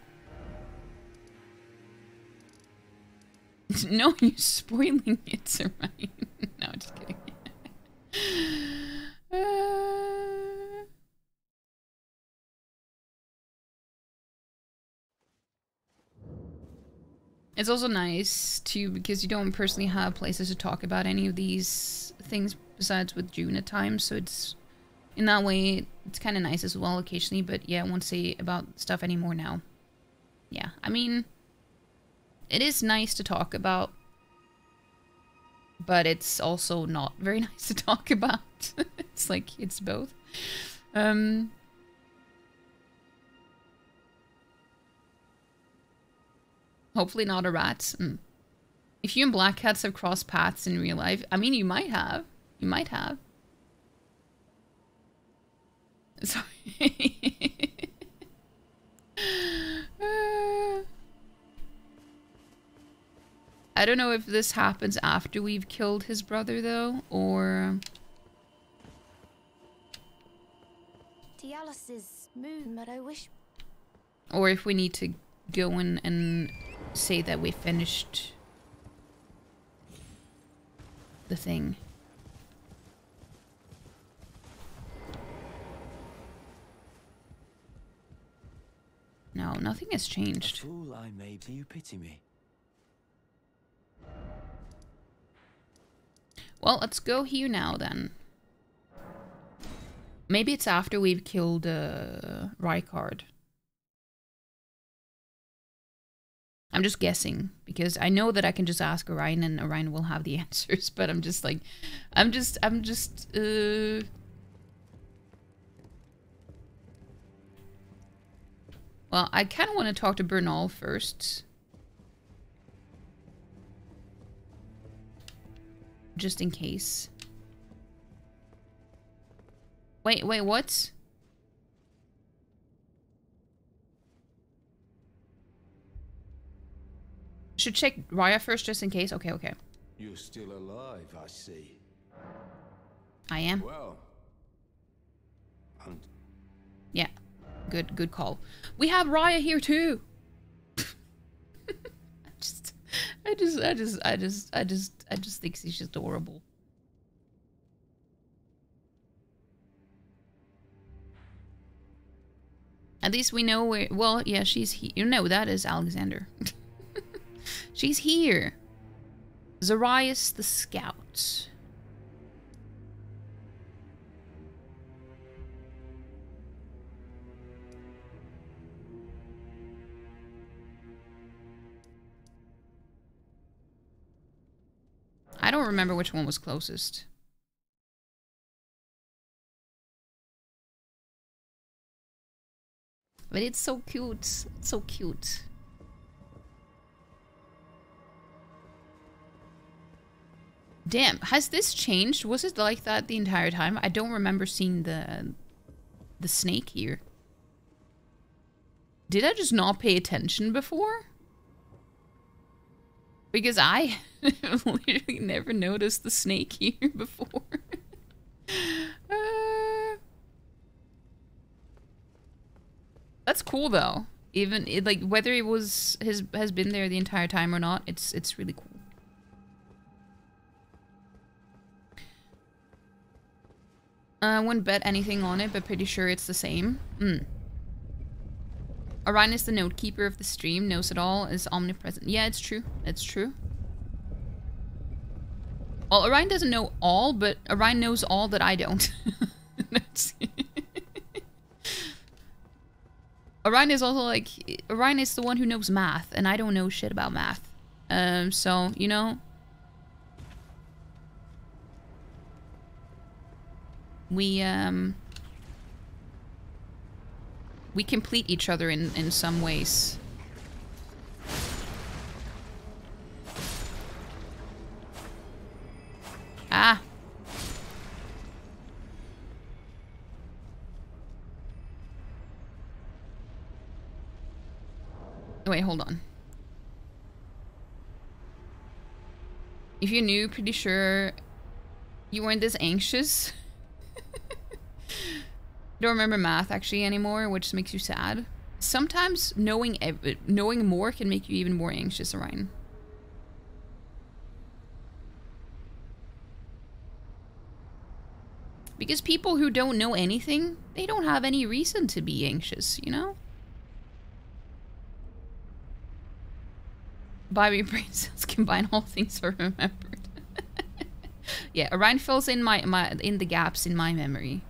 no, you're spoiling it, Sarai. no, just kidding. uh... It's also nice too because you don't personally have places to talk about any of these things besides with June at times, so it's in that way, it's kind of nice as well occasionally, but yeah, I won't say about stuff anymore now. Yeah, I mean, it is nice to talk about, but it's also not very nice to talk about. it's like, it's both. Um, hopefully not a rat. Mm. If you and Black Cats have crossed paths in real life, I mean, you might have. You might have. Sorry. I don't know if this happens after we've killed his brother, though, or... Moon, wish... Or if we need to go in and say that we finished the thing. No, nothing has changed. A fool I may be, you pity me. Well, let's go here now then. Maybe it's after we've killed uh, Rykard. I'm just guessing because I know that I can just ask Orion and Orion will have the answers, but I'm just like, I'm just, I'm just, uh, Well, I kind of want to talk to Bernahl first. Just in case. Wait, wait, what? Should check Rya first just in case. Okay, okay. You're still alive, I see. I am. Well. And Yeah. Good good call. We have Rya here too. I just I just I just I just I just I just think she's just adorable. At least we know where well, yeah, she's here. No, that is Alexander. she's here. Zarias the Scout. I don't remember which one was closest. But it's so cute. It's so cute. Damn, has this changed? Was it like that the entire time? I don't remember seeing the the snake here. Did I just not pay attention before? Because I literally never noticed the snake here before. Uh, that's cool though. Even it, like whether it was has has been there the entire time or not, it's it's really cool. I wouldn't bet anything on it, but pretty sure it's the same. Hmm. Orion is the note keeper of the stream, knows it all, is omnipresent. Yeah, it's true. It's true. Well, Orion doesn't know all, but Orion knows all that I don't. Orion is also like Orion is the one who knows math, and I don't know shit about math. Um, so you know, we um we complete each other in in some ways. Ah. Wait, hold on. If you're new, pretty sure you weren't this anxious. don't remember math actually anymore, which makes you sad. Sometimes knowing knowing more can make you even more anxious, Orion. Because people who don't know anything, they don't have any reason to be anxious, you know? Bobby brain cells combine all things I remembered. yeah, Orion fills in my, my in the gaps in my memory.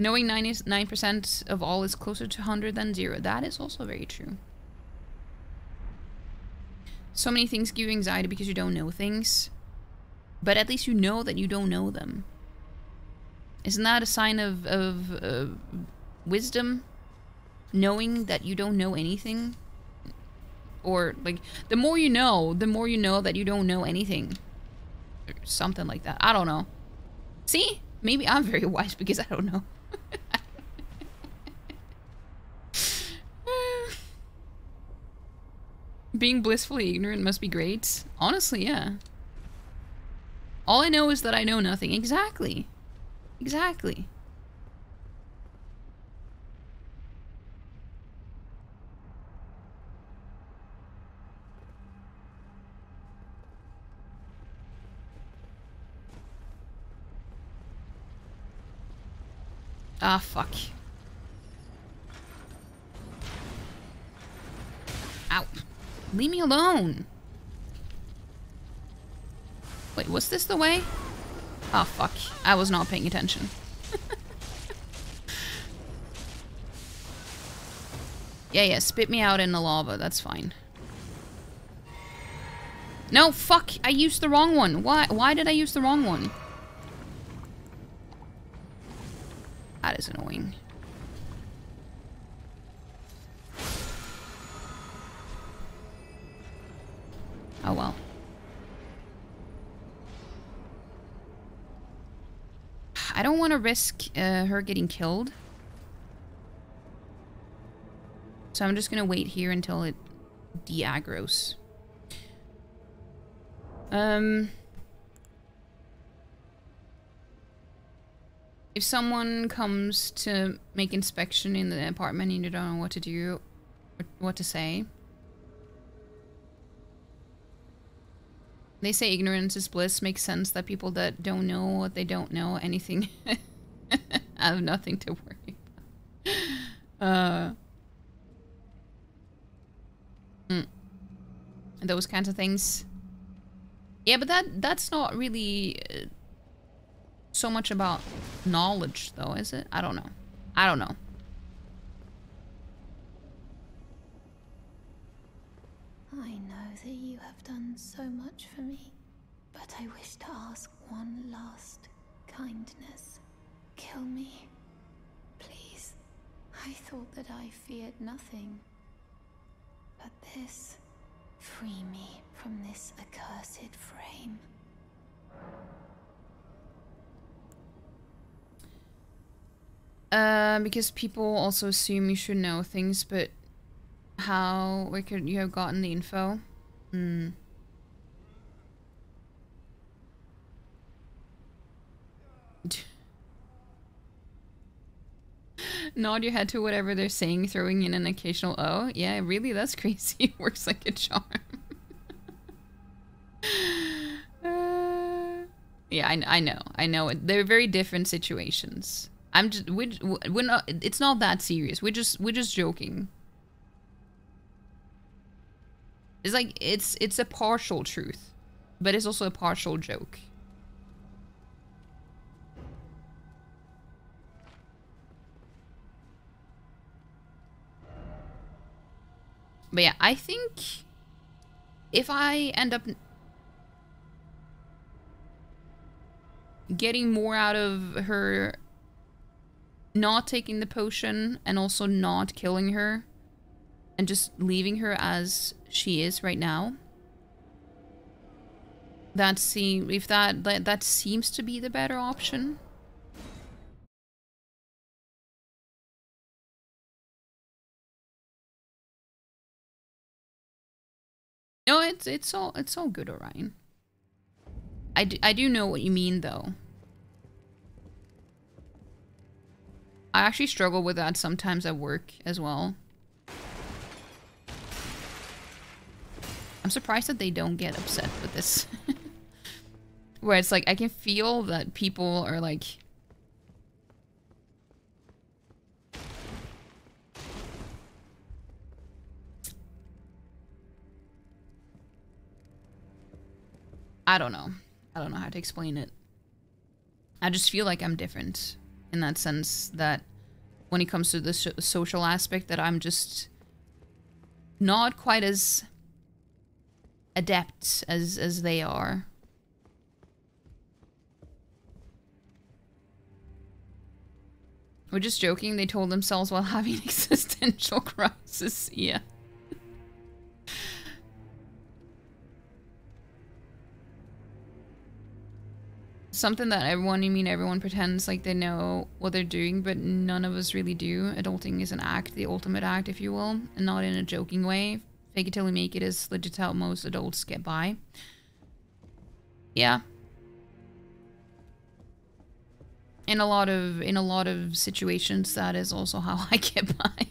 Knowing 99% of all is closer to 100 than 0. That is also very true. So many things give you anxiety because you don't know things. But at least you know that you don't know them. Isn't that a sign of, of uh, wisdom? Knowing that you don't know anything? Or, like, the more you know, the more you know that you don't know anything. Or something like that. I don't know. See? Maybe I'm very wise because I don't know. Being blissfully ignorant must be great. Honestly, yeah. All I know is that I know nothing. Exactly. Exactly. Ah, fuck. Ow. Leave me alone. Wait, was this the way? Oh, fuck. I was not paying attention. yeah, yeah, spit me out in the lava. That's fine. No, fuck. I used the wrong one. Why, why did I use the wrong one? That is annoying. Oh well. I don't want to risk uh, her getting killed. So I'm just going to wait here until it de-aggros. Um, if someone comes to make inspection in the apartment and you don't know what to do, what to say, they say ignorance is bliss. Makes sense that people that don't know what they don't know anything have nothing to worry about. Uh, mm. Those kinds of things. Yeah, but that that's not really uh, so much about knowledge, though, is it? I don't know. I don't know. I know that you have done so much for me, but I wish to ask one last kindness. Kill me. Please. I thought that I feared nothing. But this... Free me from this accursed frame. Uh, because people also assume you should know things, but how where could you have gotten the info? Hmm. Nod your head to whatever they're saying, throwing in an occasional oh. Yeah, really, that's crazy. It works like a charm. uh, yeah, I, I know. I know. They're very different situations. I'm just we we're not. It's not that serious. We're just we're just joking. It's like it's it's a partial truth, but it's also a partial joke. But yeah, I think if I end up getting more out of her not taking the potion and also not killing her and just leaving her as she is right now. That seem if that, that that seems to be the better option. No, it's it's all it's all good, Orion. I do, I do know what you mean though. I actually struggle with that sometimes at work as well. I'm surprised that they don't get upset with this. Where it's like, I can feel that people are like... I don't know. I don't know how to explain it. I just feel like I'm different in that sense that when it comes to the so social aspect that I'm just not quite as adept as as they are. We're just joking. They told themselves while having existential crisis. Yeah. Something that everyone, I mean everyone pretends like they know what they're doing, but none of us really do. Adulting is an act, the ultimate act, if you will, and not in a joking way. Fake it till you make it is legit how most adults get by. Yeah. In a lot of in a lot of situations, that is also how I get by.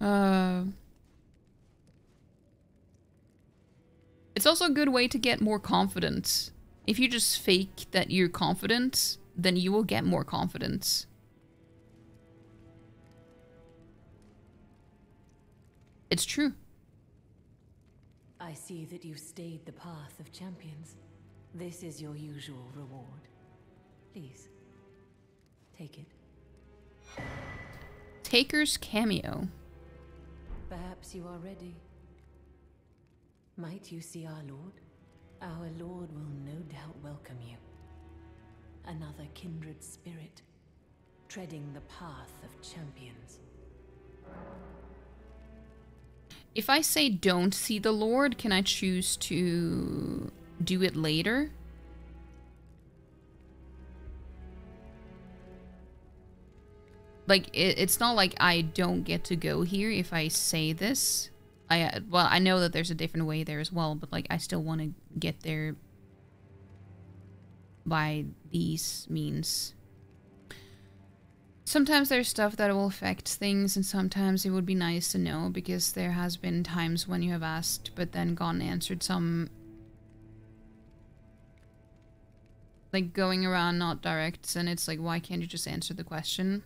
uh It's also a good way to get more confidence. If you just fake that you're confident, then you will get more confidence. It's true. I see that you've stayed the path of champions. This is your usual reward. Please, take it. Taker's cameo. Perhaps you are ready. Might you see our Lord? Our Lord will no doubt welcome you. Another kindred spirit, treading the path of champions. If I say don't see the Lord, can I choose to do it later? like it, it's not like I don't get to go here if I say this. I uh, well, I know that there's a different way there as well, but like I still want to get there by these means. Sometimes there's stuff that will affect things, and sometimes it would be nice to know because there has been times when you have asked, but then gone answered some like going around not directs, and it's like, why can't you just answer the question?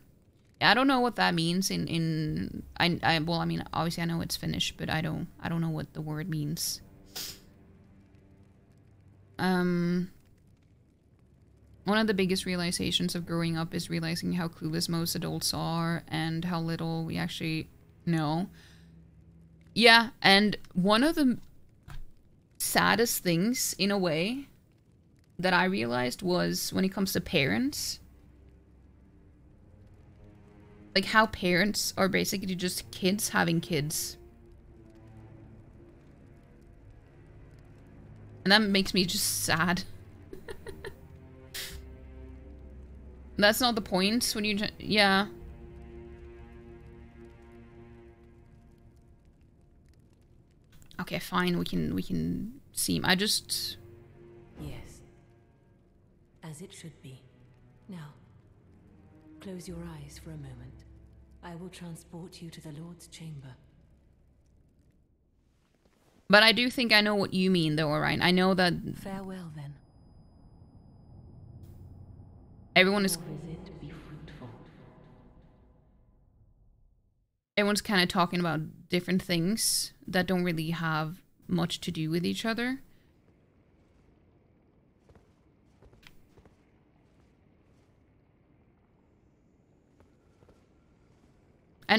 I don't know what that means in in I I well I mean obviously I know it's Finnish but I don't I don't know what the word means. Um one of the biggest realizations of growing up is realizing how clueless most adults are and how little we actually know. Yeah, and one of the saddest things in a way that I realized was when it comes to parents like how parents are basically just kids having kids. And that makes me just sad. That's not the point when you... Yeah. Okay, fine. We can we can see. I just Yes. As it should be. Now, close your eyes for a moment. I will transport you to the Lord's chamber. But I do think I know what you mean though, Orion. I know that Farewell then. everyone is Your visit be everyone's kind of talking about different things that don't really have much to do with each other.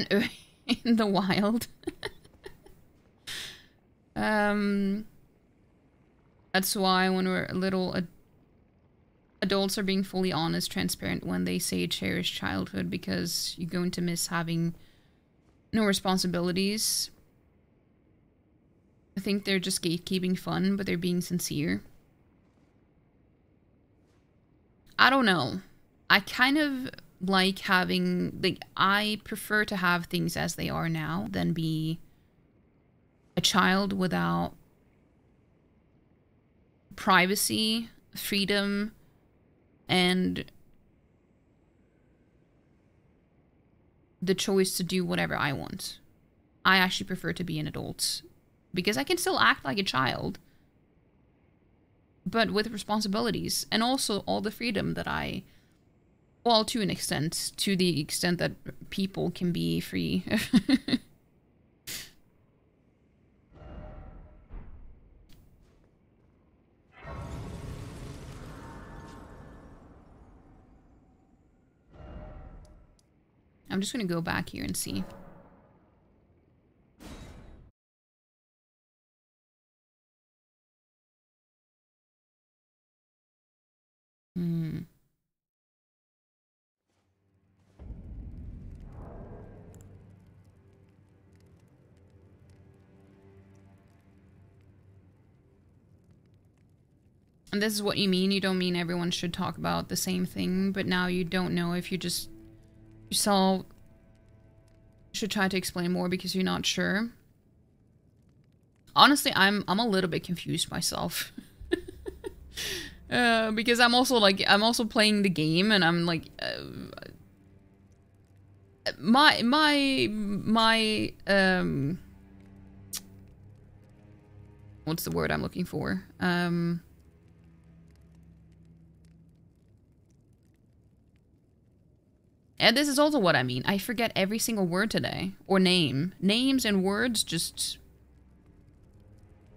In the wild. um that's why when we're little ad- adults are being fully honest, transparent when they say cherish childhood because you're going to miss having no responsibilities. I think they're just gatekeeping fun, but they're being sincere. I don't know. I kind of like having like I prefer to have things as they are now than be a child without privacy, freedom, and the choice to do whatever I want. I actually prefer to be an adult because I can still act like a child, but with responsibilities and also all the freedom that I, well, to an extent, to the extent that people can be free. I'm just going to go back here and see. Hmm. And this is what you mean. You don't mean everyone should talk about the same thing, but now you don't know if you just yourself should try to explain more because you're not sure. Honestly, I'm I'm a little bit confused myself. uh, because I'm also like I'm also playing the game and I'm like uh, my my my um what's the word I'm looking for? Um And this is also what I mean. I forget every single word today. Or name. Names and words just...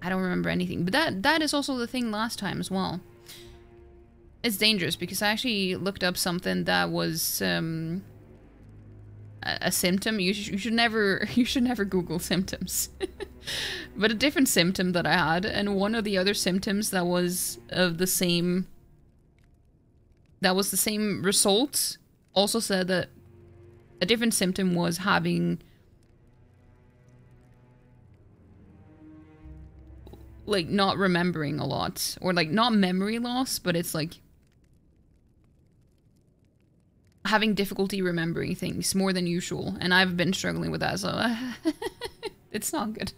I don't remember anything. But that that is also the thing last time as well. It's dangerous because I actually looked up something that was um, a, a symptom. You, sh you should never you should never Google symptoms. but a different symptom that I had, and one of the other symptoms that was of the same that was the same result also said that a different symptom was having like not remembering a lot or like not memory loss but it's like having difficulty remembering things more than usual, and I've been struggling with that, so it's not good.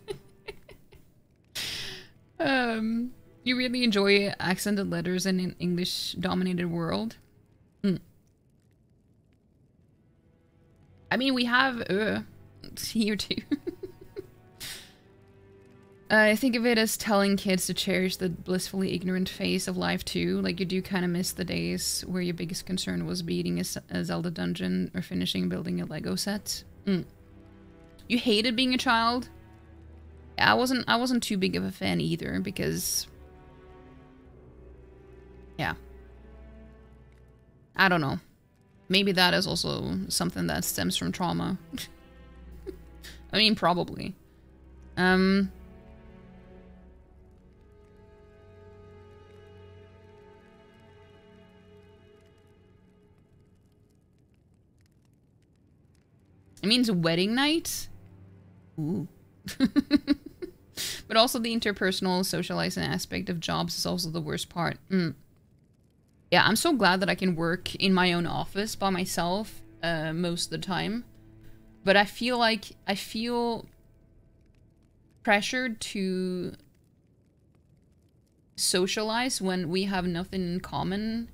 um, you really enjoy accented letters in an English-dominated world? I mean, we have uh here too. I think of it as telling kids to cherish the blissfully ignorant phase of life too. Like you do kind of miss the days where your biggest concern was beating a, a Zelda dungeon or finishing building a Lego set. Mm. You hated being a child. I wasn't. I wasn't too big of a fan either because, yeah. I don't know. Maybe that is also something that stems from trauma. I mean, probably. Um. It means wedding night. Ooh. but also the interpersonal socializing aspect of jobs is also the worst part. Mm. Yeah, I'm so glad that I can work in my own office by myself uh, most of the time. But I feel like I feel pressured to socialize when we have nothing in common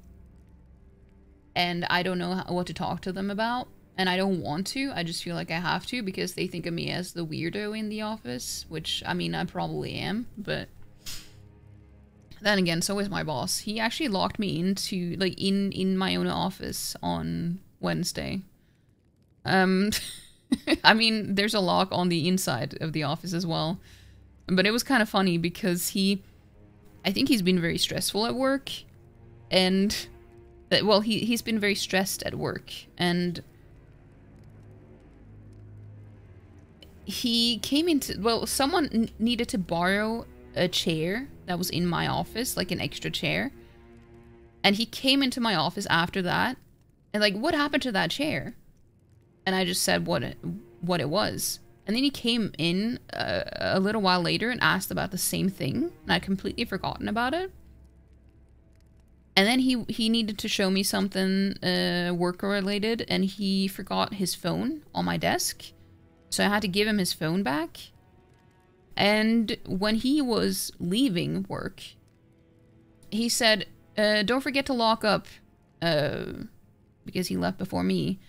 and I don't know what to talk to them about and I don't want to. I just feel like I have to because they think of me as the weirdo in the office, which I mean I probably am, but then again, so is my boss. He actually locked me into like in in my own office on Wednesday. Um I mean, there's a lock on the inside of the office as well. But it was kind of funny because he I think he's been very stressful at work and well, he he's been very stressed at work and he came into well someone needed to borrow a chair that was in my office like an extra chair. And he came into my office after that and like what happened to that chair? And i just said what it what it was. And then he came in uh, a little while later and asked about the same thing and i'd completely forgotten about it. And then he he needed to show me something uh, work related and he forgot his phone on my desk. So I had to give him his phone back. And when he was leaving work, he said, uh, don't forget to lock up, uh, because he left before me.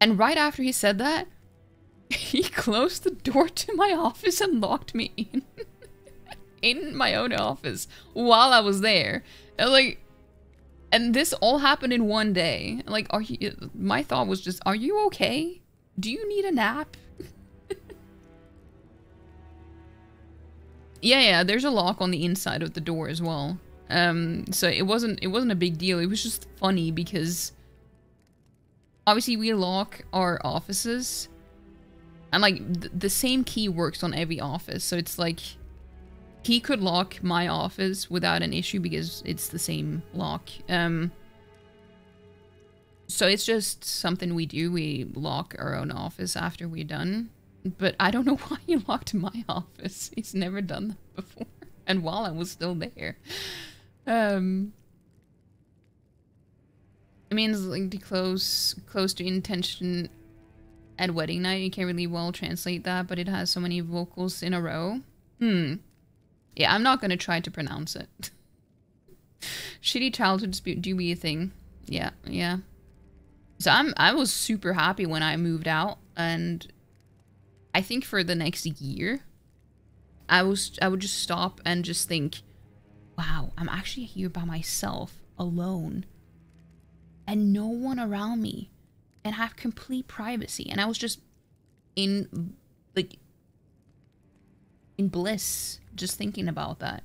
And right after he said that, he closed the door to my office and locked me in. in my own office while I was there. And like, and this all happened in one day. Like, are you, my thought was just, are you okay? Do you need a nap? Yeah, yeah, there's a lock on the inside of the door as well. Um, so it wasn't it wasn't a big deal. It was just funny because obviously we lock our offices and like th the same key works on every office. So it's like he could lock my office without an issue because it's the same lock. Um, so it's just something we do. We lock our own office after we're done. But I don't know why he locked my office. He's never done that before. And while I was still there. Um It means like to close close to intention at wedding night. You can't really well translate that, but it has so many vocals in a row. Hmm. Yeah, I'm not gonna try to pronounce it. Shitty childhood dispute do be a thing. Yeah, yeah. So I'm I was super happy when I moved out and I think for the next year I was I would just stop and just think, wow, I'm actually here by myself, alone. And no one around me and have complete privacy. And I was just in like in bliss just thinking about that.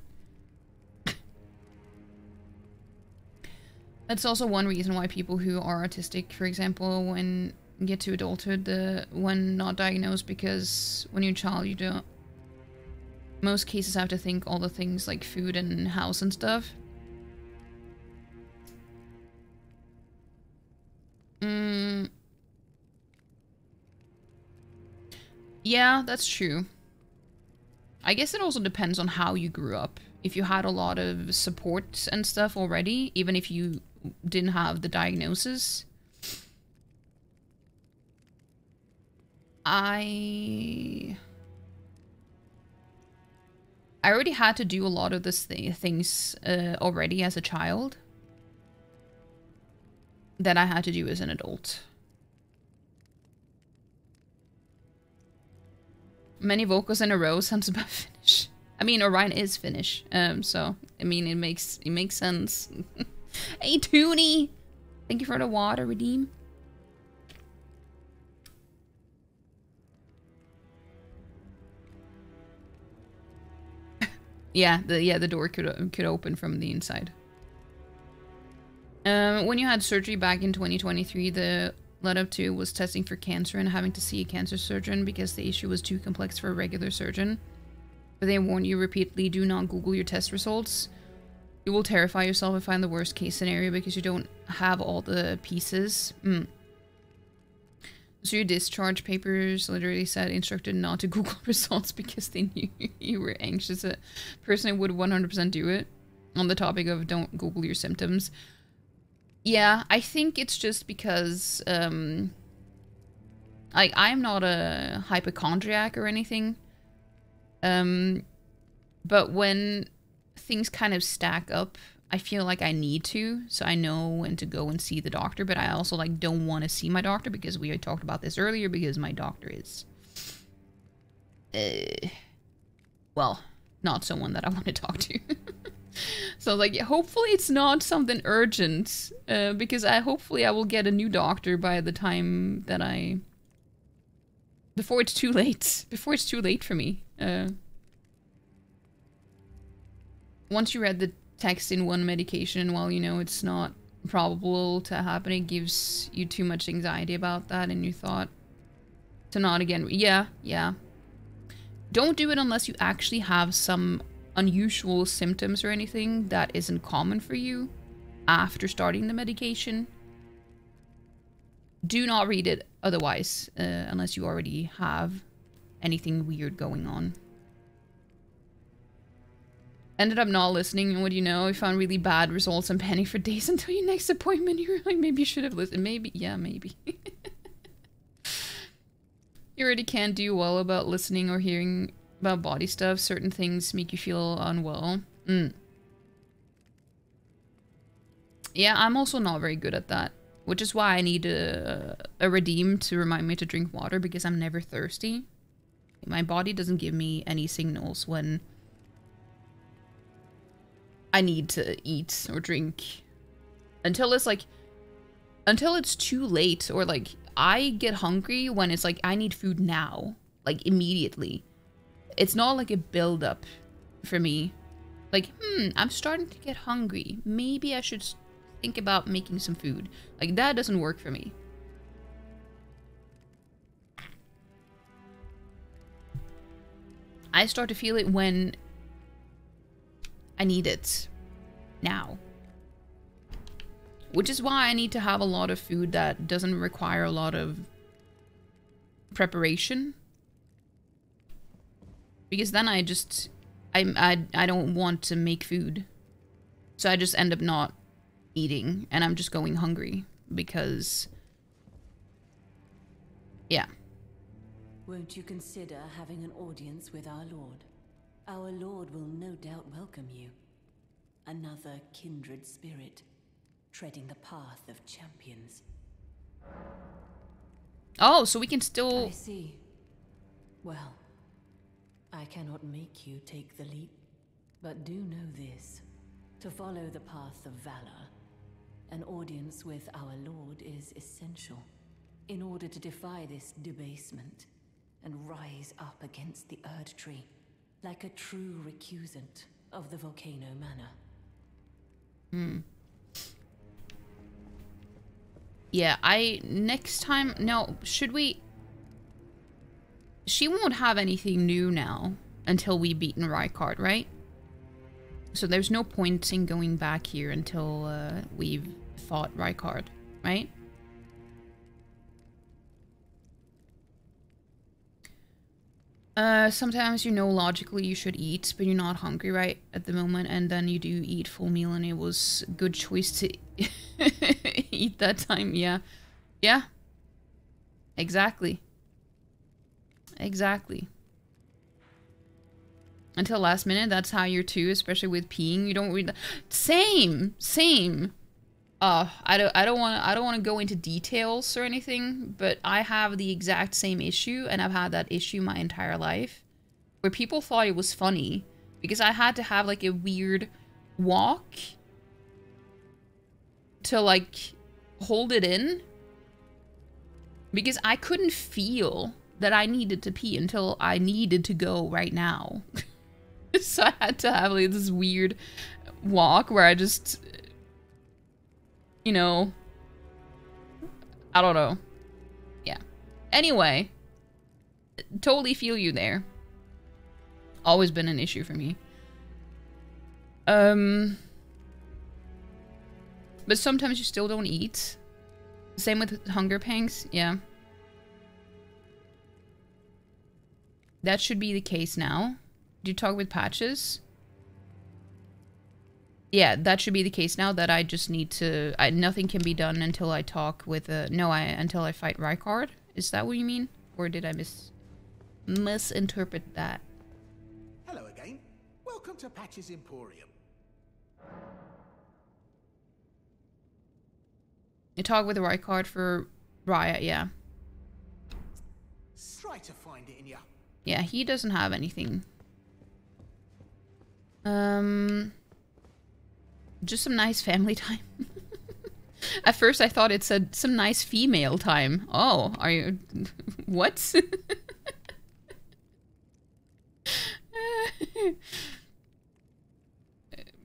That's also one reason why people who are autistic, for example, when get to adulthood, the when not diagnosed, because when you're a child, you don't. Most cases have to think all the things like food and house and stuff. Mm. Yeah, that's true. I guess it also depends on how you grew up. If you had a lot of support and stuff already, even if you didn't have the diagnosis, I I already had to do a lot of this th things uh, already as a child that I had to do as an adult. Many vocals in a row sounds about Finnish. I mean, Orion is Finnish, um, so I mean, it makes it makes sense. hey, Toonie, thank you for the water, redeem. Yeah, the yeah the door could could open from the inside. Um, when you had surgery back in 2023, the led up to was testing for cancer and having to see a cancer surgeon because the issue was too complex for a regular surgeon. But they warn you repeatedly, do not Google your test results. You will terrify yourself and find the worst case scenario because you don't have all the pieces. Mm. So your discharge papers literally said instructed not to Google results because they knew you were anxious. A person would 100% do it on the topic of don't Google your symptoms. Yeah, I think it's just because, um, like, I'm not a hypochondriac or anything. Um, but when things kind of stack up, I feel like I need to, so I know when to go and see the doctor, but I also, like, don't want to see my doctor because we had talked about this earlier because my doctor is, uh, well, not someone that I want to talk to. so like hopefully it's not something urgent uh, because I hopefully I will get a new doctor by the time that I before it's too late before it's too late for me uh, once you read the text in one medication while you know it's not probable to happen it gives you too much anxiety about that and you thought to not again yeah yeah don't do it unless you actually have some unusual symptoms or anything that isn't common for you after starting the medication. Do not read it otherwise, uh, unless you already have anything weird going on. Ended up not listening, and what do you know? I found really bad results and panicked for days until your next appointment. You were like, maybe you should have listened. Maybe, yeah, maybe. you already can't do well about listening or hearing about body stuff. Certain things make you feel unwell. Mm. Yeah, I'm also not very good at that. Which is why I need a, a redeem to remind me to drink water because I'm never thirsty. My body doesn't give me any signals when I need to eat or drink. Until it's like... Until it's too late or like... I get hungry when it's like I need food now. Like immediately it's not like a build up for me. Like, hmm, I'm starting to get hungry. Maybe I should think about making some food. Like, that doesn't work for me. I start to feel it when I need it now. Which is why I need to have a lot of food that doesn't require a lot of preparation because then I just I I I don't want to make food. So I just end up not eating and I'm just going hungry because yeah. Won't you consider having an audience with our Lord? Our Lord will no doubt welcome you. Another kindred spirit, treading the path of champions. Oh, so we can still... I see. Well, I cannot make you take the leap, but do know this. To follow the path of valor, an audience with our Lord is essential in order to defy this debasement and rise up against the Erd Tree like a true recusant of the Volcano Manor. Hmm. Yeah, I... Next time... No, should we she won't have anything new now until we've beaten Rykard, right? So there's no point in going back here until uh, we've fought Rykard, right? Uh, sometimes you know logically you should eat, but you're not hungry right at the moment, and then you do eat full meal, and it was good choice to eat that time. Yeah, yeah, exactly. exactly. Until last minute, that's how you're too, especially with peeing. You don't read same, same. Uh, I don't, I don't want I don't want to go into details or anything, but I have the exact same issue, and I've had that issue my entire life, where people thought it was funny because I had to have like a weird walk to like hold it in because I couldn't feel that I needed to pee until I needed to go right now. so I had to have like this weird walk where I just, you know, I don't know. Yeah. Anyway, totally feel you there. Always been an issue for me. Um, but sometimes you still don't eat. Same with hunger pangs, yeah. That should be the case now. Do you talk with patches? Yeah, that should be the case now that I just need to... I, nothing can be done until I talk with... Uh, no, I until I fight Rykard. Is that what you mean? Or did I mis misinterpret that? Hello again. Welcome to Patches Emporium. You talk with the Rykard for Riot, yeah. Try to find it in ya. Yeah, he doesn't have anything. Um, just some nice family time. At first I thought it said some nice female time. Oh, are you... what?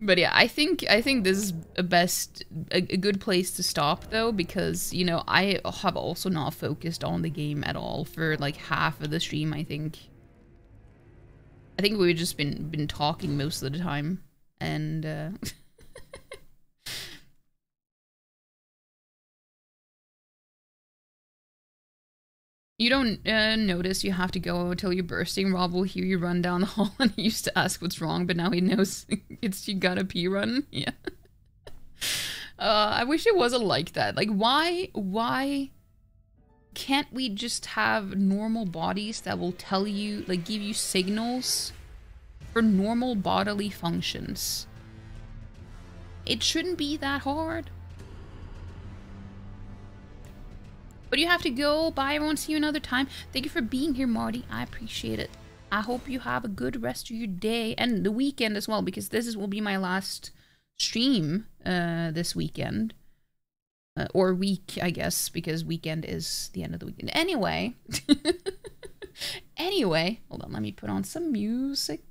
but yeah, I think I think this is a best a, a, good place to stop though because you know I have also not focused on the game at all for like half of the stream. I think. I think we've just been been talking most of the time, and. Uh, You don't uh, notice you have to go until you're bursting. Rob will hear you run down the hall and he used to ask what's wrong, but now he knows it's you gotta pee run. Yeah. Uh, I wish it wasn't like that. Like, why, why can't we just have normal bodies that will tell you, like, give you signals for normal bodily functions? It shouldn't be that hard. But you have to go. Bye, everyone. See you another time. Thank you for being here, Marty. I appreciate it. I hope you have a good rest of your day and the weekend as well, because this is, will be my last stream uh, this weekend. Uh, or week, I guess, because weekend is the end of the weekend. Anyway. anyway, hold on. Let me put on some music.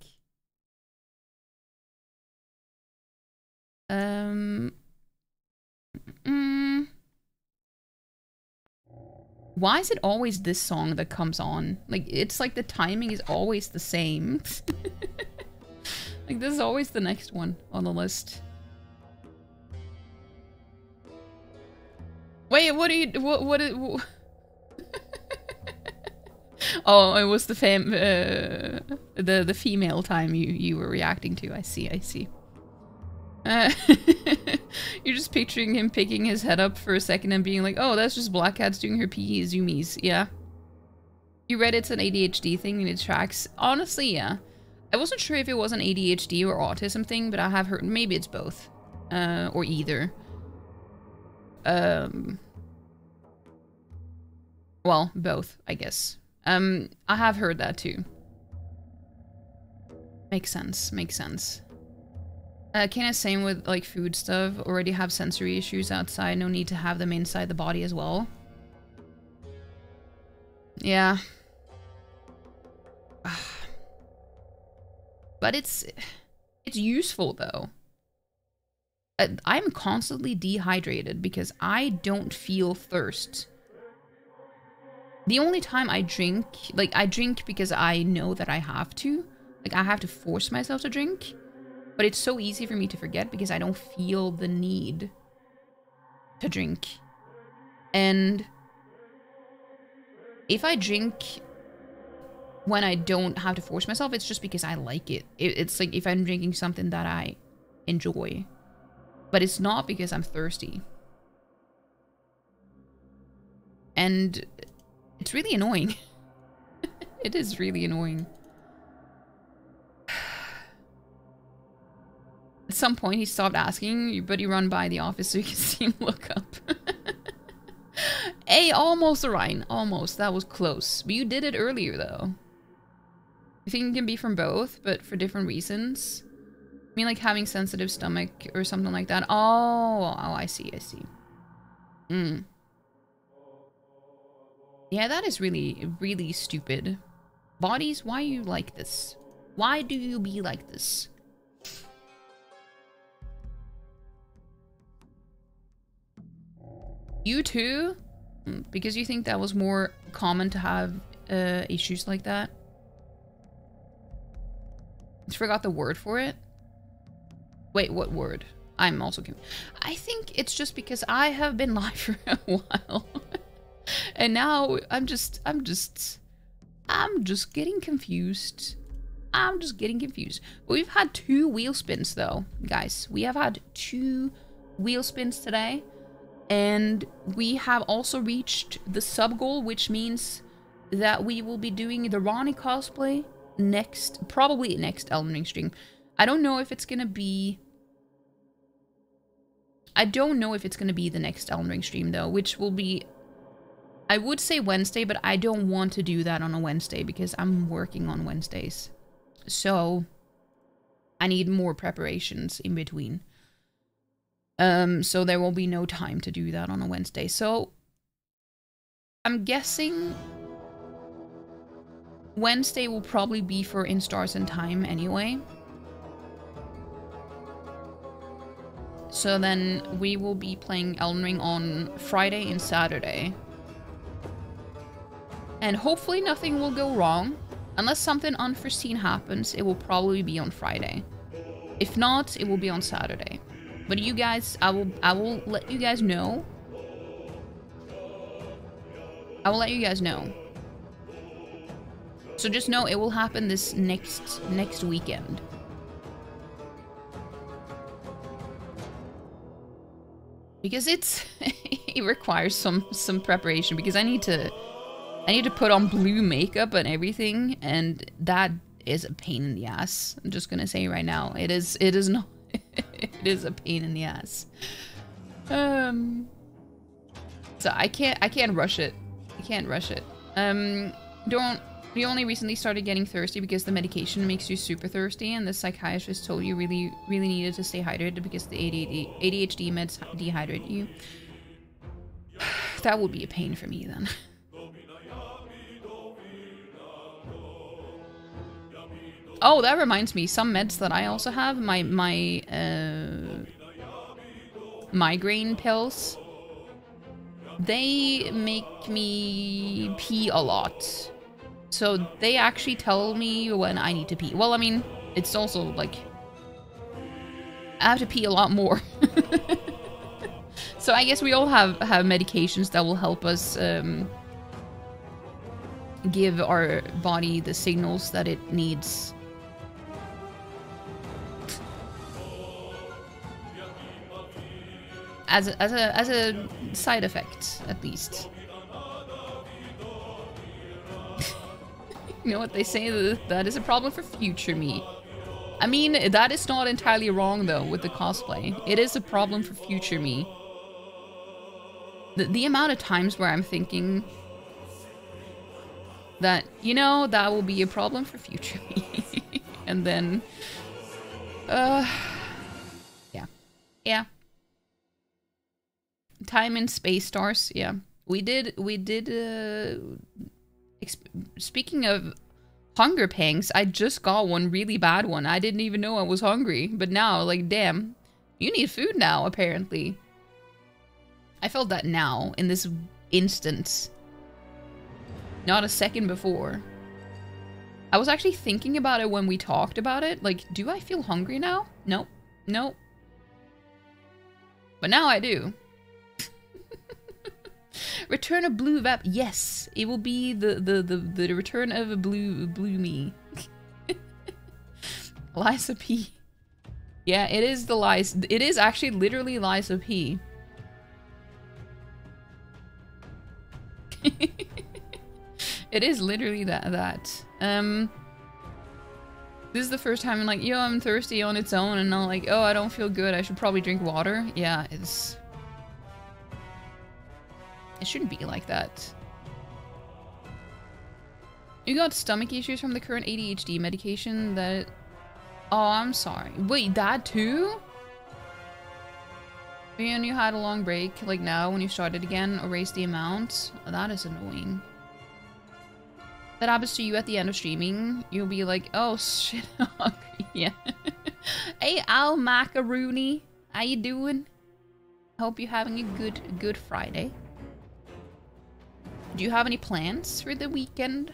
Um. Mm, why is it always this song that comes on? Like, it's like the timing is always the same. like, this is always the next one on the list. Wait, what are you, what, what, is, what Oh, it was the fam, uh, the, the female time you, you were reacting to. I see, I see. You're just picturing him picking his head up for a second and being like, oh, that's just Black Cat's doing her PE zoomies. Yeah. You read it's an ADHD thing and it tracks. Honestly, yeah. I wasn't sure if it was an ADHD or autism thing, but I have heard maybe it's both. Uh, or either. Um. Well, both, I guess. Um, I have heard that too. Makes sense, makes sense. Uh, Kena, same with like food stuff. Already have sensory issues outside. No need to have them inside the body as well. Yeah. but it's it's useful though. Uh, I'm constantly dehydrated because I don't feel thirst. The only time I drink, like I drink because I know that I have to. Like I have to force myself to drink. But it's so easy for me to forget because I don't feel the need to drink. And if I drink when I don't have to force myself, it's just because I like it. It's like if I'm drinking something that I enjoy. But it's not because I'm thirsty. And it's really annoying. it is really annoying. At some point, he stopped asking, but he run by the office so you can see him look up. hey, almost, Orion. Almost. That was close. But you did it earlier, though. You think it can be from both, but for different reasons? I mean, like having sensitive stomach or something like that. Oh, oh, I see, I see. Hmm. Yeah, that is really, really stupid. Bodies, why are you like this? Why do you be like this? You too? Hmm, because you think that was more common to have uh, issues like that? Forgot the word for it. Wait, what word? I'm also. I think it's just because I have been live for a while. and now I'm just, I'm just, I'm just getting confused. I'm just getting confused. But we've had two wheel spins though, guys. We have had two wheel spins today. And we have also reached the sub goal, which means that we will be doing the Ranni cosplay next, probably next Elden Ring stream. I don't know if it's gonna be... I don't know if it's gonna be the next Elden Ring stream though, which will be... I would say Wednesday, but I don't want to do that on a Wednesday because I'm working on Wednesdays. So, I need more preparations in between. Um, so there will be no time to do that on a Wednesday. So, I'm guessing Wednesday will probably be for In Stars and Time anyway. So then we will be playing Elden Ring on Friday and Saturday. And hopefully nothing will go wrong. Unless something unforeseen happens, it will probably be on Friday. If not, it will be on Saturday. But you guys, I will I will let you guys know. I will let you guys know. So just know it will happen this next next weekend. Because it's it requires some some preparation because I need to I need to put on blue makeup and everything and that is a pain in the ass. I'm just gonna say right now. It is it is not it is a pain in the ass. Um so I can't I can't rush it. I can't rush it. Um don't you only recently started getting thirsty because the medication makes you super thirsty and the psychiatrist told you really really needed to stay hydrated because the ADHD, ADHD meds dehydrate you. that would be a pain for me then. Oh, that reminds me. Some meds that I also have, my my uh, migraine pills, they make me pee a lot. So they actually tell me when I need to pee. Well, I mean, it's also like I have to pee a lot more. so I guess we all have have medications that will help us um, give our body the signals that it needs as a, as a as a side effect at least. you know what they say that is a problem for future me. I mean, that is not entirely wrong though with the cosplay. It is a problem for future me. The, the amount of times where I'm thinking that, you know, that will be a problem for future me. and then, uh, yeah. Yeah time and space stars. Yeah, we did. We did. Uh, speaking of hunger pangs, I just got one really bad one. I didn't even know I was hungry, but now, like, damn, you need food now. Apparently, I felt that now in this instance, not a second before. I was actually thinking about it when we talked about it. Like, do I feel hungry now? Nope. Nope. But now I do. Return of Blue Vep. Yes, it will be the the the, the return of a blue blue me. Lies P. Yeah, it is the lies. It is actually literally of P. it is literally that that. Um This is the first time I'm like, yo, I'm thirsty on its own and I'm like, oh, I don't feel good. I should probably drink water. Yeah, it's It shouldn't be like that. You got stomach issues from the current ADHD medication that Oh, I'm sorry. Wait, that too? And you had a long break, like now when you started again, erase the amount. That is annoying. That happens to you at the end of streaming. You'll be like, oh shit, yeah. hey, Al Macaroni, how you doing? Hope you're having a good, good Friday. Do you have any plans for the weekend?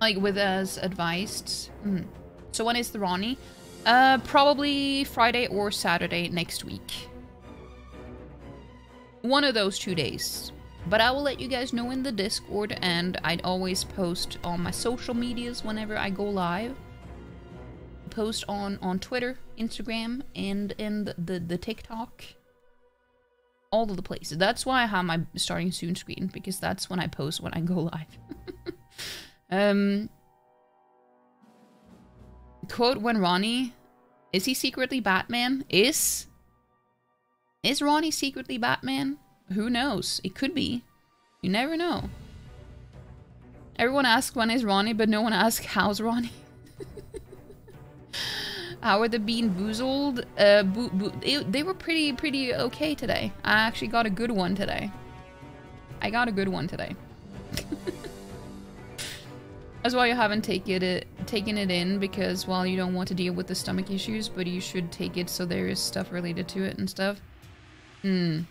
Like with us advised. Mm. So when is the Ranni? Uh, probably Friday or Saturday next week. One of those two days. But I will let you guys know in the Discord and I'd always post on my social medias whenever I go live. Post on, on Twitter, Instagram, and in the, the, the TikTok. All of the places. That's why I have my starting soon screen, because that's when I post when I go live. um, quote when Ranni is he secretly Batman? Is is Ranni secretly Batman? Who knows? It could be. You never know. Everyone asks when is Ranni, but no one asks how's Ranni. How are the bean boozled? Uh, they were pretty pretty okay today. I actually got a good one today. I got a good one today. That's why you haven't taken it taken it in because well you don't want to deal with the stomach issues, but you should take it so there is stuff related to it and stuff. Hmm.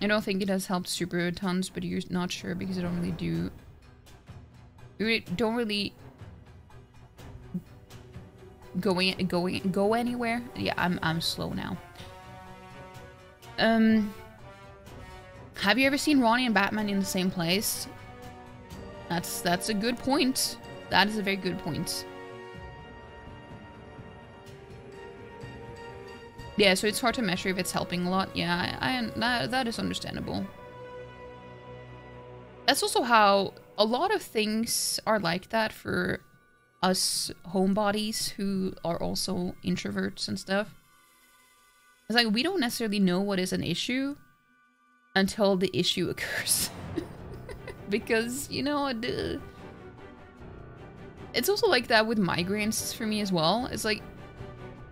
I don't think it has helped super tons, but you're not sure because I don't really do. You don't really going going go anywhere. Yeah, I'm I'm slow now. Um. Have you ever seen Ranni and Batman in the same place? That's that's a good point. That is a very good point. Yeah, so it's hard to measure if it's helping a lot. Yeah, I, I that, that is understandable. That's also how a lot of things are like that for us homebodies who are also introverts and stuff. It's like we don't necessarily know what is an issue until the issue occurs. because, you know, uh, it's also like that with migraines for me as well. It's like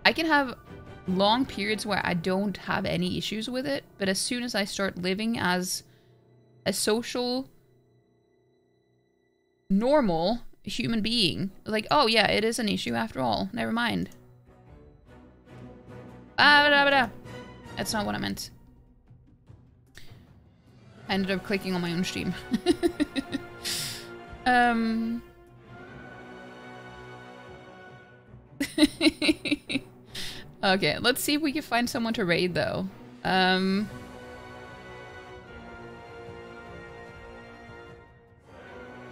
I can have long periods where I don't have any issues with it, but as soon as I start living as a social normal human being, like, oh yeah, it is an issue after all. Never mind. Ah, blah, blah. That's not what I meant. I ended up clicking on my own stream. um. okay, let's see if we can find someone to raid though. Um.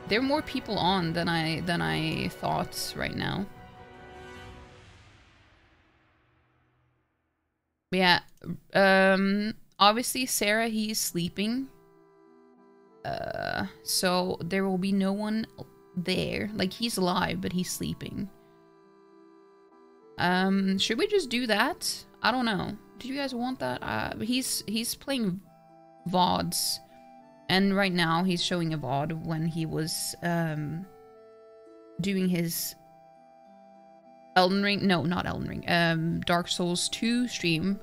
There are more people on than I than I thought right now. Yeah. Um obviously Sarah he's sleeping. Uh so there will be no one there. Like he's alive but he's sleeping. Um should we just do that? I don't know. Do you guys want that? Uh he's he's playing VODs. And right now he's showing a VOD when he was um, doing his Elden Ring. No, not Elden Ring. Um, Dark Souls 2 stream.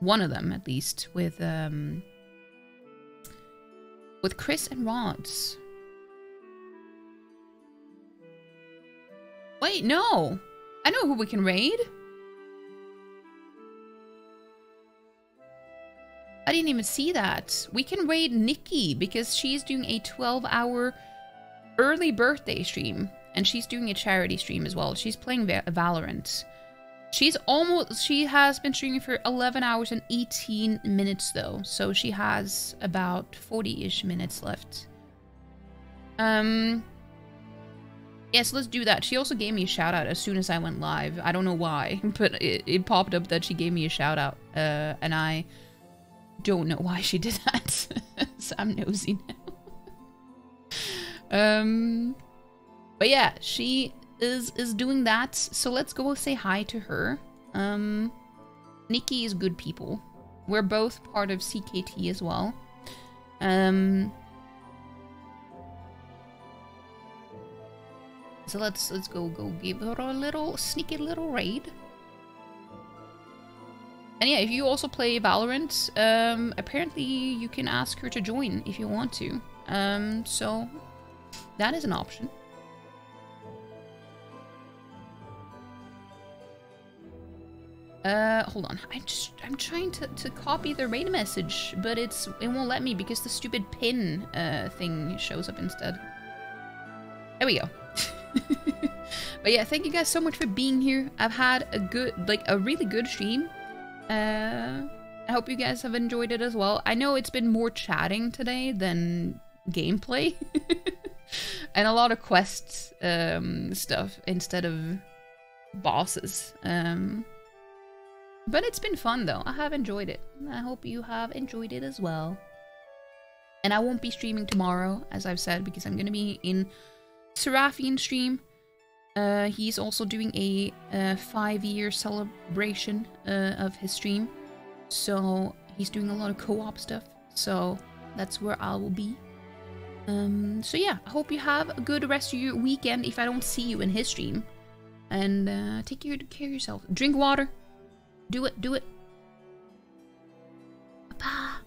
One of them, at least, with um, with Chris and Rods. Wait, no. I know who we can raid. I didn't even see that. We can raid Nikki because she's doing a 12 hour early birthday stream. And she's doing a charity stream as well. She's playing Valorant. She's almost, she has been streaming for 11 hours and 18 minutes though. So she has about 40-ish minutes left. Um, Yes, let's do that. She also gave me a shout out as soon as I went live. I don't know why, but it, it popped up that she gave me a shout out. Uh, and I don't know why she did that. so I'm nosy now. um, but yeah, she is is doing that. So let's go say hi to her. Um, Nikki is good people. We're both part of CKT as well. Um, so let's let's go go give her a little sneaky little raid. And yeah, if you also play Valorant, um, apparently you can ask her to join if you want to. Um, so that is an option. Uh, hold on. I just I'm trying to, to copy the raid message, but it's it won't let me because the stupid pin uh thing shows up instead. There we go. but yeah, thank you guys so much for being here. I've had a good like a really good stream. Uh I hope you guys have enjoyed it as well. I know it's been more chatting today than gameplay. and a lot of quests um stuff instead of bosses. Um but it's been fun though. I have enjoyed it. I hope you have enjoyed it as well. And I won't be streaming tomorrow, as I've said, because I'm going to be in Seraphine stream. Uh, he's also doing a, a five-year celebration uh, of his stream, so he's doing a lot of co-op stuff. So that's where I will be. Um, so yeah, I hope you have a good rest of your weekend. If I don't see you in his stream, and uh, take good care of yourself. Drink water. Do it. Do it. Bye.